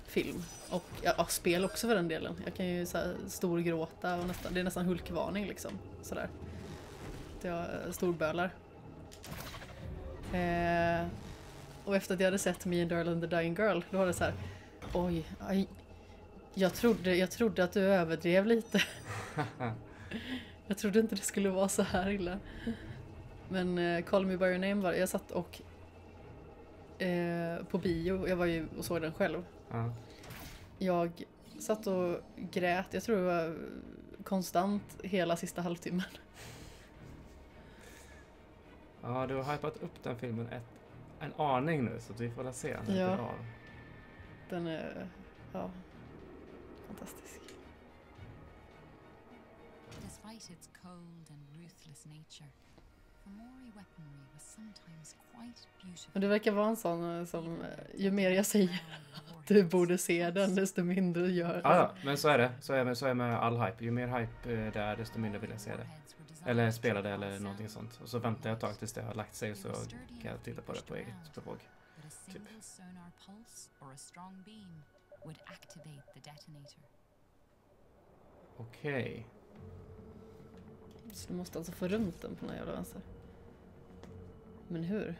film. Och ja, ja, spel också för den delen. Jag kan ju så här, storgråta och nästan, det är nästan Hulkvarning liksom. Sådär. Att jag eh, storbölar. Eh, och efter att jag hade sett Me and Darl and the Dying Girl, då var det så här. Oj, aj, jag, trodde, jag trodde att du överdrev lite. jag trodde inte det skulle vara så här illa. Men eh, Call Me By Your Name var Jag satt och eh, på bio, jag var ju och såg den själv. Ja. Jag satt och grät, jag tror det var konstant hela sista halvtimmen. ja, du har hypat upp den filmen ett, en aning nu så att vi får väl se det Ja. Den är, ja, fantastisk. Despite its cold and ruthless nature, Fomori weaponry was sometimes quite beautiful. Det verkar vara en sån eh, som, eh, ju mer jag säger att du borde se den, desto mindre gör Ja, ja, men så är det. Så är, det- så är det med all hype. Ju mer hype eh, det är, desto mindre vill jag se det. Eller spela det eller någonting sånt. Och så väntar jag ett tag tills det har lagt sig och så kan jag titta på det på eget bevåg. Typ. single sonar pulse or a strong beam would activate the detonator. Okej. Så du måste alltså få runt den på någon jävla vänster. Men hur?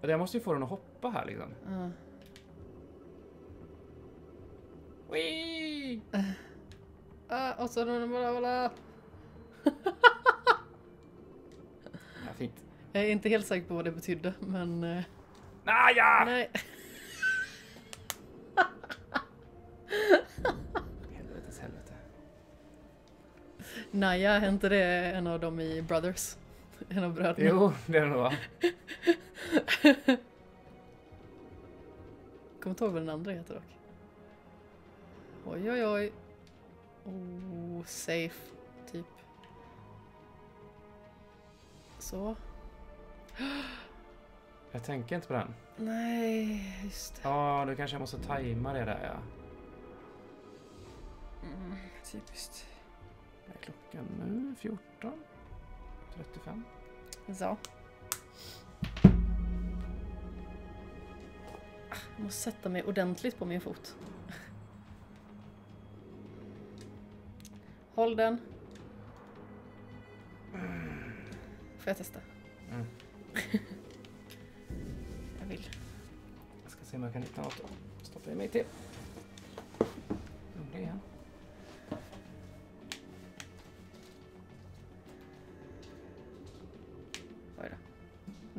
Jag måste ju få den att hoppa här liksom. Ja. Whee! Ah, och så den bara, bara. Ja, fint. Jag är inte helt säker på vad det betydde, men eh, Naja! nej. Helvetes helvete. Naja, är inte det en av dem i Brothers? En av bröderna? Jo, det är det nog va? Kommer inte ihåg vad den andra heter dock. Oj, oj, oj. Oh, safe, typ. Så. Jag tänker inte på den. Nej, just det. Ja, då kanske jag måste tajma det där ja. Mm, typiskt. Vad är klockan nu? 14? 35? Så. Ah, Jag måste sätta mig ordentligt på min fot. Håll den. Får jag testa? Mm. Jag vill. Jag ska se om jag kan hitta något att stoppa i mig till. Rolig igen.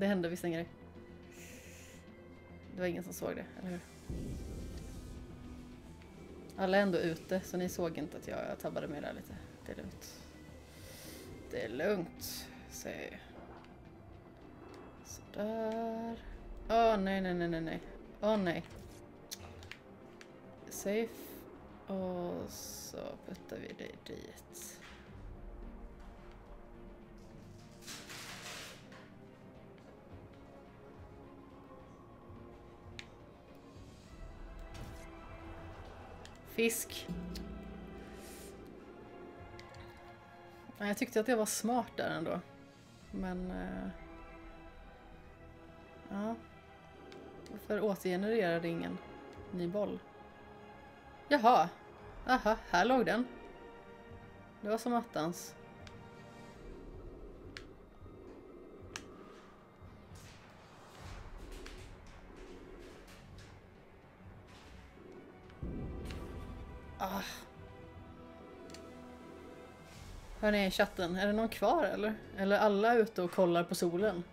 Det hände visst en grej. Det var ingen som såg det, eller hur? Alla är ändå ute, så ni såg inte att jag tabbade mig där lite. Det är lugnt. Det är lugnt, säger jag. Sådär. Åh nej, nej, nej, nej, nej. Åh nej. Safe. Och så puttar vi dig dit. Fisk. Ja, Jag tyckte att det var smart där ändå. Men... eh, Ja. Varför återgenererar ingen ny boll? Jaha. Aha, här låg den. Det var som attans. Hörni i chatten, är det någon kvar eller? Eller alla ute och kollar på solen?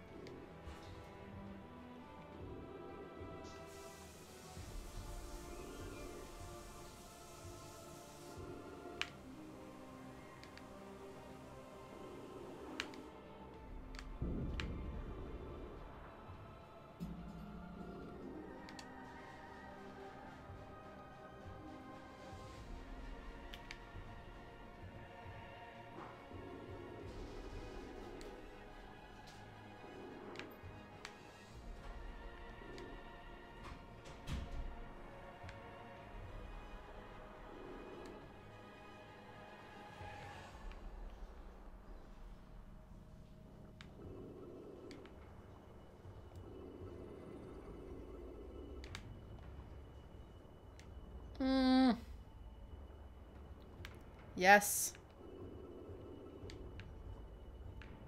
Yes.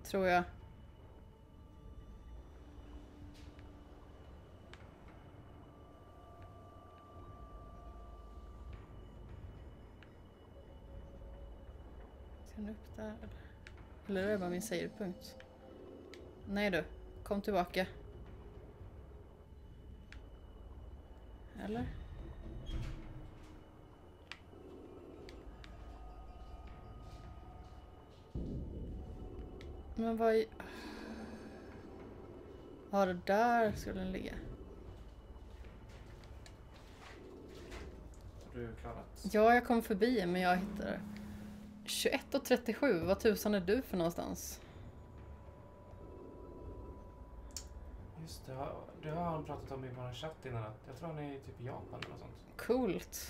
Tror jag. Ska den upp där eller? Eller är det bara min savepunkt? Nej du, kom tillbaka. Eller? Men vad i... Ja, det där skulle den ligga. Du klarat? Ja, jag kom förbi men jag hittade 21 och 37, vad tusan är du för någonstans? Just det, det har han pratat om i vår chatt innan. Jag tror han är typ i Japan eller något sånt. Coolt.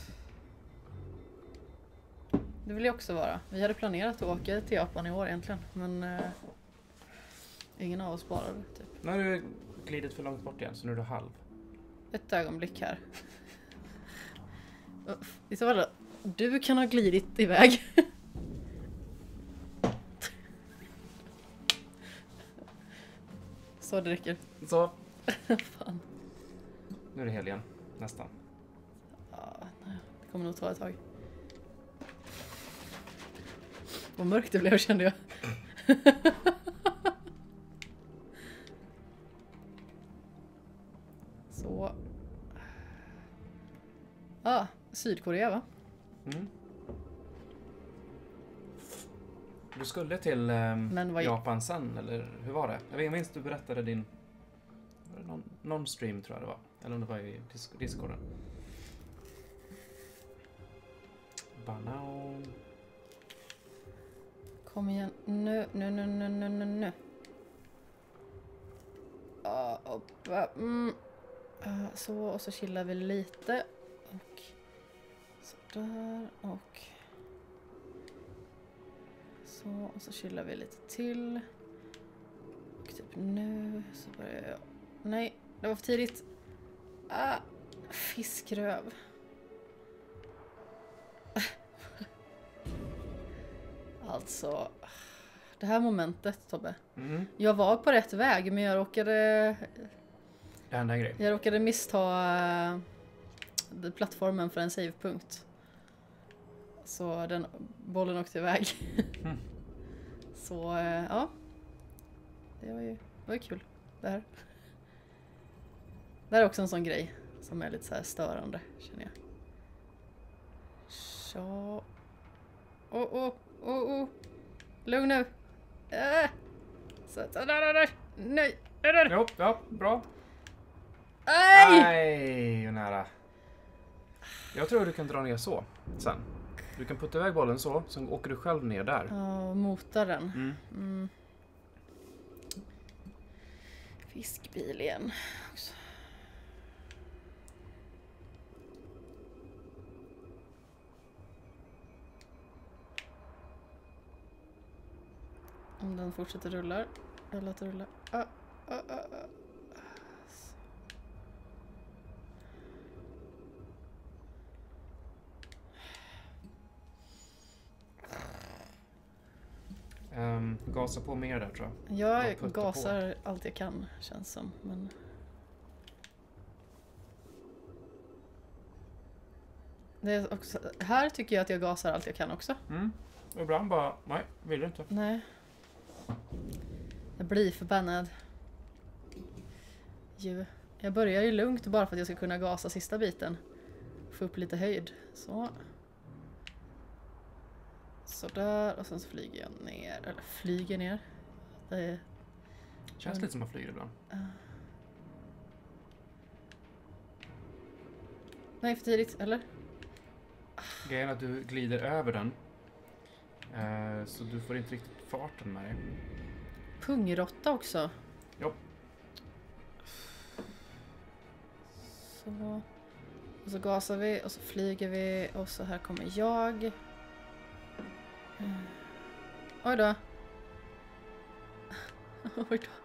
Det vill jag också vara. Vi hade planerat att åka till Japan i år egentligen, men eh, ingen av oss sparade. Typ. Nu har du glidit för långt bort igen så nu är du halv. Ett ögonblick här. Isabella, du kan ha glidit iväg. Så det räcker. Så, Fan. nu är det hel igen. Nästan. Ja, nej, det kommer nog ta ett tag. Vad mörkt det blev kände jag. Så. Ah, Sydkorea va? Mm. Du skulle till Men vad- Japan sen, eller hur var det? Jag minns du berättade din... Någon, någon stream tror jag det var. Eller om det var i dis- discorden. Banan. Kom igen. Nu, nu, nu, nu, nu, nu, nu. Upp, ah, mm. Ah, så, och så chillar vi lite. Och sådär och så, och så chillar vi lite till. Och typ nu så börjar jag... Nej, det var för tidigt. Ah, fiskröv. Alltså, det här momentet Tobbe. Mm. Jag var på rätt väg men jag råkade, Det hände en grej. jag råkade missta eh, plattformen för en savepunkt. Så den bollen åkte iväg. Mm. Så eh, ja. Det var ju, det var ju kul det här. Det här är också en sån grej som är lite så här störande känner jag. Så. Åh, åh, åh, åh. Lugn nu. Äh. Så, så, där, där, där. Nej, där, där. Jo, ja, bra. Nej! Nej, nära. Jag tror du kan dra ner så sen. Du kan putta iväg bollen så, sen åker du själv ner där. Ja, och mota den. Mm. Mm. Fiskbil igen. också. Om den fortsätter rulla. Jag låter rulla. Ah, ah, ah, ah. Gasa på mer där tror jag. Jag gasar allt jag kan känns som. Men... Det är också, här tycker jag att jag gasar allt jag kan också. Mm. Ibland bara, nej, vill du inte. Nej. Jag blir förbannad. Ju. Jag börjar ju lugnt bara för att jag ska kunna gasa sista biten. Få upp lite höjd. Så. Sådär och sen så flyger jag ner. Eller flyger ner. Det Känns lite som man flyger ibland. nej för tidigt, eller? Grejen är att du glider över den. Eh, så du får inte riktigt farten med dig. Pungrotta också. Ja. Så. Och så gasar vi och så flyger vi och så här kommer jag. Mm. Oj då. Oj då.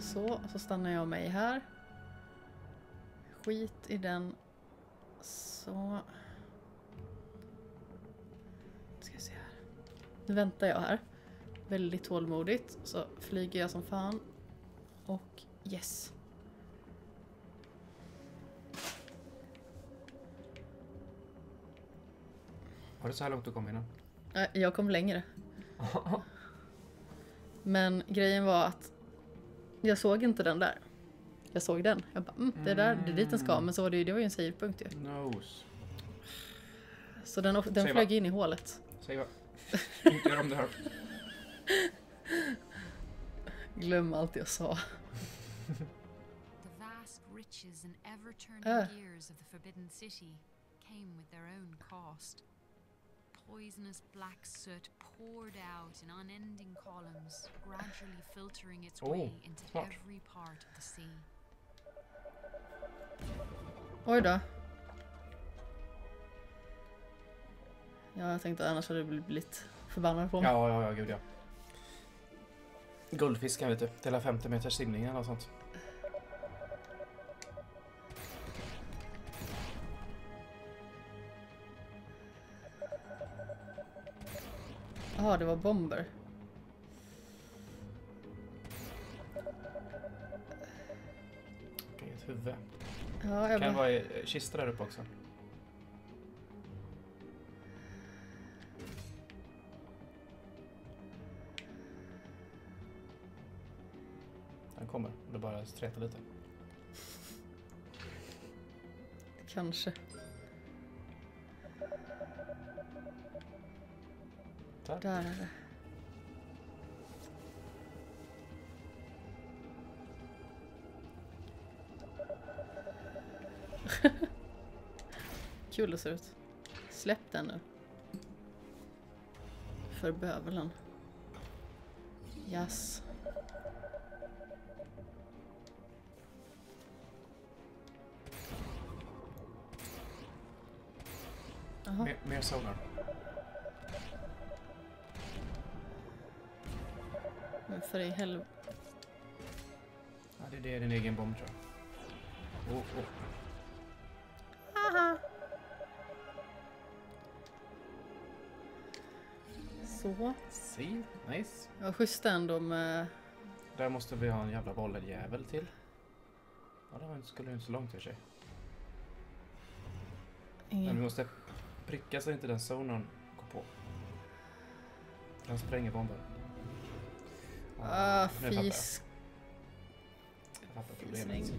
Så, så stannar jag mig här. Skit i den. Så. Nu Ska vi se här. Nu väntar jag här. Väldigt tålmodigt. Så flyger jag som fan. Och yes. Har du så här långt att komma innan? Jag kom längre. Men grejen var att jag såg inte den där. Jag såg den. Jag bara, mm, det där, det är dit den ska. Men så var det, ju- det var ju en savepunkt ju. Nose. Så den, den Säg flög in i hålet. Säg vad. inte gör om det här. Glöm allt jag sa. The vast riches and ever turning Ah. gears of the Forbidden City came with their own cost. Poisonous black soot poured out in unending columns, gradually filtering its Oh, way into smart. every part of the sea. Oj då. Ja, jag tänkte annars hade du blivit förbannad på mig. Ja, ja, ja, gud ja. Guldfisken vet du. Hela 50 meters simning eller något sånt. Jaha, det var bomber. Ett huvud. Ja, jag Kan bara... vara i- kista där uppe också. Kommer. Det bara stretar lite. Kanske. Där. Där är det. Kul det ser ut. Släpp den nu. För bövelen. Yes. Mer, mer solar. Men för i helvete. Ja, det, det är din egen bomb tror jag. Oh, oh. Så. See? Nice. Ja, schysst ändå med... Där måste vi ha en jävla bollerjävel till. Ja, det skulle ju inte så långt i sig. Men vi Ingen... måste pricka så inte den zonen går på. Den spränger bomben. Ah, jag. fis... Jag fattar problemet.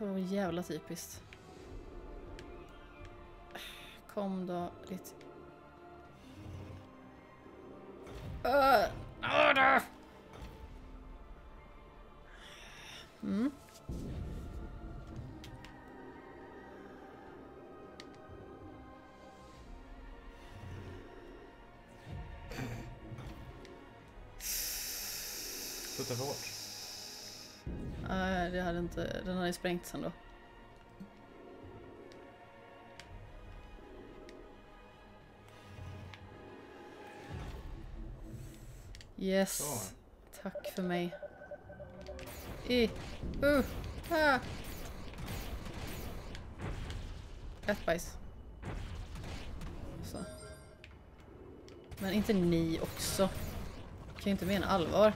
Åh, jävla typiskt. Kom då lite... Ah, då! Mm. Hade inte... Den hade sprängts ändå. Yes. Så. Tack för mig. I. Uh. Ah. Ett bajs. Så. Men inte ni också. Kan ju inte mena allvar.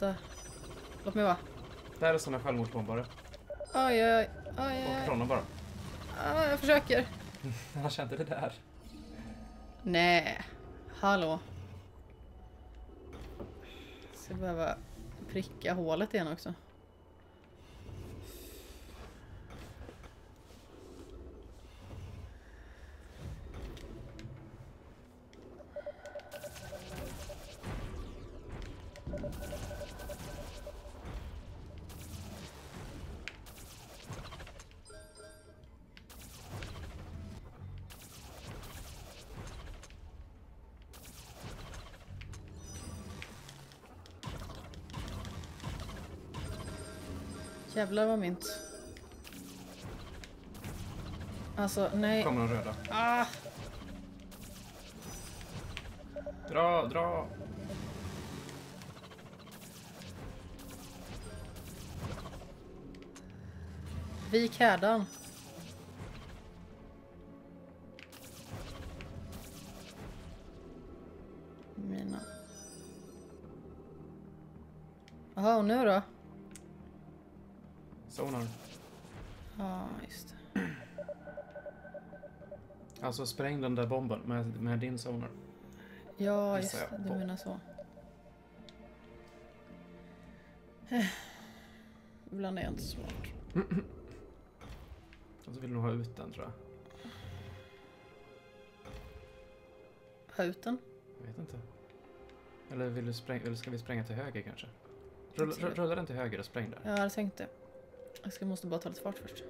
Sluta. Låt mig vara. Där är såna självmordsbombare. Oj, oj, oj. oj, Åk bara. Ah, jag försöker. Han kände det där. Nej. Hallå. Ska behöva pricka hålet igen också. Jävlar vad mint. Alltså, nej. kommer de röda. Ah, Dra, dra! vik härdan. Mina. Jaha, och nu då? Alltså spräng den där bomben med, med din sonar. Ja, just det. Du menar så. Eh. Ibland är jag inte smart. Och så vill du nog ha ut den tror jag. Ha ut den. Jag vet inte. Eller, vill du spräng, eller ska vi spränga till höger kanske? Rulla, rulla den till höger och spräng där. Jag hade tänkt det. Jag ska, måste bara ta lite fart först.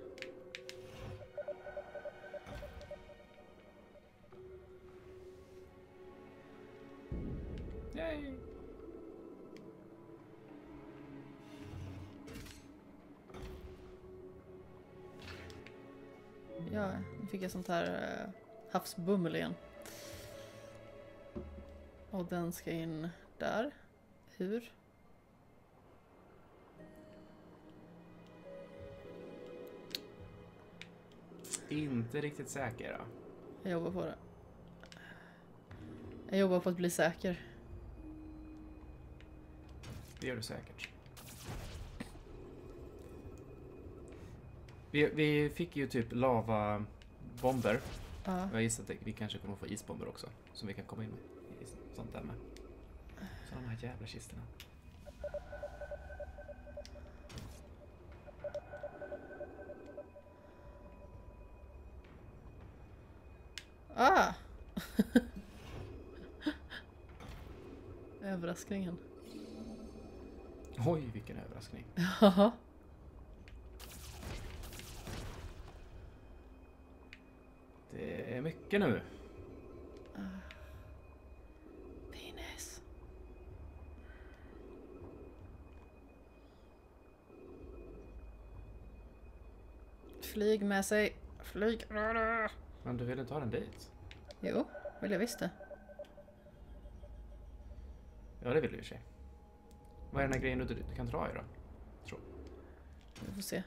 Fick jag sånt här uh, havsbummel igen. Och den ska in där. Hur? Inte riktigt säker då. Jag jobbar på det. Jag jobbar på att bli säker. Det gör du säkert. Vi, vi fick ju typ lavabomber. Ja. Jag gissar att vi kanske kommer få isbomber också. Som vi kan komma in med. Sånt där med. Så de här jävla kistorna. Ah! Överraskningen. Oj, vilken överraskning. Ja. Det är mycket nu. Penis. Flyg med sig. Flyg. Men du vill inte ha den dit? Jo, vill jag visst det. Ja, det vill du i och för sig. Vad är den här grejen du, du kan dra i då? Vi får se.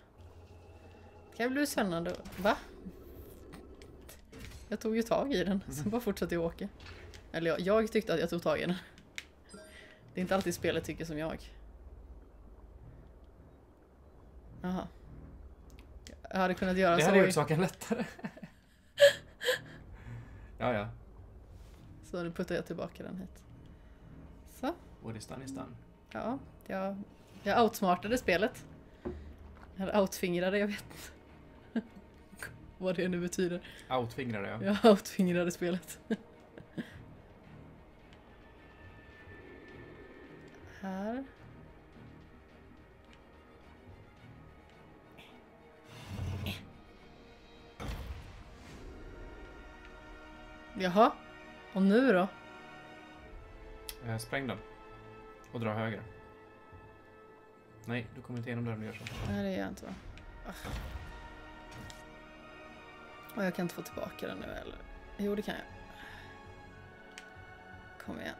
Det kan bli spännande. Va? Jag tog ju tag i den, sen bara fortsatte jag åka. Eller jag, jag tyckte att jag tog tag i den. Det är inte alltid spelet tycker som jag. Jaha. Jag hade kunnat göra Det så. hade i- gjort saken lättare. ja, ja. Så nu puttar jag tillbaka den hit. Så, What is done is done. ja. Jag, jag outsmartade spelet. Eller outfingrade, jag vet inte. Vad det nu betyder. Outfingrade jag. Jag outfingrade spelet. Här. Jaha. Och nu då? Eh, spräng den. Och dra högre. Nej, du kommer inte igenom där om du gör så. Nej, det gör jag inte va? Ah. Och jag kan inte få tillbaka den nu eller? Jo, det kan jag. Kom igen.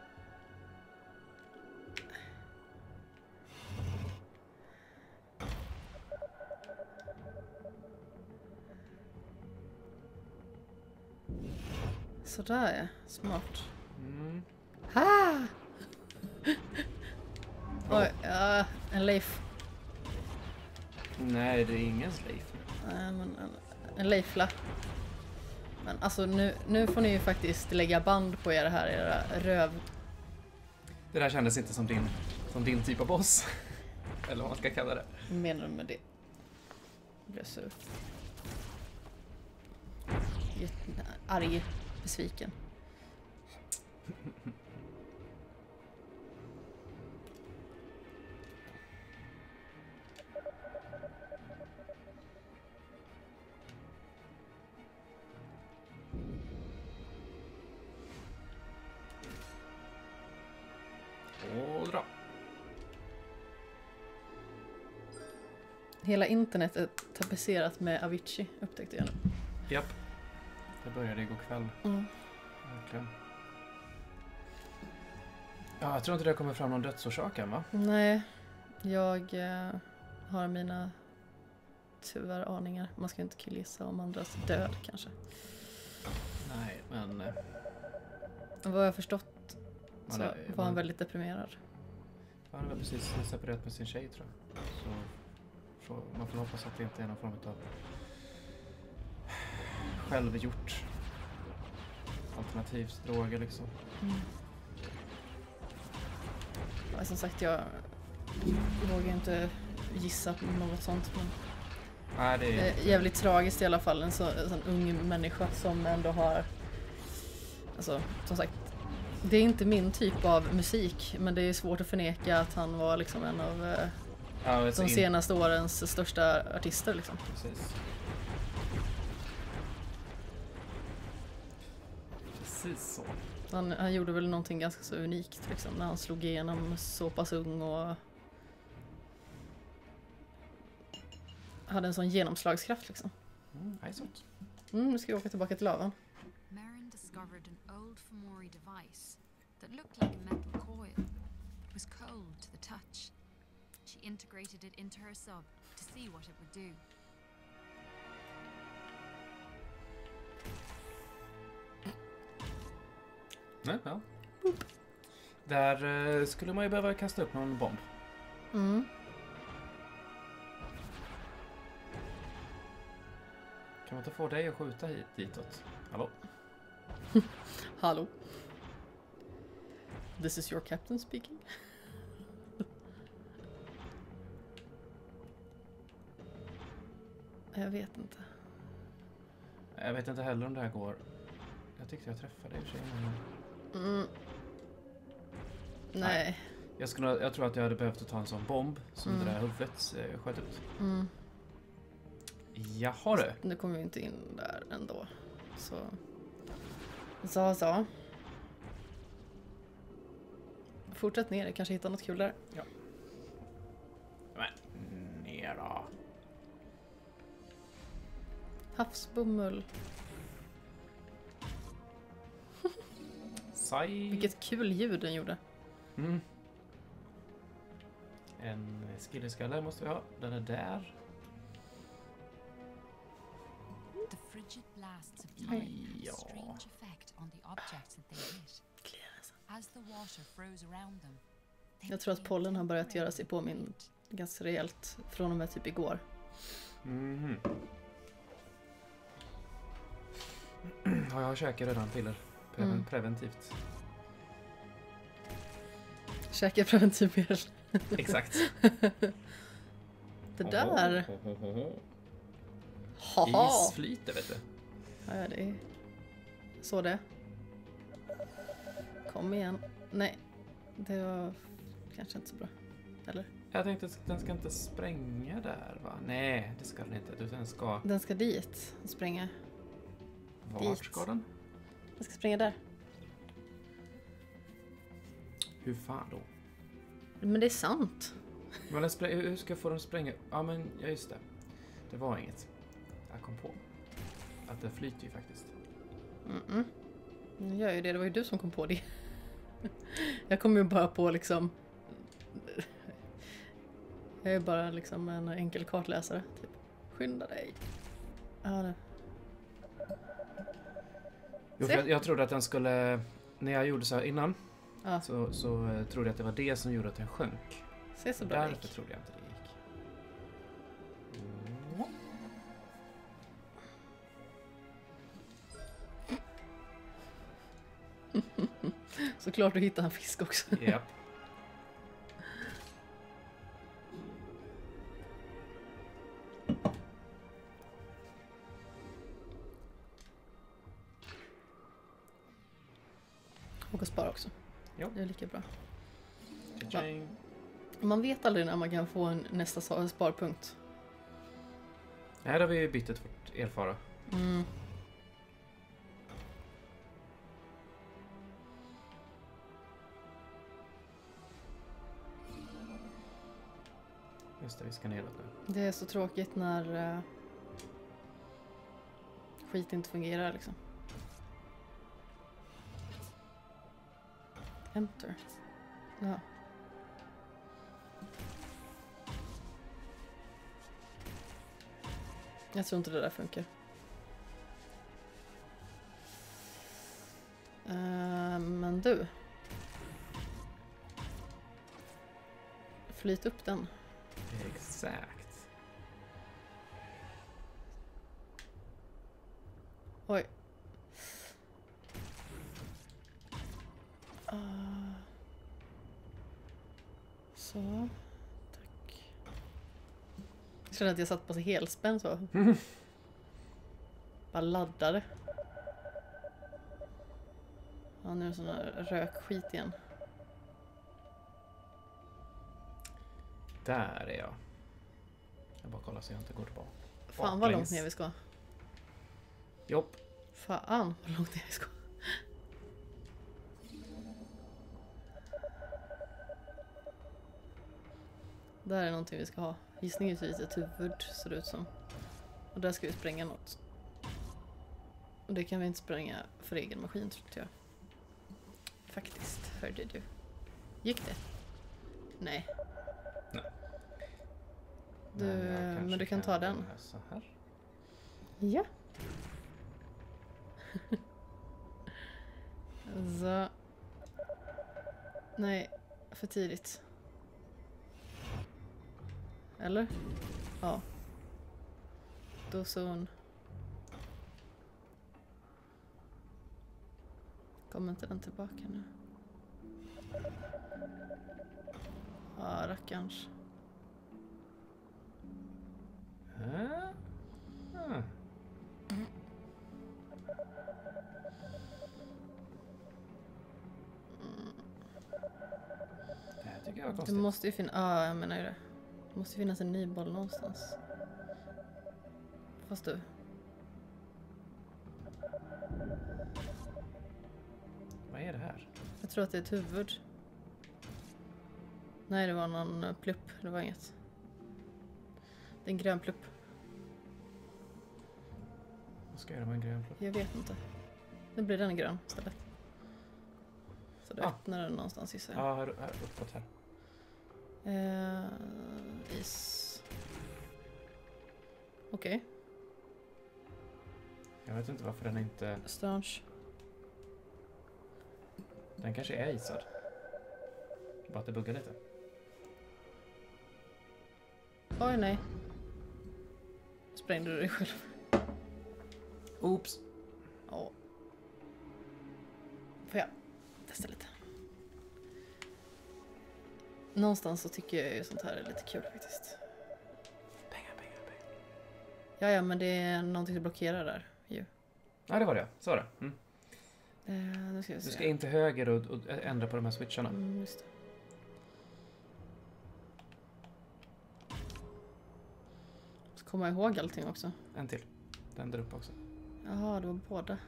Sådär ja, smart. Mm. Ah! Oj, ja, en Leif. Nej, det är ingen slave. Nej, men en, en Leifla. Men alltså nu, nu får ni ju faktiskt lägga band på er här, era röv... Det där kändes inte som din, som din typ av boss. Eller vad man ska kalla det. Vad menar du med det? Jag blev sur. Jätte- Arg, besviken. Hela internet är tapetserat med Avicii, upptäckte jag nu. Japp. Det började igår kväll. Mm. Verkligen. Ja, jag tror inte det kommer fram någon dödsorsak än va? Nej, jag eh, har mina tyvärr aningar. Man ska inte killgissa om andras död kanske. Nej, men... eh, vad jag har förstått så var han man- väldigt deprimerad. Han har väl precis separerat med sin tjej tror jag. Så man får hoppas att det inte är någon form av självgjort alternativt droger liksom. Mm. Ja, som sagt, jag vågar inte gissa på något sånt. Men Nej, det är... är jävligt tragiskt i alla fall. En, så, en sån ung människa som ändå har... Alltså, som sagt. Det är inte min typ av musik, men det är svårt att förneka att han var liksom en av eh, Ja, de in- senaste årens största artister. Liksom. Precis. Precis så. Han, han gjorde väl någonting ganska så unikt liksom, när han slog igenom så pass ung och hade en sån genomslagskraft. Liksom. Mm. Mm, nu ska vi åka tillbaka till lavan. Merrin discovered an old Fomori device that looked like a metal coil. It was cold to the touch. She integrated it into her sub to see what it would do. Nej, ja. Där eh, skulle man ju behöva kasta upp någon bomb. Mm. Kan man inte få dig att skjuta hit, ditåt? Hallå? Hallå? This is your captain speaking. Jag vet inte. Jag vet inte heller om det här går. Jag tyckte jag träffade i och för sig. Mm. Nej. jag, skulle, jag tror att jag hade behövt ta en sån bomb som Mm. det där huvudet eh, sköt ut. Mm. Jaha du. Nu kommer vi inte in där ändå. Så. Så, så. Fortsätt ner, kanske hittar något kul där. Men ner då. Havsbomull. Sai. Vilket kul ljud den gjorde. Mm. En skilleskalle måste vi ha. Den är där. Ja. Jag tror att pollen har börjat göra sig påmind ganska rejält från och med typ igår. Mhm. Ja, jag käkar redan till er. Preven- Mm. Preventivt. Käka preventivmedel. Exakt. Det där. Ohohohoho. Haha. Is flyter vet du. Ja, det är så det. Kom igen. Nej, det var kanske inte så bra. Eller? Jag tänkte att den ska inte spränga där va? Nej, det ska den inte. Utan den ska... Den ska dit och springa. Vart ska den? Den ska springa där. Hur fan då? Men det är sant. Men den sprä- hur ska jag få den att spränga? Ja men, ja just det. Det var inget. Jag kom på. Att det flyter ju faktiskt. Mm-mm. Nu gör ju det, det var ju du som kom på det. Jag kom ju bara på liksom... Jag är bara liksom en enkel kartläsare. Typ. Skynda dig. Ja, det. Jo, jag, jag trodde att den skulle... När jag gjorde så här innan Ja, så, så eh, trodde jag att det var det som gjorde att den sjönk. se så bra det Därför gick. trodde jag inte det gick. Såklart du hittade en fisk också. Japp. Att spara också. Jo. Det är lika bra. Tjing. Man vet aldrig när man kan få en nästa sparpunkt. Här har vi ju bytt ett vårt erfara. Mm. Just det, vi ska neråt nu. Det är så tråkigt när uh, skit inte fungerar liksom. Enter. Ja. Jag tror inte det där funkar. Eh, men du. Flyt upp den. Exakt. Oj. Så. Tack. Jag kände att jag satt på helspänn så. Bara laddade. Ja, nu är det sån här rökskit igen. Där är jag. Jag bara kollar så jag inte går tillbaka. Fan vad långt ner vi ska. Jopp. Fan vad långt ner vi ska. Där är någonting vi ska ha. Gissningsvis ett huvud ser det ut som. Och där ska vi spränga något. Och det kan vi inte spränga för egen maskin tror jag. Faktiskt, hörde du. Gick det? Nej. Nej. Du, men kanske du kan ta den. här. Ja. Så. Nej, för tidigt. Eller? Ja. Då zon. Kommer inte den tillbaka nu? Ja, rackarns. Ah. Ah. Det här tycker jag var Det konstigt. måste ju finnas, ja jag menar ju det. Det måste finnas en ny boll någonstans. Fast du. Vad är det här? Jag tror att det är ett huvud. Nej, det var någon eh, plupp. Det var inget. Det är en grön plupp. Vad ska jag göra med en grön plupp? Jag vet inte. Nu blir den grön istället. Så det Ah. öppnar den någonstans gissar jag. Ja, här, här uppåt här. Eh, is. Okej, Jag vet inte varför den inte... strange. Den kanske är isad. Bara att det buggar lite. Oj nej. Sprängde du dig själv? Oops! Ja. Får jag testa lite? Någonstans så tycker jag ju sånt här är lite kul faktiskt. Pengar, pengar, pengar. Ja, ja, men det är någonting som blockerar där ju. Ja, det var det. Så var det. Mm. Eh, nu ska vi se. Du ska in till höger och, och ändra på de här switcharna. Mm, just det. Ska komma ihåg allting också. En till. Den där uppe också. Jaha, det var båda.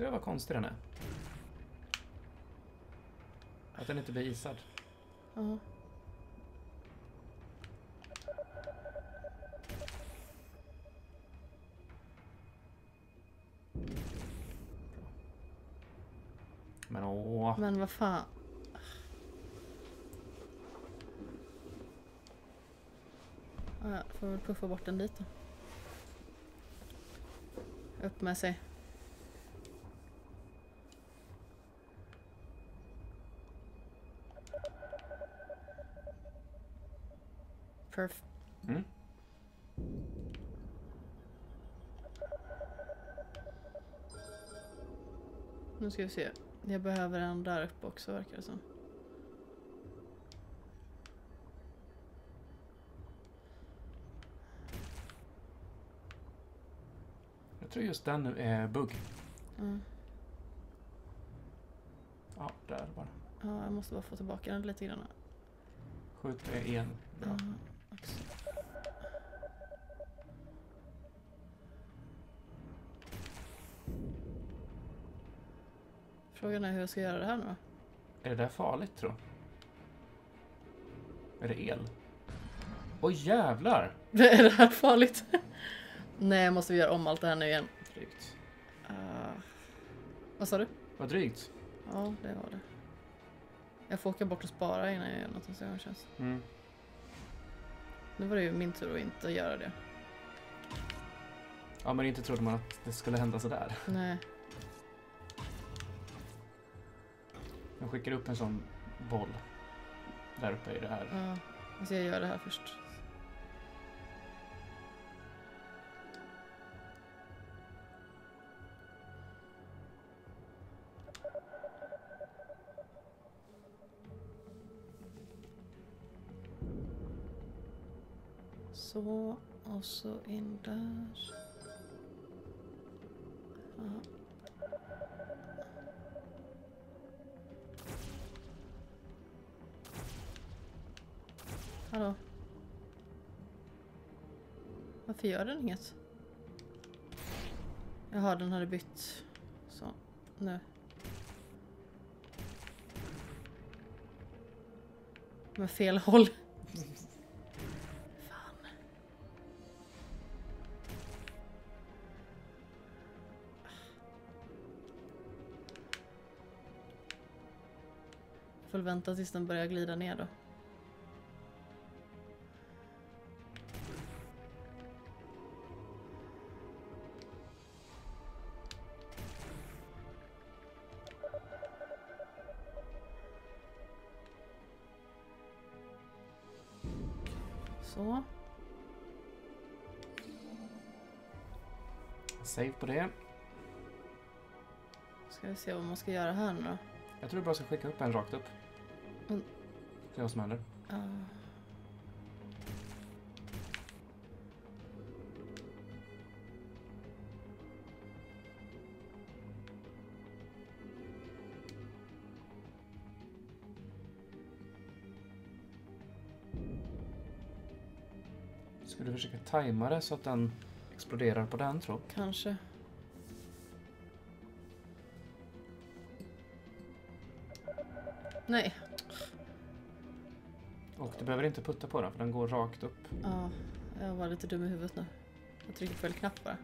Ser du vad konstig den är? Att den inte blir isad. Ja. Men åh. Men vad fan. Ja, får väl puffa bort den dit då. Upp med sig. Perf. Mm. Nu ska vi se. Jag behöver en där uppe också verkar det som. Jag tror just den är bugg. Mm. Ja, där bara. Ja, jag måste bara få tillbaka den lite grann. Skjut en. Bra. Ja, också. Frågan är hur jag ska göra det här nu då? Är det där farligt tro? Är det el? Oj jävlar! är det här farligt? Nej, måste vi göra om allt det här nu igen? Drygt. Uh, vad sa du? Vad drygt. Ja, det var det. Jag får åka bort och spara innan jag gör något så jag känns. Mm. Nu var det ju min tur att inte göra det. Ja men inte trodde man att det skulle hända sådär. Nej. Jag skickar upp en sån boll. Där uppe i det här. Ja, alltså jag gör det här först. Så, och så in där. Ja. Hallå? Varför gör den inget? Jaha, den hade bytt. Så, nu. Med fel håll. Fan. Får vänta tills den börjar glida ner då. Save på det. Ska vi se vad man ska göra här nu då. Jag tror du bara ska skicka upp en rakt upp. Mm. Se vad som händer. Ja. Ska du försöka tajma det så att den exploderar på den tro? Kanske. Nej. Och du behöver inte putta på den för den går rakt upp. Ja, jag var lite dum i huvudet nu. Jag trycker fel knapp bara.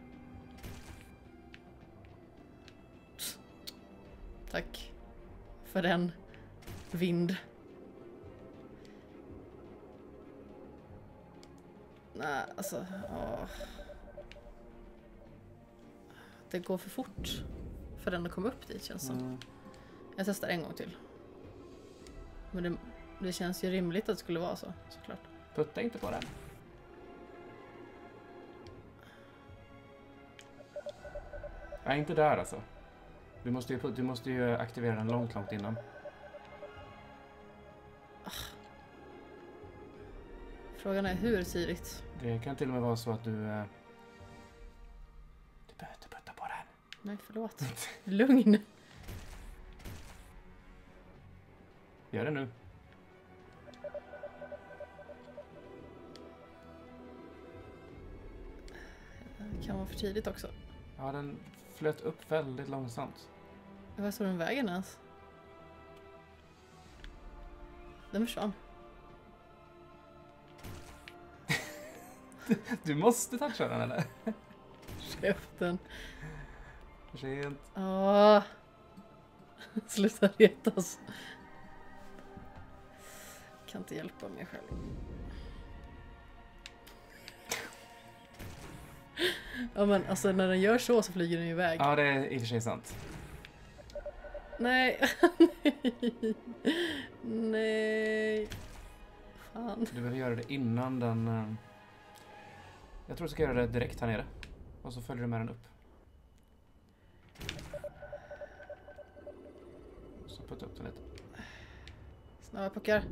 Tack. För den. Vind. Nej, alltså... åh. Det går för fort för den att komma upp dit känns som. Mm. Jag testar en gång till. Men det, det känns ju rimligt att det skulle vara så, såklart. Putta inte på den. Nej, inte där alltså. Du måste ju, du måste ju aktivera den långt, långt innan. Frågan är hur tidigt? Det kan till och med vara så att du... eh, Du Nej, förlåt. Lugn. Gör det nu. Det kan vara för tidigt också. Ja, den flöt upp väldigt långsamt. Var står den vägen ens? Den försvann. Du måste toucha den eller? Käften. För sent. Åh. Sluta retas. Kan inte hjälpa mig själv. Ja men alltså när den gör så så flyger den ju iväg. Ja, det är i och för sig sant. Nej. Nej. Fan. Du behöver göra det innan den... eh, Jag tror du ska göra det direkt här nere. Och så följer du med den upp. Putta upp den lite. Snabba puckar.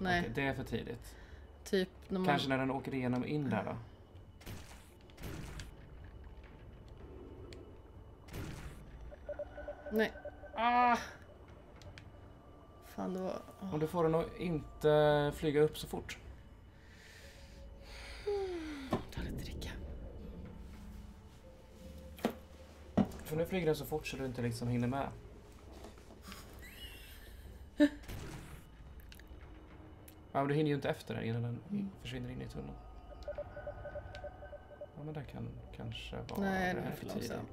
Nej, Okej, det är för tidigt. typ när man... Kanske när den åker igenom in där då. Nej. Ah. Fan det var... ah. Och du får den att inte flyga upp så fort. Ta lite dricka. För nu flyger den så fort så du inte liksom hinner med. Ja, men du hinner ju inte efter den innan den Mm. försvinner in i tunneln. Ja, men det kan kanske vara Nej, den är för tidigt. långsam.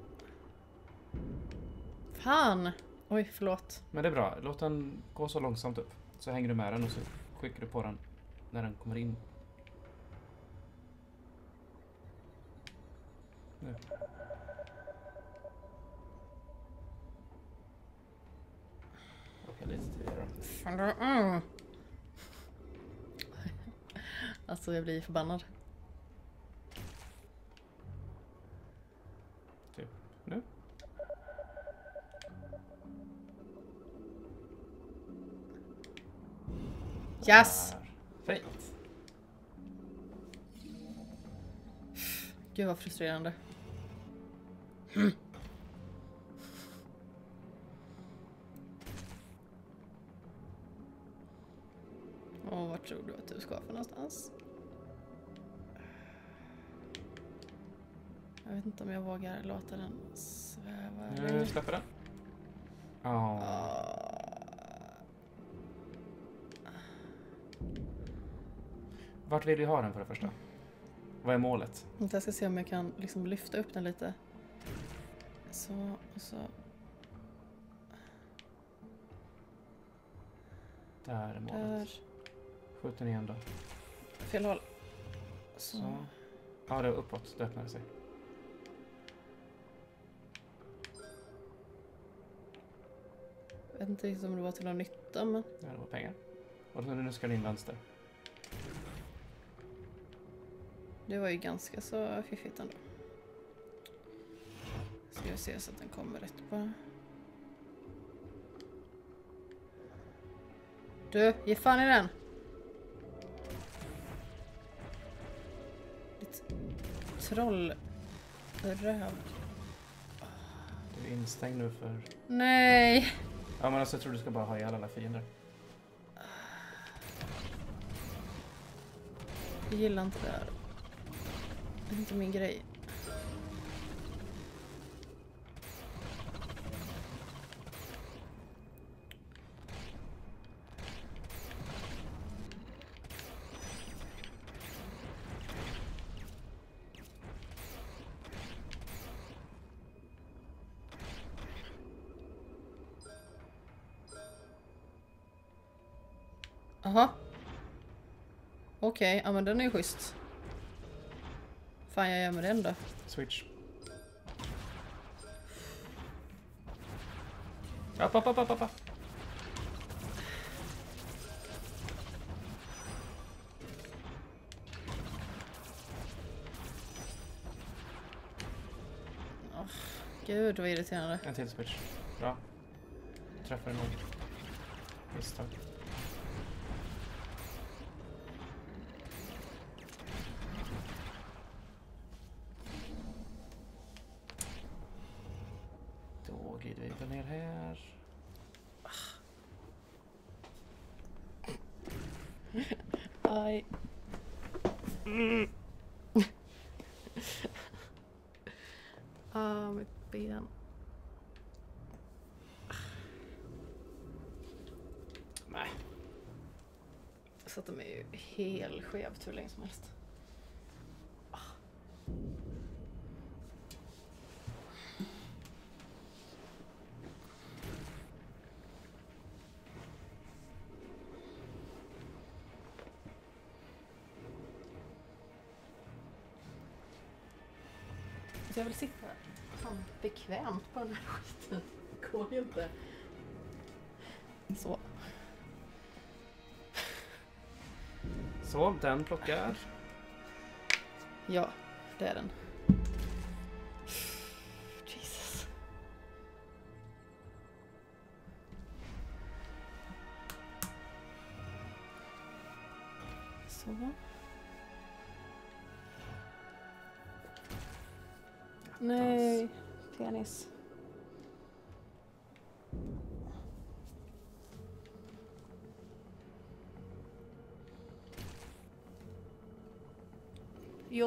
Fan! Oj, förlåt. Men det är bra. Låt den gå så långsamt upp. Så hänger du med den och så skickar du på den när den kommer in. Nu. Okej, lite tidigare. Fan, det- mm. Alltså jag blir förbannad. Typ nu. Yes! Fint. Gud vad frustrerande. Åh, vart tror du att du ska för någonstans? Jag vet inte om jag vågar låta den sväva Nu släpper den. Ja. Ah. Vart vill vi ha den för det första? Vad är målet? Jag ska se om jag kan liksom lyfta upp den lite. Så, och så. Där är målet. Där. Skjut den igen då. Fel håll. Så. Så. Ja, det är uppåt. Det öppnade sig. Jag vet inte om det var till någon nytta men. Ja, det var pengar. Och nu nu ska den in vänster. Det var ju ganska så fiffigt ändå. Ska jag se så att den kommer rätt bara. Du, ge fan i den! Troll... Röv. Du är instängd nu för... Nej! Ja, men alltså jag tror du ska bara ha ihjäl alla fiender. Jag gillar inte det här. Det är inte min grej. Okej, ja men den är ju schysst. fan jag gör med den då? Switch. Upp, upp, upp, upp, upp. upp. Gud vad irriterande. En till switch. Bra. Träffar nog. Misstag. Då glider vi väl ner här. Aj. Ah, mitt ben. Nej. Så att de är ju helt skevt hur länge som helst. Jag vill sitta bekvämt på den här skiten. Det går ju inte. Så. Så, den plockar. Ja, det är den.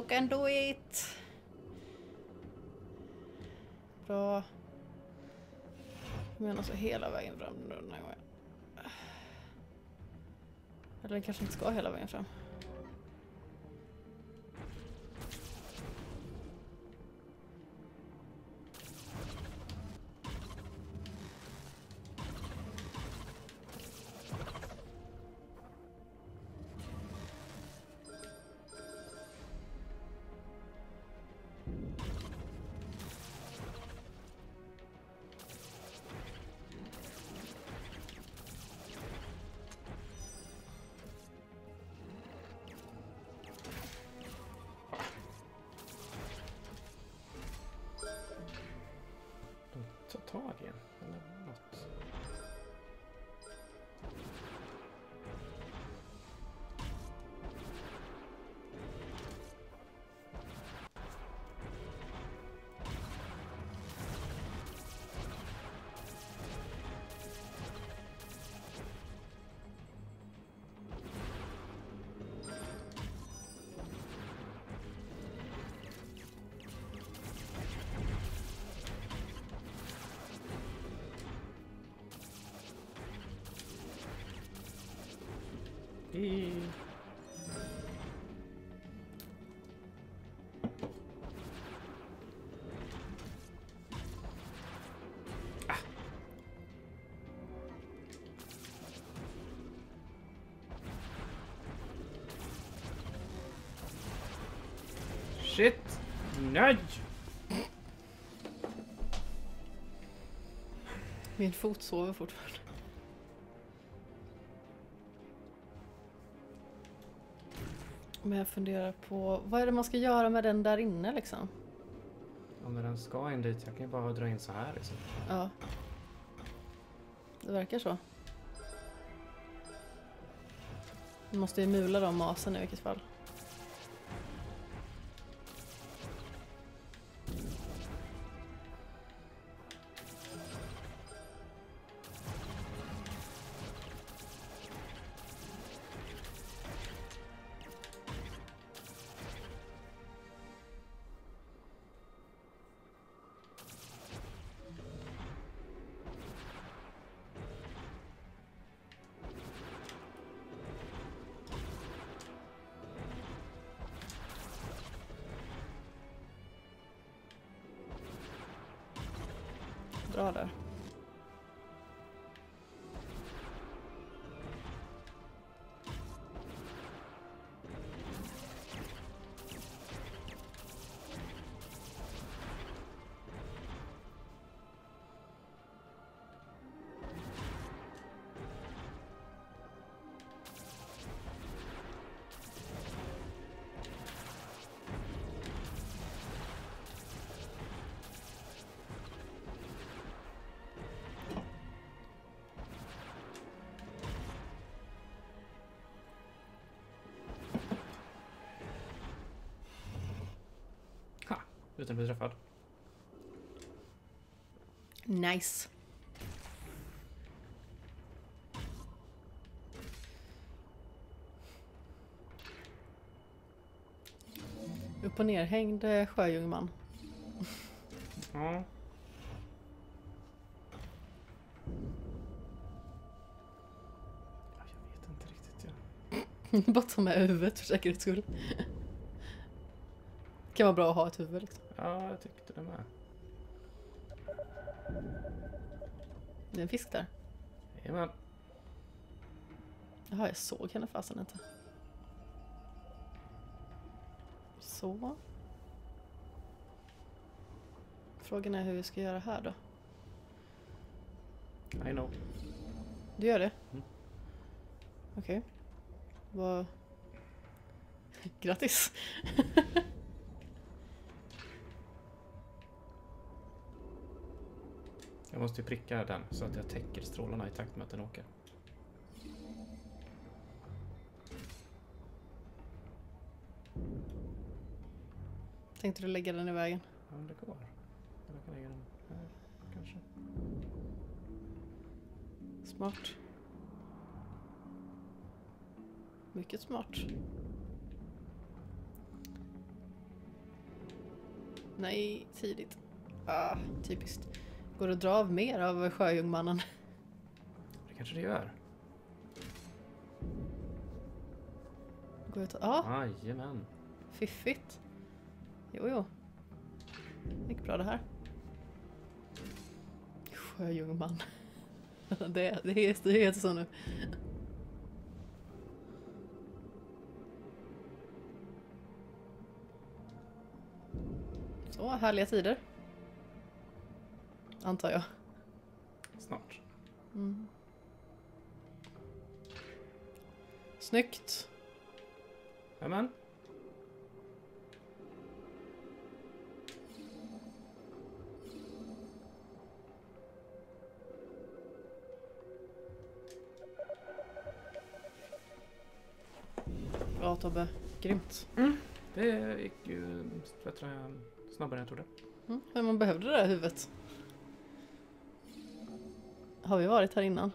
Can do it! Bra. Jag menar hela vägen fram nu den här gången. Eller den kanske inte ska hela vägen fram. Nej! Min fot sover fortfarande. Men jag funderar på, vad är det man ska göra med den där inne liksom? Ja, men den ska in dit. Jag kan ju bara dra in så här liksom. Ja. Det verkar så. Vi måste ju mula dem masen i vilket fall. Bli träffad. Nice. Upp och nerhängd eh, sjöjungman. Ja. Bara ta med huvudet för säkerhets skull. kan vara bra att ha ett huvud liksom. Ja, jag tyckte det med. Det är en fisk där. Jajamän. Jaha, jag såg henne fasen inte. Så. Frågan är hur vi ska göra här då. I know. Du gör det? Mm. Okej. Vad... Grattis! Jag måste ju pricka den så att jag täcker strålarna i takt med att den åker. Tänkte du lägga den i vägen? Ja, det går. Jag kan lägga den här kanske. Smart. Mycket smart. Nej, tidigt. Ah, typiskt. Går det att dra av mer av sjöjungmannen? Det kanske det gör. Går det att... Ja, Jajamän. fiffigt. Jo, jo. gick bra det här. Sjöjungman. det, det, heter, det heter så nu. Så, härliga tider. Antar jag. Snart. Mm. Snyggt. Jajamän. Bra Tobbe. Grymt. Det gick ju bättre, snabbare än jag trodde. Mm. Men man behövde det där huvudet. Har vi varit här innan?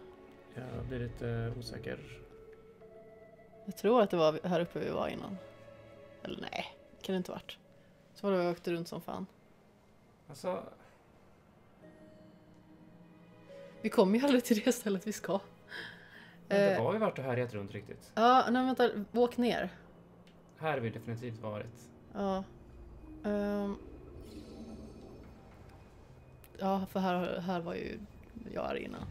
Jag blir lite osäker. Jag tror att det var här uppe vi var innan. Eller nej, kan det inte varit. Så var det vi åkte runt som fan. Alltså, Vi kommer ju aldrig till det stället vi ska. det Eh, har ju varit och härjat runt riktigt. Ja, nej vänta. Åk ner. Här har vi definitivt varit. Ja. Ehm. ja, för här, här var ju jag här innan.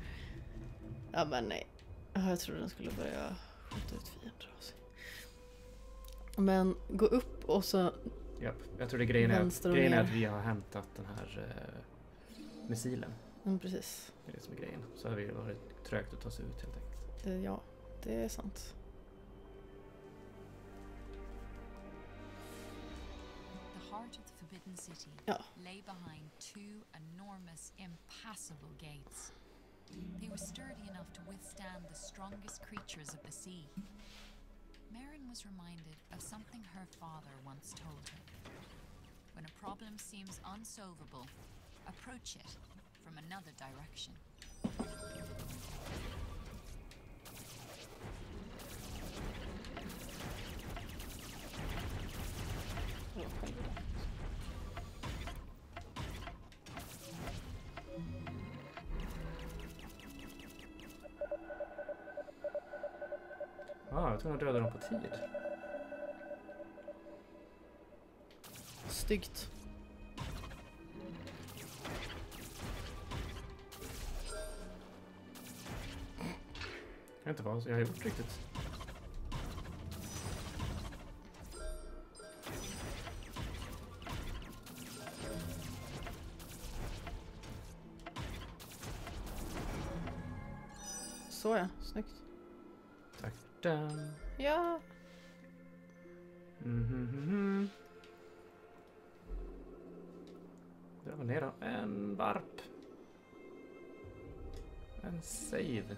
Ja, men nej. Ja, Jag trodde den skulle börja skjuta ut fiender av sig. Men gå upp och så... Japp. Jag tror det grejen är, att, grejen är att vi har hämtat den här eh, missilen. Men precis. Det är det som är grejen. Så har vi varit trögt att ta sig ut helt enkelt. Ja, det är sant. Forbidden City Ja. lay behind two enormous, impassable gates. They were sturdy enough to withstand the strongest creatures of the sea. Marin was reminded of something her father once told her. When a problem seems unsolvable, approach it from another direction. Jag dödade dem på tid. Styggt. Jag vet inte vad jag har gjort riktigt. Så ja, snyggt. Tack för den. Ja. Mhm. Där var ner då. En varp. En save.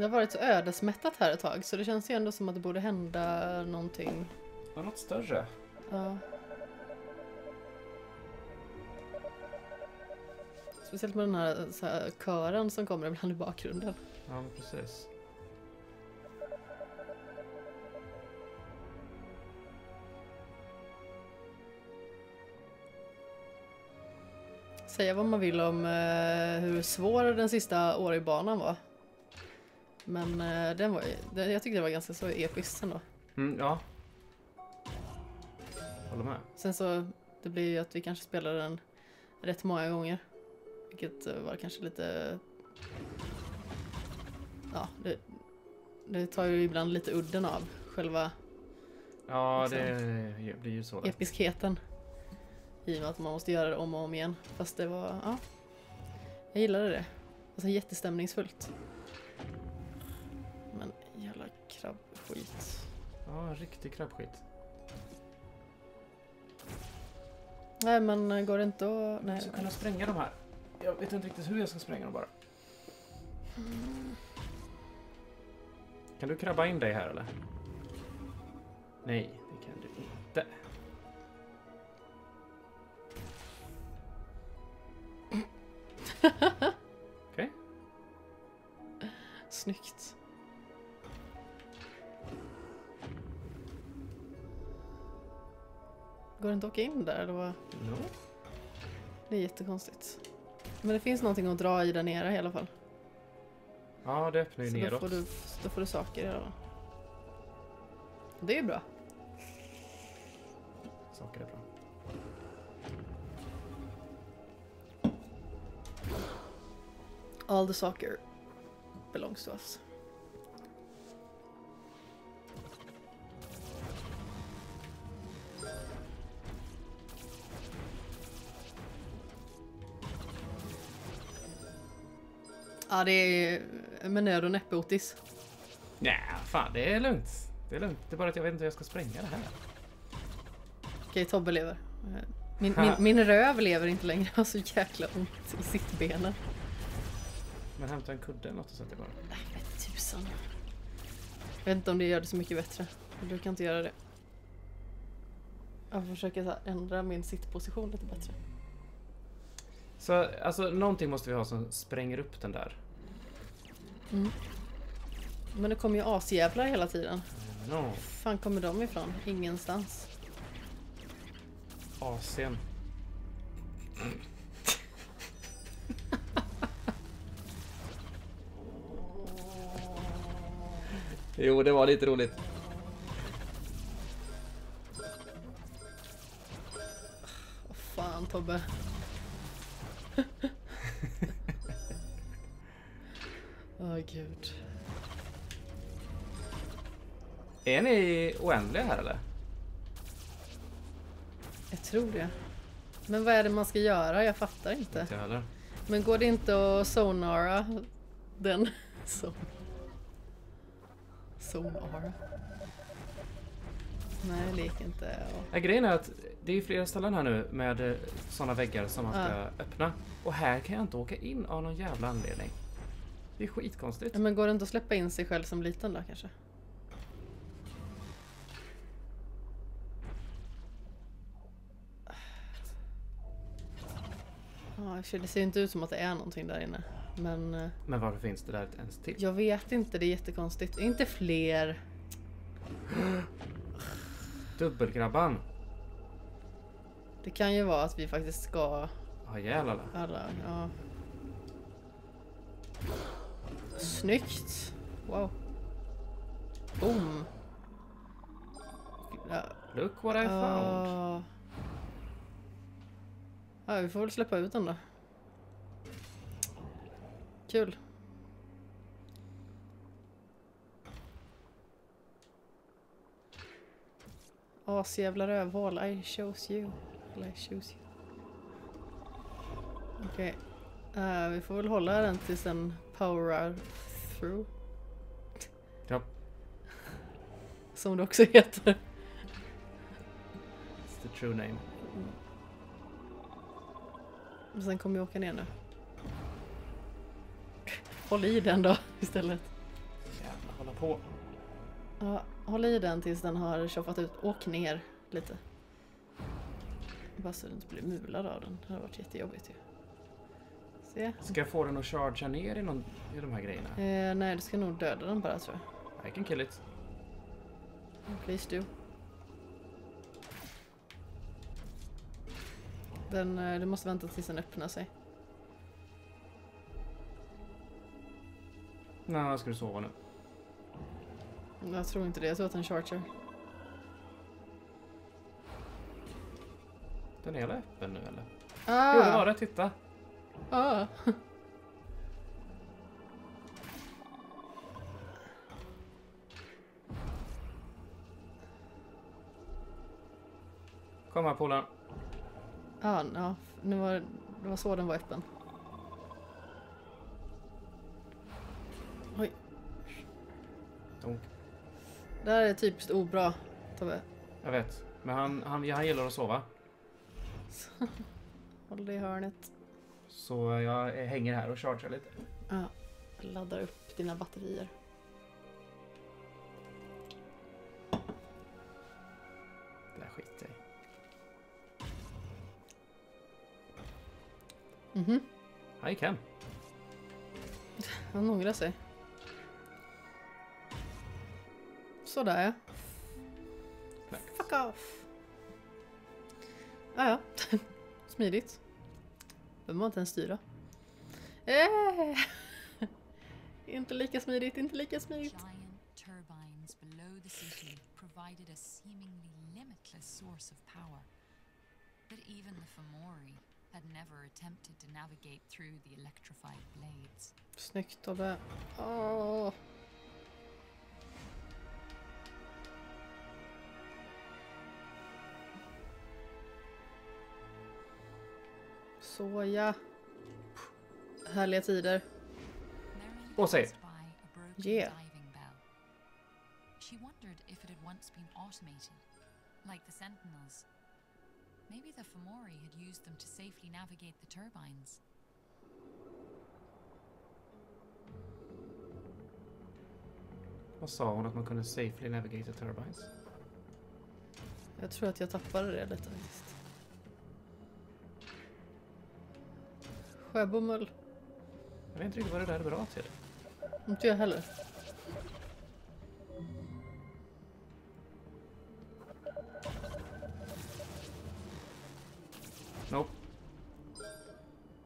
Det har varit så ödesmättat här ett tag så det känns ju ändå som att det borde hända någonting. Var något större? Ja. Speciellt med den här, så här kören som kommer ibland i bakgrunden. Ja, precis. Säga vad man vill om eh, hur svår den sista Årebanan var. Men eh, den var, den, jag tyckte det var ganska så episkt ändå. Mm, ja. Håller med. Sen så, det blir ju att vi kanske spelade den rätt många gånger. Vilket eh, var kanske lite... Ja, det, det tar ju ibland lite udden av själva Ja, Liksom. det blir ju så. Det. episkheten. I och med att man måste göra det om och om igen. Fast det var, ja. Jag gillade det. Alltså jättestämningsfullt. Jävla krabbskit. Ja, riktig krabbskit. Nej men eh, går det inte att... Jag Nej. ska kunna spränga de här. Jag vet inte riktigt hur jag ska spränga dem bara. Kan du krabba in dig här eller? Nej, det kan du inte. Okej. Snyggt. Går det inte att åka in där eller vad? No. Det är jättekonstigt. Men det finns någonting att dra i där nere i alla fall. Ja, det öppnar ju Så då neråt. får, du, då får du saker i alla fall. Det är ju bra. Saker är bra. All the soccer belongs to us. Ja, det är med nöd och näppe Otis. Nej, fan det är lugnt. Det är lugnt. Det är bara att jag vet inte hur jag ska spränga det här. Okej, Tobbe lever. Eh, Min, min, min röv lever inte längre. Jag har så jäkla ont i sittbenen. Men hämta en kudde eller något och sätta bara. Nej, tusan. Jag vet inte om det gör det så mycket bättre. Du kan inte göra det. Jag försöker så ändra min sittposition lite bättre. Så alltså någonting måste vi ha som spränger upp den där. Mm. Men det kommer ju asjävlar hela tiden. No. fan kommer de ifrån? Ingenstans. Asien. jo, det var lite roligt. Vad fan Tobbe. Åh gud. Är ni oändliga här eller? Jag tror det. Men vad är det man ska göra? Jag fattar inte. Inte heller. Men går det inte att sonara den? So sonara? Nej, det gick inte. Och... Ja, grejen är att det är flera ställen här nu med sådana väggar som man ska Ja. öppna. Och här kan jag inte åka in av någon jävla anledning. Det är skitkonstigt. Ja, men går det inte att släppa in sig själv som liten då kanske? Ja, det ser inte ut som att det är någonting där inne. Men eh, Men varför finns det där ens till? jag vet inte, det är jättekonstigt. Inte fler. Dubbelgrabban. Det kan ju vara att vi faktiskt ska Ha ihjäl alla. alla, ja. Snyggt! Wow. Boom! Ja, Look what I found. Ah. Ja, vi får väl släppa ut den då. Kul. Asjävla rövhål. I chose you. Eller I choose you. Okej. Eh, vi får väl hålla den tills den powerar through. Ja. Som det också heter. It's the true name. Och sen kommer jag åka ner nu. Håll i den då istället. Jävlar, hålla på. Ja, håll i den tills den har tjoffat ut. Åk ner lite. Bara så du inte blir mulad av den. Det hade varit jättejobbigt ju. Se. Ska jag få den att chargea ner i, någon, i de här grejerna? Eh, nej, du ska nog döda den bara tror jag. I can kill it. Please do. Den, eh, du måste vänta tills den öppnar sig. Nej, ska du sova nu? Jag tror inte det, jag tror att den charger. Den är hela öppen nu eller? Ah! Jo, det var det. Titta. Ah. Kom här polaren. ah, ja, nu var, det var så den var öppen. Oj, Donk. det här är typiskt obra, Tobbe. Jag vet. Men han, han, han gillar att sova. Håll det i hörnet. Så jag hänger här och chargear lite. Ja, laddar upp dina batterier. Det skiter jag i. Mhm, Han gick hem. han ångrar sig. Sådär ja. Fuck off. Ah, ja, smidigt. Behöver man inte ens styra. Eh. inte lika smidigt, inte lika smidigt. Giant turbines below the city provided a seemingly limitless source of power. But even the Fomori had never attempted to navigate through the electrified blades. Snyggt Tobbe. Åh. Så ja. Härliga tider. Och säg. broken Yeah. She wondered if it had once been automated, like the Sentinels. Maybe the Fomori had used them to safely navigate the turbines. Vad sa hon att man kunde safely navigate the turbines? Jag tror att jag tappade det lite faktiskt. Sjöbomull. Jag vet inte riktigt vad det där är bra till. Inte jag heller. Nope.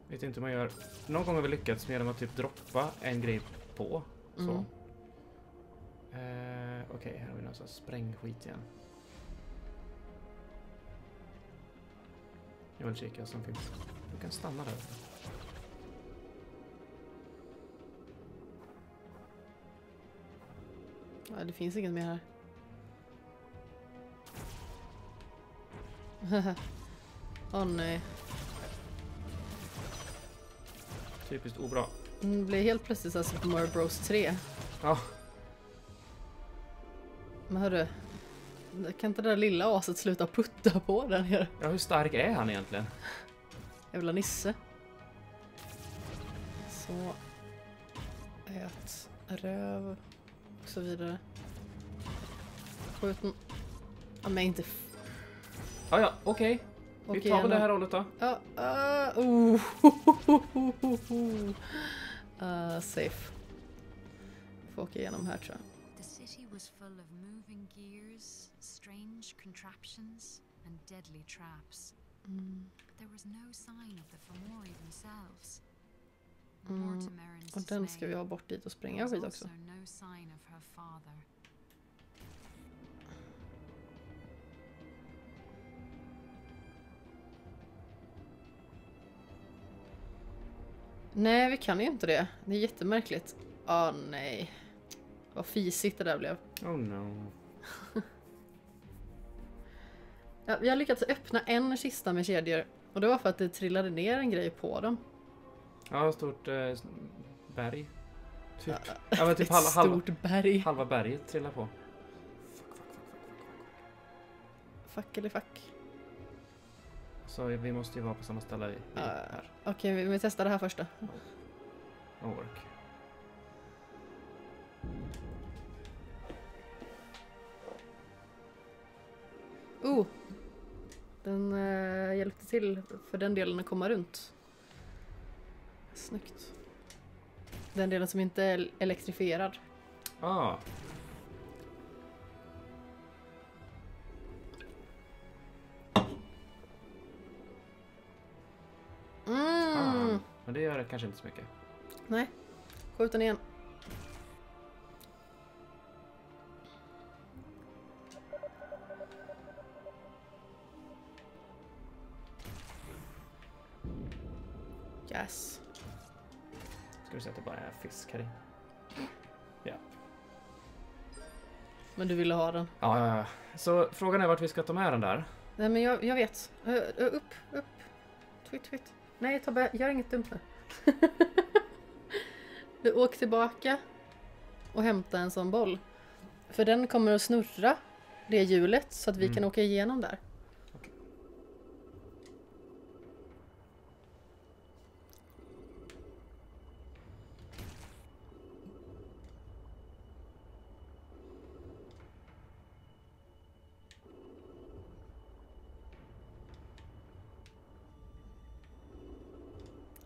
Vet inte hur man gör. Någon gång har vi lyckats med att typ droppa en grej på. Så. Mm. Eh, Okej, här har vi någon sån sprängskit igen. Jag vill kika vad som finns. Du kan stanna där. Det finns inget mer här. Åh nej. Typiskt obra. Det blir helt plötsligt så här Super Mario Bros 3. Ja, Men hörru. Kan inte det där lilla aset sluta putta på där nere? ja, hur stark är han egentligen? Jävla nisse. Så. Ät röv. Så vidare. Skjut. Ja men inte f- Ja, ja, okej. Vi Okej, tar väl det här hållet då. Ja, uh, oh. uh, safe. Får åka igenom här tror jag. The city was full of moving gears, strange contraptions, and deadly traps. Mm. But there was no sign of the Fomori themselves. Mm, Och den ska vi ha bort dit och spränga skit också. Nej, vi kan ju inte det. Det är jättemärkligt. Åh nej. Vad fisigt det där blev. Oh no. Ja, vi har lyckats öppna en kista med kedjor. Och det var för att det trillade ner en grej på dem. Ja, stort eh, berg. Typ. Ja, men typ Ett halva, halva, stort berg. halva berget trillar på. Fuck eller fuck. Så vi måste ju vara på samma ställe i, i Ja. här. Okej, vi, vi testar det här först då. No work. Oh! Den eh, hjälpte till för den delen att komma runt. Snyggt. Den delen som inte är elektrifierad. Ah. Mm. Fan. Men det gör det kanske inte så mycket. Nej. Skjut den igen. Fisk här i? Men du ville ha den. Ja, ja, ja. Så frågan är vart vi ska ta med den där. Nej men jag, jag vet. Ö, upp, upp. Twitt, twitt. Nej Tobbe, gör inget dumt nu. du åker tillbaka och hämta en sån boll. För den kommer att snurra det hjulet så att vi Mm. kan åka igenom där.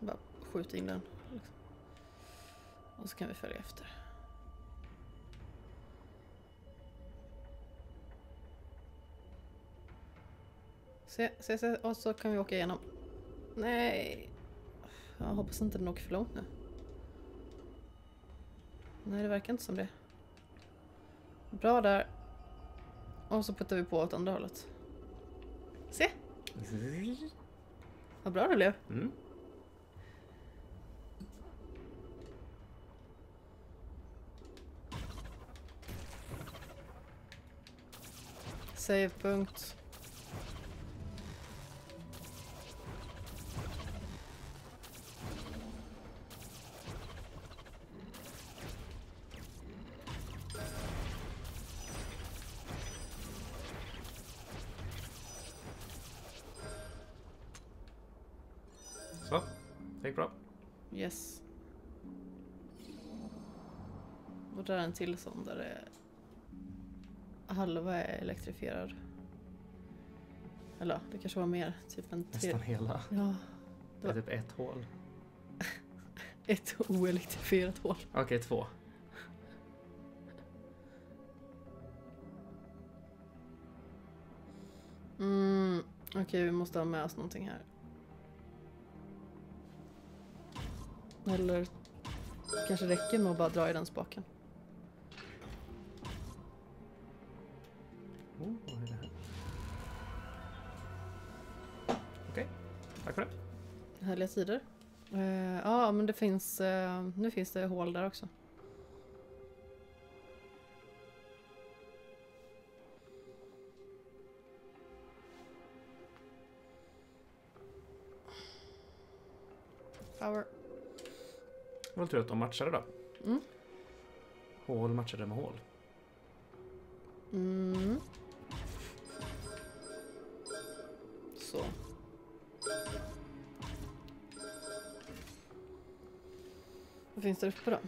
Bara den. liksom. Och så kan vi följa efter. Se, se, se. Och så kan vi åka igenom. Nej. Jag hoppas inte den åker för långt nu. Nej, det verkar inte som det. Bra där. Och så puttar vi på åt andra hållet. Se, vad bra det blev. Mm. Savepunkt. Så, det gick bra. Yes. Och där är en till sån där det halva är elektrifierad. Eller det kanske var mer. Typ en tre... Nästan hela. Ja, Det är typ ett hål. ett oelektrifierat hål. Okej, två. Mm, Okej, vi måste ha med oss någonting här. Eller kanske räcker med att bara dra i den spaken. Härliga tider. Eh, ja, men det finns... eh, nu finns det hål där också. Power. Det var tur att de matchade då. Mm. Hål matchade med hål. Mm. Så. Vad finns där uppe då?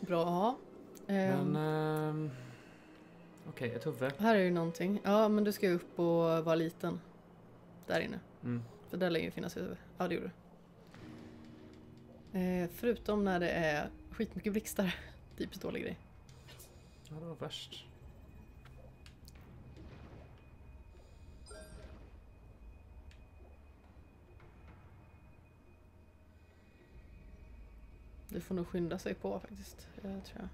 Bra att ha. Men... Ehm, Okej, ett huvud. här är ju någonting. Ja, men du ska upp och vara liten. Där inne. Mm. För där lär ju finnas huvud. Ja, det gjorde det. Eh, förutom när det är skitmycket blixtar. Typiskt dålig grej. Ja, det var värst. Du får nog skynda sig på faktiskt. Jag tror jag.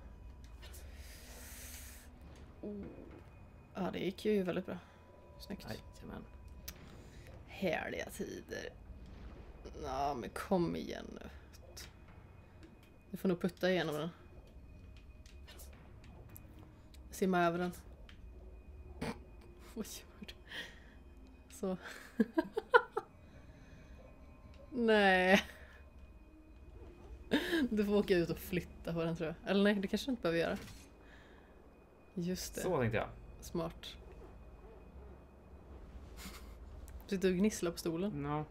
Oh. Ja, det gick ju väldigt bra. Snyggt. Jajamän. Härliga tider. Ja, men kom igen nu. Du får nog putta igenom den. Simma över den. Du? Så. nej. Du får åka ut och flytta på den tror jag. Eller nej, det kanske du inte behöver göra. Just det. Så tänkte jag. Smart. Sitter och gnisslar på stolen. Ja.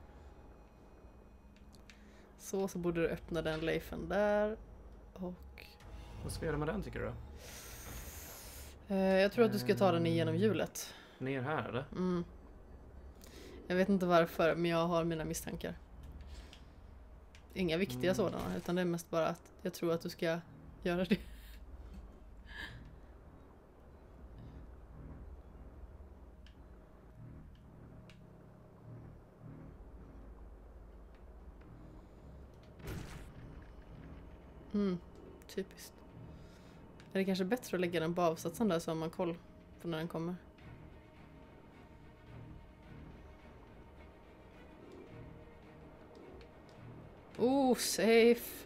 Så, så borde du öppna den leifen där. Och... Vad ska vi göra med den tycker du? Eh, jag tror att du ska ta den igenom hjulet. Ner här eller? Mm. Jag vet inte varför, men jag har mina misstankar. Inga viktiga Mm. sådana, utan det är mest bara att jag tror att du ska göra det. Mm, typiskt. Är det kanske bättre att lägga den på avsatsen där så har man koll på när den kommer? Oh, safe!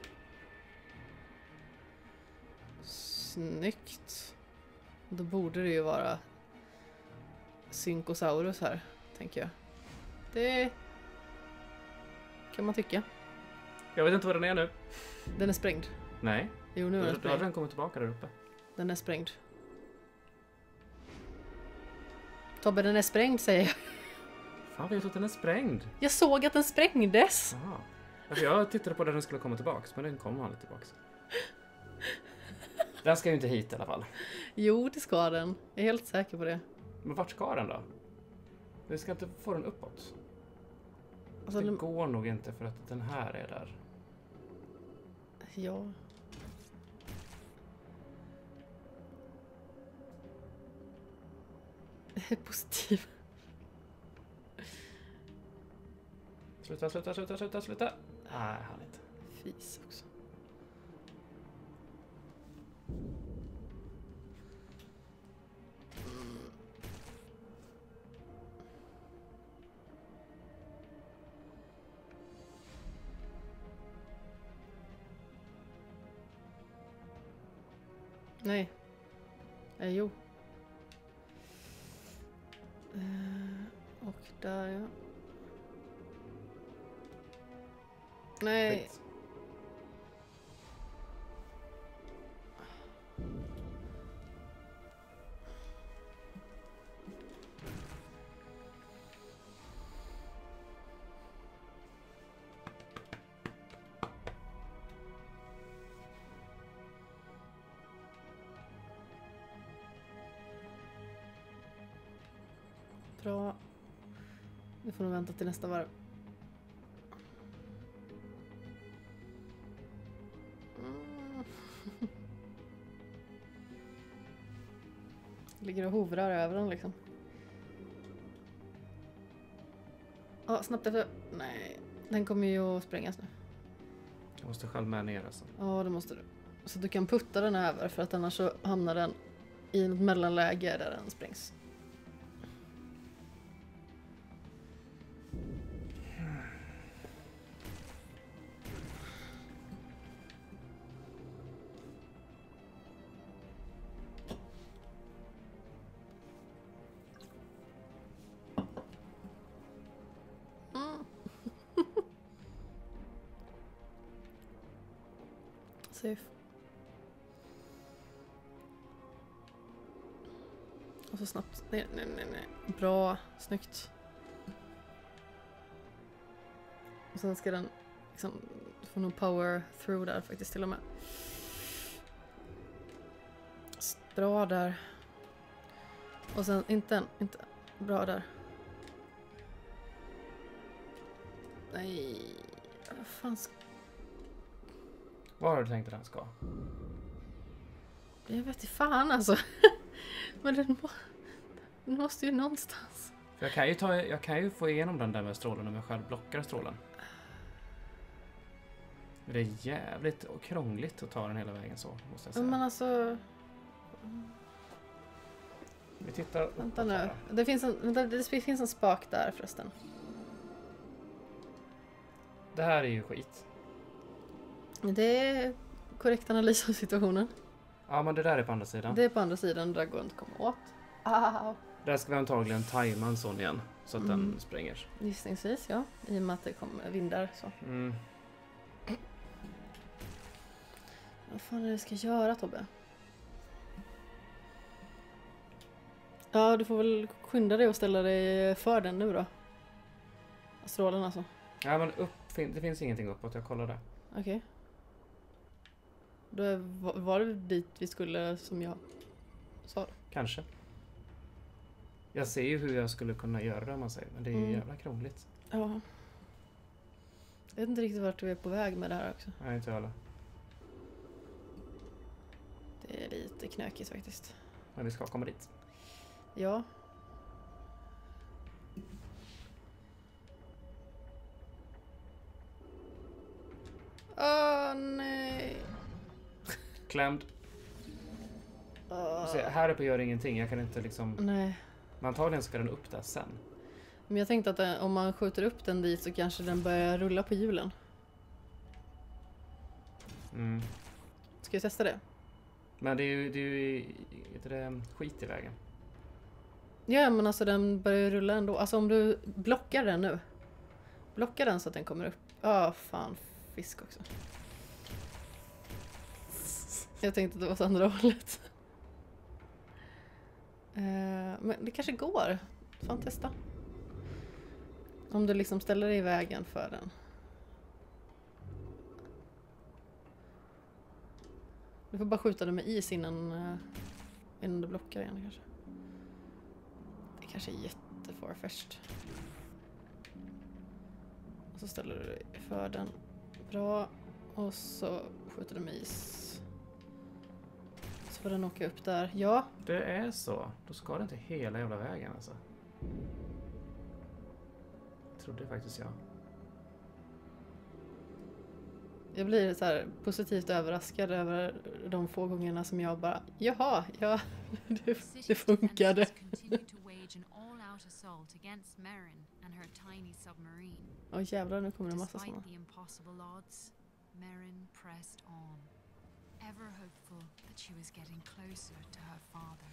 Snyggt. Då borde det ju vara Synkosaurus här, tänker jag. Det kan man tycka. Jag vet inte vad den är nu. Den är sprängd. Nej, Jo, nu är den då hade sprängd. den kommit tillbaka där uppe. Den är sprängd. Tobbe, den är sprängd säger jag. Fan vet du att den är sprängd? Jag såg att den sprängdes! Jaha. Alltså jag tittade på där den skulle komma tillbaks, men den kom aldrig tillbaks. Den ska ju inte hit i alla fall. Jo, det ska den. Jag är helt säker på det. Men vart ska den då? Vi ska inte få den uppåt. Alltså, det den... går nog inte för att den här är där. Ja. Positiv. Sluta, sluta, sluta, sluta, sluta! Nej, härligt. Fis också. Nej. Eh, jo. Eh, och där ja. Nej. Skit. Bra. Vi får nog vänta till nästa varv. Och hovrar över den liksom. Ja, snabbt efter. Nej, den kommer ju att sprängas nu. Jag måste själv med ner alltså. Ja, det måste du. Så du kan putta den över för att annars så hamnar den i ett mellanläge där den sprängs. Safe. Och så snabbt. Nej, nej, nej, nej. Bra. Snyggt. Och sen ska den liksom få nog power through där faktiskt till och med. Bra där. Och sen inte en, inte bra där. Nej. Vad fan ska... Var har du tänkt att den ska? Jag vet inte fan alltså. Men den, må... den måste ju någonstans. Jag kan ju, ta, jag kan ju få igenom den där med strålen om jag själv blockar strålen. Det är jävligt och krångligt att ta den hela vägen så, måste jag säga. Men alltså, Vi tittar uppåt vänta nu. Det finns, en, vänta, det finns en spak där förresten. Det här är ju skit. Det är korrekt analys av situationen. Ja, men det där är på andra sidan. Det är på andra sidan, där går det inte att komma åt. Au. Där ska vi antagligen tajma en sån igen. Så att Mm. den spränger. Gissningsvis ja, i och med att det kommer vindar så. Mm. Vad fan är det jag ska göra Tobbe? Ja, du får väl skynda dig och ställa dig för den nu då. Strålen alltså. Ja, men upp, det finns ingenting uppåt. Jag kollade. Okej. Då var det dit vi skulle som jag sa? Kanske. Jag ser ju hur jag skulle kunna göra om man säger, men det är Mm. jävla krångligt. Ja. Jag vet inte riktigt vart du är på väg med det här också. Nej, inte heller. Det är lite knökigt faktiskt. Men vi ska komma dit. Ja. Åh nej. Klämd. Åh. Se, här uppe gör ingenting. Jag kan inte liksom... Nej. Men antagligen ska den upp där sen. Men jag tänkte att den, om man skjuter upp den dit så kanske den börjar rulla på hjulen. Mm. Ska vi testa det? Men det är ju, det är ju är det skit i vägen. Ja men alltså den börjar ju rulla ändå. Alltså om du blockar den nu. Blocka den så att den kommer upp. Ja fan, fisk också. Jag tänkte att det var åt andra hållet. Eh, men det kanske går. Fan testa. Om du liksom ställer dig i vägen för den. Du får bara skjuta den med is innan, eh, innan du blockar igen kanske. Det kanske är jättefarfetched. Och så ställer du dig för den. Bra. Och så skjuter du med is. Får den åka upp där. Ja, Det är så. Då ska det inte hela jävla vägen alltså. Trodde faktiskt jag. jag blir så här positivt överraskad över de få gångerna som jag bara Jaha, ja, det, det funkade. Åh jävlar, nu kommer det en massa sådana. Merrin pressed on, ever hopeful she was getting closer to her father.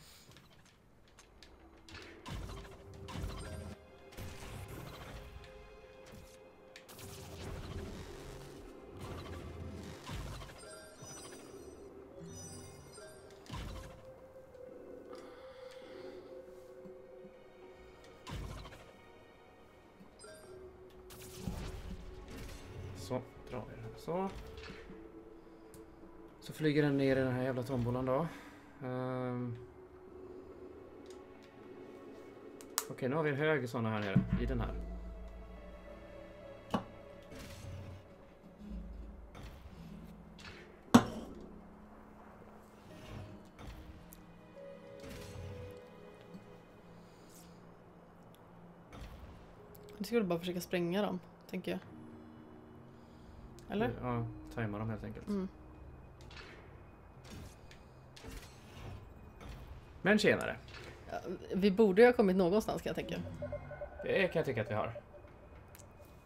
Så, drar vi den. Så. Så flyger den ner i den här jävla tombolan då. Ehm. Okej, nu har vi en hög sån här nere i den här. Du skulle bara försöka spränga dem, tänker jag. Eller? Ja, tajma dem helt enkelt. Mm. Men tjenare. Vi borde ju ha kommit någonstans kan jag tänka. Det kan jag tycka att vi har.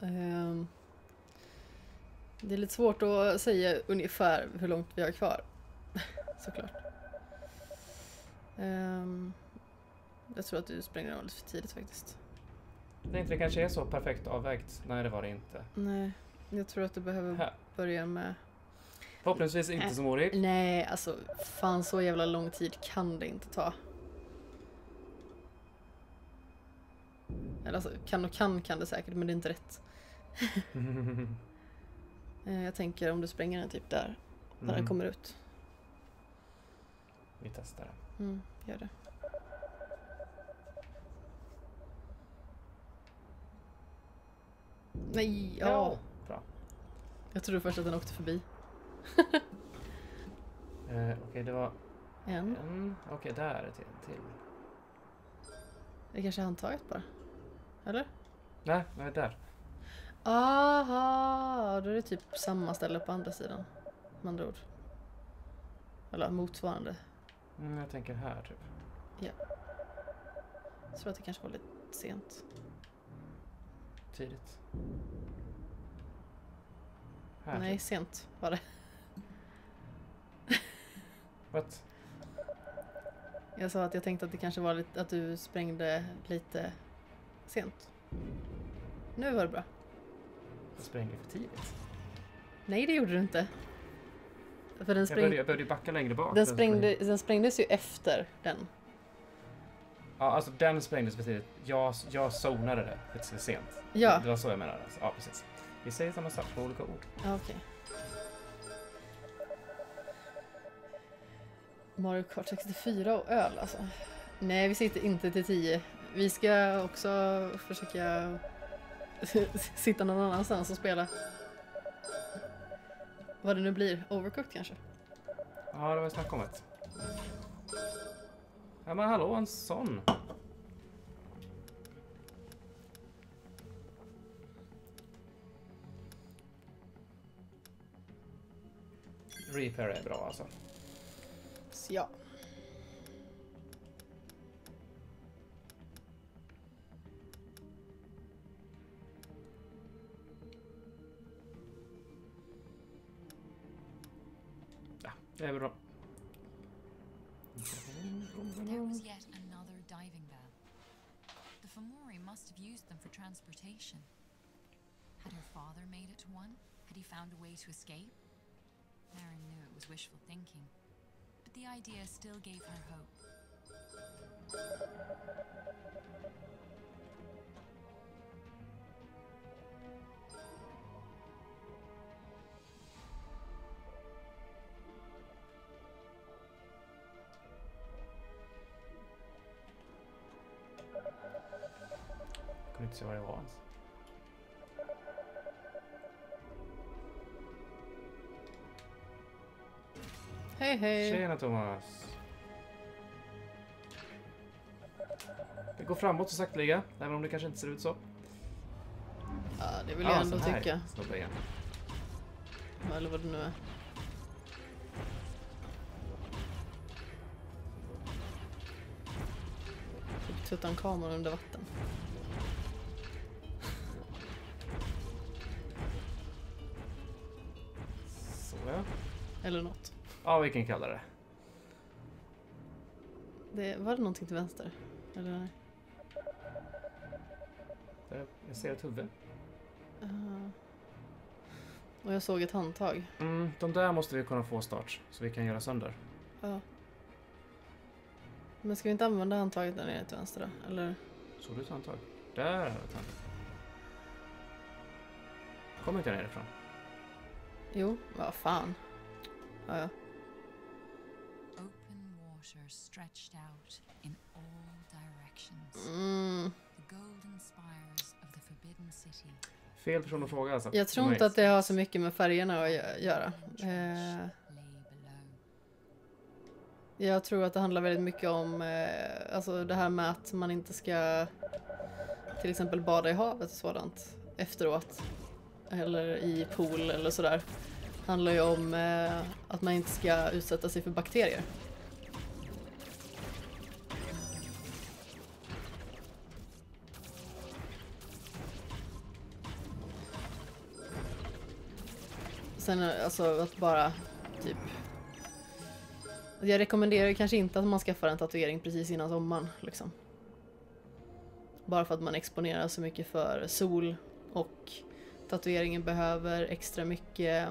Ehm, det är lite svårt att säga ungefär hur långt vi har kvar. Såklart. Ehm, jag tror att du sprängde dem lite för tidigt faktiskt. Jag tänkte det kanske är så perfekt avvägt. Nej, det var det inte. Nej, jag tror att du behöver Här. börja med... Förhoppningsvis inte som Orik. Nej, alltså fan så jävla lång tid kan det inte ta. Eller alltså, kan och kan kan det säkert, men det är inte rätt. Eh, Jag tänker om du spränger den typ där, när den Mm, kommer ut. Vi testar det. Mm, gör det. Nej, ja. Bra. Jag trodde först att den åkte förbi. Eh, Okej, det var En. en. Okej, där är det till. till. Det kanske är handtaget bara. Eller? Nej, nej, där. Aha, då är det typ samma ställe på andra sidan. Med andra ord. Eller motsvarande. Mm, jag tänker här typ. Jag tror att det kanske var lite sent. Tidigt. Här Nej, typ. sent var det. What? Jag sa att jag tänkte att det kanske var lite, att du sprängde lite sent. Nu var det bra. Jag sprängde för tidigt. Nej, det gjorde du inte. För den, Jag spräng... jag behövde ju backa längre bak. den, att sprängde, den sprängdes ju efter den. Ja, alltså den sprängdes för tidigt. Jag, jag zonade det för sent. Ja, Det var så jag menade. Alltså. Ja, precis. Vi säger samma sak på olika ord. ja okej. Mario Kart 64 och öl alltså. Nej, vi sitter inte till 10. Vi ska också försöka sitta någon annanstans och spela. Vad det nu blir. Overcooked kanske? Ja, det var snack om det. Ja men hallå, en sån. Repair är bra alltså. Så ja. Ja, det är bra. There was yet another diving bell. The Fomori must have used them for transportation. Had her father made it to one? Had he found a way to escape? Marin knew it was wishful thinking, but the idea still gave her hope. Kunde inte se vad det Hej hej! Tjena Thomas! Det går framåt så sakteliga, även om det kanske inte ser ut så. Ja, det vill Ja, jag ändå sån här tycka. snubbe igen. Eller vad det nu är. Typ Tutankhamon under vatten. Så ja. Eller något. Ja, vi kan kalla det. Det, var det någonting till vänster? Eller? Där, Jag ser ett huvud. Uh, och jag såg ett handtag. Mm, de där måste vi kunna få snart, så vi kan göra sönder. Ja. Men ska vi inte använda handtaget där nere till vänster då? Eller? Såg du ett handtag? Där vi ett handtag. Kommer inte nerifrån. Jo, vad fan. Ja, ja. Water stretched out in all directions. Mm. The golden spires of the forbidden city. Fel person att fråga alltså. Jag tror inte att det har så mycket med färgerna att gö- göra. Eh, jag tror att det handlar väldigt mycket om eh, alltså det här med att man inte ska till exempel bada i havet och sådant efteråt. Eller i pool eller sådär. handlar ju om eh, att man inte ska utsätta sig för bakterier. Sen alltså att bara typ jag rekommenderar ju kanske inte att man skaffar en tatuering precis innan sommaren. Liksom. Bara för att man exponerar så mycket för sol och tatueringen behöver extra mycket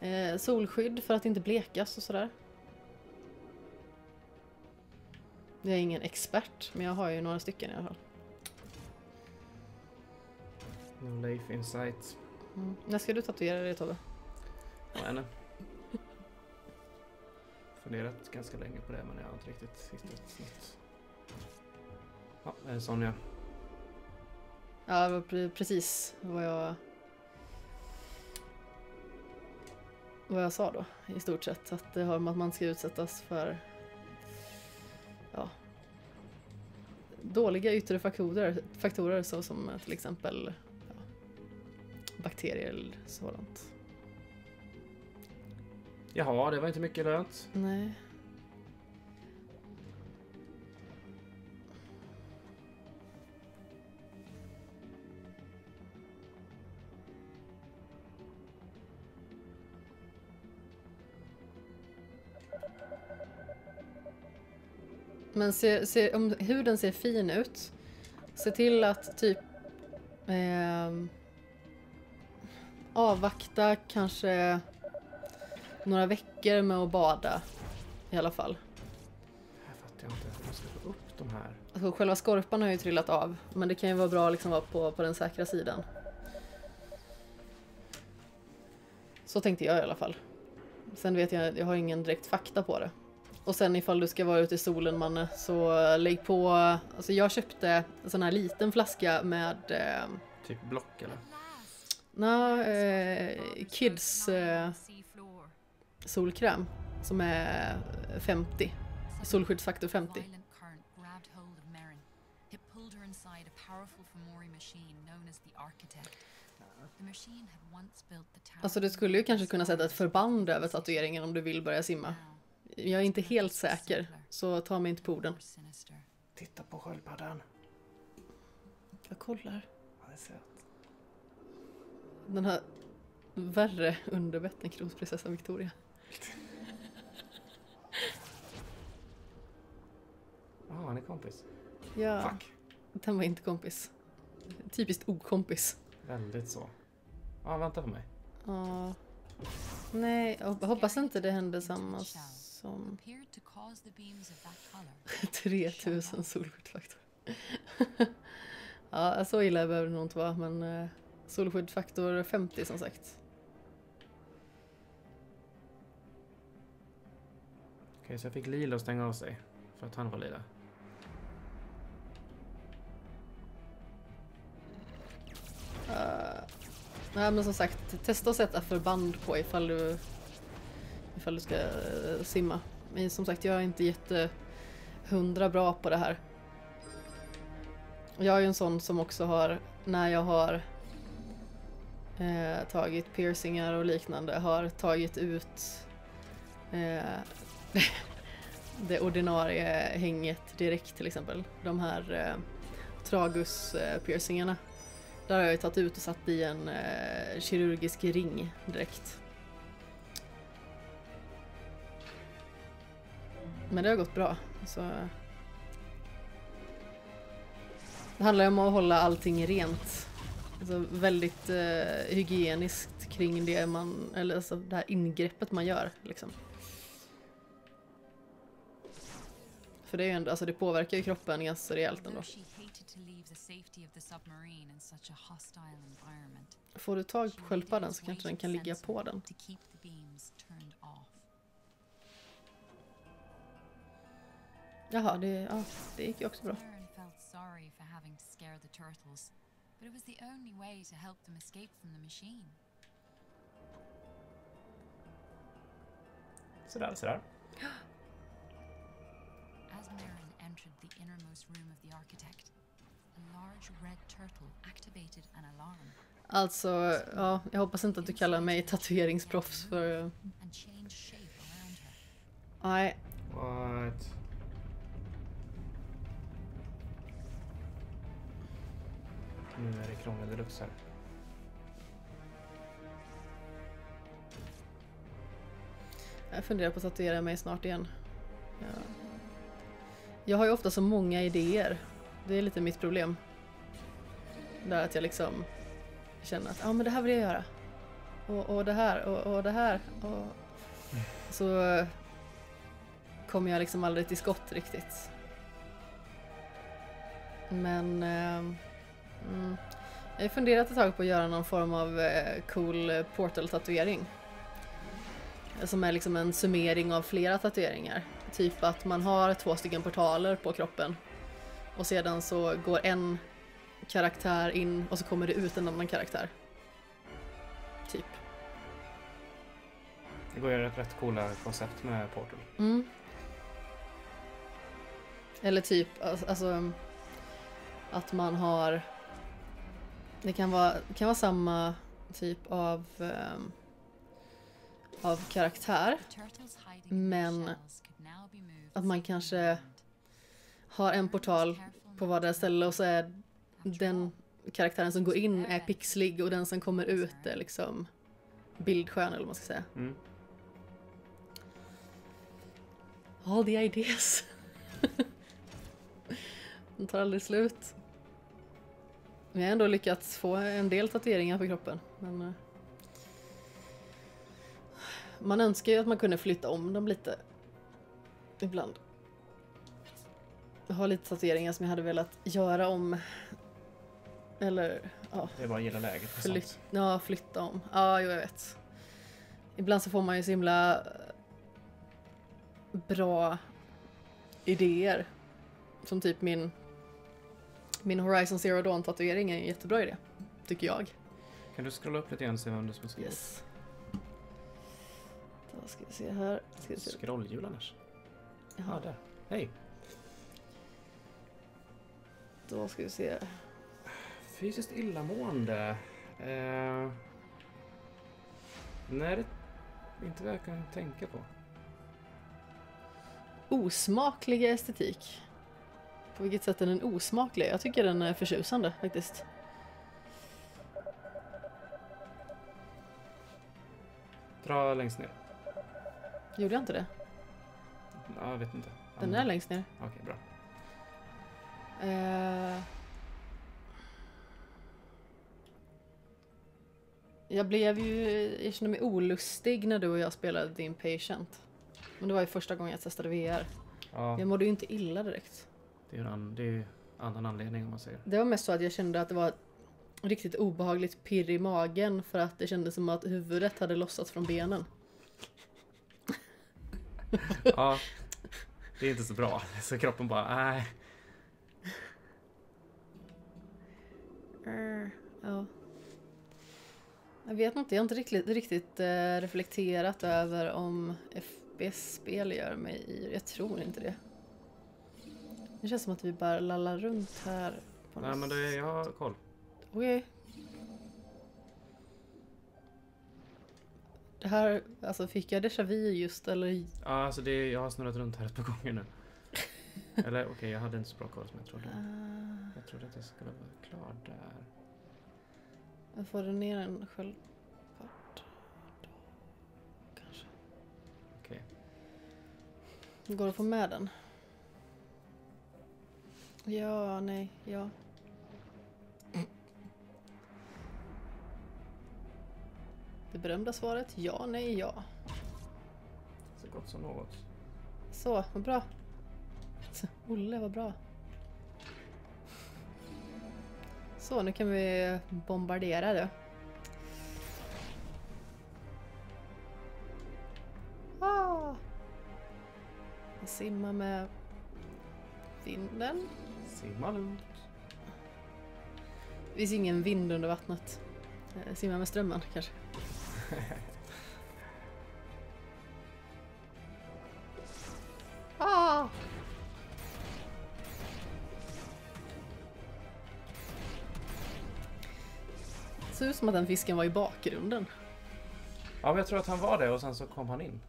eh, solskydd för att inte blekas och sådär. Jag är ingen expert, men jag har ju några stycken i alla fall. No life insight. Mm. När ska du tatuera dig Tobbe? Ja, ännu. Funderat ganska länge på det men jag har inte riktigt hittat något. Ja, det är Sonja. Ja, det var pre- precis vad jag... Vad jag sa då, i stort sett. Att det har med att man ska utsättas för... Ja... Dåliga yttre faktorer, faktorer såsom till exempel bakterier eller sådant. Jaha, det var inte mycket lönt. Nej. Men se, se, om huden ser fin ut, se till att typ ehm, avvakta kanske några veckor med att bada i alla fall. Här fattar jag inte. Jag ska få upp de här. Alltså, själva skorpan har ju trillat av, men det kan ju vara bra att liksom vara på, på den säkra sidan. Så tänkte jag i alla fall. sen vet jag, jag har ingen direkt fakta på det. Och sen ifall du ska vara ute i solen Manne, så lägg på, alltså jag köpte en sån här liten flaska med eh, Typ block eller? Na, eh, Kids eh, solkräm som är 50. Solskyddsfaktor 50. Violent current grabbed hold of Merrin. It pulled her inside a powerful Fomori machine known as the Architect. The machine had once built the tower. Alltså du skulle ju kanske kunna sätta ett förband över tatueringen om du vill börja simma. Jag är inte helt säker, så ta mig inte på orden. Titta på sköldpaddan. Jag kollar. Han är söt. Den har värre underbett än kronprinsessan Victoria. Ja, han är kompis. Ja, Fuck. den var inte kompis. Typiskt okompis. Väldigt så. Ja, vänta på mig. Ja. Nej, jag hoppas inte det händer samma som Appeared to cause the beams of that color. 3000 solskyddsfaktor. ja, så illa behöver det nog inte vara, men eh, solskyddsfaktor 50 som sagt. Okej, så jag fick Lila att stänga av sig. För att han var lila. Uh, nej men som sagt, testa att sätta förband på ifall du, ifall du ska eh, simma. Men som sagt, jag är inte jätte hundra bra på det här. Jag är ju en sån som också har, när jag har eh, tagit piercingar och liknande, har tagit ut eh, det ordinarie hänget direkt till exempel. De här eh, tragus-piercingarna. Där har jag ju tagit ut och satt i en eh, kirurgisk ring direkt. Men det har gått bra. Så... Det handlar ju om att hålla allting rent. Alltså väldigt eh, hygieniskt kring det man, eller alltså det här ingreppet man gör liksom. För det är ju ändå, alltså det påverkar ju kroppen ganska rejält ändå. Får du tag på sköldpaddan så kanske den kan ligga på den. Jaha, det, ja, det gick ju också bra. Merrin felt sorry for having to scare the turtles, but it was the only way to help them escape from the machine. Sådär, sådär. As Merrin entered the innermost room of the architect, a large red turtle activated an alarm Alltså, ja, jag hoppas inte att du kallar mig tatueringsproffs för... and changed shape around. Nej, What? Nu är det krångel deluxe här. jag funderar på att tatuera mig snart igen. Ja. Jag har ju ofta så många idéer. Det är lite mitt problem. Där att jag liksom känner att ah, men det här vill jag göra. Och, och det här och, och det här. Och... Så eh, kommer jag liksom aldrig till skott riktigt. Men ehm, mm, jag har funderat ett tag på att göra någon form av eh, cool eh, portal-tatuering. Som är liksom en summering av flera tatueringar. Typ att man har två stycken portaler på kroppen. Och sedan så går en karaktär in och så kommer det ut en annan karaktär. Typ. Det går ju rätt, rätt coola koncept med Portal. Mm. Eller typ, al- alltså att man har det kan vara, det kan vara samma typ av ehm, av karaktär. Men att man kanske har en portal på vardera ställe och så är den karaktären som går in är pixlig och den som kommer ut är liksom bildskön eller vad man ska säga. Mm. All the ideas. De tar aldrig slut. Jag har ändå lyckats få en del tatueringar på kroppen. Men eh, man önskar ju att man kunde flytta om dem lite. Ibland. Jag har lite tatueringar som jag hade velat göra om. Eller ja, Det är bara att gilla läget sånt. ja, flytta om. Ja, jo, jag vet. ibland så får man ju så himla eh, bra idéer. Som typ min, min Horizon Zero Dawn tatuering är en jättebra idé. Tycker jag. Kan du scrolla upp lite grann och se vem du som skriver? Yes. Då ska vi se här. Ska vi se. Scrollhjul annars. Ja, Jaha, där. Hej! då ska vi se. Fysiskt illamående. Eh... Nej, det är inte vad jag kan tänka på. Osmaklig estetik. På vilket sätt är den osmaklig? Jag tycker den är förtjusande faktiskt. Dra längst ner. Gjorde jag inte det? Ja, jag vet inte. Den är längst ner. Okej, bra. Eh, Jag blev ju, jag kände mig olustig när du och jag spelade The Impatient. Men det var ju första gången jag testade VR. Ja, Jag mådde ju inte illa direkt. Det är en annan, det är ju annan anledning om man säger. Det var mest så att jag kände att det var riktigt obehagligt pirr i magen för att det kändes som att huvudet hade lossats från benen. Ja, det är inte så bra. Så kroppen bara, nej. Ja. Jag vet inte, jag har inte riktigt, riktigt eh, reflekterat över om FPS-spel gör mig yr. Jag tror inte det. Det känns som att vi bara lallar runt här. På Nej något men det, jag har koll. Okej. Det här, alltså fick jag déjà vu just eller? Ja, alltså det, jag har snurrat runt här ett par gånger nu. Eller okej, jag hade inte så bra koll som jag trodde. Ah, Jag trodde att jag skulle vara klar där. jag får ner en. Okej. Går det att få med den? Ja, nej, ja. Det berömda svaret ja, nej, ja. Så gott som något. Så, vad bra. Olle, vad bra. Så, nu kan vi bombardera det. Ah! Jag simmar med vinden. Simma lugnt. Det finns ingen vind under vattnet. Eh, Simma med strömmen kanske. Ah! Det ser ut som att den fisken var i bakgrunden. Ja men jag tror att han var det och sen så kom han in.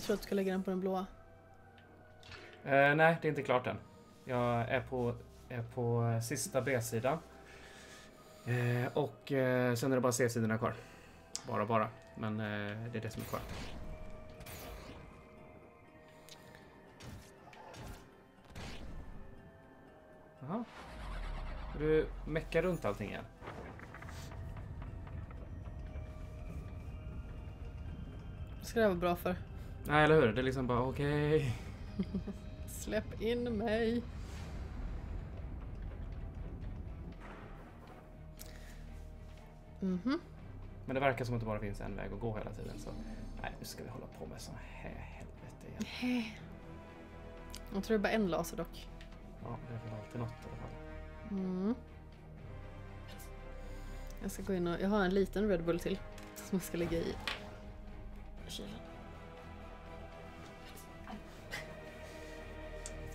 Jag tror att du ska lägga den på den blåa. Eh, nej, det är inte klart än. Jag är på, är på sista B-sidan. Eh, och eh, sen är det bara C-sidorna kvar. Bara bara. Men eh, det är det som är kvar. Jaha. Du mecka runt allting igen? Vad ska det här vara bra för? Nej, eller hur? Det är liksom bara okej. Släpp in mig! Mhm. Men det verkar som att det bara finns en väg att gå hela tiden. Så nej, nu ska vi hålla på med sån här helvete igen. Jag tror det är bara en laser dock. Ja, det är väl alltid något i alla fall. Mm. Jag ska gå in och... Jag har en liten Red Bull till. Som jag ska lägga i kylen.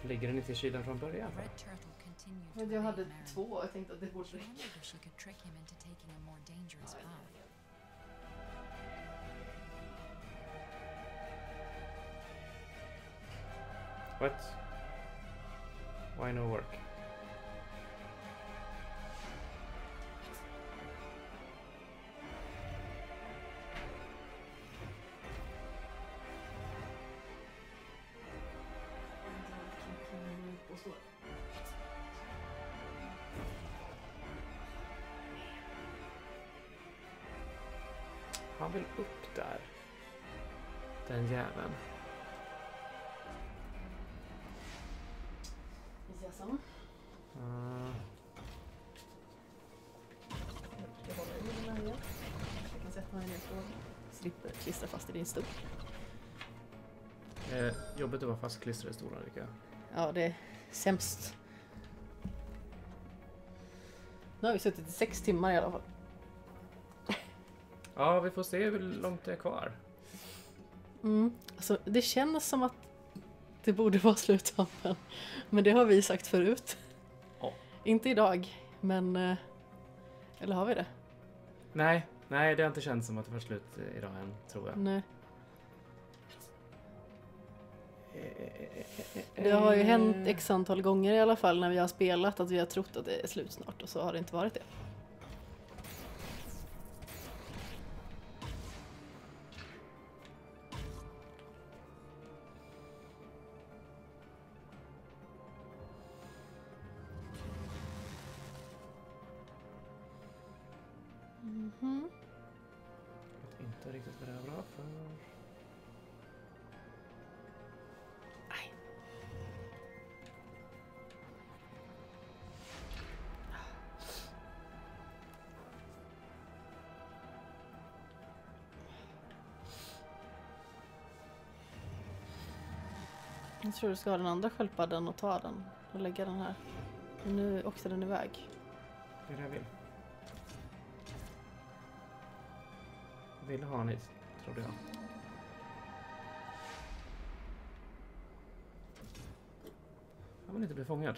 Ligger den inte i kylen från början? To Jag hade två, jag tänkte att det borde räcka. What? Why no work? Han vill upp där. Den jäveln. ensam. Ah, Jag håller i den här. Jag kan sätta mig ner på slipper klistra fast i din stol. eh, jobbigt att vara fastklistrad i stolen jag. Ja, det är sämst. Nu har vi suttit i sex timmar i alla fall. Ja, vi får se hur långt det är kvar. Mm. Alltså, det känns som att det borde vara sluttampen. Men det har vi sagt förut. Ja. Inte idag, men... eh, Eller har vi det? Nej, nej det har inte känts som att det var slut eh, idag än, tror jag. Nej. Eh, Det har ju hänt x antal gånger i alla fall när vi har spelat att vi har trott att det är slut snart och så har det inte varit det. Jag tror du ska ha den andra sköldpaddan och ta den och lägga den här. Men nu åkte den iväg. Det är det jag vill. Jag ville ha en is, trodde jag. Jag vill inte bli fångad.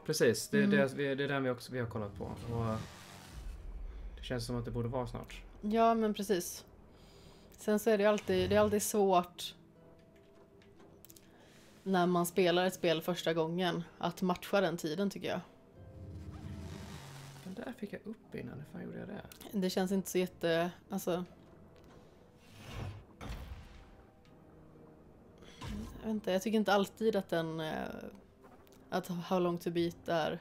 Ja, precis. Det, Mm. det, det är den vi, också, vi har kollat på. Och det känns som att det borde vara snart. Ja, men precis. Sen så är det ju alltid, det är alltid svårt när man spelar ett spel första gången att matcha den tiden tycker jag. Den där fick jag upp innan. Hur fan gjorde jag det? Det känns inte så jätte, alltså... Jag vet inte, jag tycker inte alltid att den... Att How long to beat är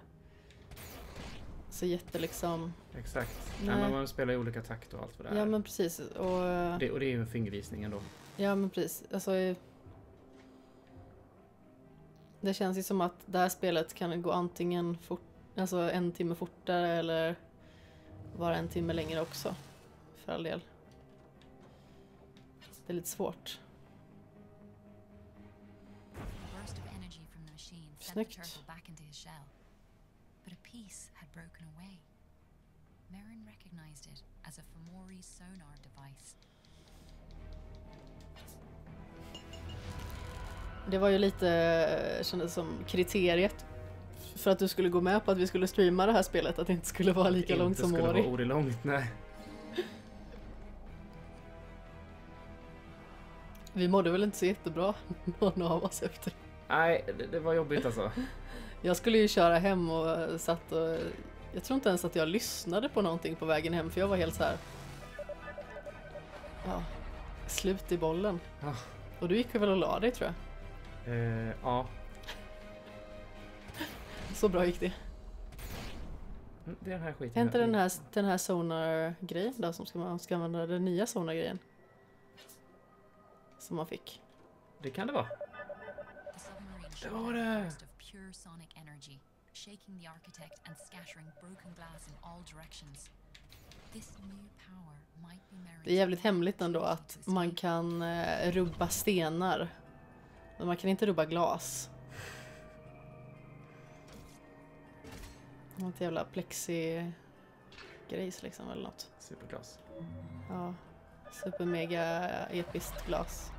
så jätte liksom... Exakt. Nej. Nej. men man spelar i olika takt och allt vad det är. Ja men precis. Och, det, och det är ju en fingervisning ändå. Ja men precis. Alltså, eh, det känns ju som att det här spelet kan gå antingen fort, alltså en timme fortare eller vara en timme längre också. För all del. Det är lite svårt. Snyggt. But a piece had broken away. Merrin recognized it as a Fomori sonar device. Det var ju lite, eh, kändes som kriteriet för att du skulle gå med på att vi skulle streama det här spelet, att det inte skulle vara lika långt som Inte skulle Ori. vara Ori långt, nej. Vi mådde väl inte så jättebra, någon av oss efter Nej, det, det var jobbigt alltså. Jag skulle ju köra hem och satt och... Jag tror inte ens att jag lyssnade på någonting på vägen hem för jag var helt så här. Ja, slut i bollen. Ja. Och du gick väl och la dig tror jag. Eh, ja, Så bra gick det. Mm, det är den här skiten. Är inte den här, den här sonar-grejen då som ska man ska använda, den nya sonar-grejen? Som man fick. Det kan det vara. Det var det. burst of pure sonic energy, shaking the architect and scattering broken glass in all directions. This new power might be Merrin's Det är jävligt hemligt ändå att man kan eh, rubba stenar. Men man kan inte rubba glas. Något jävla plexi-grejs liksom eller något. Superglas. Ja. Super mega episkt glas.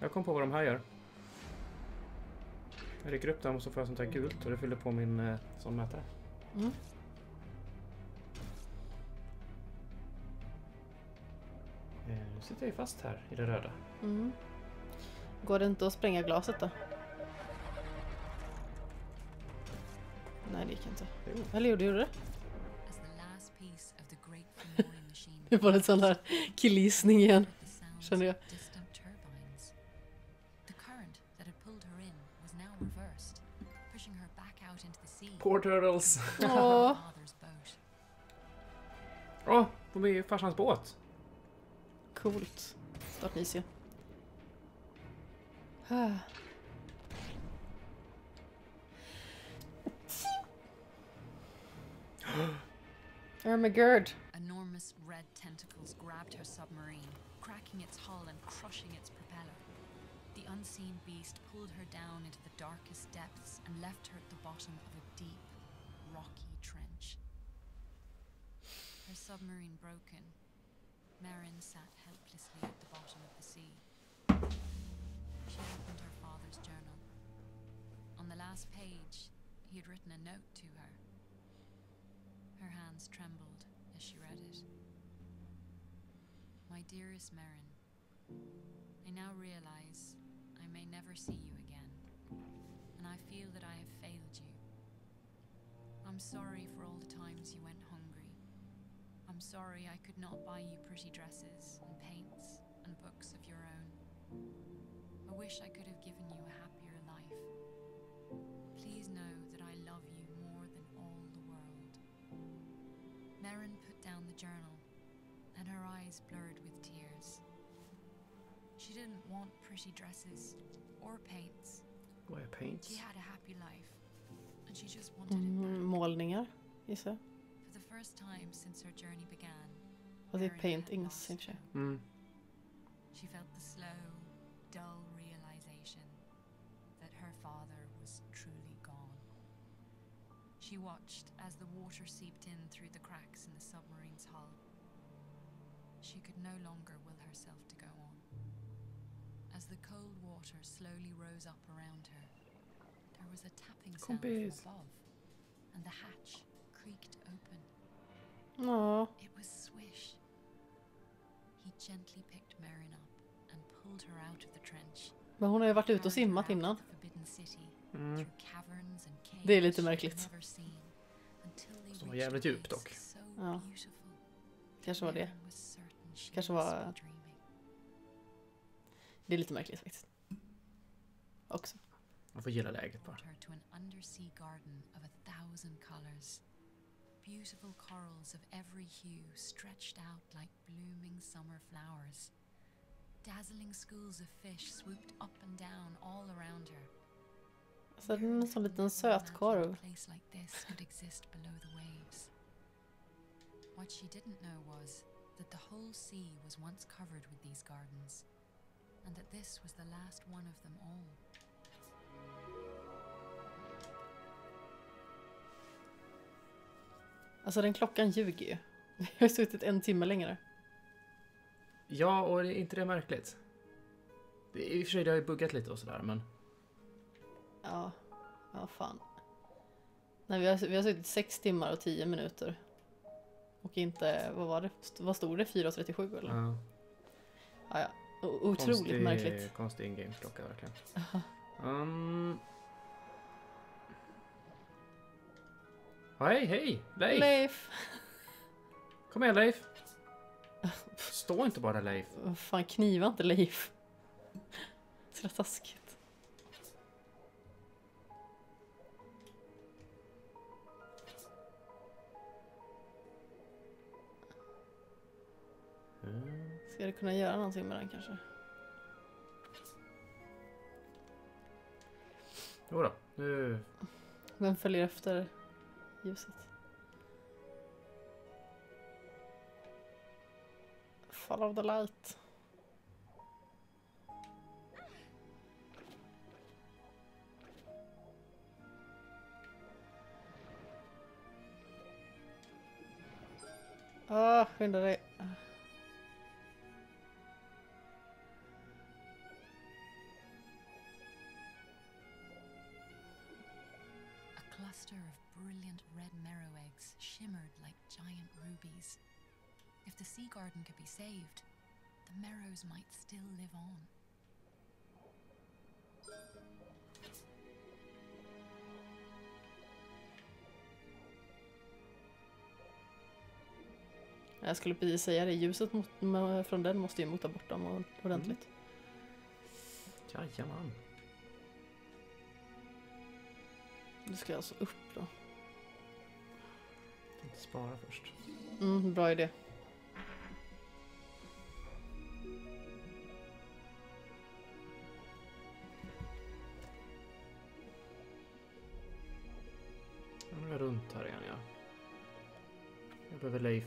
Jag kom på vad de här gör. Jag rycker upp dem och så får jag sånt här gult och det fyller på min eh, sån mätare. Mm. Eh, nu sitter jag ju fast här i det röda. Mm. Går det inte att spränga glaset då? Nej det gick inte. Jo. Eller gjorde det? Fomori machine Nu var det en sån här killgissning igen. Känner jag. Poor turtles. Åh, Father's boat. Åh, de är i farsans båt. coolt. Snart nyser jag. Ah. Ermagerd. Enormous red tentacles grabbed her submarine, cracking its hull and crushing its propeller. The unseen beast pulled her down into the darkest depths and left her at the bottom of a deep, rocky trench. Her submarine broken, Marin sat helplessly at the bottom of the sea. She opened her father's journal. On the last page, he had written a note to her. Her hands trembled as she read it. My dearest Marin, I now realize may never see you again, and I feel that I have failed you. I'm sorry for all the times you went hungry. I'm sorry I could not buy you pretty dresses and paints and books of your own. I wish I could have given you a happier life. Please know that I love you more than all the world. Marin put down the journal, and her eyes blurred with tears. She didn't want pretty dresses or paints. Vad paints? She had a happy life, and she just wanted it Mm, back. målningar, gissar jag. For the first time since her journey began, Och det är Marin paintings had lost i och för sig. hope. Mm. She felt the slow, dull realization that her father was truly gone. She watched as the water seeped in through the cracks in the submarine's hull. She could no longer will herself to go on. As the cold water slowly rose up around her, there was a tapping sound Kompis. from above, and the hatch creaked open. Ja, It was Swish. He gently picked Marin up and pulled her out of the trench. men hon har ju varit ute och simmat out innan. Mm. Det är lite märkligt. Som var jävligt djup dock. Ja. Kanske var det. Kanske var-. Det är lite märkligt faktiskt. Också. Man får gilla läget bara. Beautiful corals of every hue stretched out like blooming summer flowers. Dazzling schools of fish swooped up and down all around her. Så den är en sån liten Never söt imagined korv. A place like this could exist below the waves. What she didn't know was that the whole sea was once covered with these gardens, and that this was the last one of them all. Alltså den klockan ljuger ju. Jag har suttit en timme längre. Ja, och är inte det märkligt? Det, I och för sig, det har ju buggat lite och sådär, men... Ja, ja fan. Nej, vi har, vi har suttit sex timmar och tio minuter. Och inte, vad var det? Vad stod det? 4.37 eller? Ja, Ja, ja. Otroligt konstig, märkligt. Konstig in-games-klocka, verkligen. Um... Hej, hej! Leif! Leif! Kom igen, Leif! Stå inte bara Leif. Fan, kniva inte Leif. Så taskigt. Du kunna göra någonting med den kanske? Jodå, nu... Den följer efter ljuset. Follow the light. Ah, skynda dig. Cluster of brilliant red marrow eggs shimmered like giant rubies. If the sea garden could be saved, the marrows might still live on. Jag skulle precis säga det, ljuset mot, ma- från den måste ju mota bort dem or- ordentligt. Mm. Jajamän. Du ska alltså upp då. Tänkte spara först. Mm, bra idé. Nu är jag runt här igen ja. Jag behöver Leif.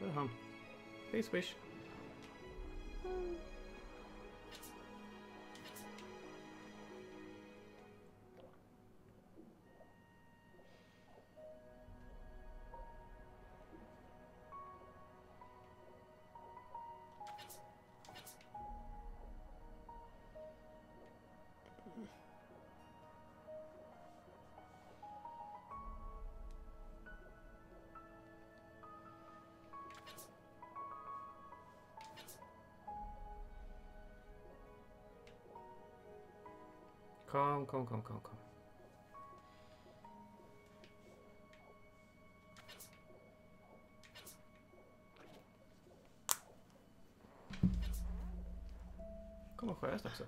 Där är han. Hej Squish. Kom, kom, kom, kom, kom. Kommer sjöst också.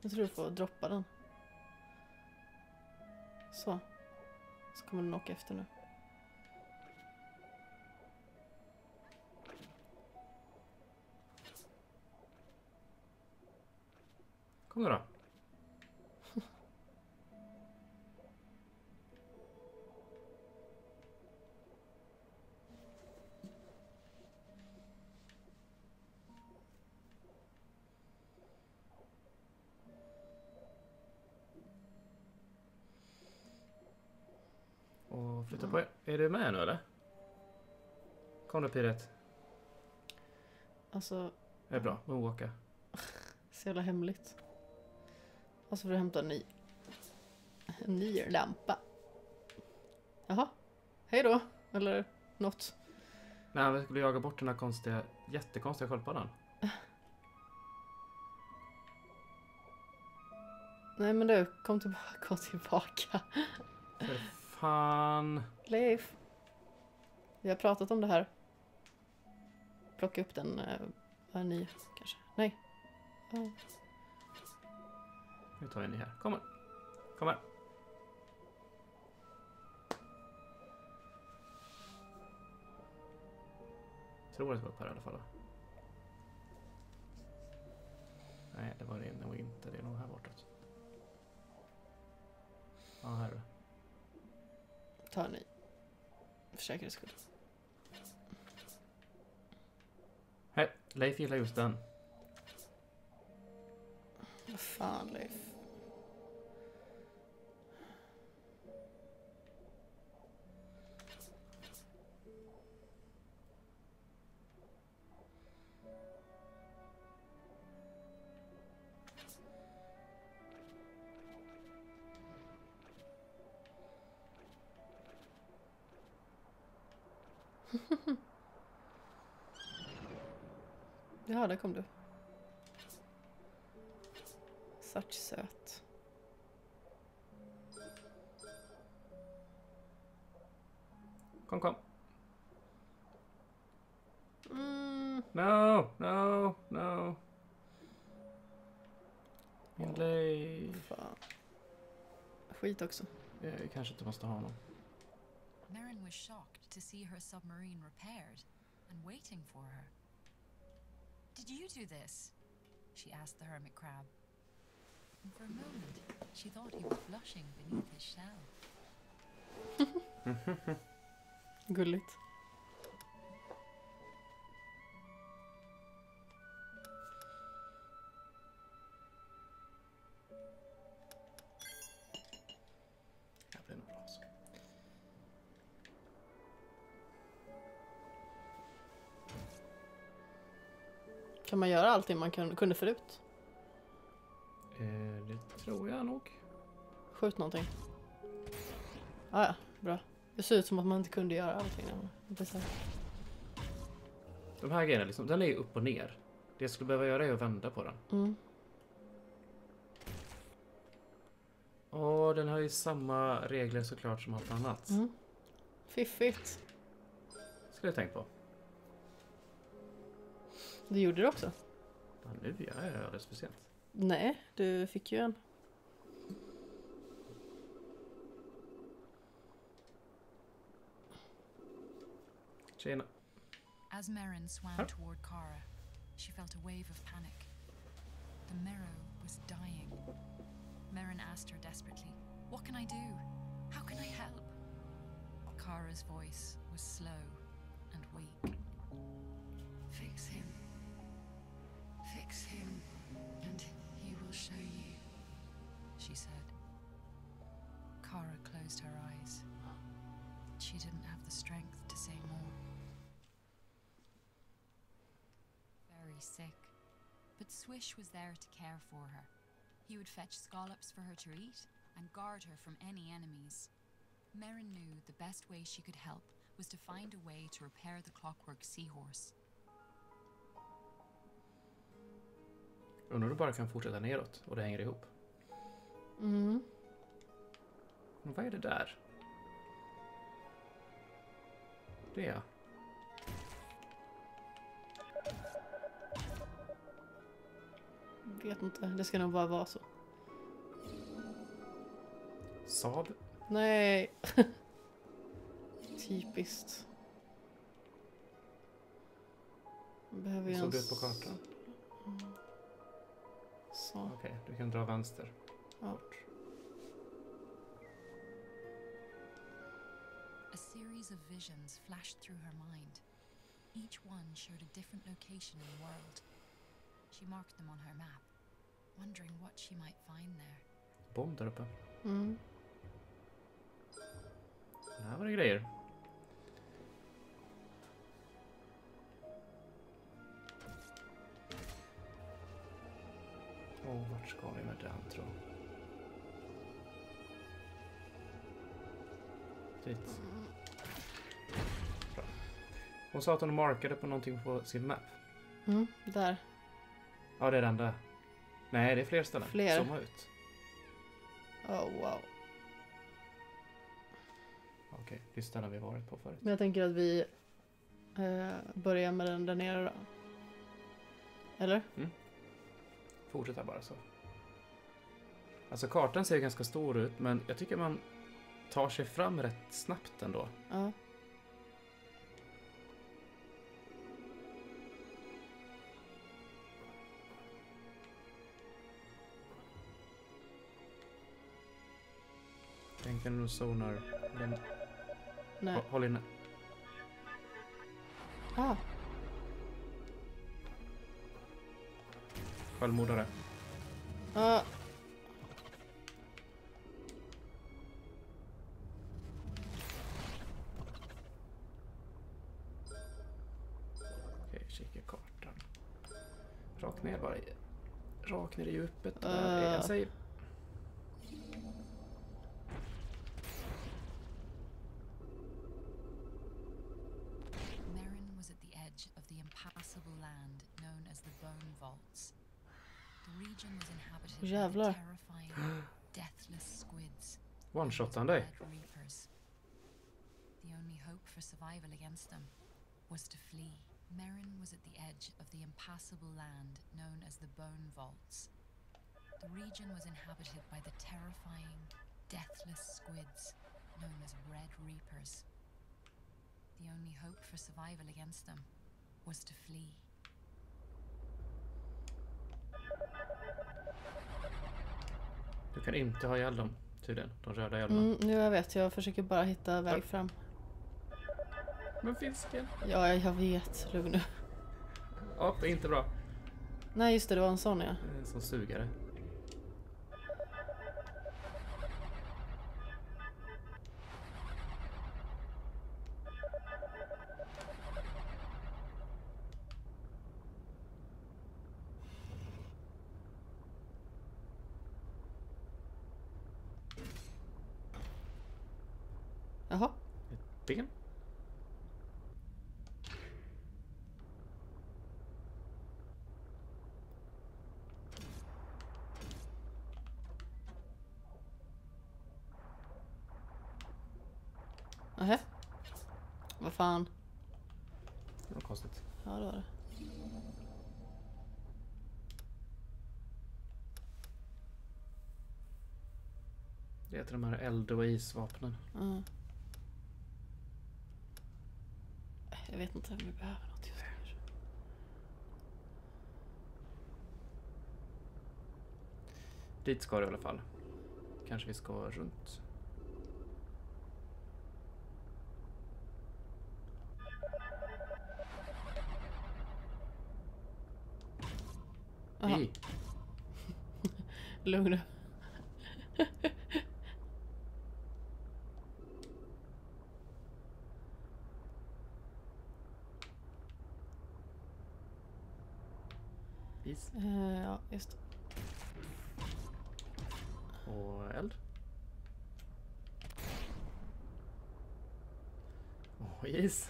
Jag tror du får droppa den. Så. Så kommer den åka efter nu. Kom nu då. Och flytta på er. Är du med nu eller? Kom du Piret. Alltså, Det är bra. Moonwalka. så jävla hemligt. Alltså för att hämta en ny. En ny lampa. Jaha. Hej då. Eller något. Nej, vi skulle jaga bort den här konstiga, jättekonstiga sköldpaddan. Nej men du, kom tillbaka. Kom tillbaka. För fan. Leif. Vi har pratat om det här. Plocka upp den. eh, Vad är ni kanske? Nej. Ja. Nu tar jag ni här. Kom här. Kom här. Tror att det var upp här i alla fall. då. Nej, det var det nog inte. Det är nog här bortåt. Ja, här är det. Ta en ny. För säkerhets skull. Hej, Leif gillar just den. Vad fan Leif. Där kom du. Such söt. Kom, kom. Mm. No, no, no. Min Leif. Fan. Skit också. Vi kanske inte måste ha honom. Merrin was shocked to see her submarine repaired and waiting for her. You do this? She asked the hermit crab. And for a moment, she thought he was blushing beneath his shell. Gulligt. Göra allting man kun- kunde förut? Eh, det tror jag nog. Skjut någonting. Ah, ja, bra. Det ser ut som att man inte kunde göra allting. Det. De här grejerna, liksom, den är ju upp och ner. Det jag skulle behöva göra är att vända på den. Mm. Och den har ju samma regler såklart som allt annat. Mm. Fiffigt. Skulle jag tänkt på. Du gjorde det också? Ja, nu är jag alldeles för sent. Nej, du fick ju en. Tjena. As Merrin swam Huh? toward Kara, she felt a wave of panic. The Merrow was dying. Merrin asked her desperately, What can I do? How can I help? Kara's voice was slow and weak. Fix him. Fix him, and he will show you. she said. Kara closed her eyes. She didn't have the strength to say more. Very sick. But Swish was there to care for her. He would fetch scallops for her to eat and guard her from any enemies. Merrin knew the best way she could help was to find a way to repair the clockwork seahorse. Undrar om du bara kan fortsätta neråt och det hänger ihop. Mm. Men vad är det där? Det ja. Vet inte, det ska nog bara vara så. Saab. Nej. Typiskt. Behöver jag såg en det ut på kartan? Så. Okej, du kan dra vänster. Ja. A series of visions flashed through her mind. Each one showed a different location in the world. She marked them on her map, wondering what she might find there. Bomb där uppe. Mm. Här var det grejer. Åh, vart ska vi med den tro? Dit. Bra. Hon sa att hon markade på någonting på sin map. Mm. Där. Ja, det är den där. Nej, det är fler ställen. Fler. Zooma ut. Oh wow. Okej, det är ställen vi varit på förut. Men jag tänker att vi eh, börjar med den där nere då. Eller? Fortsätt här bara så. Alltså kartan ser ganska stor ut, men jag tycker man tar sig fram rätt snabbt ändå. Ja. Tänk när du zonar. Lin- Nej. Hå- Håll inne. Ah. Självmordare. Ah. Okej, kika kartan. Rakt ner bara. Rakt ner i djupet. Där är Ah. Jävlar. deathless squids. One-shot han known dig. as The only hope for survival against them was to flee. Merrin was at the edge of the impassable land known as the Bone Vaults. The region was inhabited by the terrifying, deathless squids known as Red Reapers. The only hope for survival against them was to flee. Du kan inte ha ihjäl dem, tydligen. De röda hjälmarna. Mm, nu jag vet, jag försöker bara hitta väg fram. Men fisken? Ja, jag vet. Lugn nu. Ja, det är inte bra. Nej, just det, det var en sån ja. En sån sugare. Jaha. Ben? Nähä. Vad fan. Det var konstigt. Ja, det var det. Det heter de här eld och isvapnen. Mm. Jag vet inte om vi behöver något just nu. Dit ska du i alla fall. Kanske vi ska runt. Jaha, Hej. lugn nu. Is Eh, ja, just det. och eld. Och is.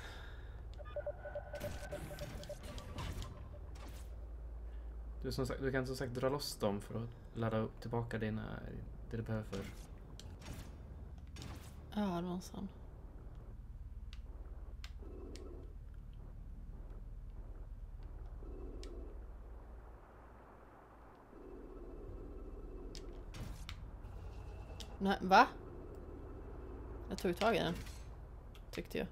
Du, som sagt, du kan som sagt dra loss dem för att ladda upp tillbaka dina, det du behöver Ja, det var en sån. Nej, va? Jag tog tag i den. Tyckte jag.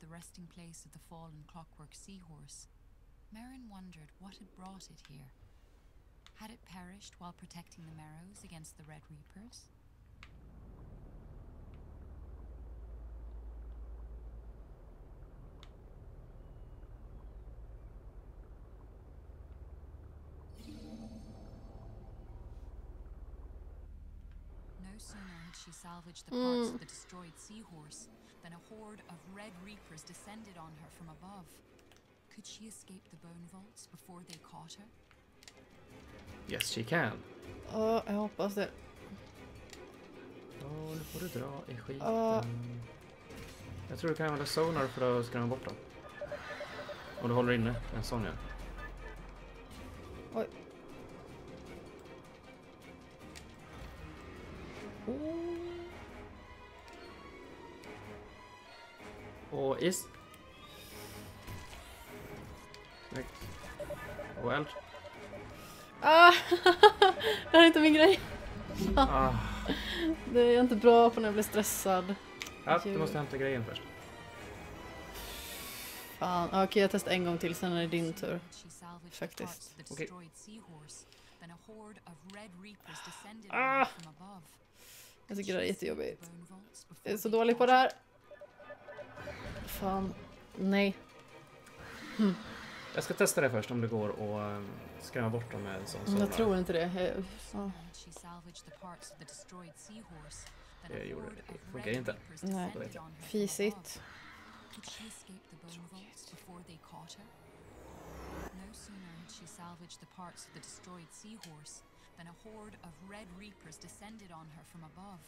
The resting place of the fallen clockwork seahorse, Merrin wondered what had brought it here. Had it perished while protecting the Merrows against the Red Reapers? No sooner had she salvaged the parts hmm. of the destroyed seahorse Then a horde of Red Reapers descended on her from above. Could she escape the bone vaults before they caught her? Yes she can. Ja, jag hoppas det. Ja, nu får du dra i skiten. Ja. Jag tror du kan använda sonar för att skrämma bort dem. Om du håller inne en sån ja. Oj. Och is. Och eld. Ah! det här är inte min grej. Ah. Det är jag inte bra på när jag blir stressad. Ja, du måste hämta grejen först. Fan. Okej, jag testar en gång till, sen är det din tur. Faktiskt. Okej. on Ah! Jag tycker det är jättejobbigt. Jag är så dålig på det här. Fan. Nej. Jag ska testa det först om det går att um, skrämma bort dem med en sån. Jag tror inte det. Jag, Jag gjorde det. Det funkar inte. Nej. Fisigt. No sooner had she salvaged the parts of the destroyed seahorse than a horde of Red Reapers descended on her from above.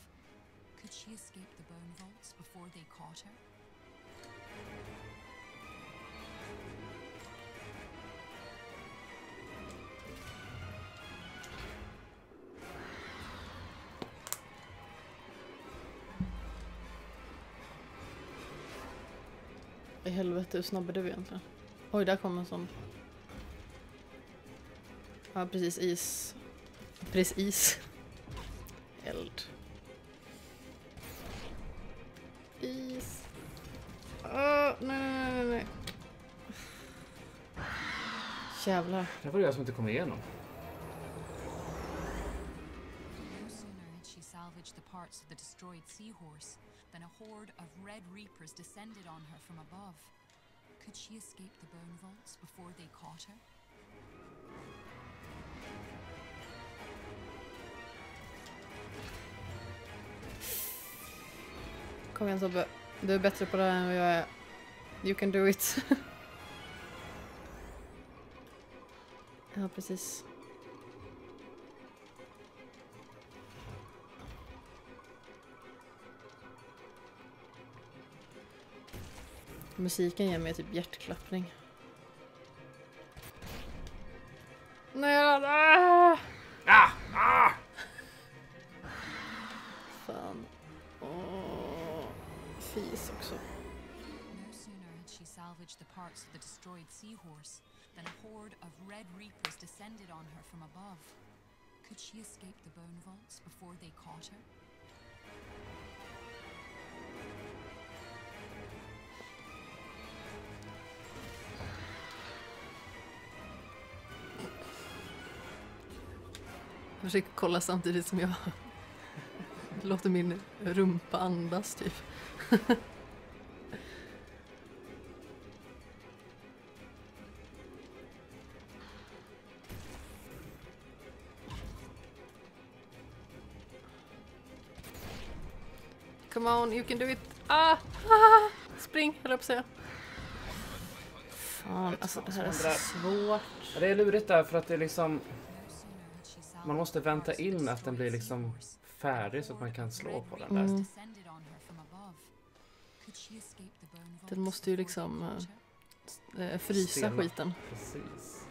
Could she escape the bone vaults before they caught her? I helvete, hur snabb är du egentligen? Oj, där kom en sån. Ja, precis is. Precis. Eld. Is. Ah, nej, nej, nej, nej. Jävlar. Det var det jag som inte kom igenom. the parts of the destroyed seahorse than a horde of Red Reapers descended on her from above. Could she escape the bone vaults before they caught her? Kom igen Tobbe. Du är bättre på det här än vad jag är. You can do it. ja, precis. Musiken ger mig typ hjärtklappning. Nej, ah! Ah! Ah! Fis också. No sooner had she salvaged the parts of the destroyed seahorse than a horde of red reapers descended on her from above. Could she escape the bone vaults before they caught her? Jag försöker kolla samtidigt som jag låter min rumpa andas typ. Come on, you can do it! Ah! ah! Spring, höll jag på att säga. Fan, alltså det här är så svårt. Det är lurigt där för att det är liksom... Man måste vänta in att den blir liksom färdig så att man kan slå på den där. Mm. Den måste ju liksom, caught eh? Eh, frysa Stelna. skiten. Precis.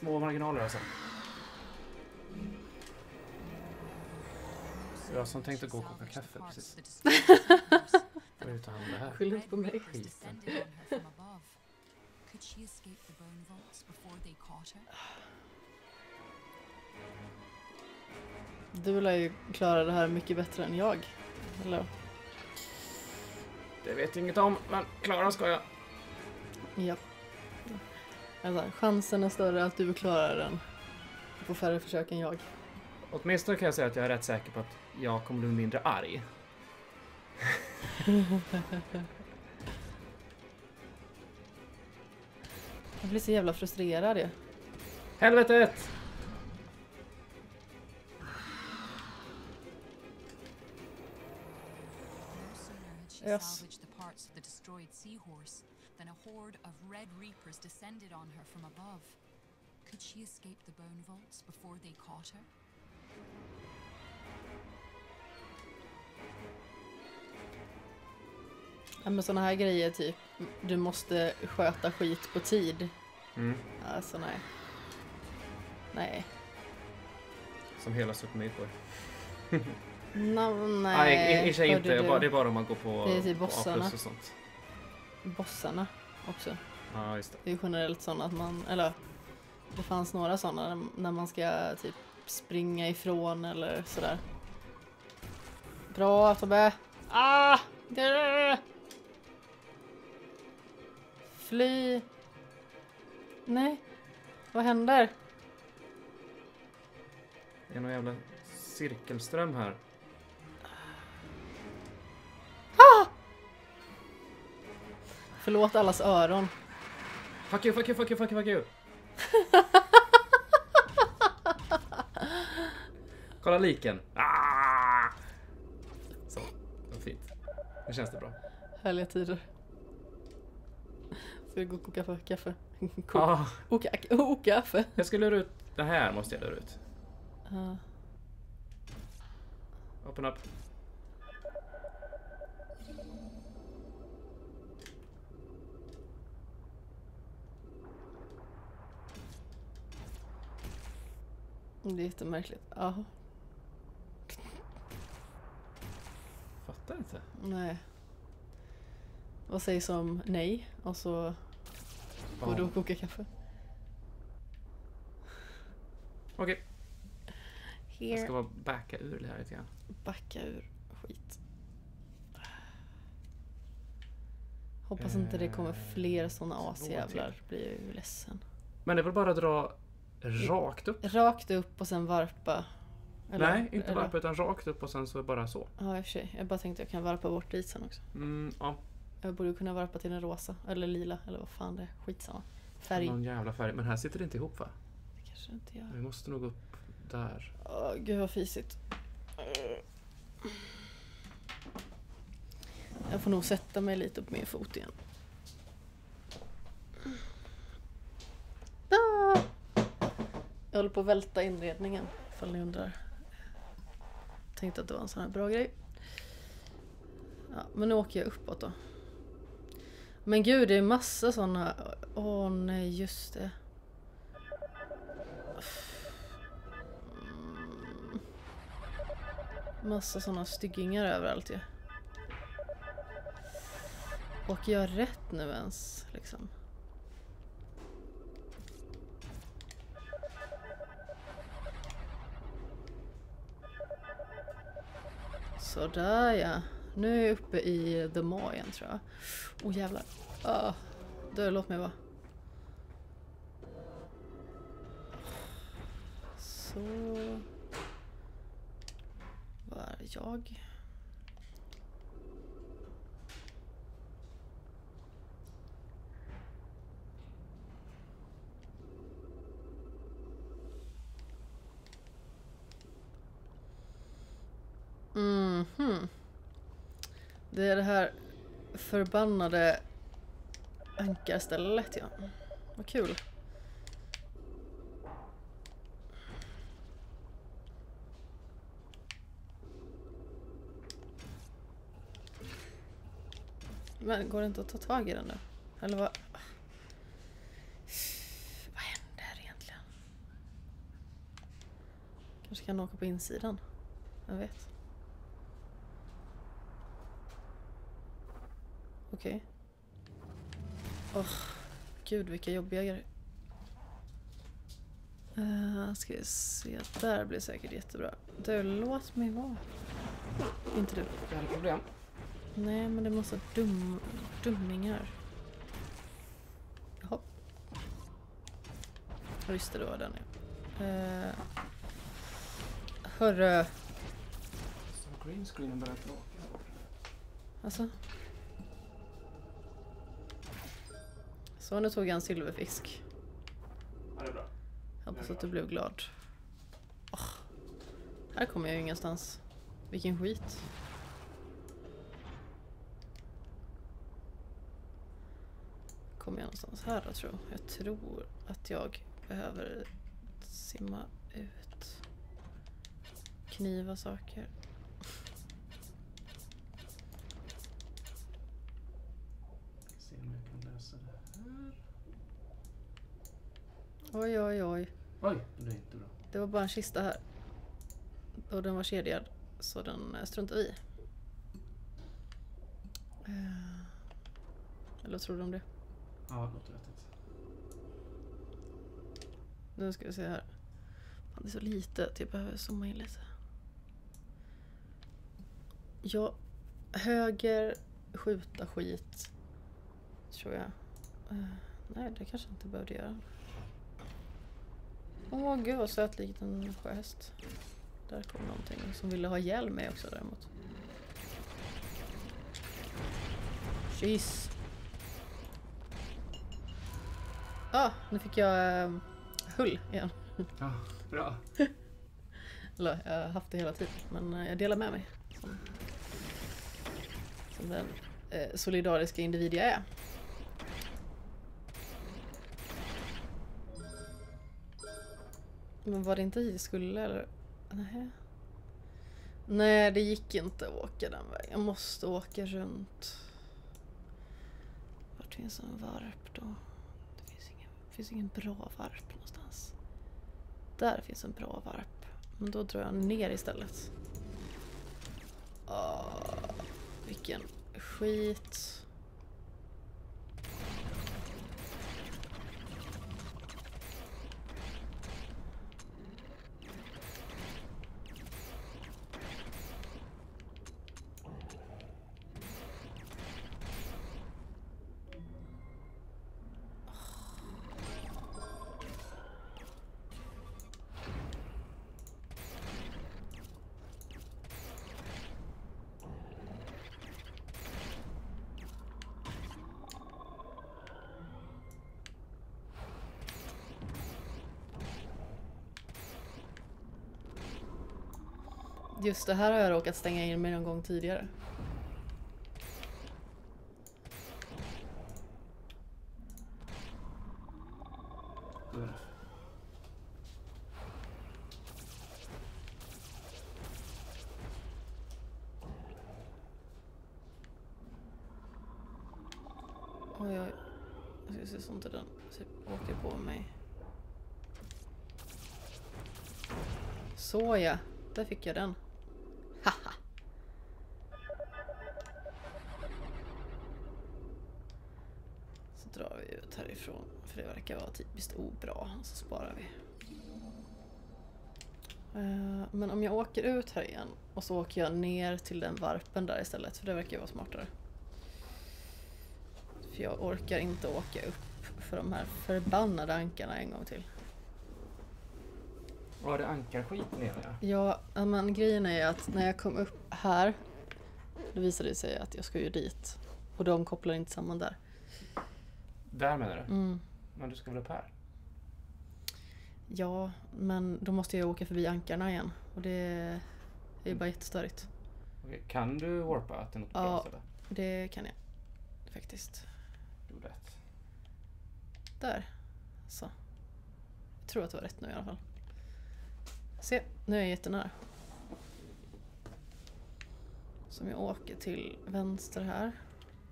Små marginaler alltså. Jag som tänkte gå och koka kaffe precis. Får jag ta hand om det här? Skyll inte på mig. Her? Du lär ju klara det här mycket bättre än jag. Eller? Det vet jag inget om, men klara ska jag. Ja. Alltså, chansen är större att du klarar den på färre försök än jag. Åtminstone kan jag säga att jag är rätt säker på att jag kommer bli mindre arg. Jag blir så jävla frustrerad ju. Helvetet! Yes. Than a horde of red reapers descended on her from above. Could she escape the bone vaults before they caught her? Ja, men såna här grejer typ, du måste sköta skit på tid. Mm. Alltså nej. Nej. Som hela Super Meat Boy. No, nej. Nej, i, i och för sig hörde inte. du? Bara, det är bara om man går på, Det är typ på A plus och sånt. Bossarna också. Ja, just det. Det är ju generellt sådana att man, eller det fanns några sådana när- man ska typ springa ifrån eller sådär. Bra Tobbe! Ah! Fly! Nej, vad händer? Det är någon jävla cirkelström här. Förlåt allas öron. Fuck you, fuck you, fuck you, fuck you, fuck you! Kolla liken. Ah! Så, var fint. Nu känns det bra. Härliga tider. Ska vi gå och koka för kaffe? Ko- Ah, Oka, kaffe. jag ska lura ut... Det här måste jag lura ut. Ja. Open up. Det är jättemärkligt. Ja, Fattar inte. nej. Vad sägs om nej? Och så går du och kokar kaffe? Okej, jag ska Here. bara backa ur det här lite grann. Backa ur skit. Hoppas inte det kommer Eh, fler såna två asjävlar. Blir jag ju ledsen. Men det är väl bara att dra rakt upp? Rakt upp och sen varpa. Eller- Nej, inte eller- varpa utan rakt upp och sen så bara så. Ja, i och för sig. Jag bara tänkte jag kan varpa bort dit sen också. Mm, ja, Jag borde kunna varpa till den rosa. Eller lila. Eller vad fan det är. Skitsamma. Färg. någon jävla färg. Men här sitter det inte ihop va? Det kanske det inte gör. Vi måste nog upp där. Åh, gud vad fisigt. Jag får nog sätta mig lite på min fot igen. Ah! Jag håller på att välta inredningen, ifall ni undrar. Tänkte att det var en sån här bra grej. Ja, men nu åker jag uppåt då. Men gud, det är massa såna... Åh nej, just det. Mm. Massa såna styggingar överallt ju. Åker jag rätt nu ens? Liksom? Alltså, Sådär ja. Nu är jag uppe i The Maw igen tror jag. Åh oh, jävlar. Oh, dö, låt mig vara. Så. Var är jag? Mhm. Det är det här förbannade ankarstället ja. Vad kul. Men går det inte att ta tag i den nu? Eller vad? Vad händer egentligen? Kanske kan åka på insidan? Jag vet. Okej. Åh, gud vilka jobbiga grejer. Uh, ska vi se, där blir säkert jättebra. Du, låt mig vara. Inte du. Jag hade problem. Nej, men det är massa dum, dummingar. Jaha. Ja, just det, det var den ja. Uh, hörru, green screenen börjar bråka. alltså. Så, nu tog jag en silverfisk. Ja, det är bra. Hoppas att du blev glad. Åh, här kommer jag ju ingenstans. Vilken skit. Kommer jag någonstans här då tror jag. Jag tror att jag behöver simma ut. Kniva saker. Se om jag kan lösa det här. Oj, oj, oj. Oj, det är inte bra. Det var bara en kista här. Och den var kedjad. Så den eh, struntade vi. Eh, Eller vad tror du om det? Ja, det låter vettigt. Nu ska vi se här. Fan, det är så lite att jag behöver zooma in lite. Ja, höger, skjuta skit. Tror jag. Eh, nej, det kanske inte behövde göra. Åh gud vad söt likt en sjöhäst. Där kom någonting som ville ha ihjäl mig också däremot. Jeez. Ah, nu fick jag eh, hull igen. Ja, bra. Eller jag har haft det hela tiden, men eh, jag delar med mig. Som, som den eh, solidariska individ jag är. Men var det inte hit vi skulle eller? Nej. Nej, det gick inte att åka den vägen. Jag måste åka runt. Vart finns en varp då? Det finns ingen, det finns ingen bra varp någonstans. Där finns en bra varp. Men då drar jag ner istället. Åh, vilken skit. Just det här har jag råkat stänga in mig någon gång tidigare. Oj, oj. Jag ska se så inte den typ åker på mig. Så ja, där fick jag den. Haha. Så drar vi ut härifrån, för det verkar vara typiskt obra. Så sparar vi. Eh, Men om jag åker ut här igen och så åker jag ner till den varpen där istället, för det verkar ju vara smartare. För jag orkar inte åka upp för de här förbannade ankarna en gång till. Var det ankarskit nere? ja? Men grejen är att när jag kom upp här då visade det sig att jag ska ju dit. Och de kopplar inte samman där. Där menar du? Mm. Men du ska väl upp här? Ja, men då måste jag åka förbi ankarna igen. Och det är ju bara jättestörigt. Okej, Kan du warpa till något Ja. bra? Det kan jag. Faktiskt. Do that. Där. Så. Jag tror att det var rätt nu i alla fall. Se, nu är jag jättenära. Så om jag åker till vänster här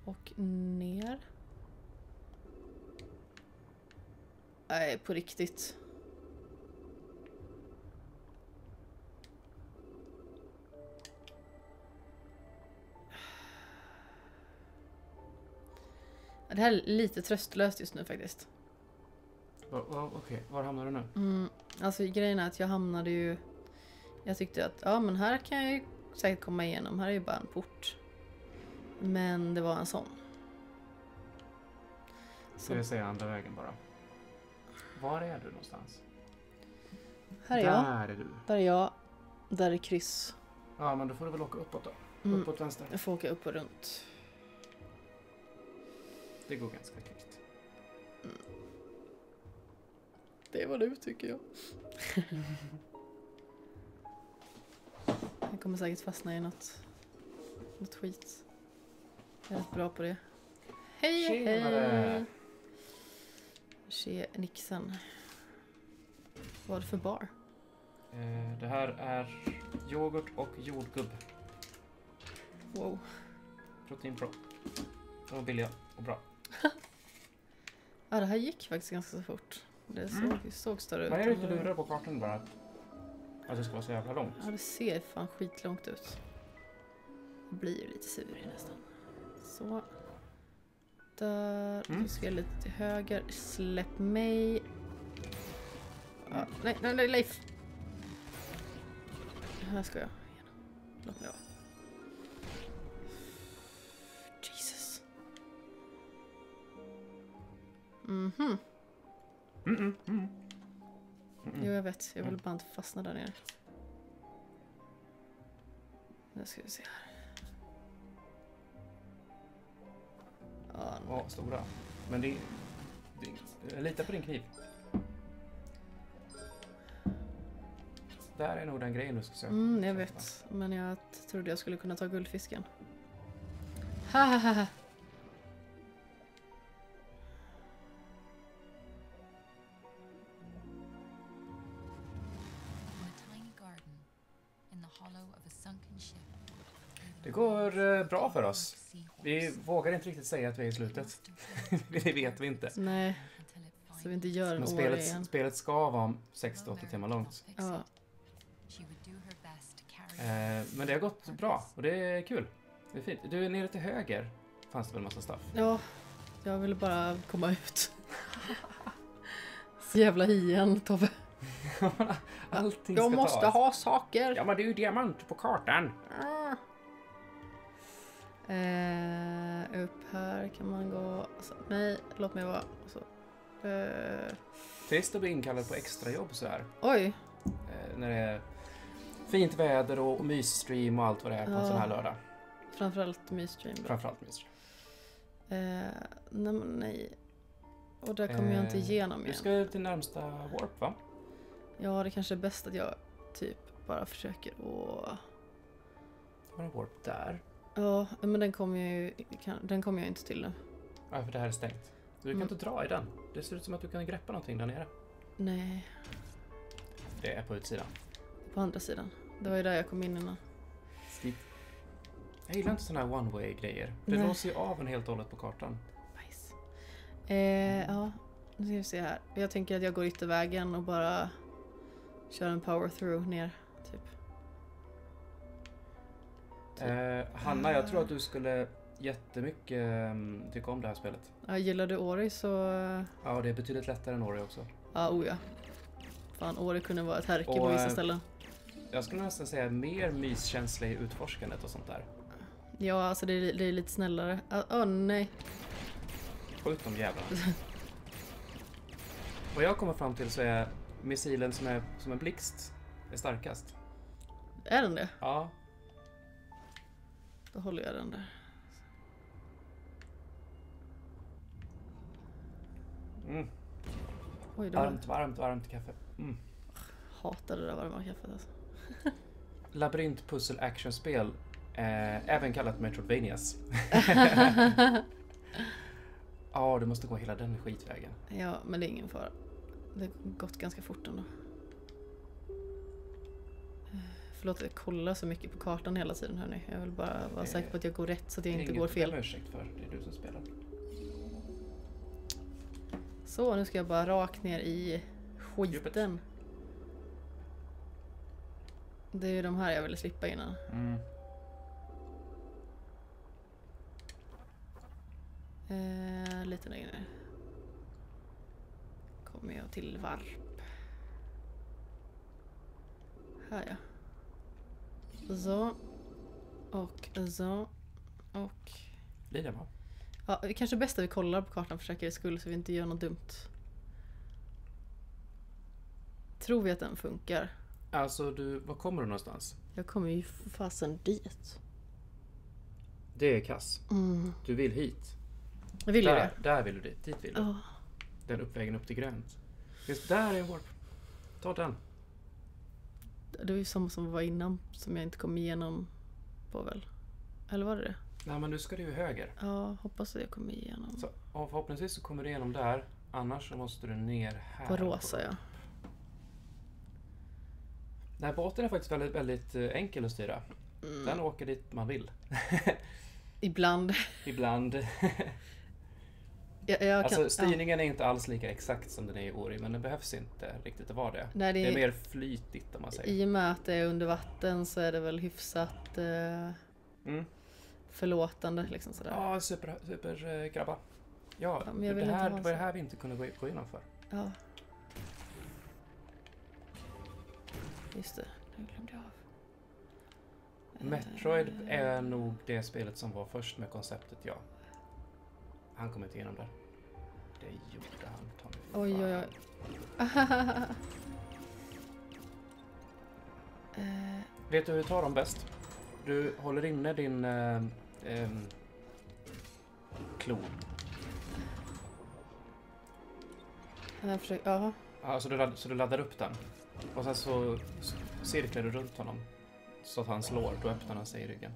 och ner. Nej, på riktigt. Det här är lite tröstlöst just nu faktiskt. Okej, var hamnar du nu? Mm, alltså grejen är att jag hamnade ju... Jag tyckte att ja men här kan jag ju säkert komma igenom, här är ju bara en port. Men det var en sån. Så Så jag säger andra vägen bara. Var är du någonstans? här är jag, Där är du. där är jag, där är kryss. Ja, men då får du väl åka uppåt då. Mm, Uppåt vänster. jag får åka upp och runt. Det går ganska kvickt. Det var du tycker jag. jag kommer säkert fastna i något, något skit. Jag är rätt bra på det. Hej Tjenare! hej! Tje Nixon. Vad var det för bar? Eh, det här är yoghurt och jordgubb. Wow. Protein Pro. De var billiga och bra. Ja det här gick faktiskt ganska fort. Det såg, Mm. såg större ut. Men är inte vad det- lurad på kartan bara? Att det ska vara så jävla långt? Ja det ser fan skitlångt ut. Jag blir ju lite sur nästan. Så. Där. Mm. Nu ska jag lite till höger. Släpp mig. Ja, nej, nej, nej, Leif. Här ska jag. Låt mig vara. Jesus. Mhm. Mm, mm, mm. Jo, jag vet. Jag vill bara inte fastna där nere. Nu ska vi se här. Ja, Ja, stora. Men det, det... Jag litar på din kniv. Där är nog den grejen du ska söka. mm, jag vet. Men jag trodde jag skulle kunna ta guldfisken. Ha, ha, ha, Det går eh, bra för oss. Vi vågar inte riktigt säga att vi är i slutet. det vet vi inte. Nej, så vi inte gör en Men spelet, igen. spelet ska vara 60-80 timmar långt. Ja. Eh, men det har gått bra och det är kul. Det är fint. Du är nere till höger. Fanns det väl massa stuff? ja, jag ville bara komma ut. Så jävla hien Tobbe. Allting Jag ska måste tas. ha saker. Ja men det är ju diamant på kartan. Eh, upp här kan man gå. Alltså, nej, låt mig vara. Så. Eh, Trist att bli inkallad på extrajobb så här. oj, Eh, när det är fint väder och, och mysstream och allt vad det är på en sån här lördag. framförallt mysstream. då. Framförallt mysstream. Eh, nej, nej. Och där kommer jag inte Eh, igenom Du igen. ska till närmsta warp va? Ja, det kanske är bäst att jag typ bara försöker att Har en warp där. Ja, men den kommer jag ju... Den kommer jag inte till nu. Ja, för det här är stängt. Du kan Mm. inte dra i den. Det ser ut som att du kan greppa någonting där nere. Nej, Det är på utsidan. på andra sidan. Det var ju där jag kom in innan. Skit. Jag gillar inte såna här one way grejer. Det Nej. låser ju av en helt och hållet på kartan. Bajs. Eh, ja, nu ska vi se här. Jag tänker att jag går yttervägen och bara kör en power through ner. Typ. Eh, Hanna, jag tror att du skulle jättemycket um, tycka om det här spelet. Ja, gillar du Ori så... Ja, det är betydligt lättare än Ori också. Ja, oh ja. Fan, Ori kunde vara ett härke på vissa eh, ställen. Jag skulle nästan säga mer myskänsla i utforskandet och sånt där. Ja, alltså det är, det är lite snällare. Åh oh, nej. Skjut de jävlarna. Vad jag kommer fram till så är missilen som är som en blixt är starkast. Är den det? Ja, Då håller jag den där. mm. Oj, varmt, varmt, varmt kaffe. Mm. hatar det där varma kaffet alltså. Labyrint pussel actionspel, eh, även kallat Metroidvanias. Ja, du måste gå hela den skitvägen. Ja, men det är ingen fara. Det har gått ganska fort ändå. Förlåt att jag kollar så mycket på kartan hela tiden hörni. Jag vill bara vara Det- säker på att jag går rätt så att jag Det inte går fel. ursäkt för, det är du som spelar. Så, nu ska jag bara rakt ner i skiten. Det är ju de här jag ville slippa innan. Mm. Eh, lite längre ner. Kommer jag till varp. Här ja. Så. Och så. Och. Blir det bra? Ja, det är kanske bäst att vi kollar på kartan för säkerhets skull så vi inte gör något dumt. Tror vi att den funkar? Alltså, du, var kommer du någonstans? Jag kommer ju fasen dit. Det är kass. Mm. Du vill hit. Jag vill ju där, det. där vill du dit. Dit vill du. Ja. Den uppvägen upp till grönt. Just där är en warp. Ta den. Det var ju samma som var innan som jag inte kom igenom på väl? Eller var det det? Nej, men nu ska du ju höger. Ja, hoppas att jag kommer igenom. Så, och förhoppningsvis så kommer du igenom där. Annars så måste du ner här. På rosa ja. Den här båten är faktiskt väldigt, väldigt eh, enkel att styra. Mm. Den åker dit man vill. Ibland. Ibland. Jag, jag Alltså kan, styrningen är inte alls lika exakt som den är i Ori, men den behövs inte riktigt att vara det. Nej, det Det är är- mer flytigt om man ja, säger. I och med att det är under vatten så är det väl hyfsat eh, Mm. förlåtande liksom sådär. Ja, super, super eh. Ja, Ja, det, här, det var det här vi inte kunde gå, gå igenom för. Ja. Just det, nu glömde jag av. Eh, Metroid är nog det spelet som var först med konceptet, ja. Han kom inte igenom där. Det gjorde han, ta mig. Oj, oj, oj. eh, Vet du hur du tar dem bäst? Du håller inne din eh, ehm, klo. jag försöker, ja. Ja, så, du ladd, så du laddar upp den. Och sen så cirklar du runt honom. Så att han slår, då öppnar han sig i ryggen.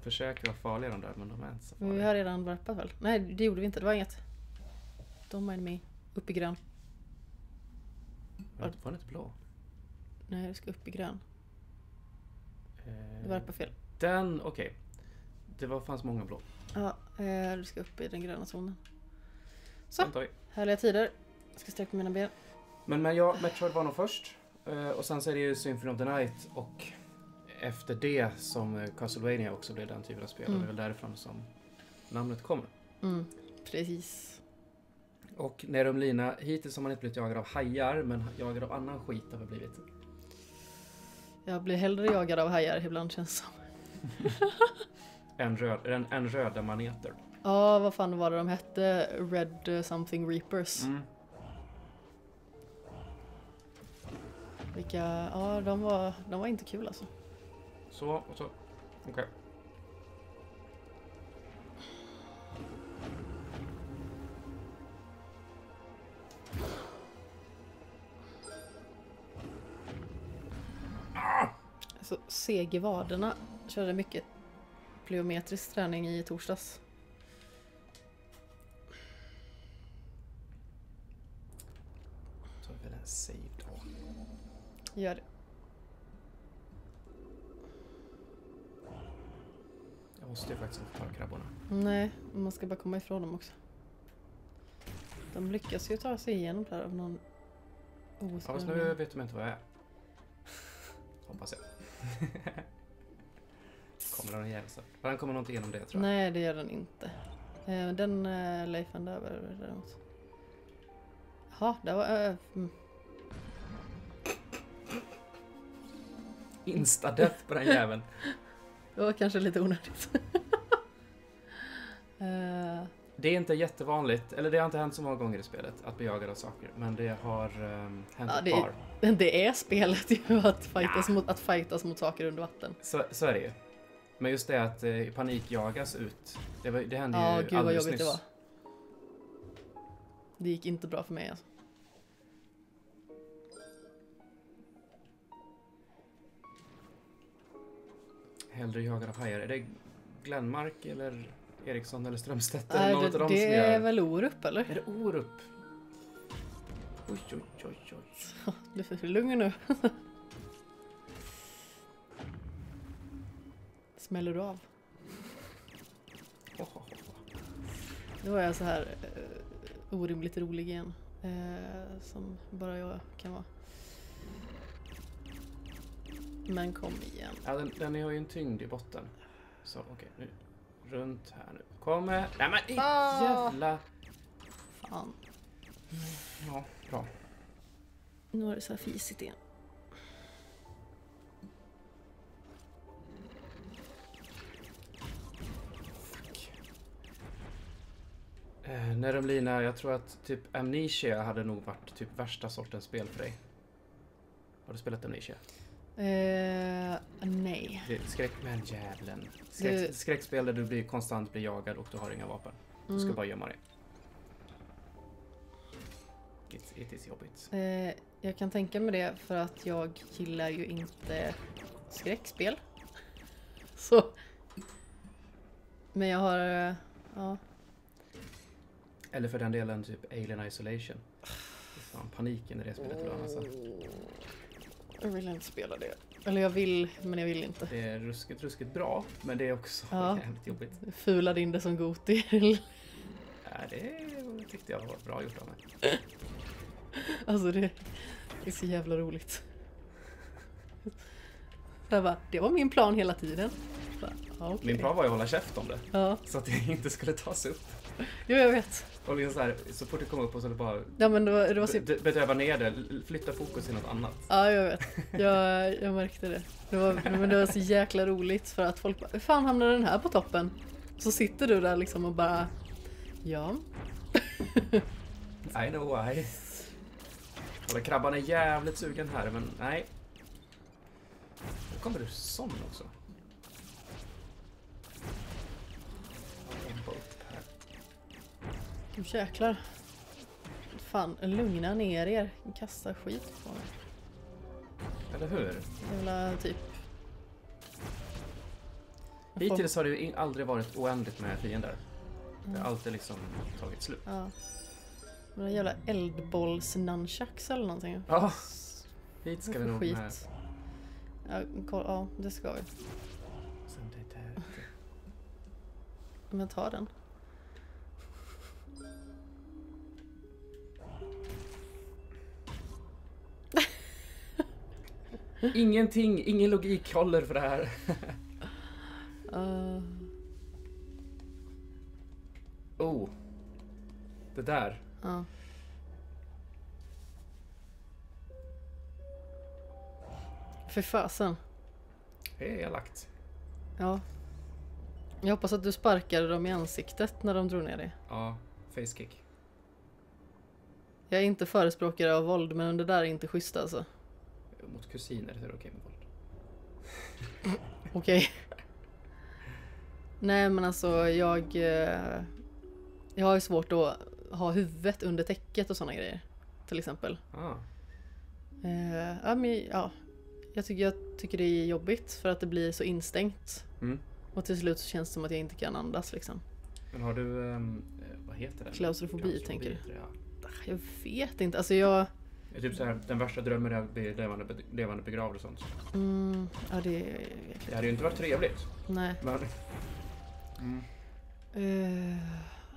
De försöker vara farliga de där, men de är inte så Men vi farliga. har redan varpat väl? Nej, det gjorde vi inte. Det var inget. Don't mind me. Upp i grön. Var, var den inte blå? Nej, vi ska upp i grön. Eh, Du varpade fel. Den, okej. Det var, fanns många blå. Ja, eh, du ska upp i den gröna zonen. Så. Härliga tider. Jag ska sträcka mina ben. Men, men ja, Metroid var nog först. Eh, och sen så är det ju Symphony of the Night och efter det som eh, Castlevania också blev den typen av spel. Mm. Och det är väl därifrån som namnet kommer. Mm, precis. Och Nerumlina, hittills har man inte blivit jagad av hajar, men jagad av annan skit har vi blivit. Jag blir hellre jagad av hajar ibland känns det som. En, röd, en, en röda maneter. Ja, vad fan var det de hette? Red eh, something reapers. Mm. Vilka, ja de var, de var inte kul alltså. Så, och så. Okej. Så seg i vaderna. Körde mycket plyometrisk träning i torsdags. tar vi väl en save då. Gör det. Måste ju faktiskt inte ta krabborna. Nej, man ska bara komma ifrån dem också. De lyckas ju ta sig igenom där av någon Ja, fast nu vet de inte vad jag är. Hoppas jag. kommer den jävel sen. Den kommer nog inte igenom det tror jag. Nej, det gör den inte. Eh, Den uh, lejfade över däremot. Jaha, det var... Uh, mm. Insta-death på den jäveln. det var kanske lite onödigt. Eh, Det är inte jättevanligt, eller det har inte hänt så många gånger i spelet, att bli jagad av saker. Men det har um, hänt Ja, ett par. det är spelet ju att fightas, mot, att fightas mot saker under vatten. Så, så är det ju. Men just det att eh, panikjagas ut, det, var, det hände Ja, ju gud vad alldeles jobbigt nyss. det var. Det gick inte bra för mig alltså. Hellre jagad av hajar. Är det Glenmark eller Eriksson eller Strömstedt? Eller det, utav dem det är gör... väl Orup eller? Är det Orup? Oj, oj, oj, oj. Du får lugn nu. Smäller du av? Ho, ho. Nu var jag så här eh, orimligt rolig igen. Eh, som bara jag kan vara. Men kom igen. Ja, den, den har ju en tyngd i botten. Så okej, nu. Runt här nu. Kommer. Nej men Ah! jävla... Fan. Ja, bra. Nu har det så här fisigt igen. Eh, Nerumlina, jag tror att typ Amnesia hade nog varit typ värsta sortens spel för dig. Har du spelat Amnesia? Eh, nej. Skräck... Men jävlen. Skräck, Det- Skräckspel där du blir konstant blir jagad och du har inga vapen. Du ska Mm. bara gömma dig. It, it is jobbigt. Eh, jag kan tänka mig det för att jag gillar ju inte skräckspel. Så. Men jag har, eh, ja. Eller för den delen typ Alien Isolation. Fan, paniken i det spelet lönar sig. Jag vill inte spela det. Eller jag vill, men jag vill inte. Det är ruskigt, ruskigt bra, men det är också Ja. jävligt jobbigt. Fulade in det som Goti. Ja, det tyckte jag var bra gjort av mig. alltså det, det är så jävla roligt. Jag bara, det var min plan hela tiden. Bara, okej. Min plan var ju att hålla käft om det, Ja, så att det inte skulle tas upp. Jo jag vet. Och liksom så, här, så fort det kom upp och så bara Ja men det var, det var be- bedöva ner det, flytta fokus till något annat. Ja, jag vet. Jag, jag märkte det. Det var, men det var så jäkla roligt för att folk bara, hur fan hamnade den här på toppen? Så sitter du där liksom och bara, ja. I know why. Och krabban är jävligt sugen här, men nej. Nu kommer du sån också. Nu jäklar. Fan, lugna ner er. Kasta skit på mig. Eller hur? Jävla typ. Får- Hittills har det ju aldrig varit oändligt med fiender. Det Mm. har alltid liksom tagit slut. Ja. Men en jävla eldbolls nunchucks eller någonting. Ja, hit ska vi nog skit. med. Ja, kolla, ja, det ska vi. Det. Men ta den. Ingenting, ingen logik håller för det här. Uh, Oh. Det där. ja. För fasen. Det är elakt. Ja. Jag hoppas att du sparkade dem i ansiktet när de drog ner dig. Ja, facekick. Jag är inte förespråkare av våld men det där är inte schysst alltså. Mot kusiner så är det okej med våld. Okej. Nej men alltså jag... eh, Jag har ju svårt att ha huvudet under täcket och sådana grejer. Till exempel. Ah. Eh, ja, men, ja. Jag tycker, jag tycker det är jobbigt för att det blir så instängt. Mm. Och till slut så känns det som att jag inte kan andas liksom. Men har du, ehm, eh, vad heter det? Klaustrofobi, tänker du? heter det, Ja. Jag vet inte, alltså jag... Typ så här, den värsta drömmen är att bli levande, levande begravd och sånt. Mm, ja det är Det hade ju inte varit trevligt. Nej. Men... Mm. Eh,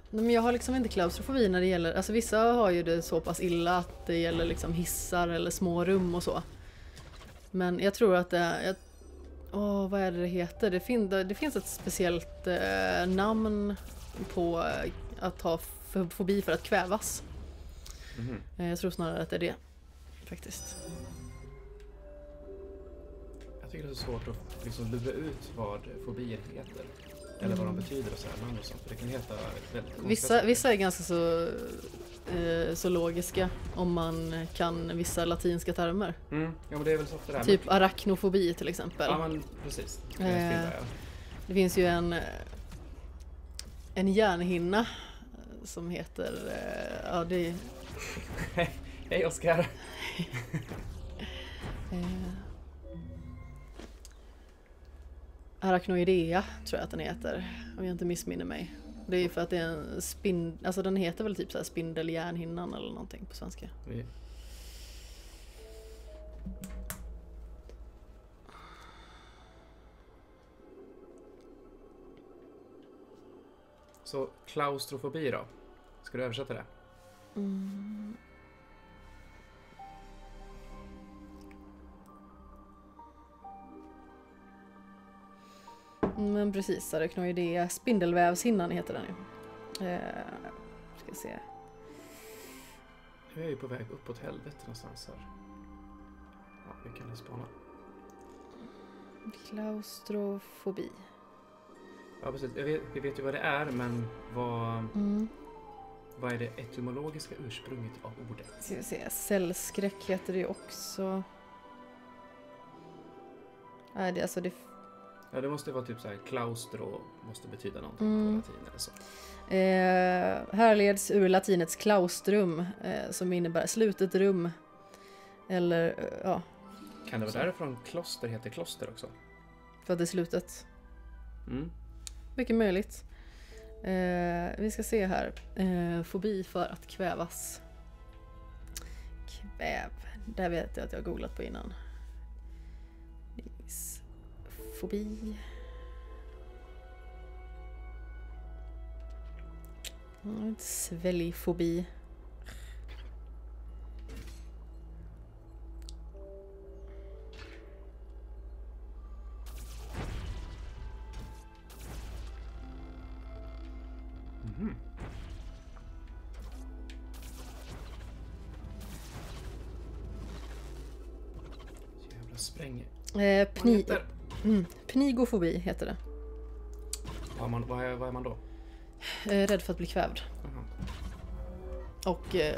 nej, men jag har liksom inte klaustrofobi när det gäller, alltså vissa har ju det så pass illa att det gäller liksom hissar eller små rum och så. Men jag tror att det jag, åh, vad är det det heter? Det, fin, det, det finns ett speciellt eh, namn på eh, att ha fobi för att kvävas. Eh, jag tror snarare att det är det. Faktiskt. Jag tycker det är så svårt att liksom lura ut vad fobier heter. Eller vad de betyder och så här, namn och sånt. För det kan heta väldigt Vissa, vissa är ganska så, eh, så logiska om man kan vissa latinska termer. Mm. Ja men det är väl så det här. Typ arachnofobi till exempel. Ja men precis. Det Eh, där, ja. Det finns ju en, en hjärnhinna som heter, eh, ja det är, Hej Oskar! eh, Arachnoidea tror jag att den heter, om jag inte missminner mig. Det är för att det är en spin, alltså den heter väl typ så här spindelhjärnhinnan eller någonting på svenska. Vi... Så klaustrofobi då? Ska du översätta det? Mm. Men precis, arachnoidea. Spindelvävshinnan heter den ju. Eh, ska se. Nu är ju på väg uppåt helvete någonstans här. Ja, vi kan spana. Klaustrofobi. Ja, precis. Jag vet, vi vet ju vad det är, men vad, Mm. Vad är det etymologiska ursprunget av ordet? Ska vi se. Cellskräck heter det ju också. Nej, det, alltså det, Ja, det måste vara typ så här, klaustro måste betyda någonting Mm. på latin eller så. eh, härleds ur latinets claustrum eh, som innebär slutet rum. Eller, eh, ja, Kan det vara Så. därifrån kloster heter kloster också? för att det är slutet. Mm. Mycket möjligt. Eh, vi ska se här. Eh, fobi för att kvävas. Kväv. Det Där vet jag att jag har googlat på innan. Fobi. Mm, pni, heter- mm, pnigofobi heter det. Vad är man, vad är, vad är man då? Eh, rädd för att bli kvävd. Jaha. Och eh,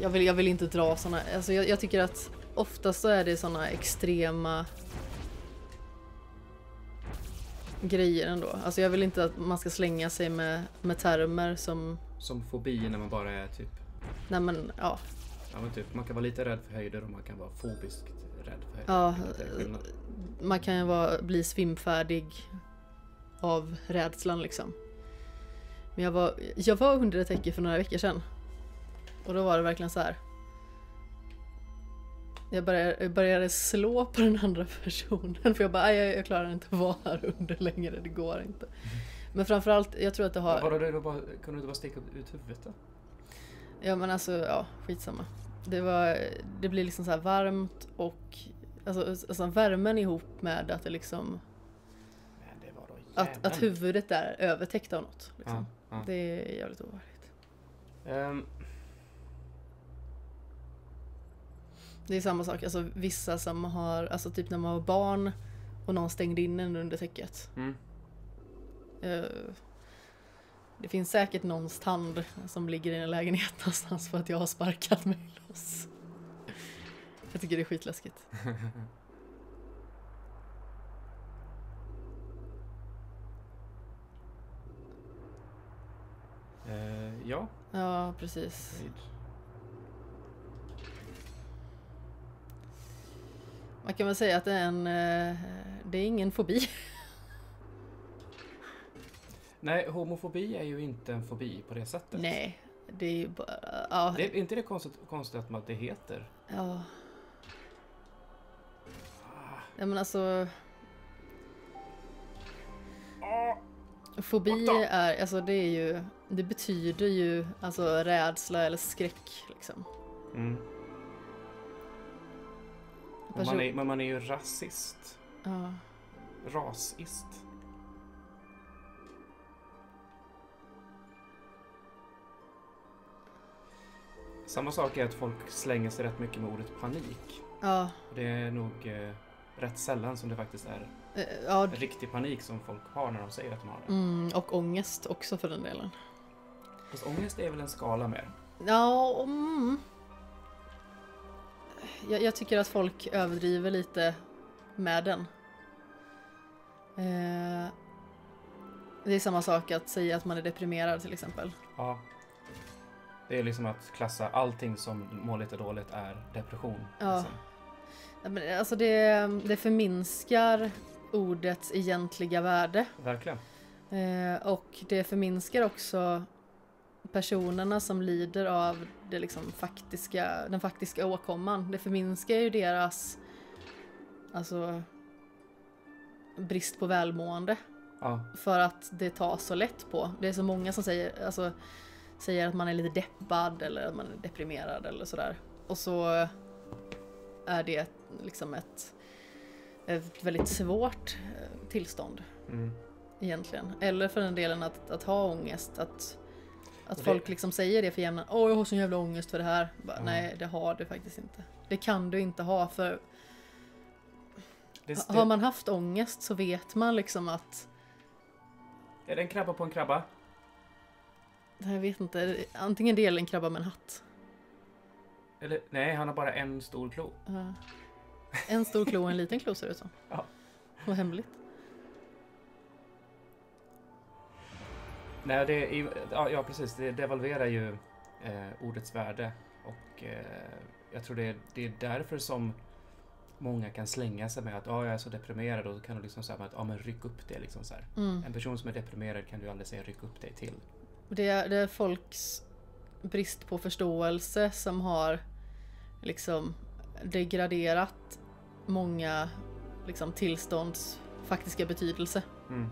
jag, vill, jag vill inte dra såna, alltså jag, jag tycker att oftast så är det såna extrema grejer ändå. Alltså jag vill inte att man ska slänga sig med, med termer som, Som fobi när man bara är typ... nej men ja, Ja, men typ man kan vara lite rädd för höjder och man kan vara fobiskt rädd för höjder. Ja, Man kan ju vara, bli svimfärdig av rädslan liksom. Men jag var, jag var under ett täcke för några veckor sedan. Och då var det verkligen så här. Jag började, jag började slå på den andra personen för jag bara, "Aj, jag, jag klarar inte att vara här under längre, det går inte. Men framförallt, jag tror att det har... Vadå, det var bara, kunde du inte bara sticka ut huvudet då? Ja men alltså, ja, skitsamma. Det var, det blir liksom så här varmt och alltså, alltså värmen ihop med att det liksom, det att, att huvudet är övertäckt av något. Liksom. Ja, ja. Det är jävligt ovanligt. Ehm, Det är samma sak, alltså vissa som har, alltså typ när man var barn och någon stängde in en under täcket. mm. Eh, Det finns säkert någons tand som ligger i en lägenhet någonstans för att jag har sparkat mig loss. Jag tycker det är skitläskigt. Eh, ja, Ja, precis. Man kan väl säga att det är en... eh, Det är ingen fobi. Nej, homofobi är ju inte en fobi på det sättet. Nej, det är ju bara... Ja, Det är inte det konstigt, konstigt att det heter? ja. Ja men alltså... Fobi är, alltså det är ju, det betyder ju alltså rädsla eller skräck liksom. Mm. Men Person- man, är, men man är ju rasist. Ja. Rasist. Samma sak är att folk slänger sig rätt mycket med ordet panik. Ja, Det är nog eh, rätt sällan som det faktiskt är eh, ja riktig panik som folk har när de säger att de har det. mm, och ångest också för den delen. Fast ångest är väl en skala mer? Ja, mm. jag, jag tycker att folk överdriver lite med den. Eh, det är samma sak att säga att man är deprimerad till exempel. Ja. Det är liksom att klassa allting som mår lite dåligt är depression. Ja. Liksom. Men Alltså det, det förminskar ordets egentliga värde. Verkligen. Eh, och det förminskar också personerna som lider av det liksom faktiska, den faktiska åkomman. Det förminskar ju deras alltså, brist på välmående. Ja. För att det tas så lätt på. Det är så många som säger, alltså, säger att man är lite deppad eller att man är deprimerad eller sådär. Och så är det liksom ett, ett väldigt svårt eh, tillstånd Mm. egentligen. Eller för den delen att, att ha ångest. Att, att det- folk liksom säger det för jämna. Åh, jag har sån jävla ångest för det här. Bara, Ja. Nej, det har du faktiskt inte. Det kan du inte ha för Det, ha- det, har man haft ångest så vet man liksom att Är det en krabba på en krabba? jag vet inte, antingen det eller en krabba med en hatt. Eller nej, han har bara en stor klo. Ja. En stor klo och en liten klo ser det ut som. Ja. Vad hemligt. Nej, det är, ja, precis. Det devalverar ju eh, ordets värde. Och eh, jag tror det är, det är därför som många kan slänga sig med att ah, jag är så deprimerad och då kan du liksom säga att ah, men ryck upp det. Liksom så. Mm. En person som är deprimerad kan du aldrig säga ryck upp dig till. Det är, det är folks brist på förståelse som har liksom degraderat många liksom, tillstånds faktiska betydelse. Mm.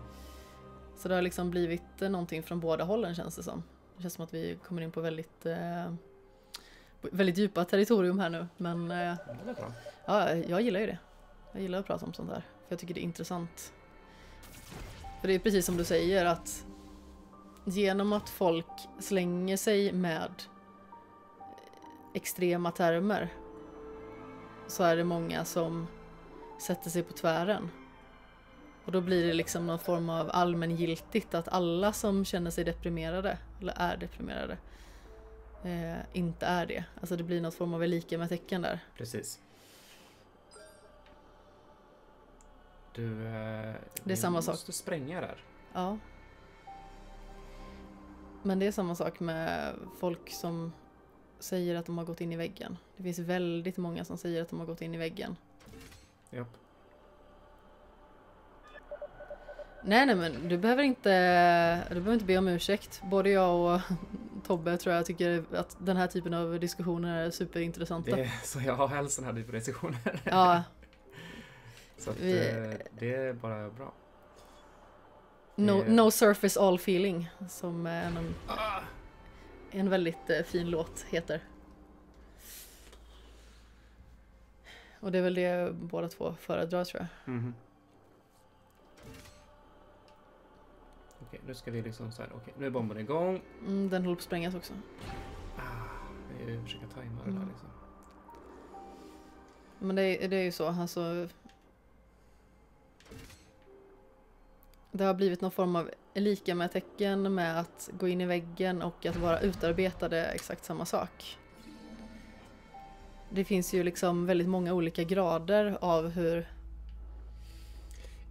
Så det har liksom blivit eh, någonting från båda hållen känns det som. Det känns som att vi kommer in på väldigt, eh, väldigt djupa territorium här nu. Men eh, Ja, jag gillar ju det. Jag gillar att prata om sånt här. För jag tycker det är intressant. För det är precis som du säger att genom att folk slänger sig med extrema termer så är det många som sätter sig på tvären. Och då blir det liksom någon form av allmängiltigt att alla som känner sig deprimerade, eller är deprimerade, eh, inte är det. Alltså det blir något form av lika med tecken där. Precis. Du, eh, Det är samma sak. måste spränga där. Ja. Men det är samma sak med folk som säger att de har gått in i väggen. Det finns väldigt många som säger att de har gått in i väggen. Japp. Nej, nej, men du behöver inte, du behöver inte be om ursäkt. Både jag och Tobbe tror jag tycker att den här typen av diskussioner är superintressanta. Det så jag har helst sådana här typer av diskussioner. Ja, Så att, Vi- eh, det är bara bra. no, Det- no surface all feeling, som en, en väldigt eh, fin låt heter. Och det är väl det båda två föredrar tror jag. Mhm. Okej, nu ska vi liksom så här. Okej, nu är bomben igång. Mm, den håller på att sprängas också. Ah, vi försöker tajma det där Mm. liksom. Men det, är- det är ju så, alltså. Det har blivit någon form av lika med tecken med att gå in i väggen och att vara utarbetade exakt samma sak. Det finns ju liksom väldigt många olika grader av hur,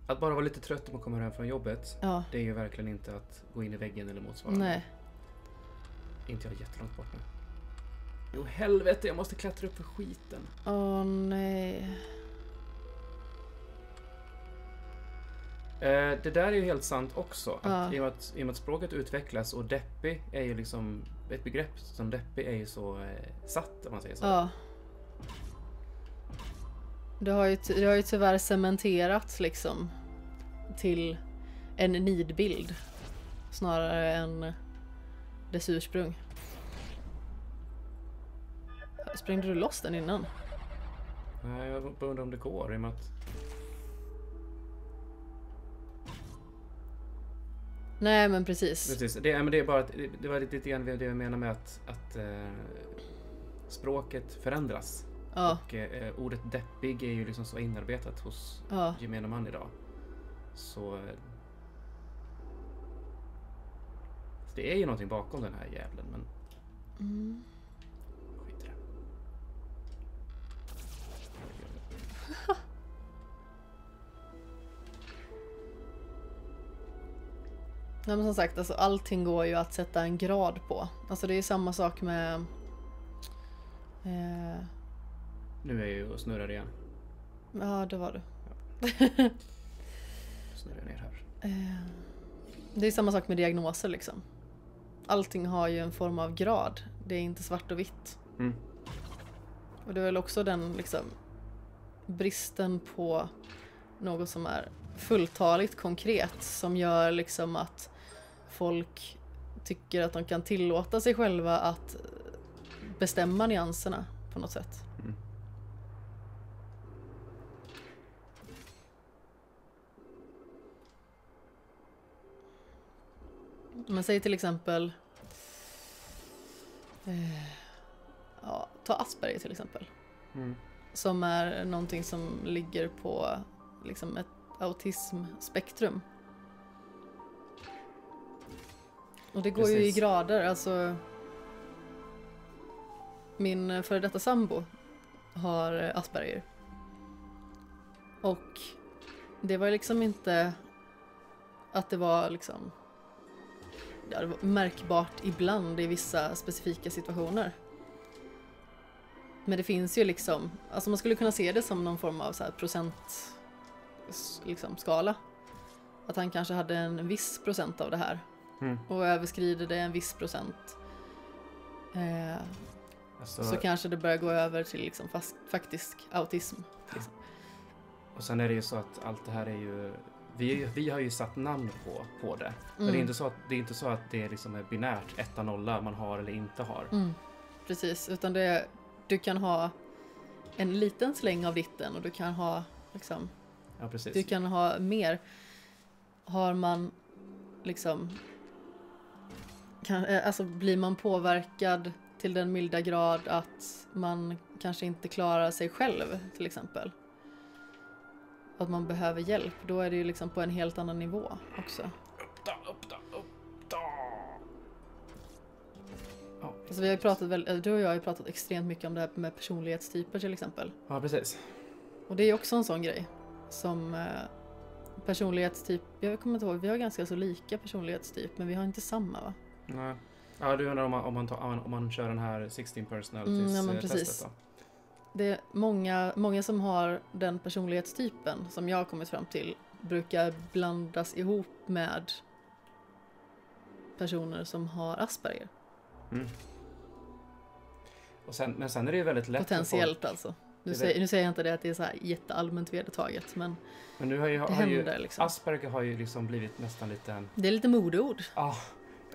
Att bara vara lite trött när man kommer hem från jobbet. ja, Det är ju verkligen inte att gå in i väggen eller motsvarande. nej. Inte jag jättelångt bort nu. Jo helvete, jag måste klättra upp för skiten. Åh nej. Eh, det där är ju helt sant också. Att Ja. i, och med att, I och med att språket utvecklas och deppig är ju liksom ett begrepp som deppig är ju så eh, satt om man säger så. Ja. Det har ju, det har ju tyvärr cementerats liksom till en nidbild snarare än dess ursprung. Sprängde du loss den innan? Nej, jag bara undrar om det går i och med att... Nej men precis. Precis, det, men det är bara att, det var lite grann det jag menar med att, att eh, språket förändras. Ja, Och eh, ordet deppig är ju liksom så inarbetat hos ja. gemene man idag. Så... eh, Det är ju någonting bakom den här jävlen men Mm. skit i det. Nej men som sagt, alltså, allting går ju att sätta en grad på. Alltså det är ju samma sak med... Eh, Nu är jag ju och snurrar igen. ja, det var det. Snurrar jag ner här. Eh, Det är samma sak med diagnoser liksom. Allting har ju en form av grad. Det är inte svart och vitt. Mm. Och det är väl också den liksom bristen på något som är fulltaligt konkret som gör liksom att folk tycker att de kan tillåta sig själva att bestämma nyanserna på något sätt. Mm. Men säg till exempel eh, ja, ta Asperger till exempel. Mm. Som är någonting som ligger på liksom ett autismspektrum. Och det går ju i Precis. grader, alltså min före detta sambo har Asperger. Och det var liksom inte att det var liksom ja, det var märkbart ibland i vissa specifika situationer. Men det finns ju liksom, alltså man skulle kunna se det som någon form av så här procent liksom, skala. Att han kanske hade en viss procent av det här Mm. och överskrider det en viss procent eh, Alltså, så kanske det börjar gå över till liksom fast, faktisk autism. Och sen är det ju så att allt det här är ju... Vi, vi har ju satt namn på, på det. Men det är Mm. inte så att det, är inte så att det liksom är binärt, etta, nolla, man har eller inte har. Mm. Precis, utan det, du kan ha en liten släng av ditten och du kan ha liksom, Ja, du kan ha mer. Har man liksom kan, eh, alltså blir man påverkad till den milda grad att man kanske inte klarar sig själv till exempel. Att man behöver hjälp, då är det ju liksom på en helt annan nivå också. Upp då, upp då, upp då. Ja, Alltså vi har ju pratat väl, du och jag har ju pratat extremt mycket om det här med personlighetstyper till exempel. ja precis. Och det är också en sån grej som eh, personlighetstyp, jag kommer inte ihåg, vi har ganska så lika personlighetstyp men vi har inte samma va? Nej. Ja, du undrar om man, om man, tar, om man, om man kör den här 16 Mm, ja, men personalities-testet precis. då? Det är många, många som har den personlighetstypen som jag har kommit fram till brukar blandas ihop med personer som har Asperger. Mm. Sen, men sen är det ju väldigt lätt för folk- Potentiellt alltså. Nu Det säger, nu säger jag inte det att det är så här jätteallmänt vedertaget men Men nu har ju, det har ju händer liksom. Asperger har ju liksom blivit nästan lite en... Det är lite modeord. Ah,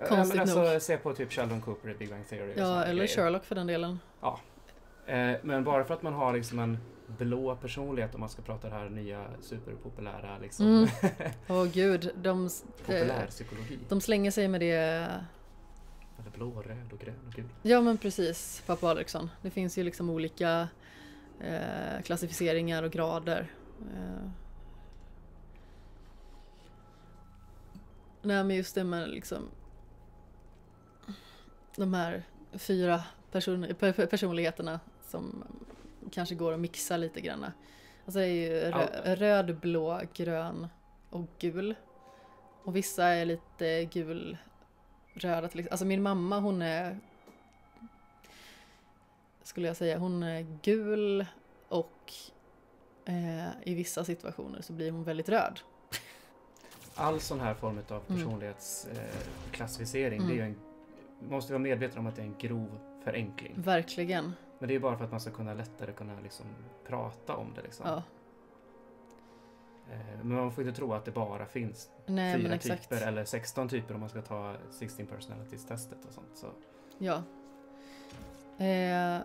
Konstigt men alltså, nog. se på typ Sheldon Cooper i Big Bang Theory. Ja, såna eller grejer. Sherlock för den delen. Eh, men bara för att man har liksom en blå personlighet om man ska prata det här nya superpopulära liksom Mm. Åh gud, de, populärpsykologi. de slänger sig med det. Eller blå, röd och grön och gul. Ja men precis, pappa Alexson. Det finns ju liksom olika eh, klassificeringar och grader. Eh. Nej men just det med liksom de här fyra person, pe- pe- personligheterna som kanske går att mixa lite grann. Alltså det är ju rö- röd, blå, grön och gul. Och vissa är lite gul röda till. Alltså min mamma hon är skulle jag säga, hon är gul och eh, i vissa situationer så blir hon väldigt röd. all sån här form av Mm. personlighetsklassificering, Mm. det är ju en, måste vara medveten om att det är en grov förenkling. Verkligen. Men det är bara för att man ska kunna lättare kunna liksom prata om det. Liksom. Ja. Eh, Men man får inte tro att det bara finns Nej fyra typer eller 16 typer om man ska ta 16 personalities-testet och sånt. Så, Ja. Eh,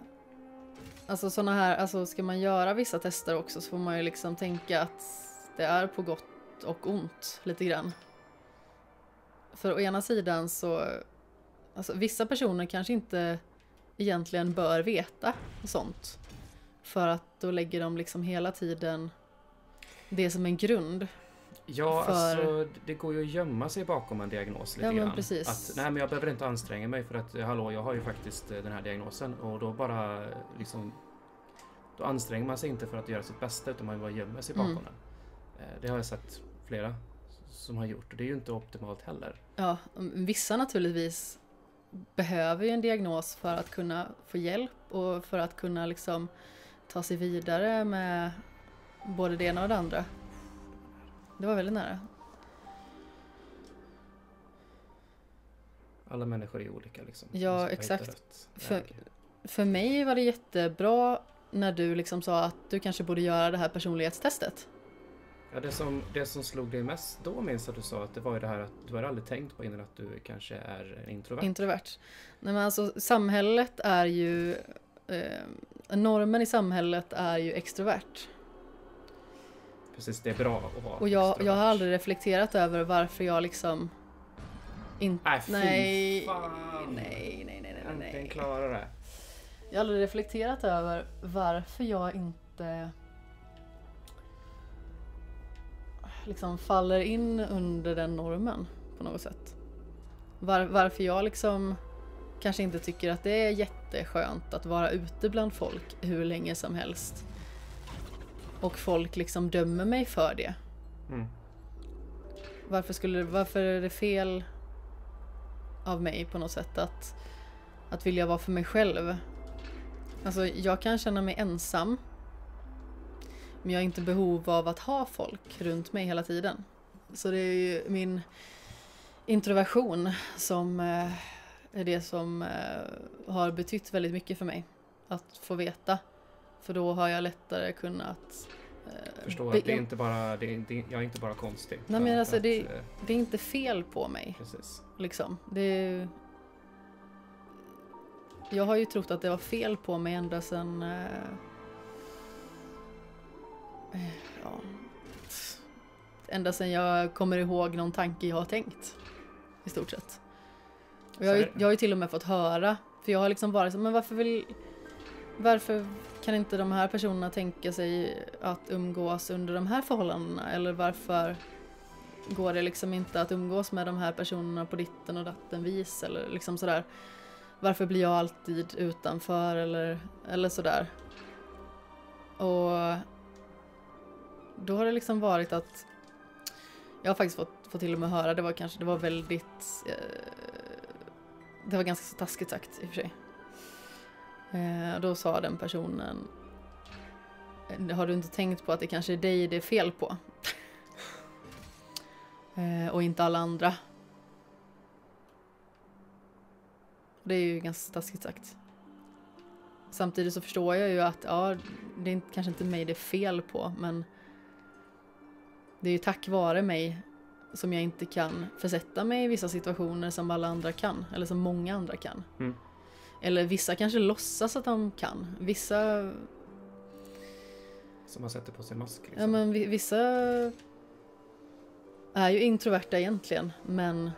alltså såna här, alltså ska man göra vissa tester också så får man ju liksom tänka att det är på gott och ont lite grann. För å ena sidan så, alltså vissa personer kanske inte egentligen bör veta sånt. För att då lägger de liksom hela tiden det som en grund. ja, För- alltså det går ju att gömma sig bakom en diagnos lite Ja, men grann. precis. Att, nej, men jag behöver inte anstränga mig för att, hallå, jag har ju faktiskt eh, den här diagnosen och då bara liksom då anstränger man sig inte för att göra sitt bästa utan man bara gömmer sig bakom Mm. den. Eh, Det har jag sett flera som har gjort och det är ju inte optimalt heller. Ja, vissa naturligtvis behöver ju en diagnos för att kunna få hjälp och för att kunna liksom ta sig vidare med både det ena och det andra. Det var väldigt nära. Alla människor är olika liksom. Ja, ska exakt. För-. För mig var det jättebra när du liksom sa att du kanske borde göra det här personlighetstestet. Ja, det, som, det som slog dig mest då minns att du sa att det var ju det här att du har aldrig tänkt på innan att du kanske är introvert. Introvert. Nej men alltså samhället är ju, eh, normen i samhället är ju extrovert. Precis, det är bra att vara Och jag, extrovert. jag har aldrig reflekterat över varför jag liksom inte... Nej, fy Nej, fan. nej, nej, nej, nej, Äntligen nej. klara det. Jag har aldrig reflekterat över varför jag inte liksom faller in under den normen på något sätt. Var, varför jag liksom kanske inte tycker att det är jätteskönt att vara ute bland folk hur länge som helst. Och folk liksom dömer mig för det. Mm. Varför, skulle, varför är det fel av mig på något sätt att, att vilja vara för mig själv? Alltså jag kan känna mig ensam. Men jag har inte behov av att ha folk runt mig hela tiden. Så det är ju min introversion som eh, är det som eh, har betytt väldigt mycket för mig. Att få veta. För då har jag lättare kunnat eh, Förstå att det är inte bara, det är, det jag är inte bara konstig. Nej, men alltså att, det- det är inte fel på mig. Precis. Liksom. Det. Jag har ju trott att det var fel på mig ända sedan... Ja. Ända sedan jag kommer ihåg någon tanke jag har tänkt. I stort sett. Och jag, jag har ju till och med fått höra, för jag har liksom varit så, men varför vill... Varför kan inte de här personerna tänka sig att umgås under de här förhållandena? Eller varför går det liksom inte att umgås med de här personerna på ditten och datten vis eller liksom sådär. Varför blir jag alltid utanför eller, eller sådär. Och då har det liksom varit att jag har faktiskt fått, fått till och med höra, det var kanske, det var väldigt eh, det var ganska så taskigt sagt i och för sig. Eh, då sa den personen eh, Har du inte tänkt på att det kanske är dig det är fel på? Eh, och inte alla andra. Det är ju ganska taskigt sagt. Samtidigt så förstår jag ju att ja, det är inte- kanske inte mig det är fel på men det är ju tack vare mig som jag inte kan försätta mig i vissa situationer som alla andra kan, eller som många andra kan. Mm. Eller vissa kanske låtsas att de kan. Vissa, Som man sätter på sin mask. Liksom. ja men vi- vissa är ju introverta egentligen, men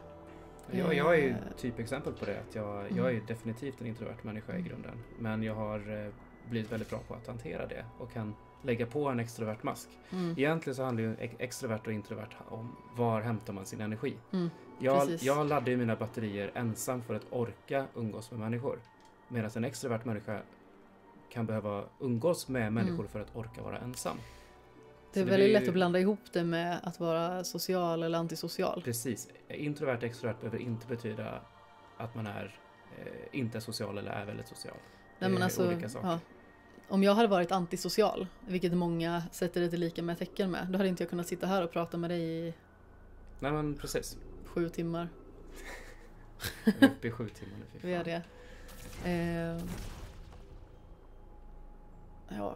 jag, jag är ju Eh. typexempel på det. Att jag, Mm. jag är ju definitivt en introvert människa i grunden. Men jag har eh, blivit väldigt bra på att hantera det och kan lägga på en extrovert mask. mm, Egentligen så handlar ju ex- extrovert och introvert om var hämtar man sin energi. mm, Jag, jag laddar ju mina batterier ensam för att orka umgås med människor. Medan en extrovert människa kan behöva umgås med människor för att orka vara ensam. Mm. det är Så väldigt blir lätt ju- att blanda ihop det med att vara social eller antisocial. Precis. Introvert extrovert behöver inte betyda att man är eh, inte social eller är väldigt social. Nej, det men är alltså, olika saker. ja. Om jag hade varit antisocial, vilket många sätter det till lika med tecken med, då hade inte jag kunnat sitta här och prata med dig i Nej men precis. Sju timmar. Är uppe i sju timmar nu. Vi är det. Eh, ja,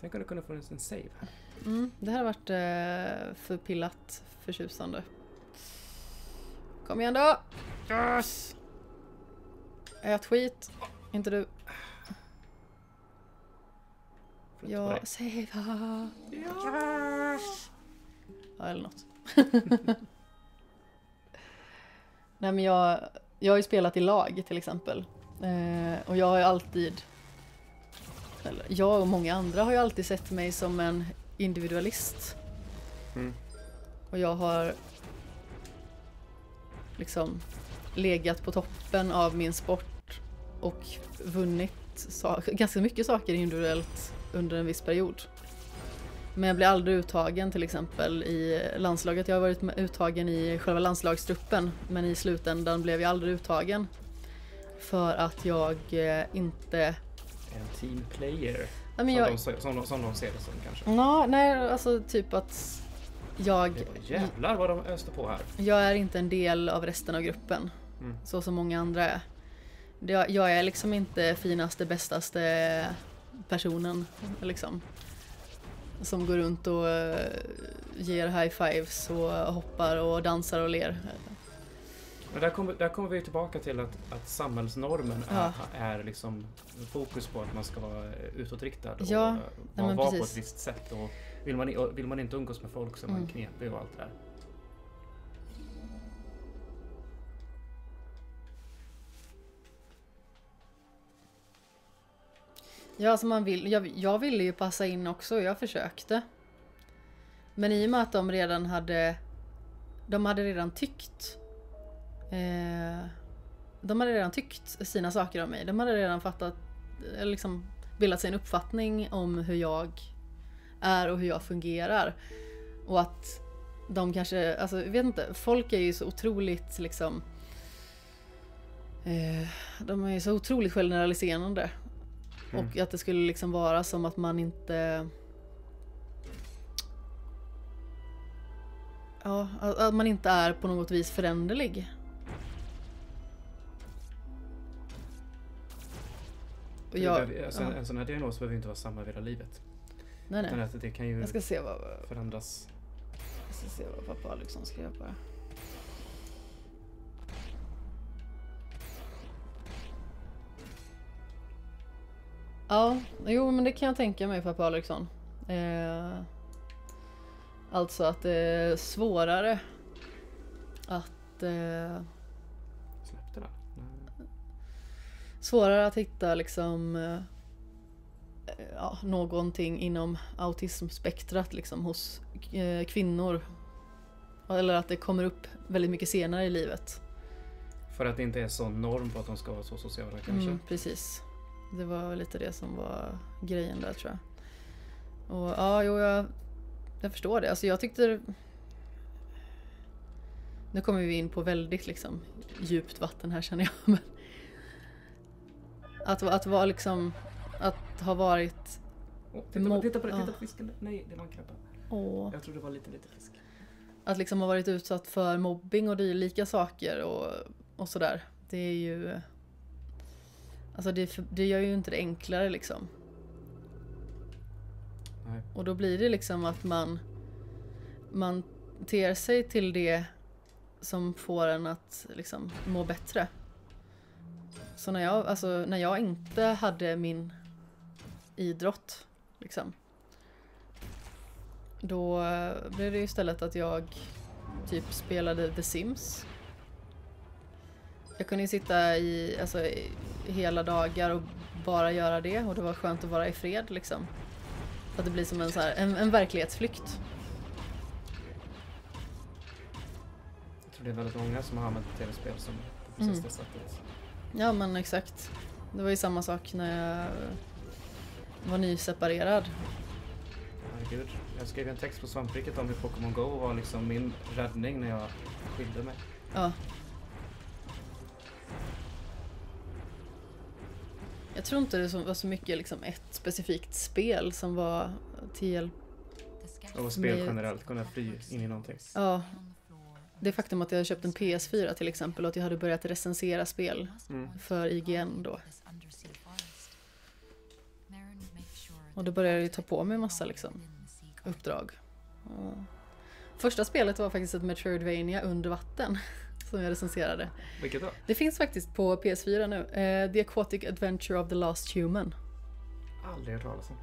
Tänk om det kunde funnits en save här. mm, det här har varit eh, förpillat förtjusande. Kom igen då! Yes! Ät skit! Inte du. På Ja, dig. savea! Ja, eller något. Nej men jag, jag har ju spelat i lag till exempel. Eh, och jag har ju alltid, eller jag och många andra har ju alltid sett mig som en individualist. Mm. Och jag har liksom legat på toppen av min sport och vunnit ganska mycket saker individuellt under en viss period. Men jag blir aldrig uttagen till exempel i landslaget. Jag har varit uttagen i själva landslagstruppen men i slutändan blev jag aldrig uttagen. För att jag eh, inte... En team player. Men Som, jag, de, som, de, som de ser det som kanske. Nå, nej, alltså typ att jag, jävlar vad de öste på här. jag är inte en del av resten av gruppen. Mm. Så som många andra är. Jag, jag är liksom inte finaste, bästaste personen liksom. Som går runt och eh, ger high fives och hoppar och dansar och ler. Men där kommer, där kommer vi tillbaka till att, att samhällsnormen Ja. är, är liksom fokus på att man ska vara utåtriktad och Ja, nej, vara, vara på precis. ett visst sätt. Och vill, man, och vill man inte umgås med folk så är man Mm. knepig och allt det där. Ja, alltså man vill, jag, jag ville ju passa in också, jag försökte. Men i och med att de redan hade, de hade redan tyckt, eh, de hade redan tyckt sina saker om mig. De hade redan fattat, liksom bildat sig en uppfattning om hur jag är och hur jag fungerar. Och att de kanske, alltså jag vet inte, folk är ju så otroligt liksom eh, de är ju så otroligt generaliserande. Mm. Och att det skulle liksom vara som att man inte... Ja, att man inte är på något vis föränderlig. Och jag, behöver- alltså, ja. en, sån här diagnos behöver inte vara samma över hela livet. nej, Utan nej. att det kan ju Jag ska se vad, förändras. jag ska se vad pappa Alexson skrev bara. Ja, jo men det kan jag tänka mig pappa Alexson. Eh, alltså att det är svårare att eh, Släppte den? Nej. svårare att hitta liksom eh, ja, någonting inom autismspektrat liksom hos eh, kvinnor. Eller att det kommer upp väldigt mycket senare i livet. För att det inte är sån norm på att de ska vara så sociala kanske. Mm, precis. Det var lite det som var grejen där tror jag. Och ja, jo, jag, jag förstår det. Alltså jag tyckte... Nu kommer vi in på väldigt liksom djupt vatten här känner jag. Men att, att vara liksom... Att ha varit... Åh, titta, på, titta på det, titta på fisken. Nej, det var en krabba. Åh, Jag trodde det var lite, lite fisk. att liksom ha varit utsatt för mobbing och dylika saker och, och sådär. Det är ju... Alltså det, för- det gör ju inte det enklare liksom. Nej. Och då blir det liksom att man, man ter sig till det som får en att liksom må bättre. Så när jag, alltså, när jag inte hade min idrott, liksom, då eh, blev det istället att jag typ spelade The Sims. Jag kunde sitta i, alltså, i hela dagar och bara göra det och det var skönt att vara i fred liksom. Att det blir som en, så här, en, en verklighetsflykt. Jag tror det är väldigt många som har använt tv-spel som på precis Mm. det sättet. Ja men exakt. Det var ju samma sak när jag var nyseparerad. Herregud. Jag skrev en text på svampriket om hur Pokémon Go var liksom min räddning när jag skilde mig. Ja. Jag tror inte det var så mycket liksom ett specifikt spel som var till hjälp. Och spel generellt, kunna fly in i någonting. Ja, det faktum att jag köpt en PS4 till exempel och att jag hade börjat recensera spel Mm. för IGN då. Och då började jag ta på mig massa liksom uppdrag. Och Första spelet var faktiskt ett Metroidvania under vatten som jag recenserade. Vilket då? Det finns faktiskt på PS4 nu. Eh, the Aquatic Adventure of the Last Human. Aldrig hört talas om.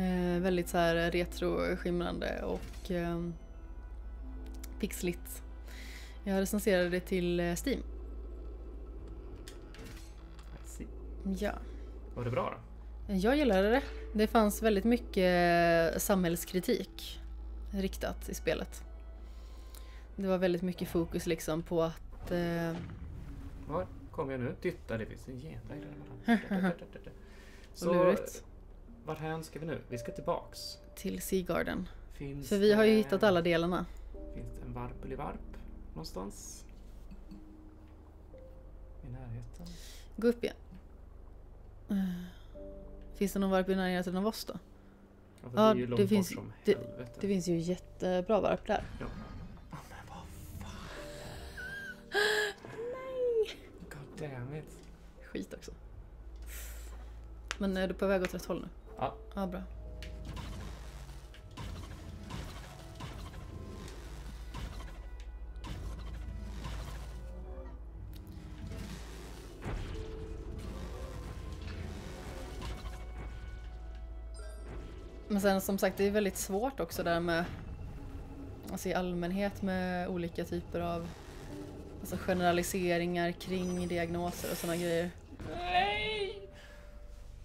Eh, väldigt så här retro-skimrande och eh, pixligt. Jag recenserade det till eh, Steam. Ja, Var det bra då? jag gillade det. Det fanns väldigt mycket samhällskritik riktat i spelet. Det var väldigt mycket fokus liksom på att eh, Var kommer jag nu? Titta, det finns en genväg där. Så, lurigt. varthän ska vi nu? Vi ska tillbaks. till Seagarden. Finns För vi har ju det- hittat alla delarna. Finns det en varpelivarp någonstans? I närheten? Gå upp igen. Eh, Finns det någon varp i närheten av oss då? Ja, för Ja, det det finns- det-. Det finns ju jättebra varp där. Ja. Damn it. Skit också. Men är du på väg åt rätt håll nu? Ja. Ja, bra. Men sen som sagt, det är väldigt svårt också där med Alltså i allmänhet med olika typer av alltså generaliseringar kring diagnoser och sådana grejer.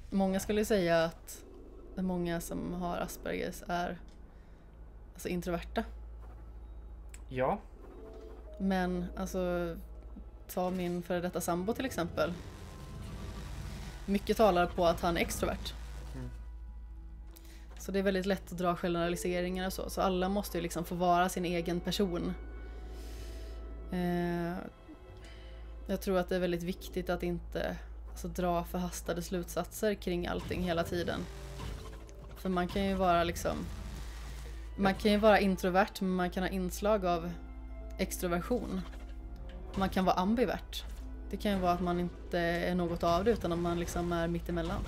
Många skulle säga att många som har Aspergers är alltså introverta. Ja. Men alltså, ta min före detta sambo till exempel. Mycket talar på att han är extrovert. Mm. Så det är väldigt lätt att dra generaliseringar och så. Så alla måste ju liksom få vara sin egen person. Eh, jag tror att det är väldigt viktigt att inte alltså, dra förhastade slutsatser kring allting hela tiden. För man kan ju vara liksom man kan ju vara introvert men man kan ha inslag av extroversion. Man kan vara ambivert. Det kan ju vara att man inte är något av det utan att man liksom är mittemellan.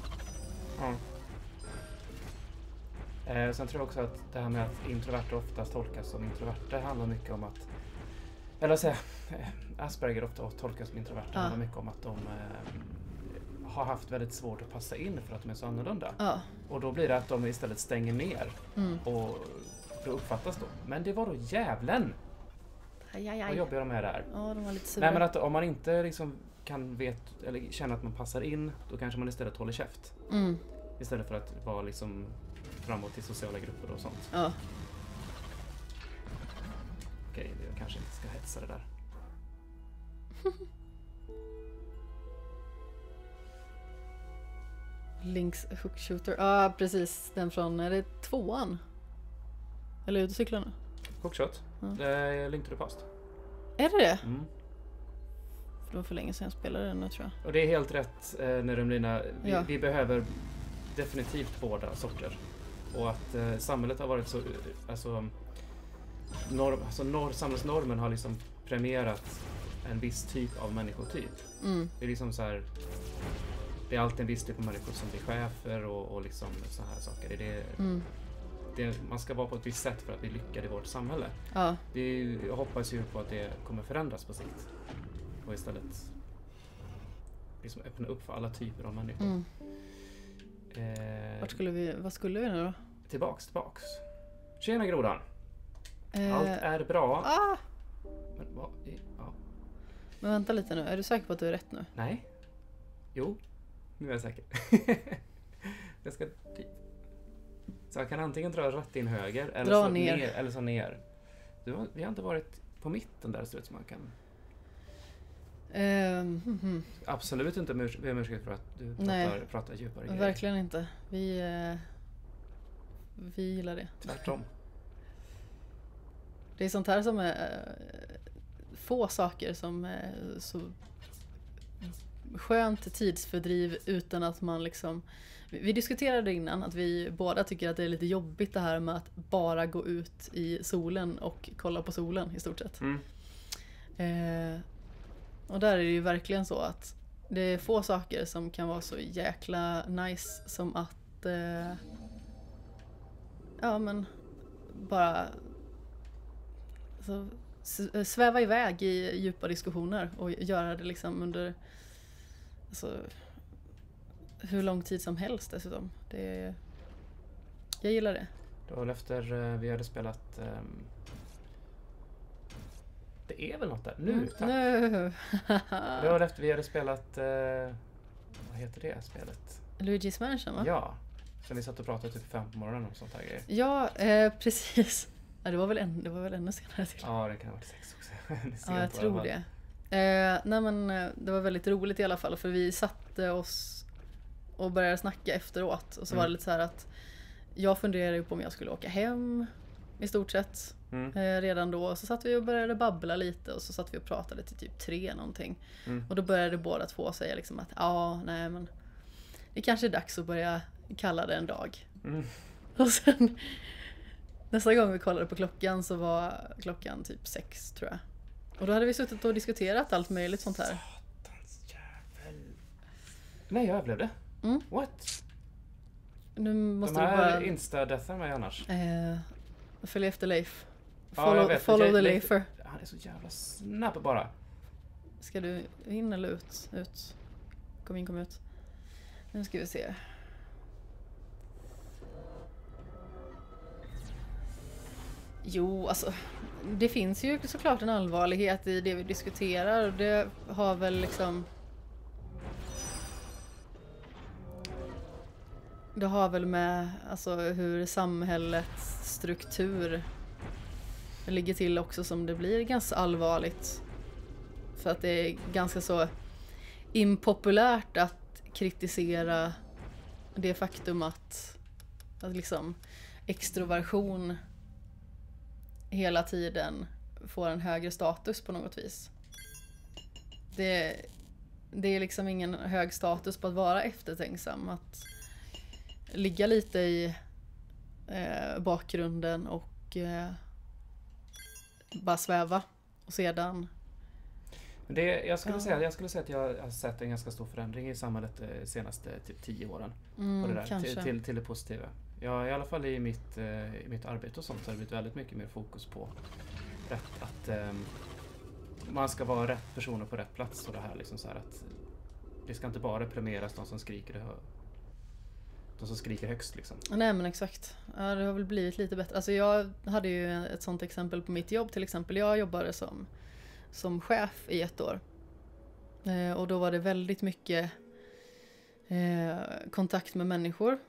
Mm. Eh, sen tror jag också att det här med att introverta oftast tolkas som introverta handlar mycket om att eller vad säger jag, eh, Asperger ofta tolkas som introverta Ja. handlar mycket om att de eh, har haft väldigt svårt att passa in för att de är så annorlunda. Ja. Och då blir det att de istället stänger ner Mm. och det uppfattas då. Men det var då djävulen Aj, aj, vad jobbiga de är där. Ja, de var lite sura. Nej men att om man inte liksom kan vet, eller känna att man passar in, då kanske man istället håller käft. mm. Istället för att vara liksom framåt i sociala grupper och sånt. Ja. Okej, jag kanske inte ska hetsa det där. Links hook shooter. Ja, precis. Den från, är det tvåan? Eller ute och cyklar nu? Hookshot. Mm. Eh, Link to the past. Är det det? Mm. För det var för länge sedan jag spelade den nu tror jag. Och det är helt rätt eh, Nerumlina. Vi, Ja. vi behöver definitivt båda sorter. Och att eh, samhället har varit så... eh, Alltså, norm, alltså norr, samhällsnormen har liksom premierat en viss typ av människotyp. Mm. Det är liksom så här... Det är alltid en viss typ av människor som blir chefer och, och liksom så här saker. Det är, Mm. det, man ska vara på ett visst sätt för att bli lyckad i vårt samhälle. Ja. Det jag hoppas ju på att det kommer förändras på sikt. Och istället liksom öppna upp för alla typer av människor. Mm. Eh, Vart skulle vi, vad skulle vi nu då? Tillbaks, tillbaks. Tjena grodan! Eh, Allt är bra. ah! Men vad i, ja. Men vänta lite nu, är du säker på att du är rätt nu? Nej. Jo, nu är jag säker. jag ska dit. Så jag kan antingen dra rätt in höger eller Dra så ner. ner. eller så ner. Du vi har inte varit på mitten där så man kan Ehm, mhm, mhm. Absolut inte be om ursäkt för att du pratar, pratar djupare grejer. Verkligen inte. Vi, eh, vi gillar det. Tvärtom. Det är sånt här som är eh, få saker som är så skönt tidsfördriv utan att man liksom vi vi diskuterade innan att vi båda tycker att det är lite jobbigt det här med att bara gå ut i solen och kolla på solen i stort sett. Mm. Eh, och där är det ju verkligen så att det är få saker som kan vara så jäkla nice som att eh, ja men bara alltså, s- sväva iväg i djupa diskussioner och göra det liksom under alltså, hur lång tid som helst dessutom. Det jag gillar det. Det var väl efter eh, vi hade spelat... ehm, det är väl något där? Nu! Mm, tack. nu. Det var väl efter vi hade spelat... eh, vad heter det spelet? Luigi's Mansion va? Ja. Som vi satt och pratade typ fem på morgonen om sånt här grejer. Ja, eh, precis. Ja, det, var väl en, det var väl ännu senare till. Ja, det kan ha varit sex också. Ja, jag tror det. Eh, nej men eh, det var väldigt roligt i alla fall för vi satte oss och började snacka efteråt och så Mm. var det lite så här att jag funderade på om jag skulle åka hem i stort sett Mm. eh, redan då. Så satt vi och började babbla lite och så satt vi och pratade till typ tre någonting. Mm. Och då började båda två säga liksom att ja, nej men det kanske är dags att börja kalla det en dag. Mm. Och sen nästa gång vi kollade på klockan så var klockan typ sex tror jag. Och då hade vi suttit och diskuterat allt möjligt sånt här. Satans jävel. Nej, jag överlevde. Mm. What? Nu måste De här bara insta-deathar mig annars. eh, följa efter Leif. Ja, Follow, vet. follow the Leif- Leifer. Han är så jävla snabb bara. Ska du in eller ut? Ut. Kom in, kom ut. Nu ska vi se. Jo, alltså. Det finns ju såklart en allvarlighet i det vi diskuterar. och Det har väl liksom... Det har väl med alltså, hur samhällets struktur ligger till också som det blir ganska allvarligt. För att det är ganska så impopulärt att kritisera det faktum att, att liksom extroversion hela tiden får en högre status på något vis. Det, det är liksom ingen hög status på att vara eftertänksam. Att ligga lite i eh, bakgrunden och eh, bara sväva och sedan Det, jag, skulle Ja. säga, jag skulle säga att jag har sett en ganska stor förändring i samhället de senaste typ tio åren. på det mm, där, till, till, till det positiva. Ja, i alla fall i mitt, eh, i mitt arbete och sånt så har det blivit väldigt mycket mer fokus på rätt, att ehm, man ska vara rätt personer på rätt plats och det här liksom så här att det ska inte bara premieras de som skriker de som skriker högst liksom. Nej men exakt. Ja, det har väl blivit lite bättre. Alltså jag hade ju ett sånt exempel på mitt jobb till exempel. Jag jobbade som, som chef i ett år. Eh, och då var det väldigt mycket eh, kontakt med människor.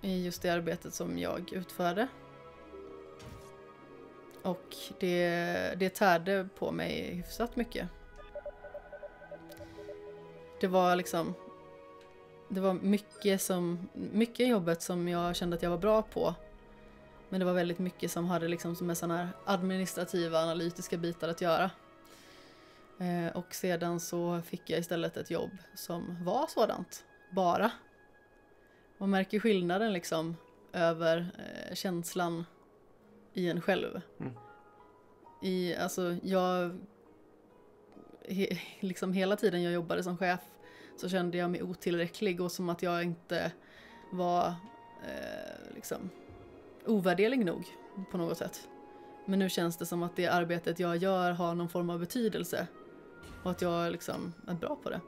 I just det arbetet som jag utförde. Och det, det tärde på mig hyfsat mycket. Det var liksom det var mycket, som, mycket i jobbet som jag kände att jag var bra på. Men det var väldigt mycket som hade liksom med sådana här administrativa, analytiska bitar att göra. Eh, och sedan så fick jag istället ett jobb som var sådant, bara. Man märker skillnaden liksom över eh, känslan i en själv. Mm. I, alltså jag, he, liksom hela tiden jag jobbade som chef så kände jag mig otillräcklig och som att jag inte var eh, liksom ovärderlig nog på något sätt. Men nu känns det som att det arbetet jag gör har någon form av betydelse och att jag liksom är bra på det.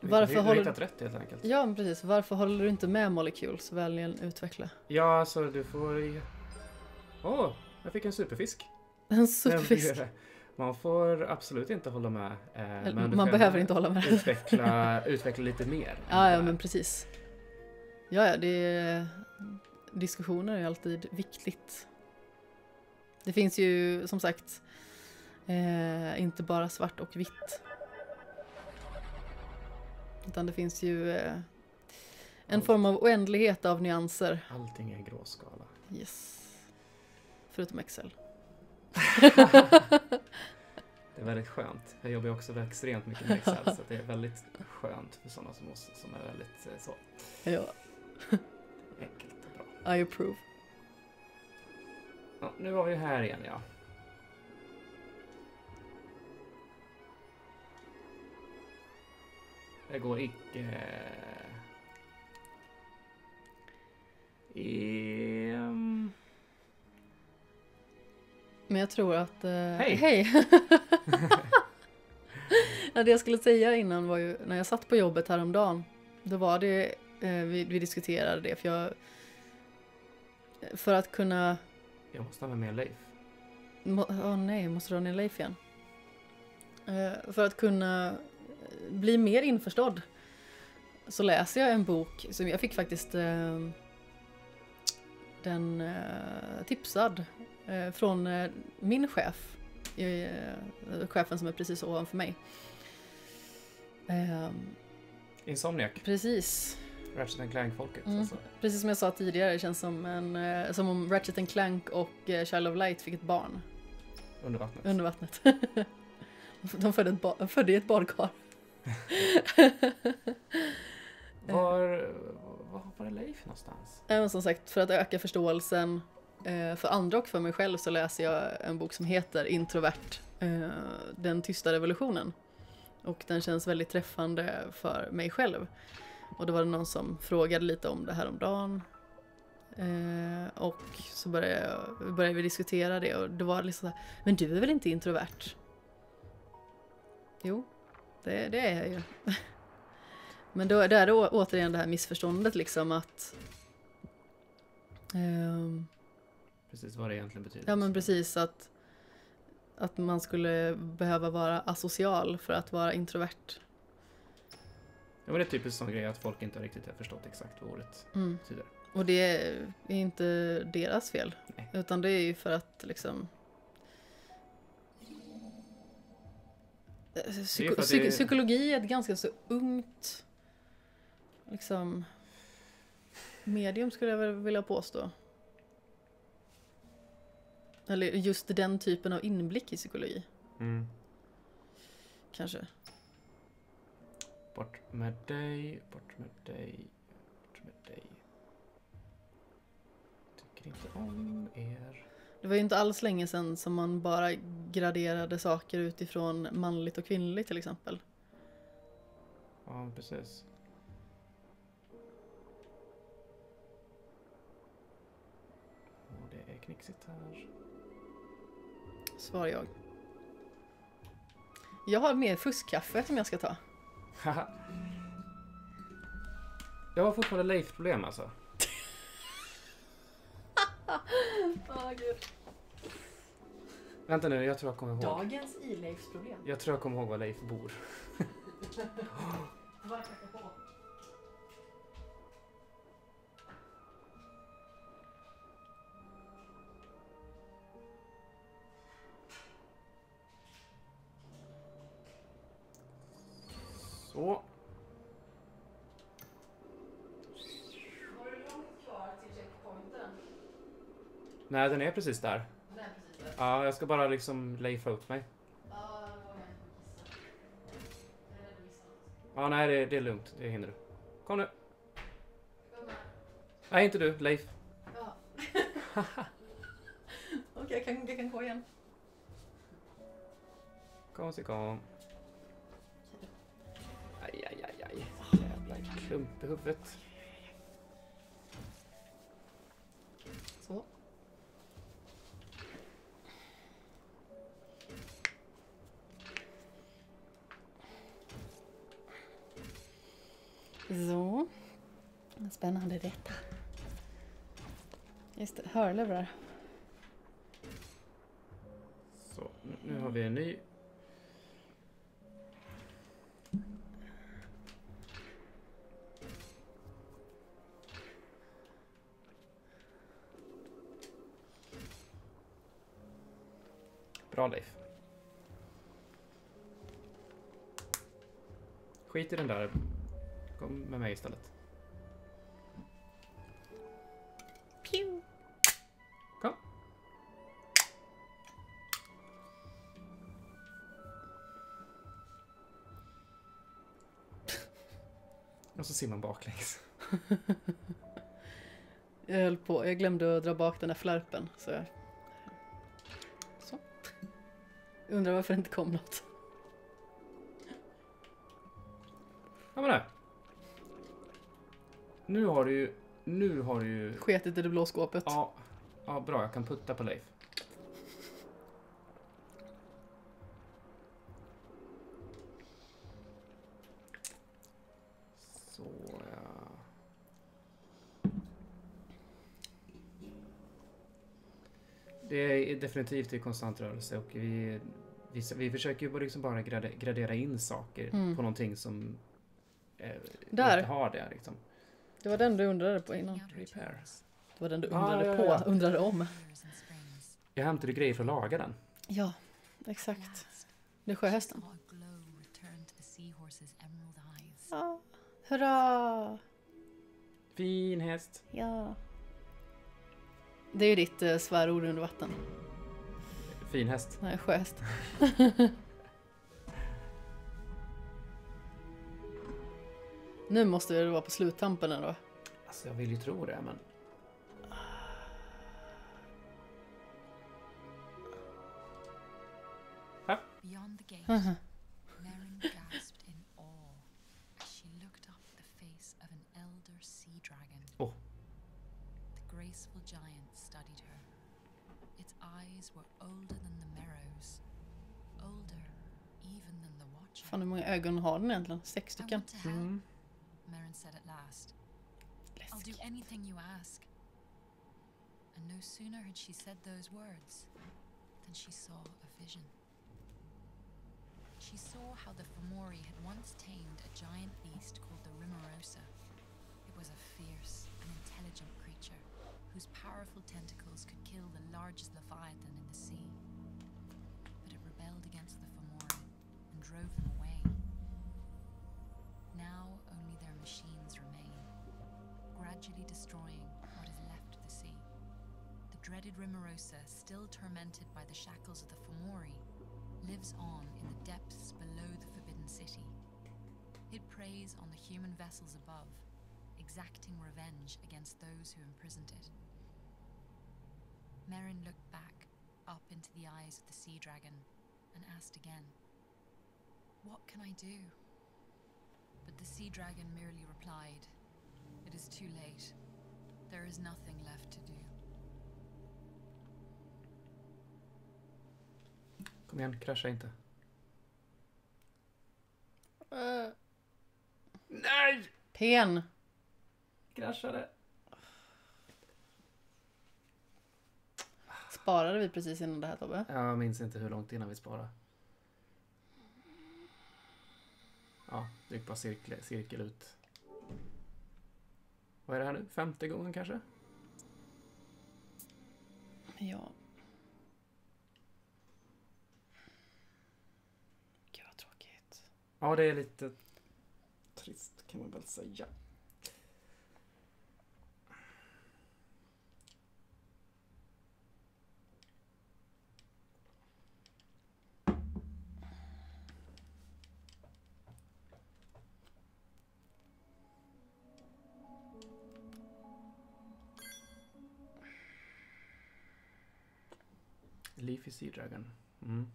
Varför du, du håller- hittat rätt helt enkelt. Ja, men precis. Varför håller du inte med Molecules väljer utveckla? Ja, alltså du får... Åh, jag fick en superfisk. En superfisk. Man får absolut inte hålla med. Eh, Eller, men Man behöver inte hålla med. Utveckla, utveckla lite mer. Ja, ja, men precis. Ja, ja, det diskussioner är alltid viktigt. Det finns ju som sagt eh, inte bara svart och vitt. Utan det finns ju eh, en form av oändlighet av nyanser. Allting är gråskala. Yes. Förutom Excel. Det är väldigt skönt. Jag jobbar också extremt mycket med Excel så det är väldigt skönt för sådana som oss som är väldigt eh, så Ja, enkelt och bra. I approve. Ja, nu var vi här igen ja. Det går icke... Ehm, Men jag tror att... Eh, Hej. Hej! det jag skulle säga innan var ju när jag satt på jobbet häromdagen. Då var det, eh, vi, vi diskuterade det för jag... För att kunna... Jag måste ha med mer Leif. Åh oh, nej, måste dra ner Leif igen. Eh, för att kunna bli mer införstådd så läser jag en bok som jag fick faktiskt eh, den eh, tipsad eh, från eh, min chef. Eh, chefen som är precis ovanför mig. Eh, Insomniac, precis. Ratchet and Clank-folket Mm. alltså. Precis som jag sa tidigare, det känns som, en, eh, som om Ratchet and Clank och Child of Light fick ett barn Under vattnet. under vattnet. De födde, ett ba- födde ett badkar. Var, var hoppade Leif någonstans? Även som sagt, för att öka förståelsen eh, för andra och för mig själv så läser jag en bok som heter Introvert, eh, Den tysta revolutionen. Och den känns väldigt träffande för mig själv. Och då var det någon som frågade lite om det här om dagen. Eh, och så började, jag, började vi diskutera det och det var liksom så här, men du är väl inte introvert? Jo, det, det är jag ju. Men då, då är det å- återigen det här missförståndet liksom att ehm, Precis vad det egentligen betyder. Ja men precis att att man skulle behöva vara asocial för att vara introvert. Ja, men det är typiskt sån grej att folk inte riktigt har förstått exakt vad ordet Mm. betyder. Och det är inte deras fel. Nej. Utan det är ju för att liksom Psyko- att psyk- det- Psykologi är ett ganska så ungt liksom medium skulle jag vilja påstå. Eller just den typen av inblick i psykologi, Mm. kanske. Bort med dig, bort med dig, bort med dig. Tycker inte om er. Det var ju inte alls länge sedan som man bara graderade saker utifrån manligt och kvinnligt till exempel. Ja, precis. Och det är knixigt här. Svar jag. Jag har mer fuskkaffe som jag ska ta. Jag har fortfarande Leif-problem alltså. Vänta nu, jag tror jag kommer ihåg. Dagens i-Leifs-problem. Jag tror jag kommer ihåg var Leif bor. Nej, den är precis där. Nej, precis där. Ja, jag ska bara liksom leifa upp mig. Ja, nej, det, det är lugnt. Det hinner du. Kom nu. Nej, inte du. Leif. Ja. Okej, jag, kan, jag kan gå igen. Kom så kom. Aj, aj, aj, aj. Jävla klump i huvudet. Så. Spännande detta. Just det, hörlurar. Så, nu, har vi en ny. Bra Leif. Skit i den där. Kom med mig istället. Pew. Kom. Och så simmar man baklänges. jag höll på, jag glömde att dra bak den där flärpen. Så jag... Så. Undrar varför det inte kom något. Ja men där. Nu har du ju... Nu har du ju... Sketit i det blå skåpet. Ja, ja, bra. Jag kan putta på Leif. Så, ja. Det är definitivt i konstant rörelse och vi, vi, vi försöker ju bara liksom bara grade, gradera in saker Mm. på någonting som eh, inte har det. Liksom. Det var den du undrade på innan. Repair. Det var den du Ah, undrade ja, på, ja. undrade om. Jag hämtade grejer för att laga den. Ja, exakt. Det är sjöhästen. Ja, hurra! Fin häst. Ja. Det är ju ditt eh, svärord under vatten. Fin häst. Nej, sjöhäst. nu måste det vara på sluttampen ändå. Alltså jag vill ju tro det men... Mhm. Dragon. Oh. The graceful giant studied her. Its eyes were older than the Merrows, older even than the Watcher. Fan hur många ögon har den egentligen? Sex stycken. Mm. Said at last. I'll do anything you ask. And no sooner had she said those words than she saw a vision. She saw how the Fomori had once tamed a giant beast called the Rimorosa. It was a fierce and intelligent creature whose powerful tentacles could kill the largest leviathan in the sea. But it rebelled against the Fomori and drove them away. Machines remain gradually destroying what is left of the sea. The dreaded Rimorosa, still tormented by the shackles of the Fomori, lives on in the depths below the Forbidden City. It preys on the human vessels above, exacting revenge against those who imprisoned it. Merrin looked back, up into the eyes of the sea dragon, and asked again, What can I do? But the sea dragon merely replied, It is too late. There is nothing left to do. Kom igen, krascha inte. Uh, Nej! pen! Kraschade. Sparade vi precis innan det här Tobbe? Jag minns inte hur långt innan vi sparade. Ja, det gick bara cirkel, cirkel ut. Vad är det här nu? Femte gången kanske? Ja. Gud vad tråkigt. Ja, det är lite trist kan man väl säga. Leafy Sea Dragon. Mm.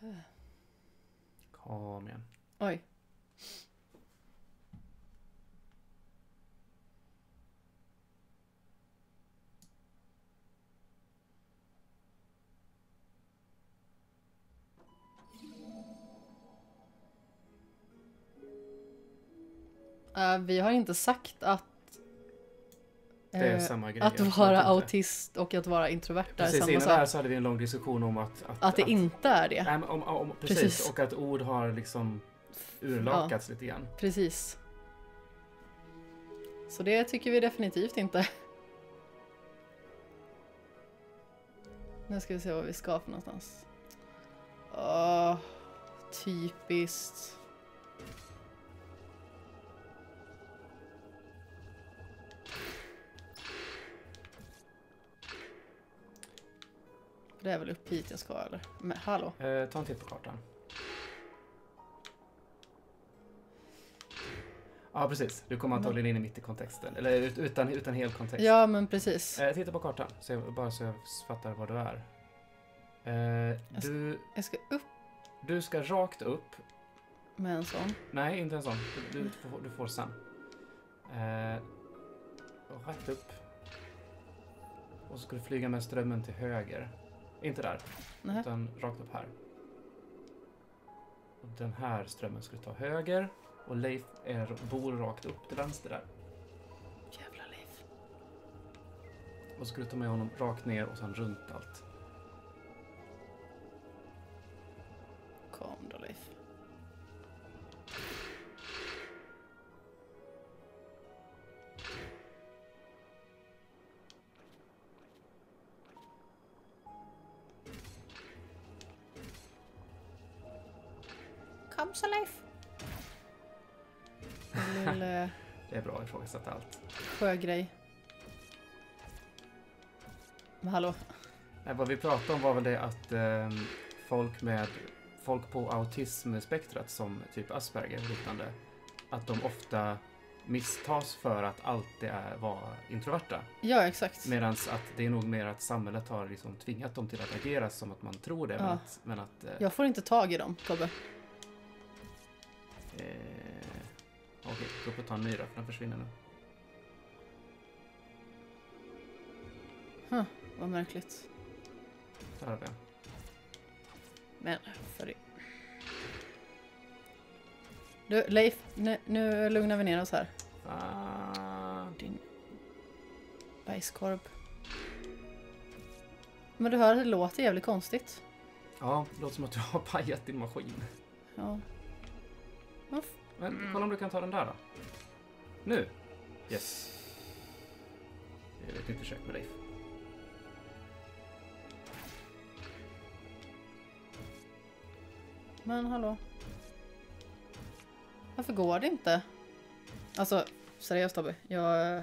Kom igen. Oj. Eh, vi har inte sagt att är eh, grej. att vara autist och att vara introvert är Precis samma innan det här sak. så hade vi en lång diskussion om att... Att, Att det inte är det. Nej, men om, om, precis, Precis. och att ord har liksom urlakats lite grann. Precis. Så det tycker vi definitivt inte. Nu ska vi se vad vi ska för någonstans. Åh, typiskt. Det är väl upp hit jag ska eller? Men hallå? Eh, ta en titt på kartan. Ja, precis. Du kommer antagligen in i mitt i kontexten. Eller ut- utan, utan hel kontext. Ja men precis. Eh, titta på kartan, så jag, bara så jag fattar var du är. Eh, Jag ska- du, Jag ska upp du ska rakt upp. med en sån. Nej, inte en sån. Du, du, får, du får sen. Eh, rätt upp. Och så ska du flyga med strömmen till höger. Inte där, Nej. utan rakt upp här. Och den här strömmen ska du ta höger. Och Leif är, bor rakt upp till vänster där. Jävla liv. Och så ska du ta med honom rakt ner och sen runt allt. Sjögrej. Men hallå? Nej, vad vi pratade om var väl det att ehm, folk med folk på autismspektrat som typ Asperger och liknande, att de ofta misstas för att alltid är, vara introverta. Ja exakt. Medan att det är nog mer att samhället har liksom tvingat dem till att agera som att man tror det. Men Ja. att, men att eh, Jag får inte tag i dem Tobbe. eh, Okej, gå upp och ta en ny då, för den försvinner nu. Vad märkligt. Där har vi. Men för. Du Leif, nu, nu lugnar vi ner oss här. Ah, Din bajskorv. Men du hör, det låter jävligt konstigt. ja, det låter som att du har pajat din maskin. Ja. Men kolla om du kan ta den där då. Nu! Yes. Det är ett nytt försök med Leif. Men hallå? Varför går det inte? Alltså, seriöst Tobbe. Jag...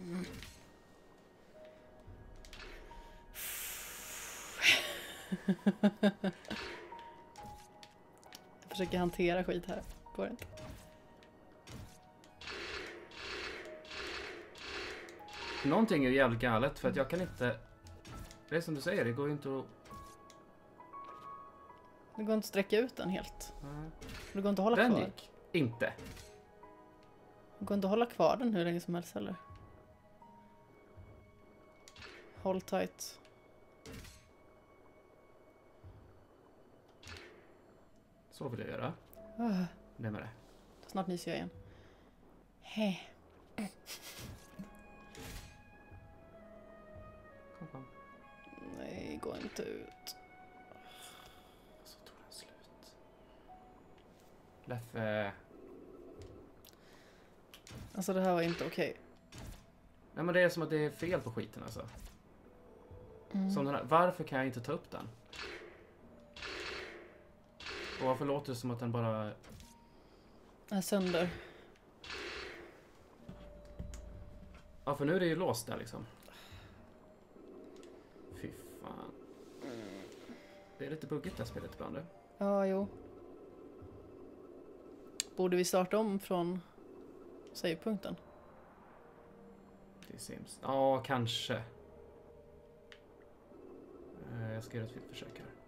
mm. Jag försöker hantera skit här. Går inte. Någonting är jävligt galet för att jag kan inte... Det är som du säger, det går ju inte att... Det går inte att sträcka ut den helt. Nej. Det går inte att hålla Den kvar. gick. Inte. Det går inte att hålla kvar den hur länge som helst heller. Håll tight. Så vill jag göra. Ah, Det med det. Snart nyser jag igen. Hej. Kom, kom. Nej, gå inte ut. Leffe. Alltså det här var inte okej. Nej men det är som att det är fel på skiten alltså. Mm. Som den här. Varför kan jag inte ta upp den? Och varför låter det som att den bara... Är sönder. Ja för nu är det ju låst där liksom. Fy fan. Det är lite buggigt det här spelet ibland. Ja, jo. Borde vi starta om från savepunkten? Det Sims. Ja, kanske. Eh, jag ska göra ett försök här.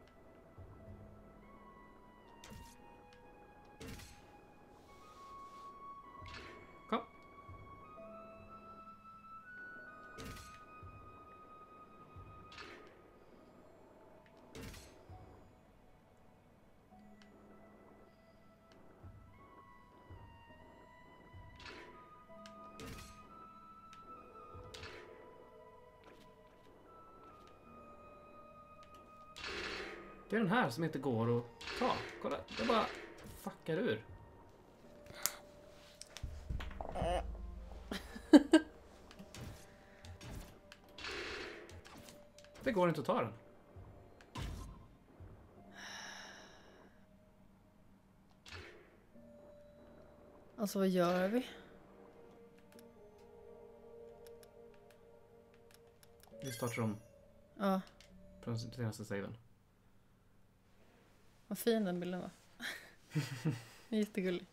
Det är den här som inte går att ta. Kolla, det bara fuckar ur. Det går inte att ta den. Alltså vad gör vi? Vi startar om Ja, den senaste saven. Vad fin den bilden var. Jättegullig.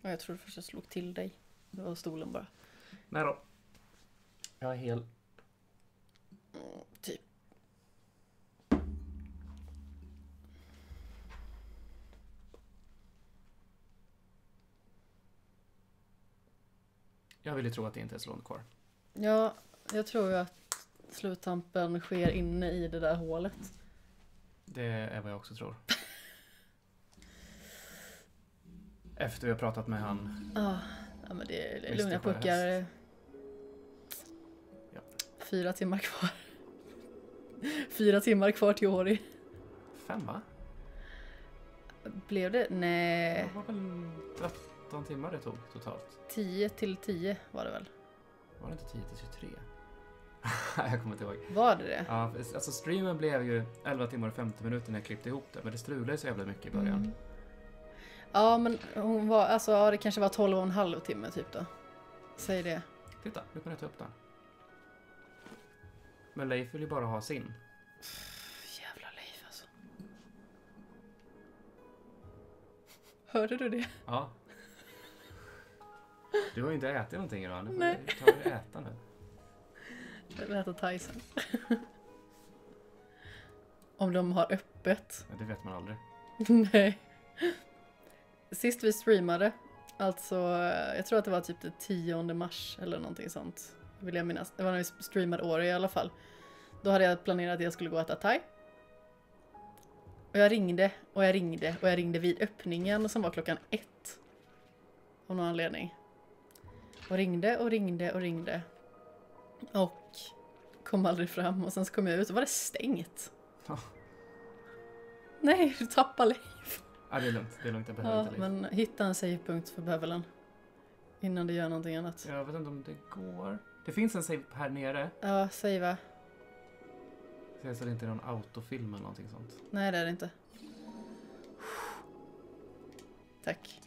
Ja, jag trodde först jag slog till dig. Det var stolen bara. Nej då. Jag är hel. Mm, typ. Jag vill ju tro att det inte är slående kvar. Ja, jag tror ju att sluttampen sker inne i det där hålet. Det är vad jag också tror. Efter vi har pratat med han. Ah, ja, men det är lugna puckar. Ja. Fyra timmar kvar. Fyra timmar kvar till Åri. Fem va? Blev det? Nej, Det var väl 13 timmar det tog totalt? 10 till 10 var det väl? Var det inte 10 till 23? Nej, jag kommer inte ihåg. Var det det? Ja, alltså streamen blev ju 11 timmar och 50 minuter när jag klippte ihop det. Men det strulade så jävla mycket i början. Mm. Ja, men hon var, alltså ja, det kanske var 12 och en halv timme typ då. Säg det. Titta, nu kan jag ta upp den. Men Leif vill ju bara ha sin. Jävla Leif alltså. Hörde du det? Ja. Du har ju inte ätit någonting idag. Nu får Nej. du ta och äta nu. Det lät av Tyson. Om de har öppet. Ja, det vet man aldrig. Nej. Sist vi streamade, alltså jag tror att det var typ det 10 mars eller någonting sånt. Vill jag minnas. Det var när vi streamade år i alla fall. Då hade jag planerat att jag skulle gå och äta thai. Och jag ringde och jag ringde och jag ringde vid öppningen som var klockan ett. Av någon anledning. Och ringde och ringde och ringde. Och kom aldrig fram och sen så kom jag ut och var det stängt. Ja. Nej, du tappade Leif. Ja, det är lugnt. Det är lugnt. Jag behöver Ja, inte Leif. men hitta en savepunkt för bövelen. Innan du gör någonting annat. Jag vet inte om det går. Det finns en save här nere. Ja, savea. Så så det inte är någon autofilm eller någonting sånt. Nej, det är det inte. Tack.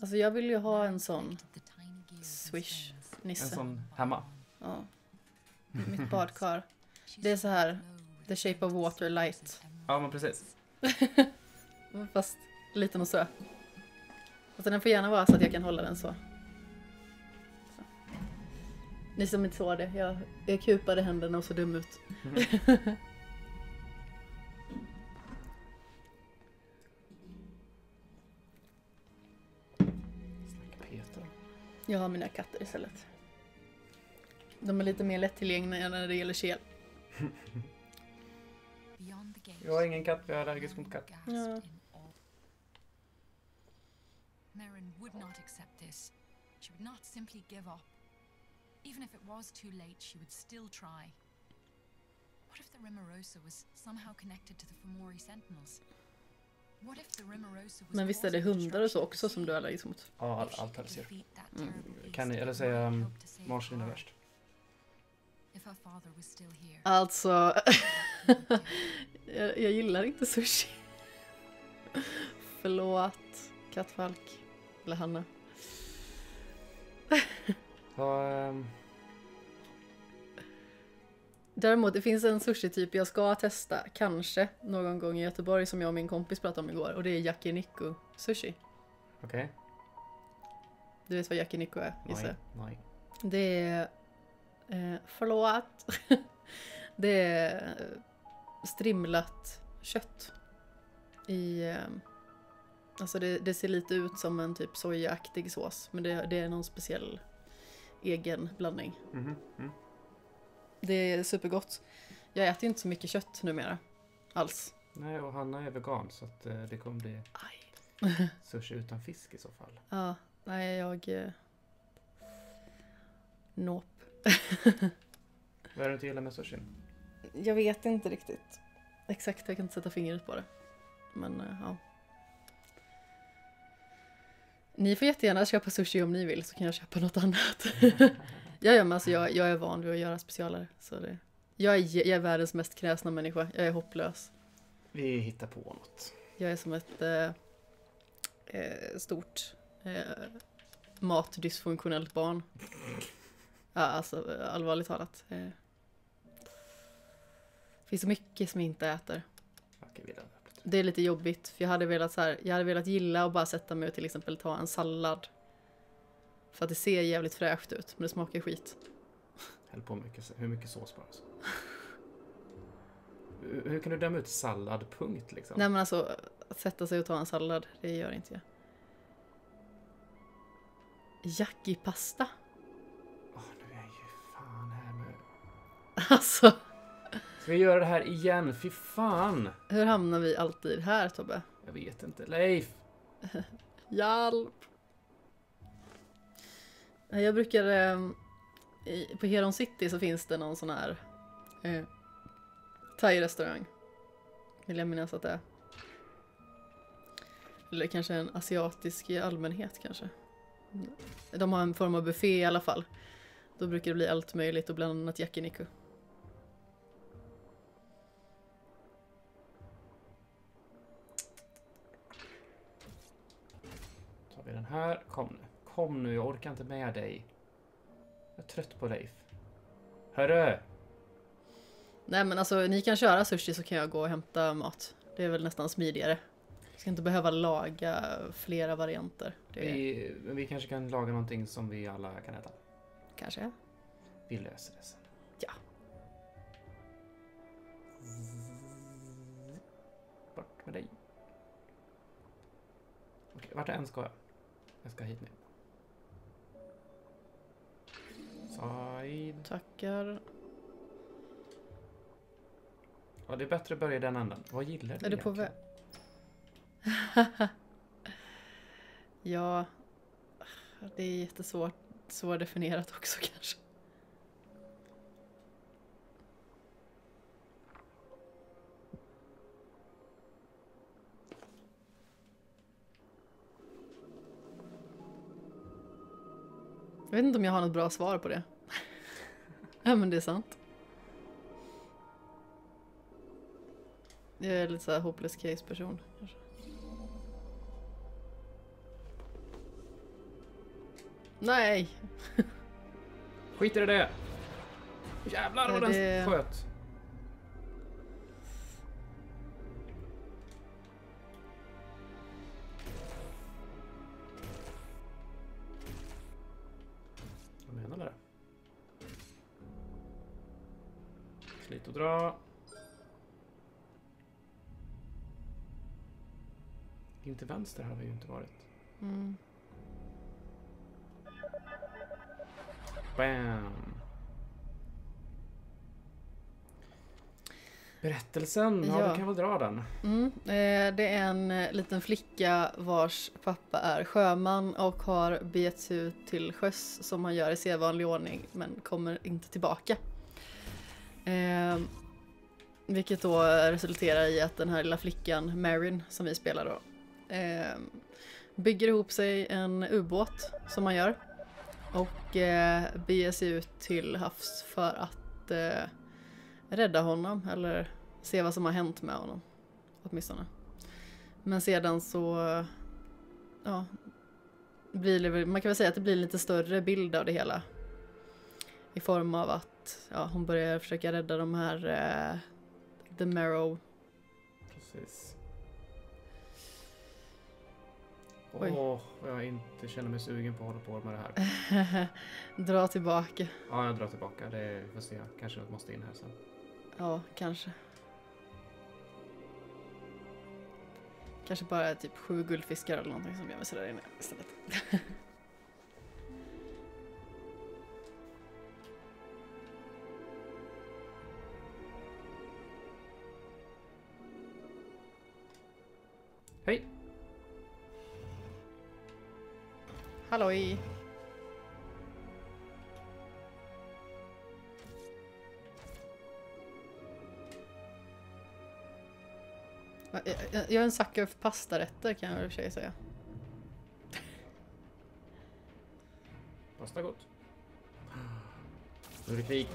Alltså jag vill ju ha en sån connected the tiny gears and swish springs. En sån hemma. Ja. Mitt badkar. Det är så här, The Shape of Water light. Ja, men precis. Fast liten och söt. Alltså den får gärna vara så att jag kan hålla den så. så. Ni som inte såg det, jag, jag kupade händerna och så dum ut. Snacka Jag har mina katter istället. De är lite mer lättillgängliga när det gäller kel. Jag har ingen katt, jag är allergisk mot katt. gasped Ja. in awe. Merrin would not accept this. She would not simply give up. Even if it was too late, she would still try. What if the Rimmerosa was somehow connected to the Fomori Sentinels? Men visst är det hundar och så också som du är allergisk mot? Ja, allt defeat that Mm. Kan ni, eller säga um, marsvin är värst. Alltså, jag, jag gillar inte sushi. Förlåt, kattfalk. Eller Hanna. Vad, ehm, Däremot, det finns en sushi-typ jag ska testa, kanske, någon gång i Göteborg som jag och min kompis pratade om igår. Och det är yakiniku sushi. Okej. Du vet vad yakiniku är, gissar? Nej. Det är... Eh, förlåt. det är eh, strimlat kött. I... Eh, alltså det, det ser lite ut som en typ sojaaktig sås. Men det, det är någon speciell egen blandning. Mhm, mm. Det är supergott. Jag äter inte så mycket kött numera. Alls. Nej, och Hanna är vegan så att eh, det kommer bli Aj. sushi utan fisk i så fall. Ja, nej jag... Eh, nope. Vad är det du inte gillar med sushin? Jag vet inte riktigt. Exakt, jag kan inte sätta fingret på det. Men eh, ja. Ni får jättegärna köpa sushi om ni vill så kan jag köpa något annat. ja, ja, men alltså jag, jag är van vid att göra specialare. Så det, jag, är, jag är världens mest kräsna människa. Jag är hopplös. Vi hittar på något. Jag är som ett eh, eh, stort eh, matdysfunktionellt barn. Ja, alltså allvarligt talat. Eh. Det finns så mycket som jag inte äter. Okej. Det är lite jobbigt, för jag hade velat så här, jag hade velat gilla att bara sätta mig och till exempel ta en sallad. För att det ser jävligt fräscht ut, men det smakar skit. Häll på mycket, hur mycket sås bara. Alltså. Hur, kan du döma ut sallad, punkt liksom? Nej men alltså, att sätta sig och ta en sallad, det gör inte jag. Yaki-pasta? Åh, nu är jag ju fan här med... Alltså, Ska vi göra det här igen? Fy fan! hur hamnar vi alltid här Tobbe? Jag vet inte. Leif! Hjälp! Eh, jag brukar... Ehm, I, på Heron City så finns det någon sån här eh, thai-restaurang. Vill jag minnas att det är. Eller kanske en asiatisk i allmänhet kanske. De har en form av buffé i alla fall. Då brukar det bli allt möjligt och bland annat yakiniku. Tar vi den här. Kom nu. Kom nu, jag orkar inte med dig. Jag är trött på Leif. Hörru! Nej men alltså ni kan köra sushi så kan jag gå och hämta mat. Det är väl nästan smidigare. Jag ska inte behöva laga flera varianter. Det Vi, vi kanske kan laga någonting som vi alla kan äta. kanske. Vi löser det sen. Ja. Bort med dig. Okej, vart än ska jag? Jag ska hit ner. Side. Tackar. Ja, det är bättre att börja i den änden. Vad gillar du Är du på väg? ja, det är jättesvårt svårdefinierat också kanske. Jag vet inte om jag har något bra svar på det. ja men det är sant. Jag är lite såhär hopeless case person kanske. Nej! Skiter i det! Jävlar vad den sköt! Inte vänster har vi ju inte varit. Mm. Bam! Berättelsen, ja, Ja. du kan väl dra den. Mm. Eh, det är en eh, liten flicka vars pappa är sjöman och har begett sig ut till sjöss som han gör i sedvanlig ordning men kommer inte tillbaka. Eh, vilket då resulterar i att den här lilla flickan, Marin, som vi spelar då, eh, bygger ihop sig en ubåt som man gör och eh, beger sig ut till havs för att eh, rädda honom eller se vad som har hänt med honom. Åtminstone. Men sedan så, ja, blir det, man kan väl säga att det blir en lite större bild av det hela. I form av att ja, hon börjar försöka rädda de här eh, The Marrow. Precis. Oj. Åh, jag inte känner mig sugen på att hålla på med det här. Dra tillbaka. Ja, jag drar tillbaka. Det vi får se. Kanske måste in här sen. Ja, kanske. Kanske bara typ sju guldfiskar eller någonting som gör mig sådär inne istället. Halloj! Jag, är en sucker för pastarätter kan jag i och för sig säga. Pasta gott. Nu är det krig.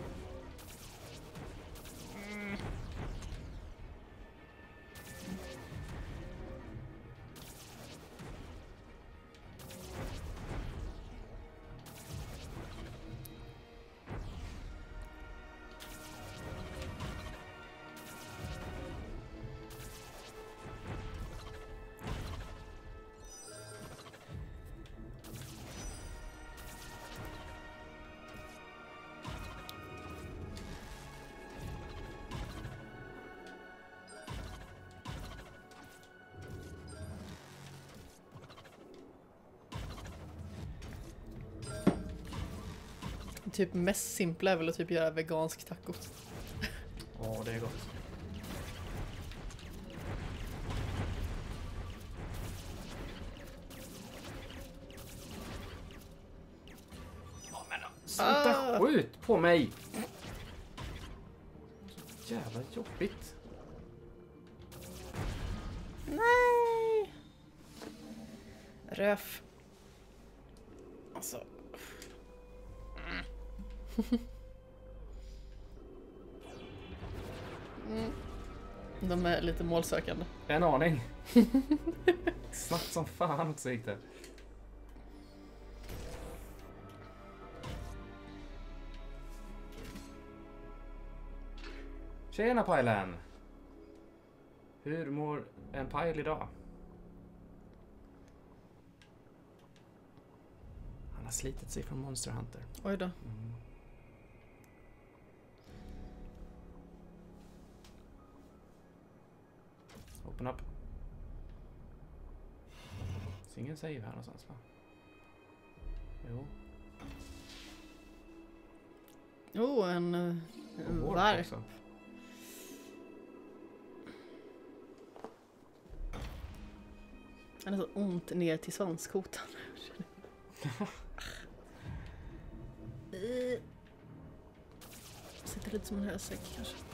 Typ mest simpla är väl att typ göra vegansk tacos. Ja, det är gott. Men. Sluta Ah. skjut på mig! Så jävla jobbigt. Nej! Röf. Mm. De är lite målsökande. En aning. Snabbt som fan också gick det. Tjena Pajlen! Hur mår en Pajl idag? Han har slitit sig från Monster Hunter. Oj då. Mm. Open up. Finns ingen save här någonstans va? Jo. Oh, en, en Warp varp. också. Han är så ont ner till svanskotan. Sitter lite som en hösäck kanske.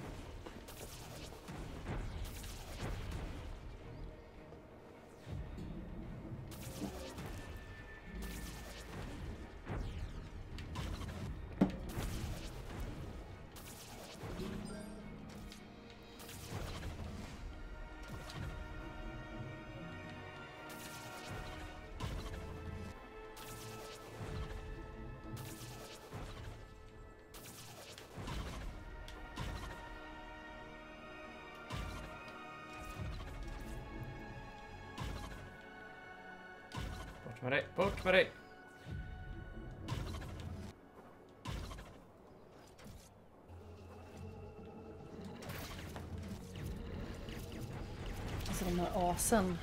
De här asen.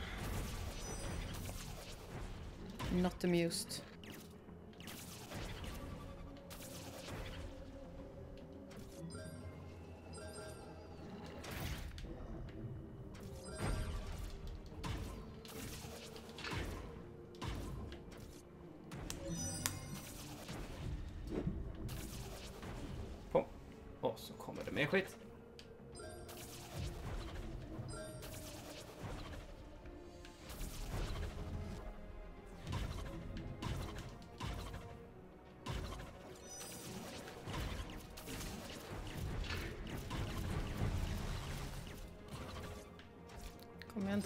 Not amused.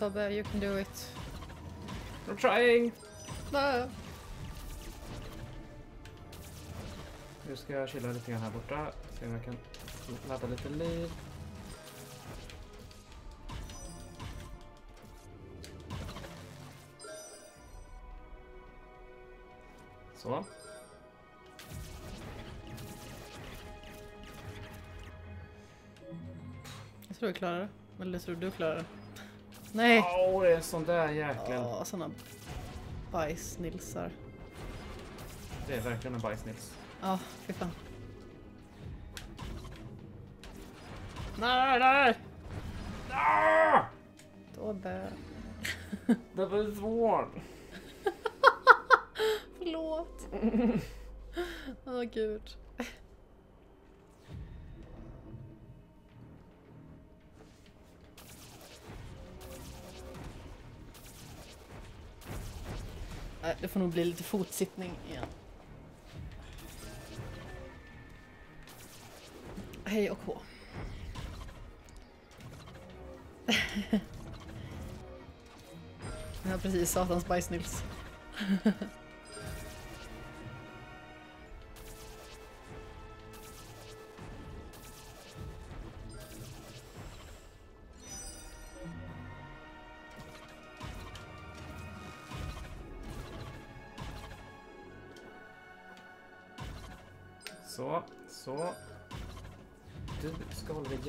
Tobbe, you can do it. I'm trying! Ah. Nu ska jag chilla lite grann här borta. Se om jag kan ladda lite liv. Så. Jag tror jag klarar det. Eller jag tror du klarar det. Nej! Åh, det är en sån där jäkel. Åh, såna bajsnilsar. Det är verkligen en bajsnils. Ja, fy fan. Nej, nej! Ah! Tobbe. Det var svårt. Förlåt. Åh gud. Får nog bli lite fotsittning igen. Hej och hå. Ja precis, satans bajsnils.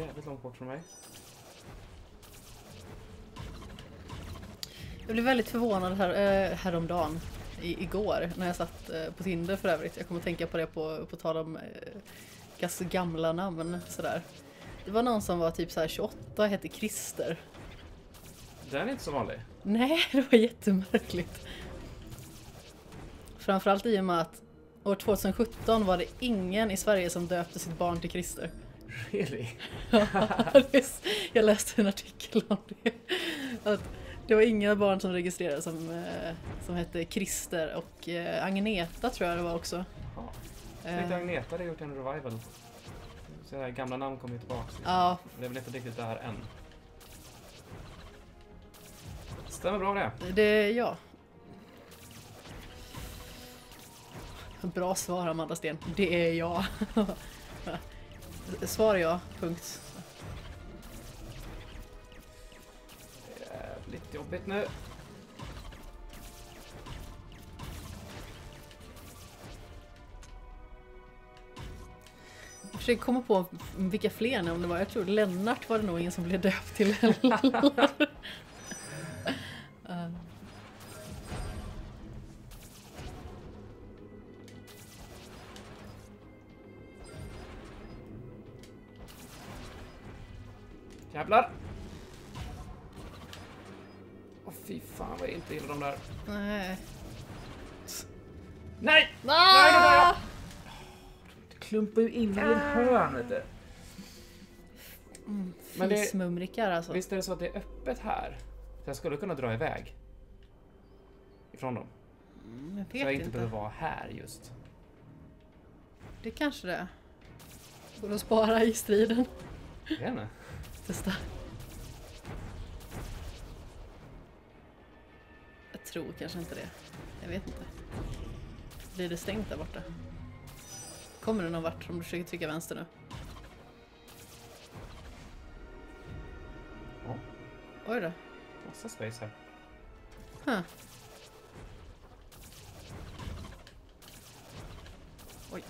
jävligt långt bort från mig. Jag blev väldigt förvånad här, eh, häromdagen, i, igår, när jag satt eh, på Tinder för övrigt. Jag kommer att tänka på det på, på tal om eh, ganska gamla namn sådär. Det var någon som var typ så här 28 hette Christer. Den är inte så vanlig. Nej, det var jättemärkligt. Framförallt i och med att år 2017 var det ingen i Sverige som döpte sitt barn till Christer. Really? jag läste en artikel om det. Att det var inga barn som registrerades som, eh, som hette Christer och eh, Agneta tror jag det var också. Ja. Snyggt Eh, Agneta hade gjort en revival. Så här, gamla namn kommer ju tillbaks. liksom. Ja, Det är väl inte riktigt där än. Stämmer bra det. det är jag. Bra svar Amanda Sten. Det är jag. Svar ja, punkt. Jävligt jobbigt nu. Jag försöker komma på vilka fler namn det var. Jag tror Lennart var det nog ingen som blev döpt till heller. Jävlar! Åh fy fan vad jag inte gillar de där. Nej. Nej! Ah! Du klumpar ju in i en hörn vet du. Men det- Fismumrikar alltså. Visst är det så att det är öppet här? Så jag skulle kunna dra iväg. Ifrån dem. Mm, Jag Så vet jag inte inte. behöver vara här just. Det kanske det är. Går att spara i striden. Jag vet inte. Testa. Jag tror kanske inte det. Jag vet inte. Blir det stängt där borta? Kommer det någon vart om du försöker trycka vänster nu? Ja. Oj då. Massa space här. Huh. Oj.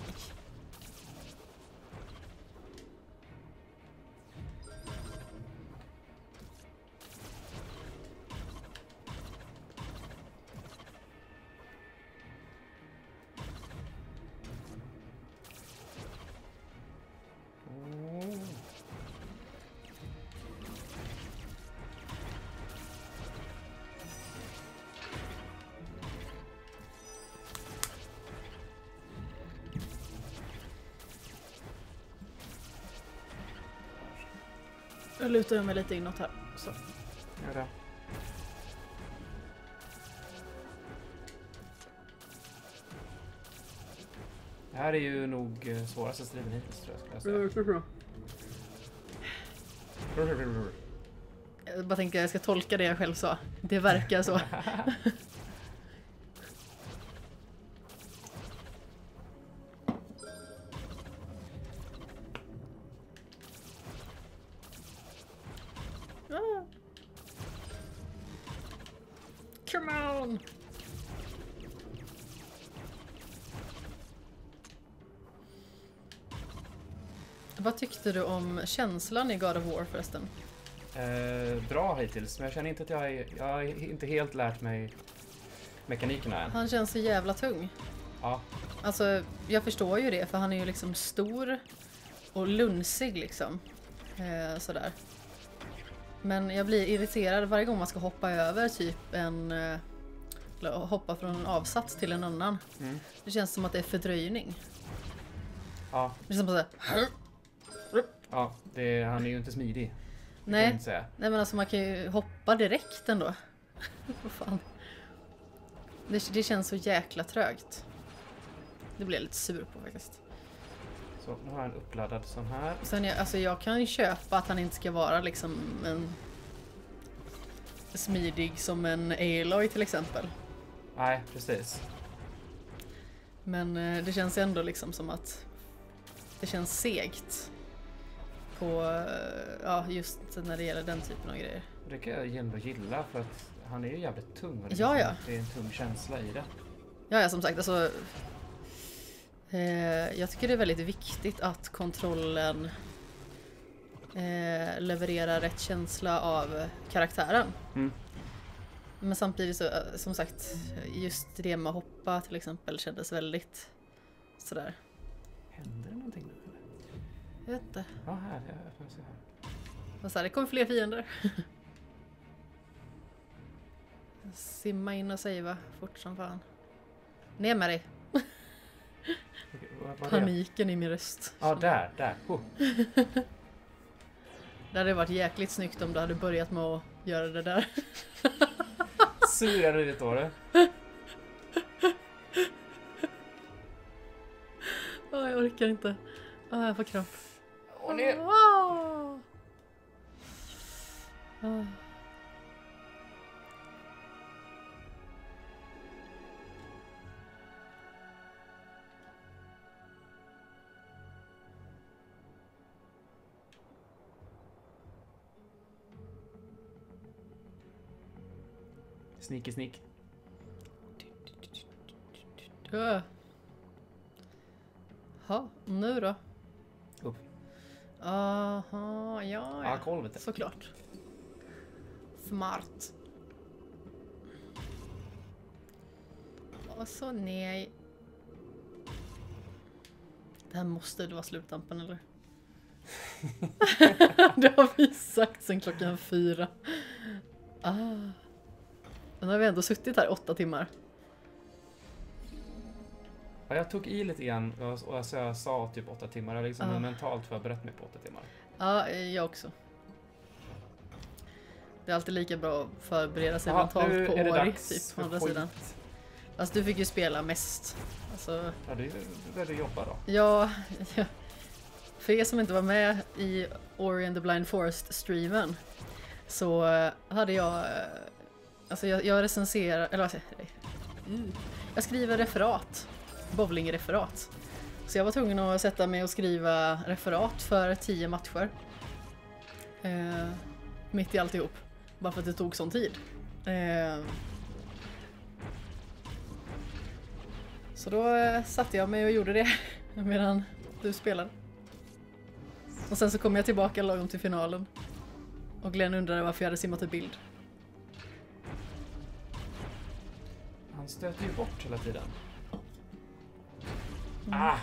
Jag lutar mig lite inåt här. Så. Gör det. Det här är ju nog eh, svåraste striden hittills tror jag skulle jag säga. Jag bara tänker att jag ska tolka det jag själv sa. Det verkar så. Tyckte du om känslan i God of War förresten? Eh, bra hittills, men jag känner inte att jag är, jag har inte helt lärt mig mekanikerna än. Han känns så jävla tung. Ja, Alltså, jag förstår ju det för han är ju liksom stor och lunsig liksom. Eh, sådär. Men jag blir irriterad varje gång man ska hoppa över typ en... Eh, eller hoppa från en avsats till en annan. Mm. Det känns som att det är fördröjning. ja, Det är som att säga, ja det, han är ju inte smidig. Nej, inte säga. nej men alltså man kan ju hoppa direkt ändå. Vad fan. Det, det känns så jäkla trögt. Det blir jag lite sur på faktiskt. Så nu har jag en uppladdad sån här. Sen jag, alltså jag kan ju köpa att han inte ska vara liksom en smidig som en Aloy till exempel. Nej, precis. Men eh, det känns ändå liksom som att det känns segt. På, eh, ja just när det gäller den typen av grejer. Det kan jag ändå gilla för att han är ju jävligt tung. det Ja, ja. Det är en tung känsla i det. Ja, ja som sagt alltså. Eh, jag tycker det är väldigt viktigt att kontrollen eh, levererar rätt känsla av karaktären. Mm. Men samtidigt så, eh, som sagt, just det med hoppa till exempel kändes väldigt sådär. Händer det någonting nu? Jag vet inte. Ja, här. Jag här. Vad så här, det kommer fler fiender. Simma in och savea fort som fan. Ner med dig! Okej, vad var det? Paniken i min röst. Ja, där, där. Oh. Det hade varit jäkligt snyggt om du hade börjat med att göra det där. Sur jag blivit då du. Åh, jag orkar inte. Åh, jag får kramp. Och. Åh. Åh. Sneaky sneak. Öh. Ja, nu då? Aha, ja, Ja, ja. golvet. Såklart. Smart. Och så ner. Det här måste vara sluttampen eller? det har vi sagt sen klockan fyra. Ah. Men har vi ändå suttit här åtta timmar. Ja, jag tog i lite grann och alltså jag sa typ åtta timmar. Jag liksom Ja. mentalt förberett mig på åtta timmar. Ja, jag också. Det är alltid lika bra att förbereda sig Jaha, mentalt på dags typ, på andra skit. sidan. Alltså du fick ju spela mest. Alltså, Ja, det är där du jobbar då. ja, ja. För er som inte var med i Ori and the Blind Forest-streamen så eh, hade jag, eh, alltså jag, jag recenserar, eller vad säger jag? Jag skriver referat, bowlingreferat. Så jag var tvungen att sätta mig och skriva referat för tio matcher. Eh, mitt i alltihop. Bara för att det tog sån tid. Eh, så då eh, satte jag mig och gjorde det medan du spelade. Och sen så kom jag tillbaka lagom till finalen. Och Glenn undrade varför jag hade simmat i bild. Han stöter ju bort hela tiden. Mm. Ah!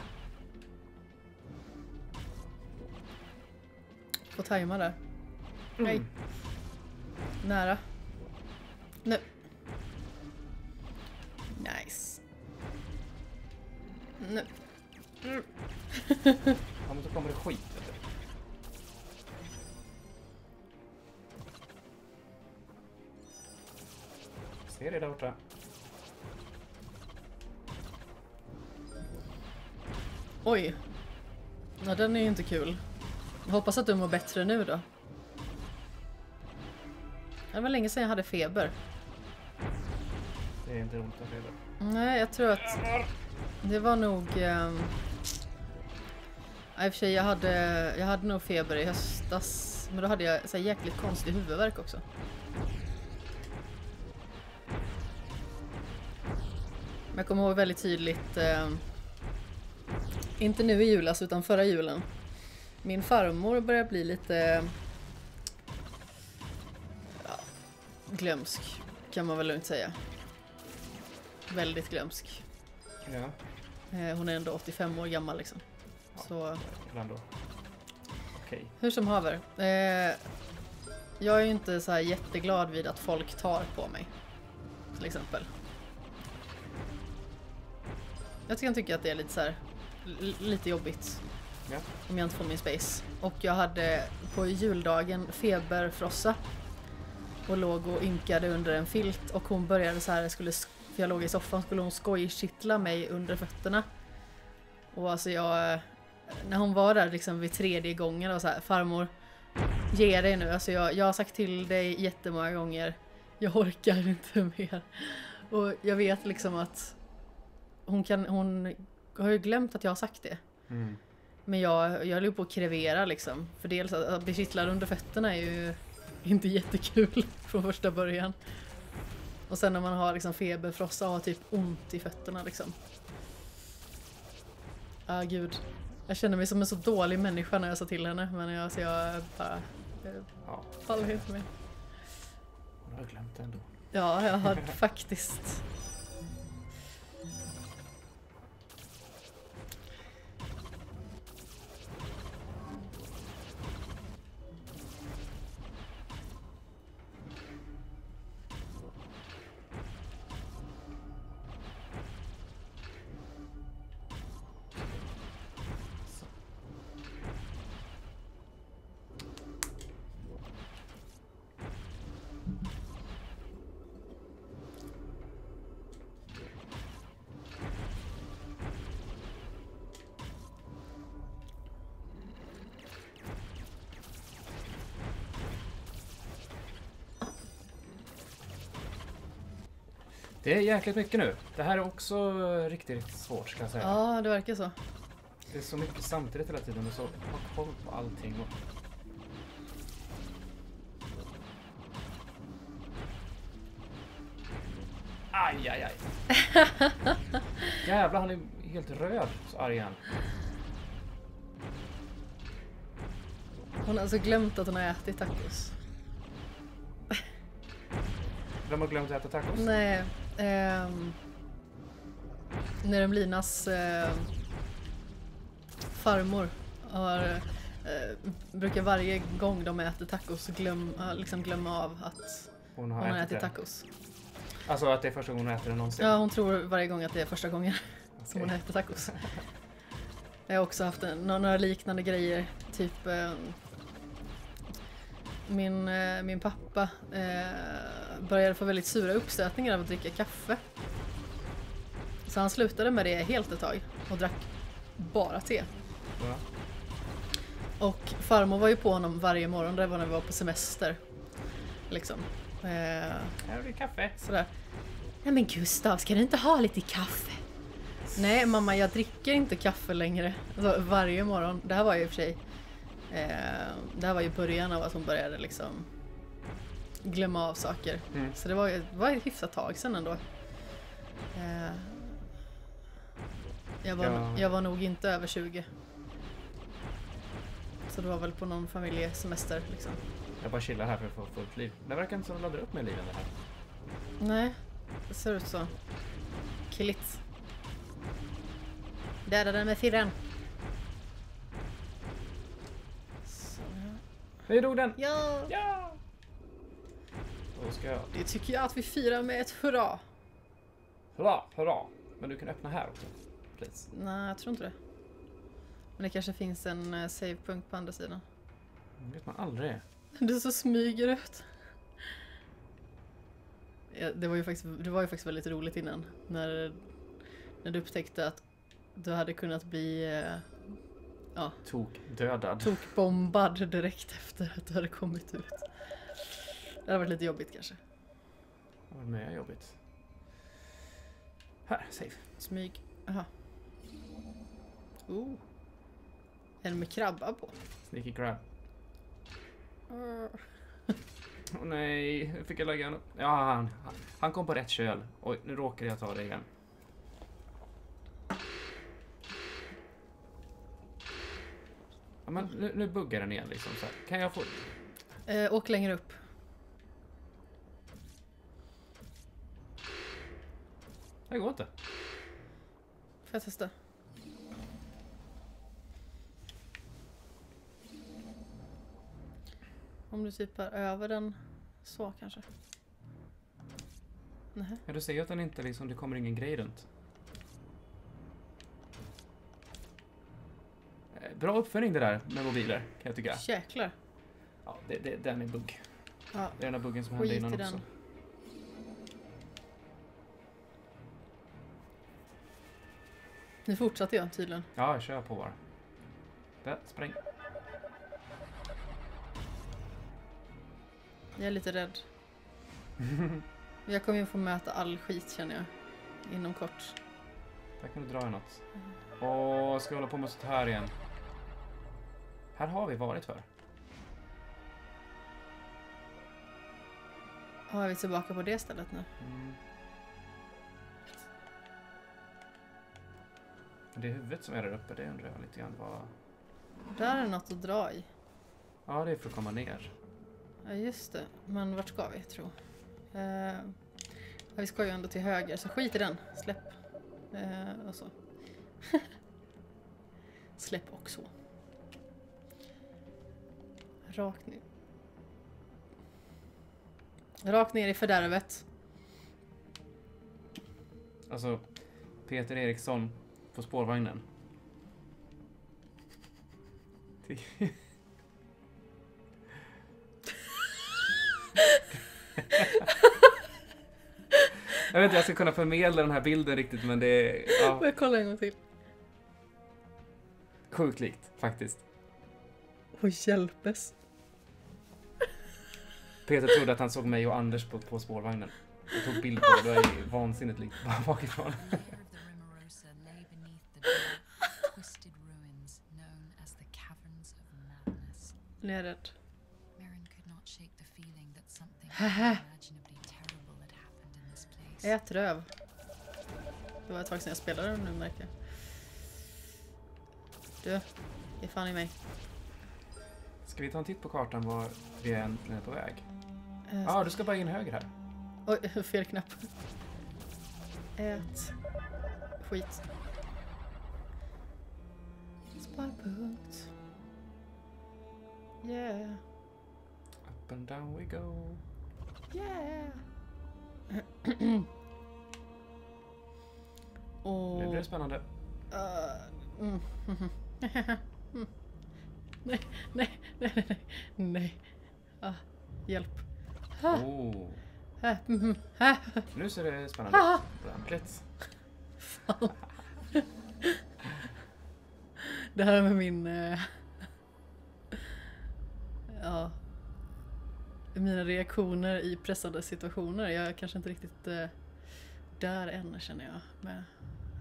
Får tajma där. Nej. Mm. Nära. Nu. Nice. Nu. Ja, men då kommer det skit. Vet du. Ser det där borta? Oj. Ja, den är ju inte kul. Jag hoppas att du mår bättre nu då. Det var länge sedan jag hade feber. Det är inte roligt att feber. Nej, jag tror att det var nog... ja, I och för sig, jag hade, jag hade nog feber i höstas. Men då hade jag så här, jäkligt konstig huvudvärk också. Men jag kommer ihåg väldigt tydligt, ehm, inte nu i julas utan förra julen. Min farmor börjar bli lite ja, glömsk, kan man väl lugnt säga. Väldigt glömsk. Ja, Eh, Hon är ändå 85 år gammal liksom. Ja. Så ibland då. Okej. hur som haver. Eh, jag är ju inte så här jätteglad vid att folk tar på mig. Till exempel. Jag kan tycka att det är lite så här lite jobbigt. Ja. Om jag inte får min space. Och jag hade på juldagen feberfrossa. Och låg och ynkade under en filt och hon började så här, skulle sk- för jag låg i soffan, skulle hon skojkittla mig under fötterna. Och alltså jag... eh, När hon var där liksom vid tredje gången och så här, farmor, ge dig nu. Alltså jag, jag har sagt till dig jättemånga gånger, jag orkar inte mer. Och jag vet liksom att hon kan, hon har ju glömt att jag har sagt det. Mm. Men jag, jag höll ju på att krevera liksom. För dels att att bli kittlad under fötterna är ju inte jättekul från första början. Och sen när man har liksom feberfrossa och har typ ont i fötterna liksom. Ja, gud. Jag känner mig som en så dålig människa när jag sa till henne. Men jag, så jag bara... Jag Ja, pallar inte med. hon har glömt det ändå. Ja, jag har faktiskt. Det är jäkligt mycket nu. Det här är också riktigt, riktigt svårt ska jag säga. Ja, det verkar så. Det är så mycket samtidigt hela tiden och så ha koll på allting. Och... Aj, aj, aj. Jävlar, han är helt röd. Så arg han. Hon har alltså glömt att hon har ätit tacos. Vem har glömt att äta tacos? Nej. Ehm, Neremlinas eh, farmor har, eh, brukar varje gång de äter tacos glöm, eh, liksom glömma av att Hon har, hon ätit, ätit tacos. Alltså att det är första gången hon äter det någonsin. Ja, hon tror varje gång att det är första gången som hon äter tacos. Jag har också haft en, nå- några liknande grejer. Typ eh, min, eh, min pappa eh, började få väldigt sura uppstötningar av att dricka kaffe. Så han slutade med det helt ett tag och drack bara te. Ja. Och farmor var ju på honom varje morgon, det var när vi var på semester. Liksom. Eh, Här har du kaffe. Sådär. Nej men Gustav, ska du inte ha lite kaffe? Nej mamma, jag dricker inte kaffe längre. Alltså, varje morgon. Det här var ju i och för sig... Eh, det här var ju början av att hon började liksom glömma av saker. Mm. Så det var ju det var ett hyfsat tag sedan ändå. Eh, jag, var, Ja. jag var nog inte över 20. Så det var väl på någon familjesemester liksom. Jag bara chillar här för att få fullt liv. Det verkar inte som att laddar upp med liven det här. Nej, det ser ut så. Killigt. Döda den med firran. Vi dog den! Ja, Ja! Då ska jag... det tycker jag att vi firar med ett hurra. Hurra, hurra! Men du kan öppna här också. Please. Nej, jag tror inte det. Men det kanske finns en eh, savepunkt på andra sidan. Det vet man aldrig. Du så smyger ut. Ja, det, var ju faktiskt, det var ju faktiskt väldigt roligt innan. När, när du upptäckte att du hade kunnat bli eh, Tok dödad. tokbombad direkt efter att du hade kommit ut. Det hade varit lite jobbigt kanske. Det var mer jobbigt. Här, safe. Smyg. Aha. Oh. En med krabba på. Sneaky crab. Åh nej, fick jag lägga en... Ja, han, han kom på rätt köl. Oj, nu råkade jag ta det igen. Men nu, nu buggar den igen liksom. Så här. Kan jag få... Eh, åk längre upp. Det går inte. Får jag testa? Om du typ är över den så kanske. Nej. Ja, du ser ju att den inte liksom, det kommer ingen grej runt. Bra uppföljning det där med mobiler, kan jag tycka. Jäklar. Ja, det, det, den är bugg. Ja. Det är den här buggen som hände innan i också. den. Nu fortsatte jag tydligen. Ja, jag kör på bara. Där, spräng. Jag är lite rädd. Jag kommer ju få möta all skit känner jag. Inom kort. Där kan du dra i något. Åh, ska vi hålla på med sånt här igen? Här har vi varit för. Ja, är vi tillbaka på det stället nu? Mm. Det huvudet som är där uppe, det undrar jag lite grann vad... Där är något att dra i. Ja, det är för att komma ner. Ja, just det. Men vart ska vi, tro? Ja, vi ska ju ändå till höger, så skit i den. Släpp. Eh, och så. Släpp också. Rakt ner. Rakt ner i fördärvet. Alltså, Peter Eriksson på spårvagnen. Jag vet inte, jag ska kunna förmedla den här bilden riktigt men det är ja, Får jag kolla en gång till? sjukt likt faktiskt. Oj, hjälpes. Peter trodde att han såg mig och Anders på, på spårvagnen. Jag tog bild på det, det var ju vansinnigt likt bara bakifrån. Nu är jag rädd. Place. Ät röv. Det var ett tag sedan jag spelade nu märker jag. Du, ge fan i mig. Ska vi ta en titt på kartan var vi egentligen är på väg? Eh, Ja, ah, du ska bara in höger här. Oj, fel knapp. Ät. Skit. Sparpunkt. Yeah, Up and down we go. yeah. Nu blir det spännande. Uh, mm. Mm. Nej, nej, nej, nej, nej. Ah, hjälp. Ah, Oh, ah, mhm, ah, nu ser det spännande ah. ut. Ordentligt. Det här med min... eh, ja. Mina reaktioner i pressade situationer. Jag är kanske inte riktigt eh, där än känner jag med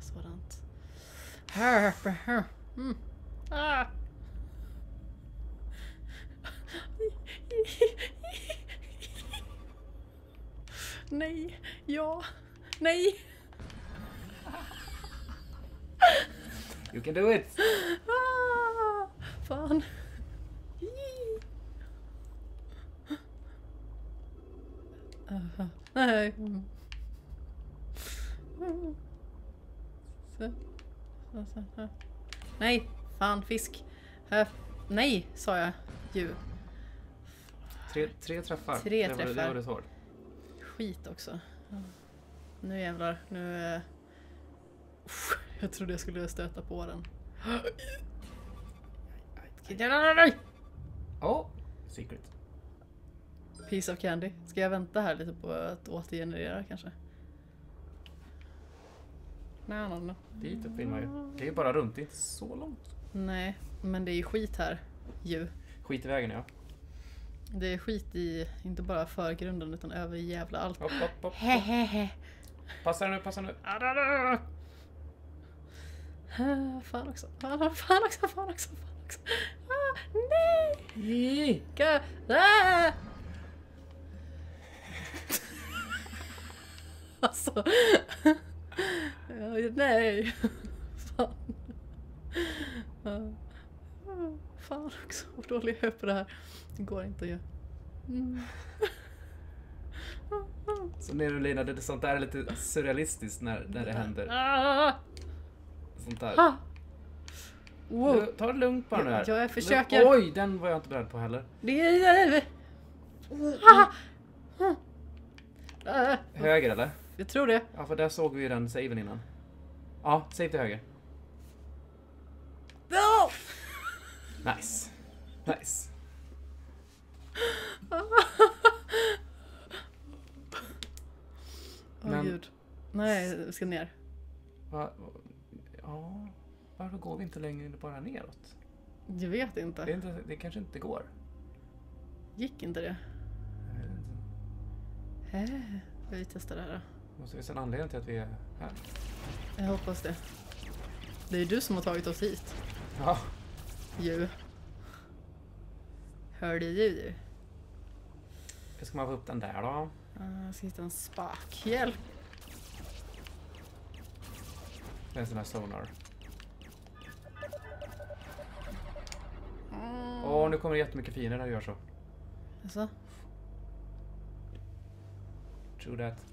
sådant. Mm. Ah. Nej, ja, nej. You can do it! Ah, fan. Aha. Nej. Mm. Så. Så, så. Nej, fan fisk. Äh, nej, sa jag ju. Tre, tre träffar. Tre det var, Det träffar. var det svårt. Skit också. Ja. Nu jävlar, nu... Uff, jag trodde jag skulle stöta på den. Oh, secret. Piece of candy. Ska jag vänta här lite på att återgenerera kanske? Nej, nej, nej. Dit upp vill man ju. Det är ju bara runt, det är inte så långt. Nej, men det är ju skit här. Ju. Skit i vägen ja. Det är skit i, inte bara förgrunden utan över jävla allt. Hopp, hopp, hopp. Hehehe. Passa nu, passa nu. Fan också, fan, också, fan också, fan också. Ah, nej! Ga- Ah! Alltså. Nej. Fan. Fan också, vad dålig jag är på det här. Det går inte att göra. Mm. Så Nerulina, det, sånt där är lite surrealistiskt när, när det händer. Ah! Sånt där. Ah! Wow. Du, ta det lugnt bara nu här. Jag försöker. Oj, den var jag inte beredd på heller. Det är... Ah! Höger eller? Jag tror det. Ja, för där såg vi ju den saven innan. Ja, save till höger. No! Nice. Nice. Åh Men- gud. Nej, vi ska ner. Va, ja, Varför går vi inte längre bara neråt? Jag vet Det, är inte. inte, det kanske inte går. Gick inte det? Jag vet inte. Äh, vi testar det här då. Det måste finnas en anledning till att vi är här. Jag hoppas det. Det är du som har tagit oss hit. Ja. Ju. Hörde du du? Hur ska man få upp den där då? Jag ska hitta en spak. Hjälp! Det är en sån här sonar. Mm. Åh, nu kommer det jättemycket fiender när du gör så. Alltså, True that.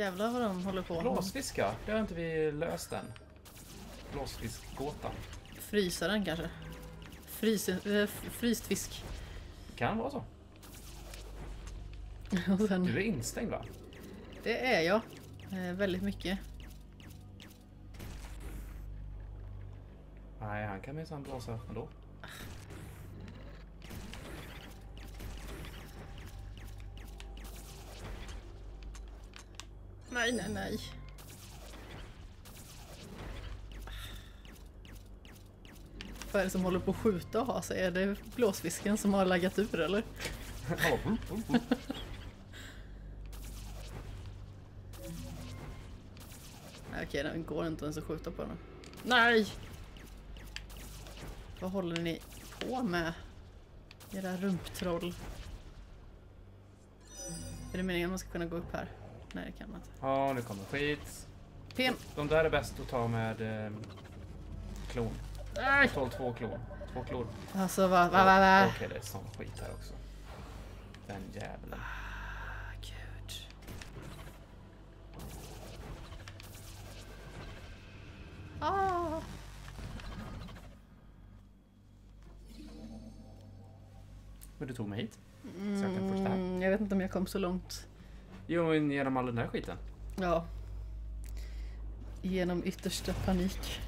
jävlar vad de håller på. Blåsfiska, det har inte vi löst än. Blåsfiskgåtan. Frysa den kanske. Frys, äh, fryst fisk. Kan vara så. Och sen, Du är instängd va? det är jag. Eh, väldigt mycket. Nej, han kan minsann blåsa ändå. Nej, nej, nej. Vad är det som håller på att skjuta och ha sig? Är det blåsfisken som har laggat ur eller? Okej, den går inte ens att skjuta på den. Nej! Vad håller ni på med? Era rumptroll. Är det meningen att man ska kunna gå upp här? Nej, det kan man inte. Ja, nu kommer skit. Pen! De där är bäst att ta med eh, klon. Nej! Tål två klon. Två klon. Alltså, vad, vad, vad, vad? Okej, det är sån skit här också. Den jävlen. Ah, Gud. Ah. Men du tog mig hit. Så jag kan fortsätta här. Mm, jag vet inte om jag kom så långt. Jo, men genom all den här skiten. Ja. Genom yttersta panik.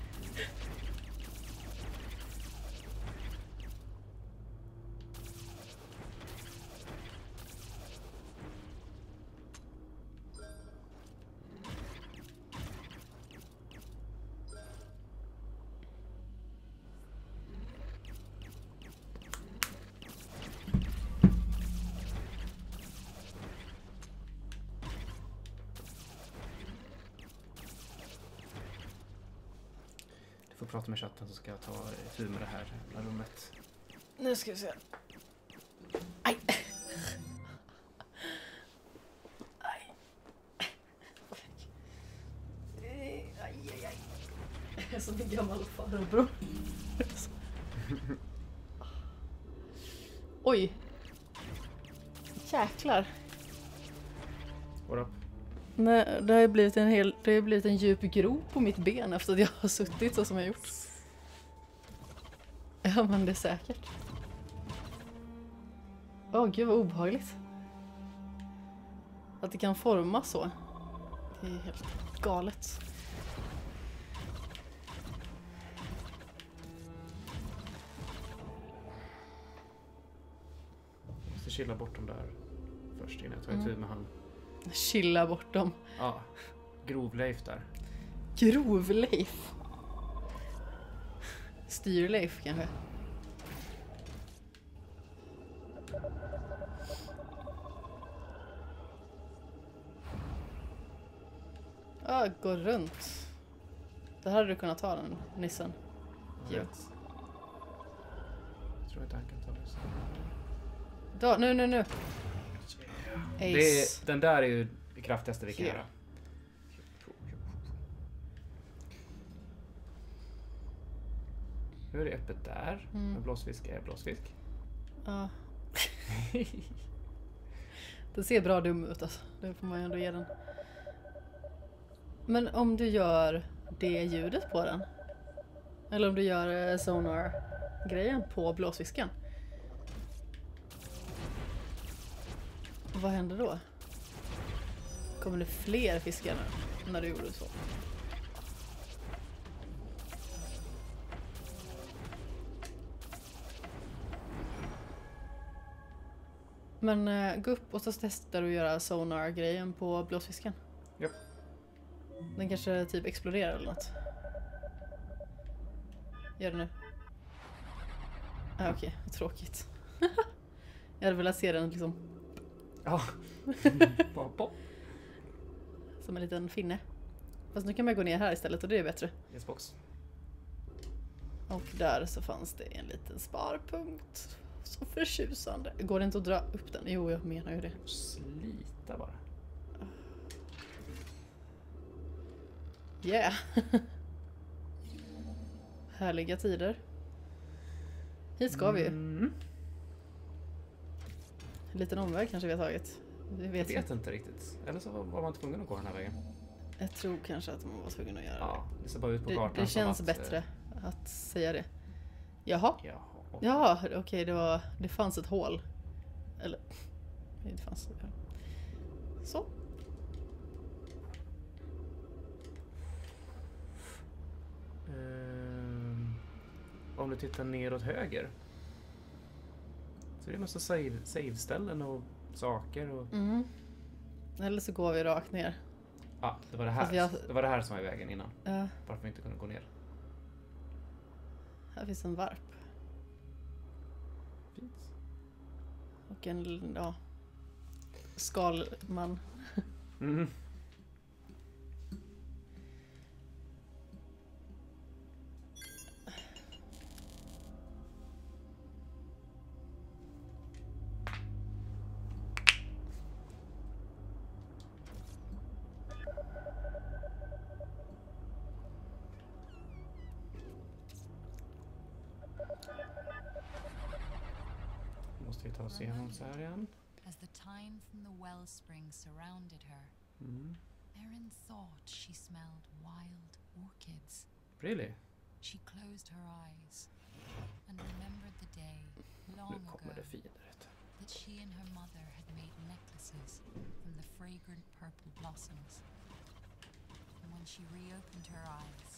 Du får prata med chatten så ska jag ta tur med det här jävla rummet. Nu ska vi se. Aj! Aj. Aj, aj, aj. Jag är som en gammal farbror. Oj. Jäklar. What up? Nej, det har blivit en, hel, det har blivit en djup grop på mitt ben efter att jag har suttit så som jag gjort. Ja men det är säkert. Åh gud vad obehagligt. Att det kan formas så. Det är helt galet. Jag måste chilla bort dem där först innan jag tar Mm. tur med han. Chilla bort dem. Ja, Grov-Leif där. Grov-Leif. Styr-Leif kanske. Ja, gå runt. Det hade du kunnat ta den nissen. Jag vet. Jag tror inte han kan ta så. Då, nu, nu, nu. Ace. Det är, den där är ju det kraftigaste vi kan Here. göra. Nu är det öppet där. Mm. Blåsfisk är blåsfisk. Ja. Det ser bra dum ut alltså. Det får man ju ändå ge den. Men om du gör det ljudet på den. Eller om du gör eh, sonar-grejen på blåsfisken. Vad händer då? Kommer det fler fiskar nu? När du gjorde så? Men eh, gå upp och så testar du att göra sonar-grejen på blåsfisken. Japp. Den kanske typ exploderar eller något. Gör det nu. Ah, Okej, vad tråkigt. Jag hade velat se den liksom Ja. Som en liten finne. Fast nu kan man gå ner här istället och det är bättre. Yes box. Och där så fanns det en liten sparpunkt. Så förtjusande. Går det inte att dra upp den? Jo, jag menar ju det. Slita bara. Yeah! Härliga tider. Hit ska vi. Mm. En liten omväg kanske vi har tagit. Vi Jag vet, vet inte riktigt. Eller så var man tvungen att gå den här vägen. Jag tror kanske att man var tvungen att göra Ja, det ser bara ut på det. kartan Det, det känns att, bättre eh, att säga det. Jaha. Jaha. Ja, okej det var... Det fanns ett hål. Eller... Det fanns... Så. Ehm, om du tittar neråt höger. Så är det en massa save, save-ställen och saker och... Mm. Eller så går vi rakt ner. Ja, det var det här, har- det var det här som var i vägen innan. Ja, Varför vi inte kunde gå ner. här finns en varp. Och en, ja... Skalman. Mm. Thyme from the wellspring surrounded her, Mm. Erin thought she smelled wild orchids. Really? She closed her eyes and remembered the day long ago kommer det fiender. vet du. that she and her mother had made necklaces from the fragrant purple blossoms. And when she reopened her eyes,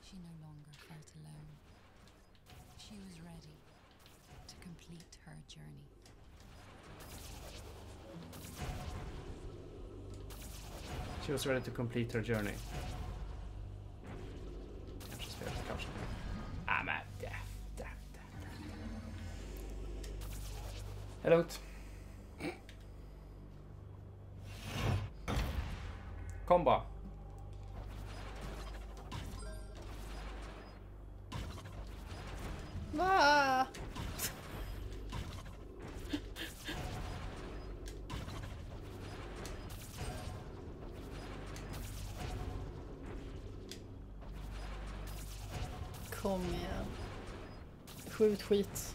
she no longer felt alone. She was ready to complete her journey. She was ready to complete her journey. Kanske spelar kanske. Ah, men det, det, skit.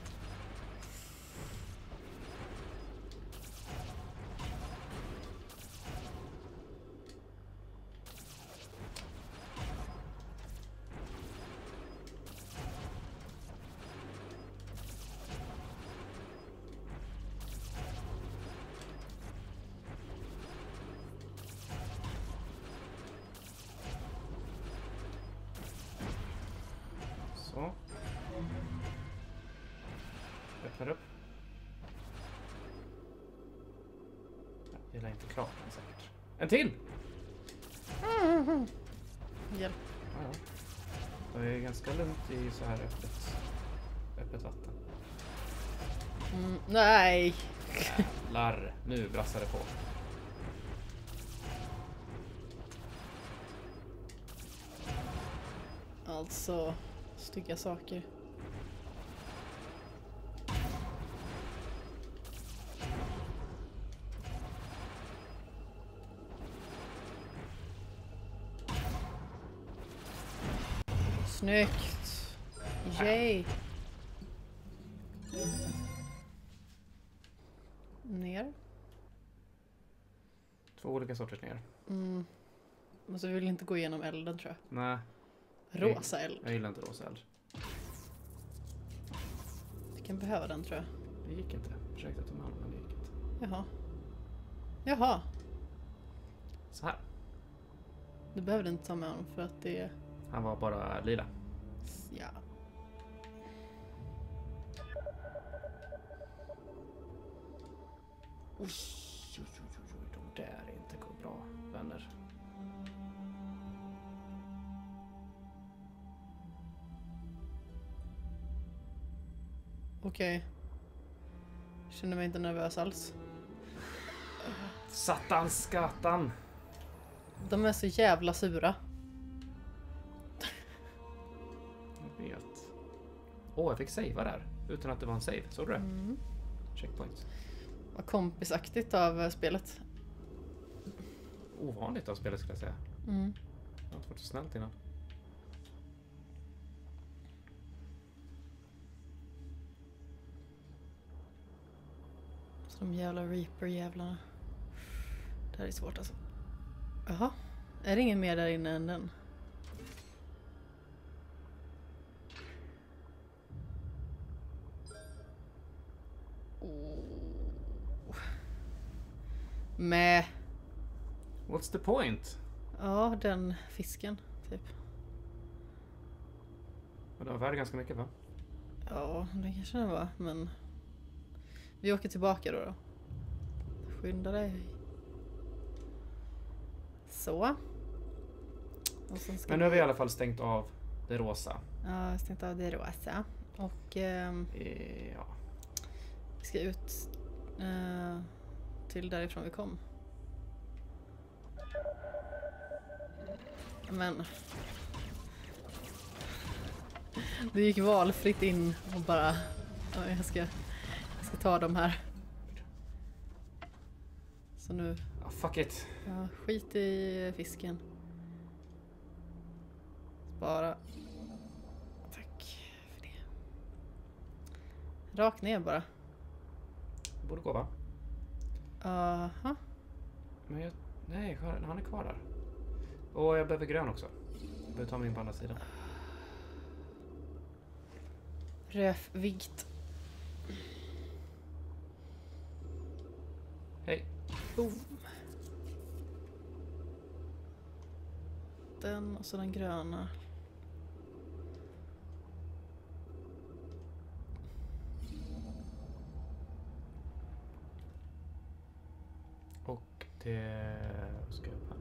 En till! Hjälp. Ja, ja. Det är ganska lugnt i så här öppet, öppet vatten. Mm, nej. Jävlar, nu brassar det på. Alltså, stygga saker. Snyggt! Yay! Ner. Två olika sorters ner. Mm. Och så vill inte gå igenom elden tror jag. Nej, Rosa eld. jag gillar inte rosa eld. Du kan behöva den tror jag. Det gick inte. Försökte ta mig an, men det gick inte. Jaha. Jaha. Så här. Du behövde inte ta med honom för att det är... Han var bara lila. Oj, oj, oj, oj, de där är inte bra vänner. Okej. Känner mig inte nervös alls. Satans skatan! De är så jävla sura. Åh, jag fick savea där. Utan att det var en save. Såg du det? Mm. Checkpoint. Vad kompisaktigt av eh, spelet. Ovanligt av spelet skulle jag säga. Mm. Det har inte varit så snällt innan. Så de jävla Reaper-jävlarna. Det här är svårt alltså. Jaha. Är det ingen mer där inne än den? Med. What's the point? Ja, den fisken. Typ. Och den var värd ganska mycket va? Ja, det kanske den var, men... Vi åker tillbaka då. då. Skynda dig. Så. Men nu har vi i alla fall stängt av det rosa. Ja, stängt av det rosa. Och ehm, Eh, Ja. vi ska ut eh, till därifrån vi kom. Men... Det gick valfritt in och bara... Ja, jag, ska, jag ska ta de här. Så nu... Ah, fuck it. Ja, skit i fisken. Spara. Tack för det. Rakt ner bara. Det borde gå va? Aha. Men jag... Nej, han är kvar där. Och jag behöver grön också. Jag behöver ta mig in på andra sidan. Röfvikt. Hej. Boom. Den och så den gröna. Och det... Ska jag här?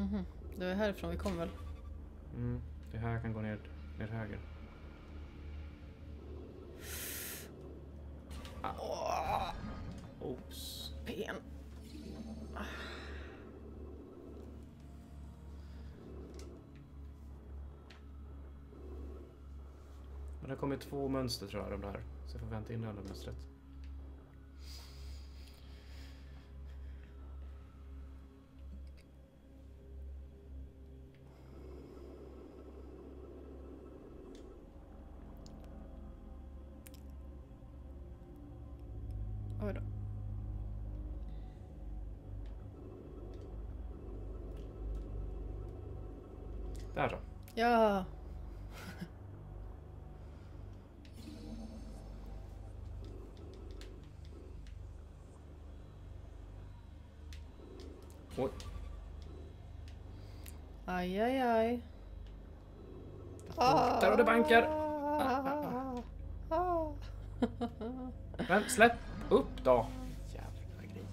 Mhm. Det är härifrån vi kom väl? Mm, det här kan gå ner, ner höger. Åh, Oops. pen. Men det kommit två mönster tror jag de där. Så jag får vänta in det andra mönstret. Då. Där så. Ja. Aj, aj, aj. Där har du bankar. Ah. Men släpp upp då. Jävla grejer.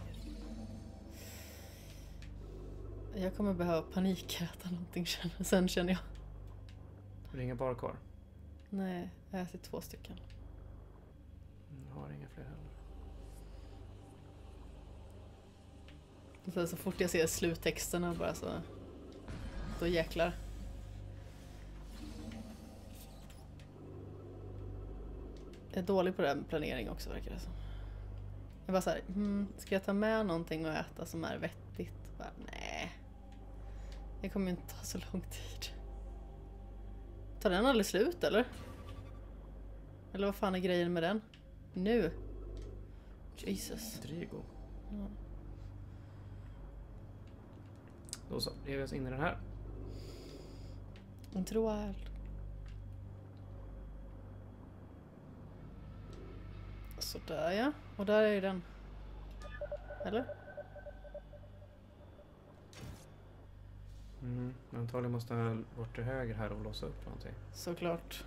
Jag kommer behöva panikäta någonting sen känner jag. Har du inga bar kvar? Nej, jag har ätit två stycken. Mm, Har inga fler heller. Och sen så fort jag ser sluttexterna bara så... Då jäklar. Jag är dålig på det här med planering också verkar det som. Jag bara såhär, hmm, ska jag ta med någonting att äta som är vettigt? Bara, nej. Det kommer ju inte ta så lång tid. Tar den aldrig slut eller? Eller vad fan är grejen med den? Nu? Jesus. Drigo. Ja. Då så, ger vi oss in i den här. Control. Sådär ja. Och där är ju den. Eller? Mm, antagligen måste han bort till höger här och låsa upp någonting. Såklart.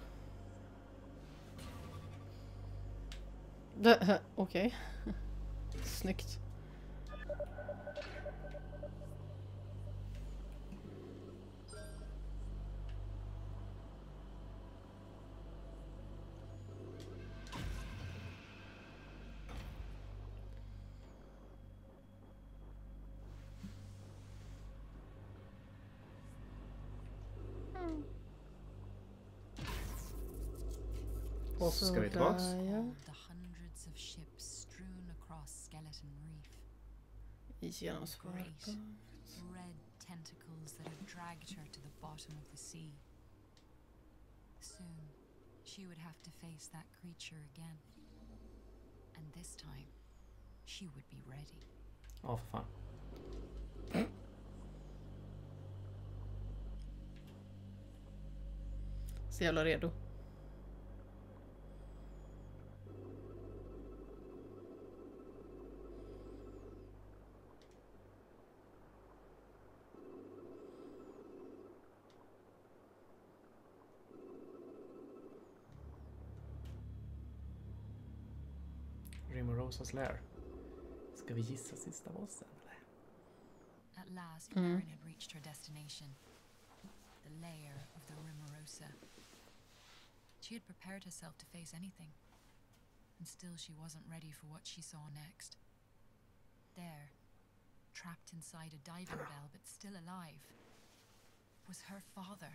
Okej. Okay. Snyggt. Och så ska vi tillbaks. Sådär. The hundreds of ships strewn across Skeleton Reef. Genomsvart. Great red tentacles that had dragged her to the bottom of the sea. Soon, she would have to face that creature again. And this time, she would be ready. Oh, ja, för fan. Så jävla redo. Rimorosas lair. Ska vi gissa sista bossen? eller? At last, Mm. Marin had reached her destination the lair of the Rimorosa. She had prepared herself to face anything, and still she wasn't ready for what she saw next. There, trapped inside a diving bell but still alive, was her father.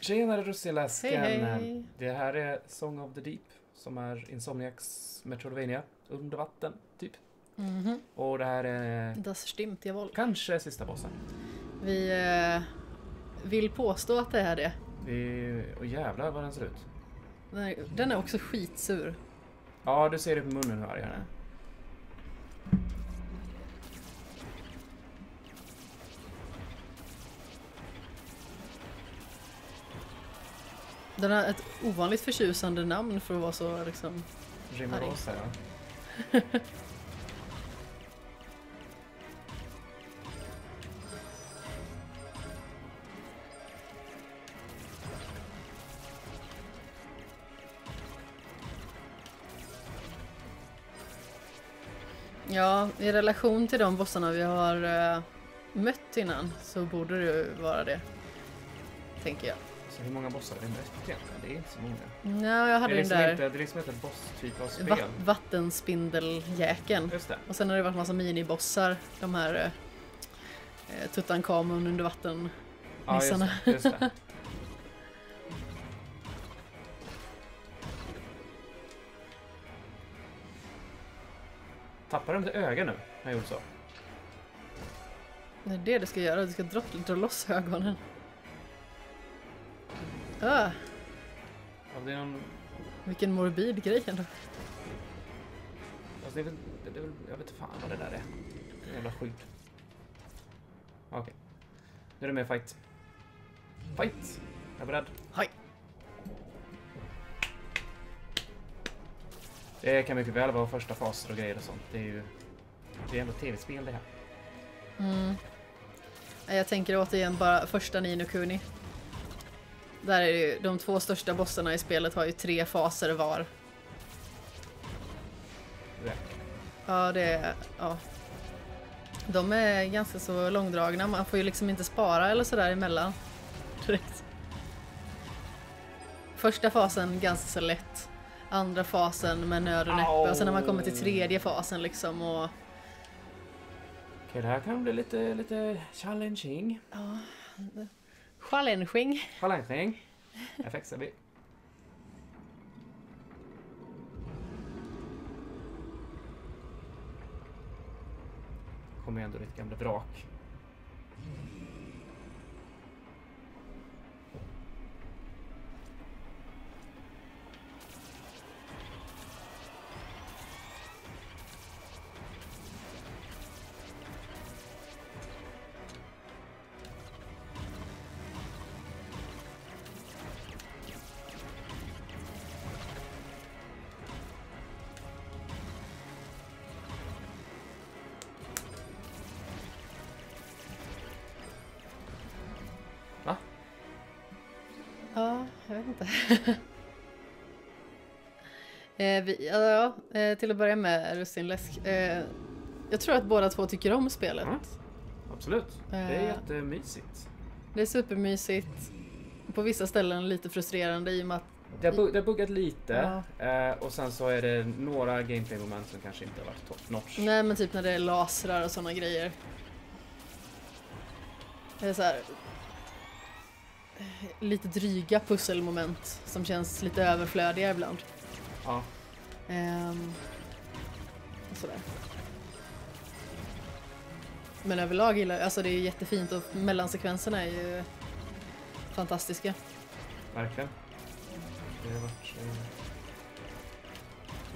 Tjenare Russinläsken! Hej, hej. Det här är Song of the Deep som är Insomniacs Metroidvania under vatten, typ. Mhm. Och det här är Das stimmt, jawohl. kanske sista bossen. Vi eh, vill påstå att det är det. Vi... Och jävlar vad den ser ut. Den är, den är också skitsur. Ja, du ser det på munnen hur arg Den har ett ovanligt förtjusande namn för att vara så liksom... Rimorosa, ja. Ja, i relation till de bossarna vi har eh, mött innan så borde det ju vara det. Tänker jag. Så hur många bossar är det egentligen? Det är inte så många. Ja, jag Det hade är den liksom där inte, det är liksom inte en boss-typ av spel. va vattenspindeljäkeln. Just det. Och sen har det varit massa minibossar. De här eh, eh, Tutankhamon under vatten. Ja, just Nissarna. det. Just det. Tappar de öga nu? Jag gjorde så. Det är det du ska göra, du ska dra, dra loss ögonen. Ah, Ja, det är någon... vilken morbid grej ändå. Alltså det är väl, det är väl, jag vet fan vad det där är. Det är jävla skydd. Okej. Nu är det mer fight. Fight! Jag är beredd. Hej. Det kan mycket väl vara första faser och grejer och sånt. Det är ju... Det är ändå tv-spel det här. Mm. Jag tänker återigen bara första Nino Kuni. Där är det ju, de två största bossarna i spelet har ju tre faser var. Det. Ja, det är... Ja. De är ganska så långdragna, man får ju liksom inte spara eller sådär emellan. Direkt. Första fasen ganska så lätt. Andra fasen med nöd och näppe och sen när man kommer till tredje fasen liksom och... Okej, det här kan bli lite, lite challenging. Ja... Challenging. Challenging. Här fixar vi. Kommer ju ändå ditt gamla vrak. Inte. Eh, vi, ja, ja, eh, till att börja med russinläsk. Eh, jag tror att båda två tycker om spelet. Mm. Absolut. Det är Eh. jättemysigt. Det är supermysigt. På vissa ställen lite frustrerande i och med att Det har, bu- det har buggat lite eh, och sen så är det några gameplay-moment som kanske inte har varit top notch. Nej men typ när det är lasrar och sådana grejer. Det är så här, Lite dryga pusselmoment som känns lite överflödiga ibland. Ja, och sådär. Men överlag gillar jag, alltså det är jättefint och mellansekvenserna är ju fantastiska. verkligen. Det har varit eh,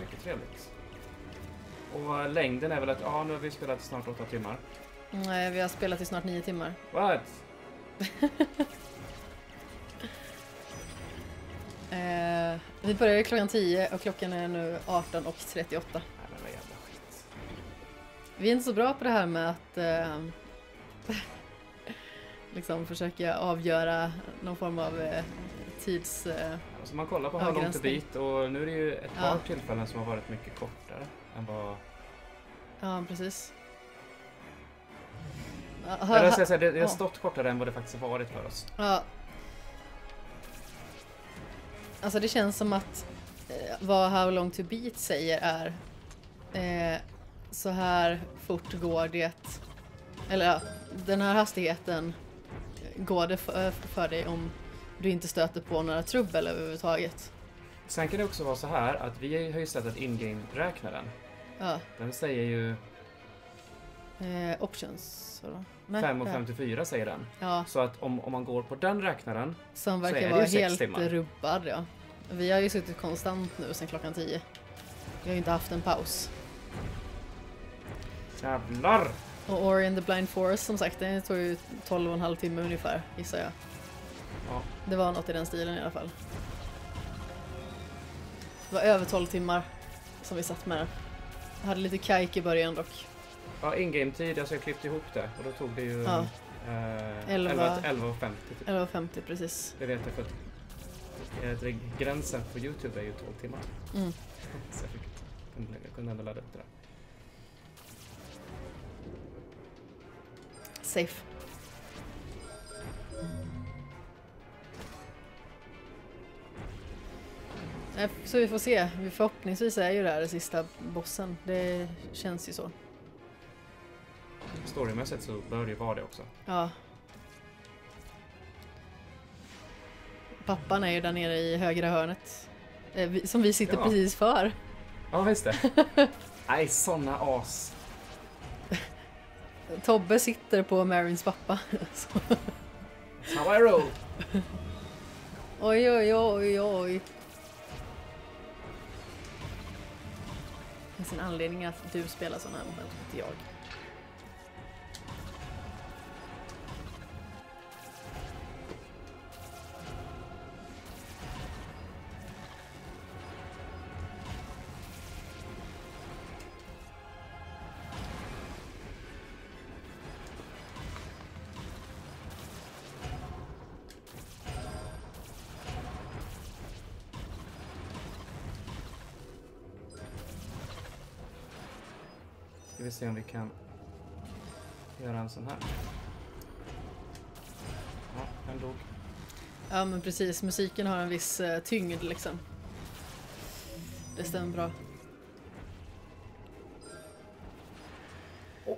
mycket trevligt. Och eh, längden är väl att, ja nu har vi spelat i snart åtta timmar. Nej, vi har spelat i snart nio timmar. What? Eh, vi började klockan 10 och klockan är nu 18 och 38. Nej men vad jävla skit. Vi är inte så bra på det här med att eh, liksom försöka avgöra någon form av eh, tids... Eh, Alltså man kollar på long to Avgränsning. beat och nu är det ju ett Ja. par tillfällen som har varit mycket kortare än vad... ja, precis. Ja, Eller jag ska säga, det, det har ja. stått kortare än vad det faktiskt har varit för oss. Ja. Alltså det känns som att eh, vad How long to beat säger är eh, så här fort går det eller ja, den här hastigheten går det för, för dig om du inte stöter på några trubbel överhuvudtaget. Sen kan det också vara så här att vi har ju sett att in-game-räknaren, Ja. den säger ju Eh, options. vadå? Nej, 5.54 säger den. Ja, Så att om, om man går på den räknaren, som Så är verkar det ju vara sex helt timmar. rubbad. Ja. Vi har ju suttit konstant nu sedan klockan 10. Vi har ju inte haft en paus. jävlar! Och Ori and the Blind Forest som sagt, det tog ju 12 och en halv timme ungefär gissar jag. Ja. Det var något i den stilen i alla fall. Det var över 12 timmar som vi satt med det. Jag hade lite kajk i början dock. Ja, in-game-tid, alltså jag klippte ihop det och då tog det ju Ja. eh, Elva. 11 11.50 typ. 11.50 precis. Det vet jag för att eh, gränsen på Youtube är ju 12 timmar. Mm. Så jag, fick, jag kunde ändå ladda upp det där. Safe. Nej, Så vi får se. Vi Förhoppningsvis är ju det här den sista bossen. Det känns ju så. Storymässigt så bör det ju vara det också. Ja. Pappan är ju där nere i högra hörnet. Eh, Som vi sitter Ja. precis för. Ja, visst det. Nej, såna as. Tobbe sitter på Marins pappa. How I roll. oj, oj, oj, oj. Det finns en anledning att du spelar sådana här moment, inte jag. Ska vi se om vi kan göra en sån här. Ja, den dog. Ja men precis, musiken har en viss eh, tyngd liksom. Det stämmer bra. Wow.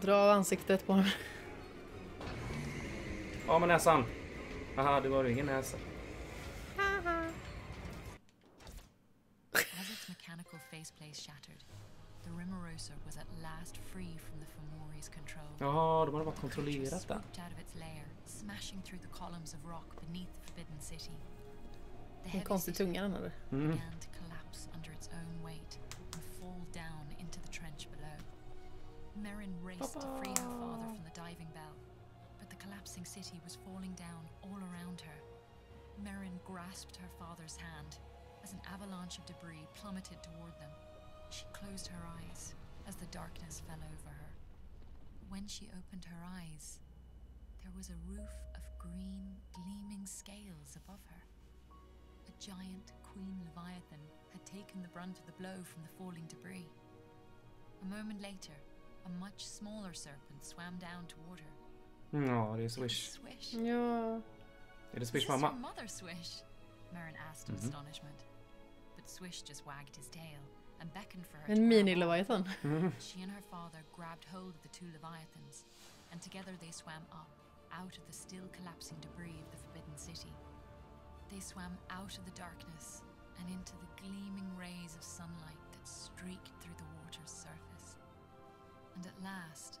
Dra av ansiktet på honom. Ja, med näsan. Haha, det var ju ingen näsa. As its mechanical faceplate shattered, the Rimorosa was at last free from the Fomori's control. Jaha, de hade bara The creature kontrollerat den. swooped out of its lair, smashing through the columns of rock beneath the Forbidden City. The En heavy konstig city tunga den hade. Mm. began to collapse under its own weight and fall down into the trench below. Merrin raced to free her father from the diving bell, but the collapsing city was falling down all around her. Merrin grasped her father's hand as an avalanche of debris plummeted toward them. She closed her eyes as the darkness fell over her. When she opened her eyes, there was a roof of green, gleaming scales above her. A giant queen leviathan had taken the brunt of the blow from the falling debris. A moment later, a much smaller serpent swam down toward her. Ja, det är It was Swish. Swish. Ja. Är det Swish this your mamma? mother, Swish? Merrin asked in Mhm. astonishment. But Swish just wagged his tail and beckoned for her to En grab mini on. leviathan. Mm. She and her father grabbed hold of the two leviathans, and together they swam up, out of the still collapsing debris of the Forbidden City. They swam out of the darkness and into the gleaming rays of sunlight that streaked through the water's surface. And at last,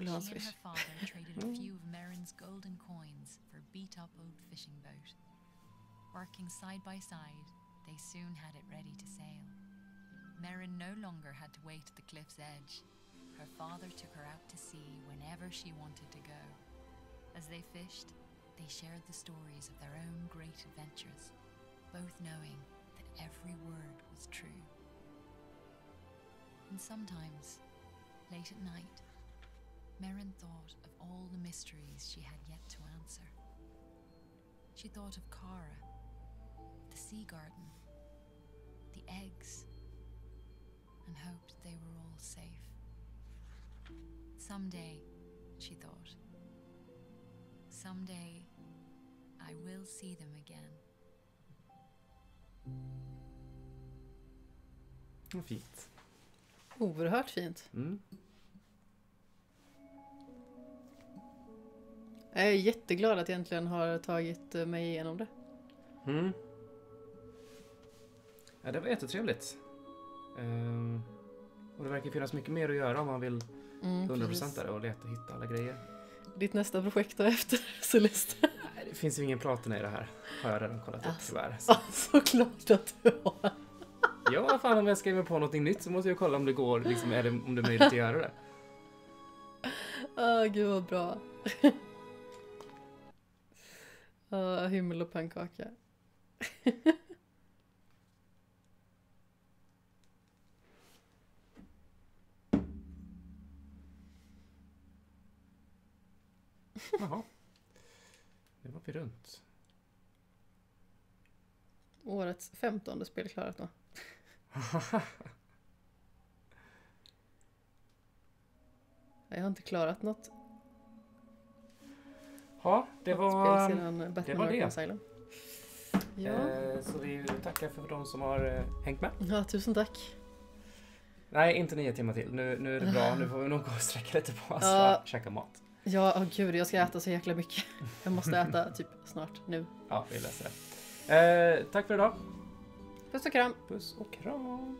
She and her father traded a few of Merrin's golden coins for a beat-up old fishing boat. Working side by side, they soon had it ready to sail. Merrin no longer had to wait at the cliff's edge. Her father took her out to sea whenever she wanted to go. As they fished, they shared the stories of their own great adventures, both knowing that every word was true. And sometimes, late at night, Merrin thought of all the mysteries she had yet to answer. She thought of Kara, the sea garden, the eggs, and hoped they were all safe. Someday, she thought, someday I will see them again. Fint. Oerhört fint. Mm. Jag är jätteglad att jag äntligen har tagit mig igenom det. Mm. Ja, det var jättetrevligt. Ehm, och det verkar finnas mycket mer att göra om man vill Mm, 100% precis. där och leta och hitta alla grejer. Ditt nästa projekt då efter Celeste? Nej, det finns ju ingen platina i det här. Har jag redan kollat upp Alltså. tyvärr. Så, såklart att du har. ja, fan om jag skriver på någonting nytt så måste jag kolla om det går, liksom, är det, om det är möjligt att göra det. Åh, gud vad bra. Åh, himmel och pannkaka. Jaha. Nu var vi runt. Årets femtonde spel klarat då. Jag har inte klarat något Ja, det var... Batman var det. Asylum. Ja. Eh, så vi tackar för de som har eh, hängt med. ja, tusen tack. Nej, inte nio timmar till. Nu, nu är det bra. Nu får vi nog gå och sträcka lite på oss Ja. och käka mat. Ja, åh gud, jag ska äta så jäkla mycket. Jag måste äta typ snart, nu. Ja, vi löser det. Eh, tack för idag. Puss och kram. Puss och kram.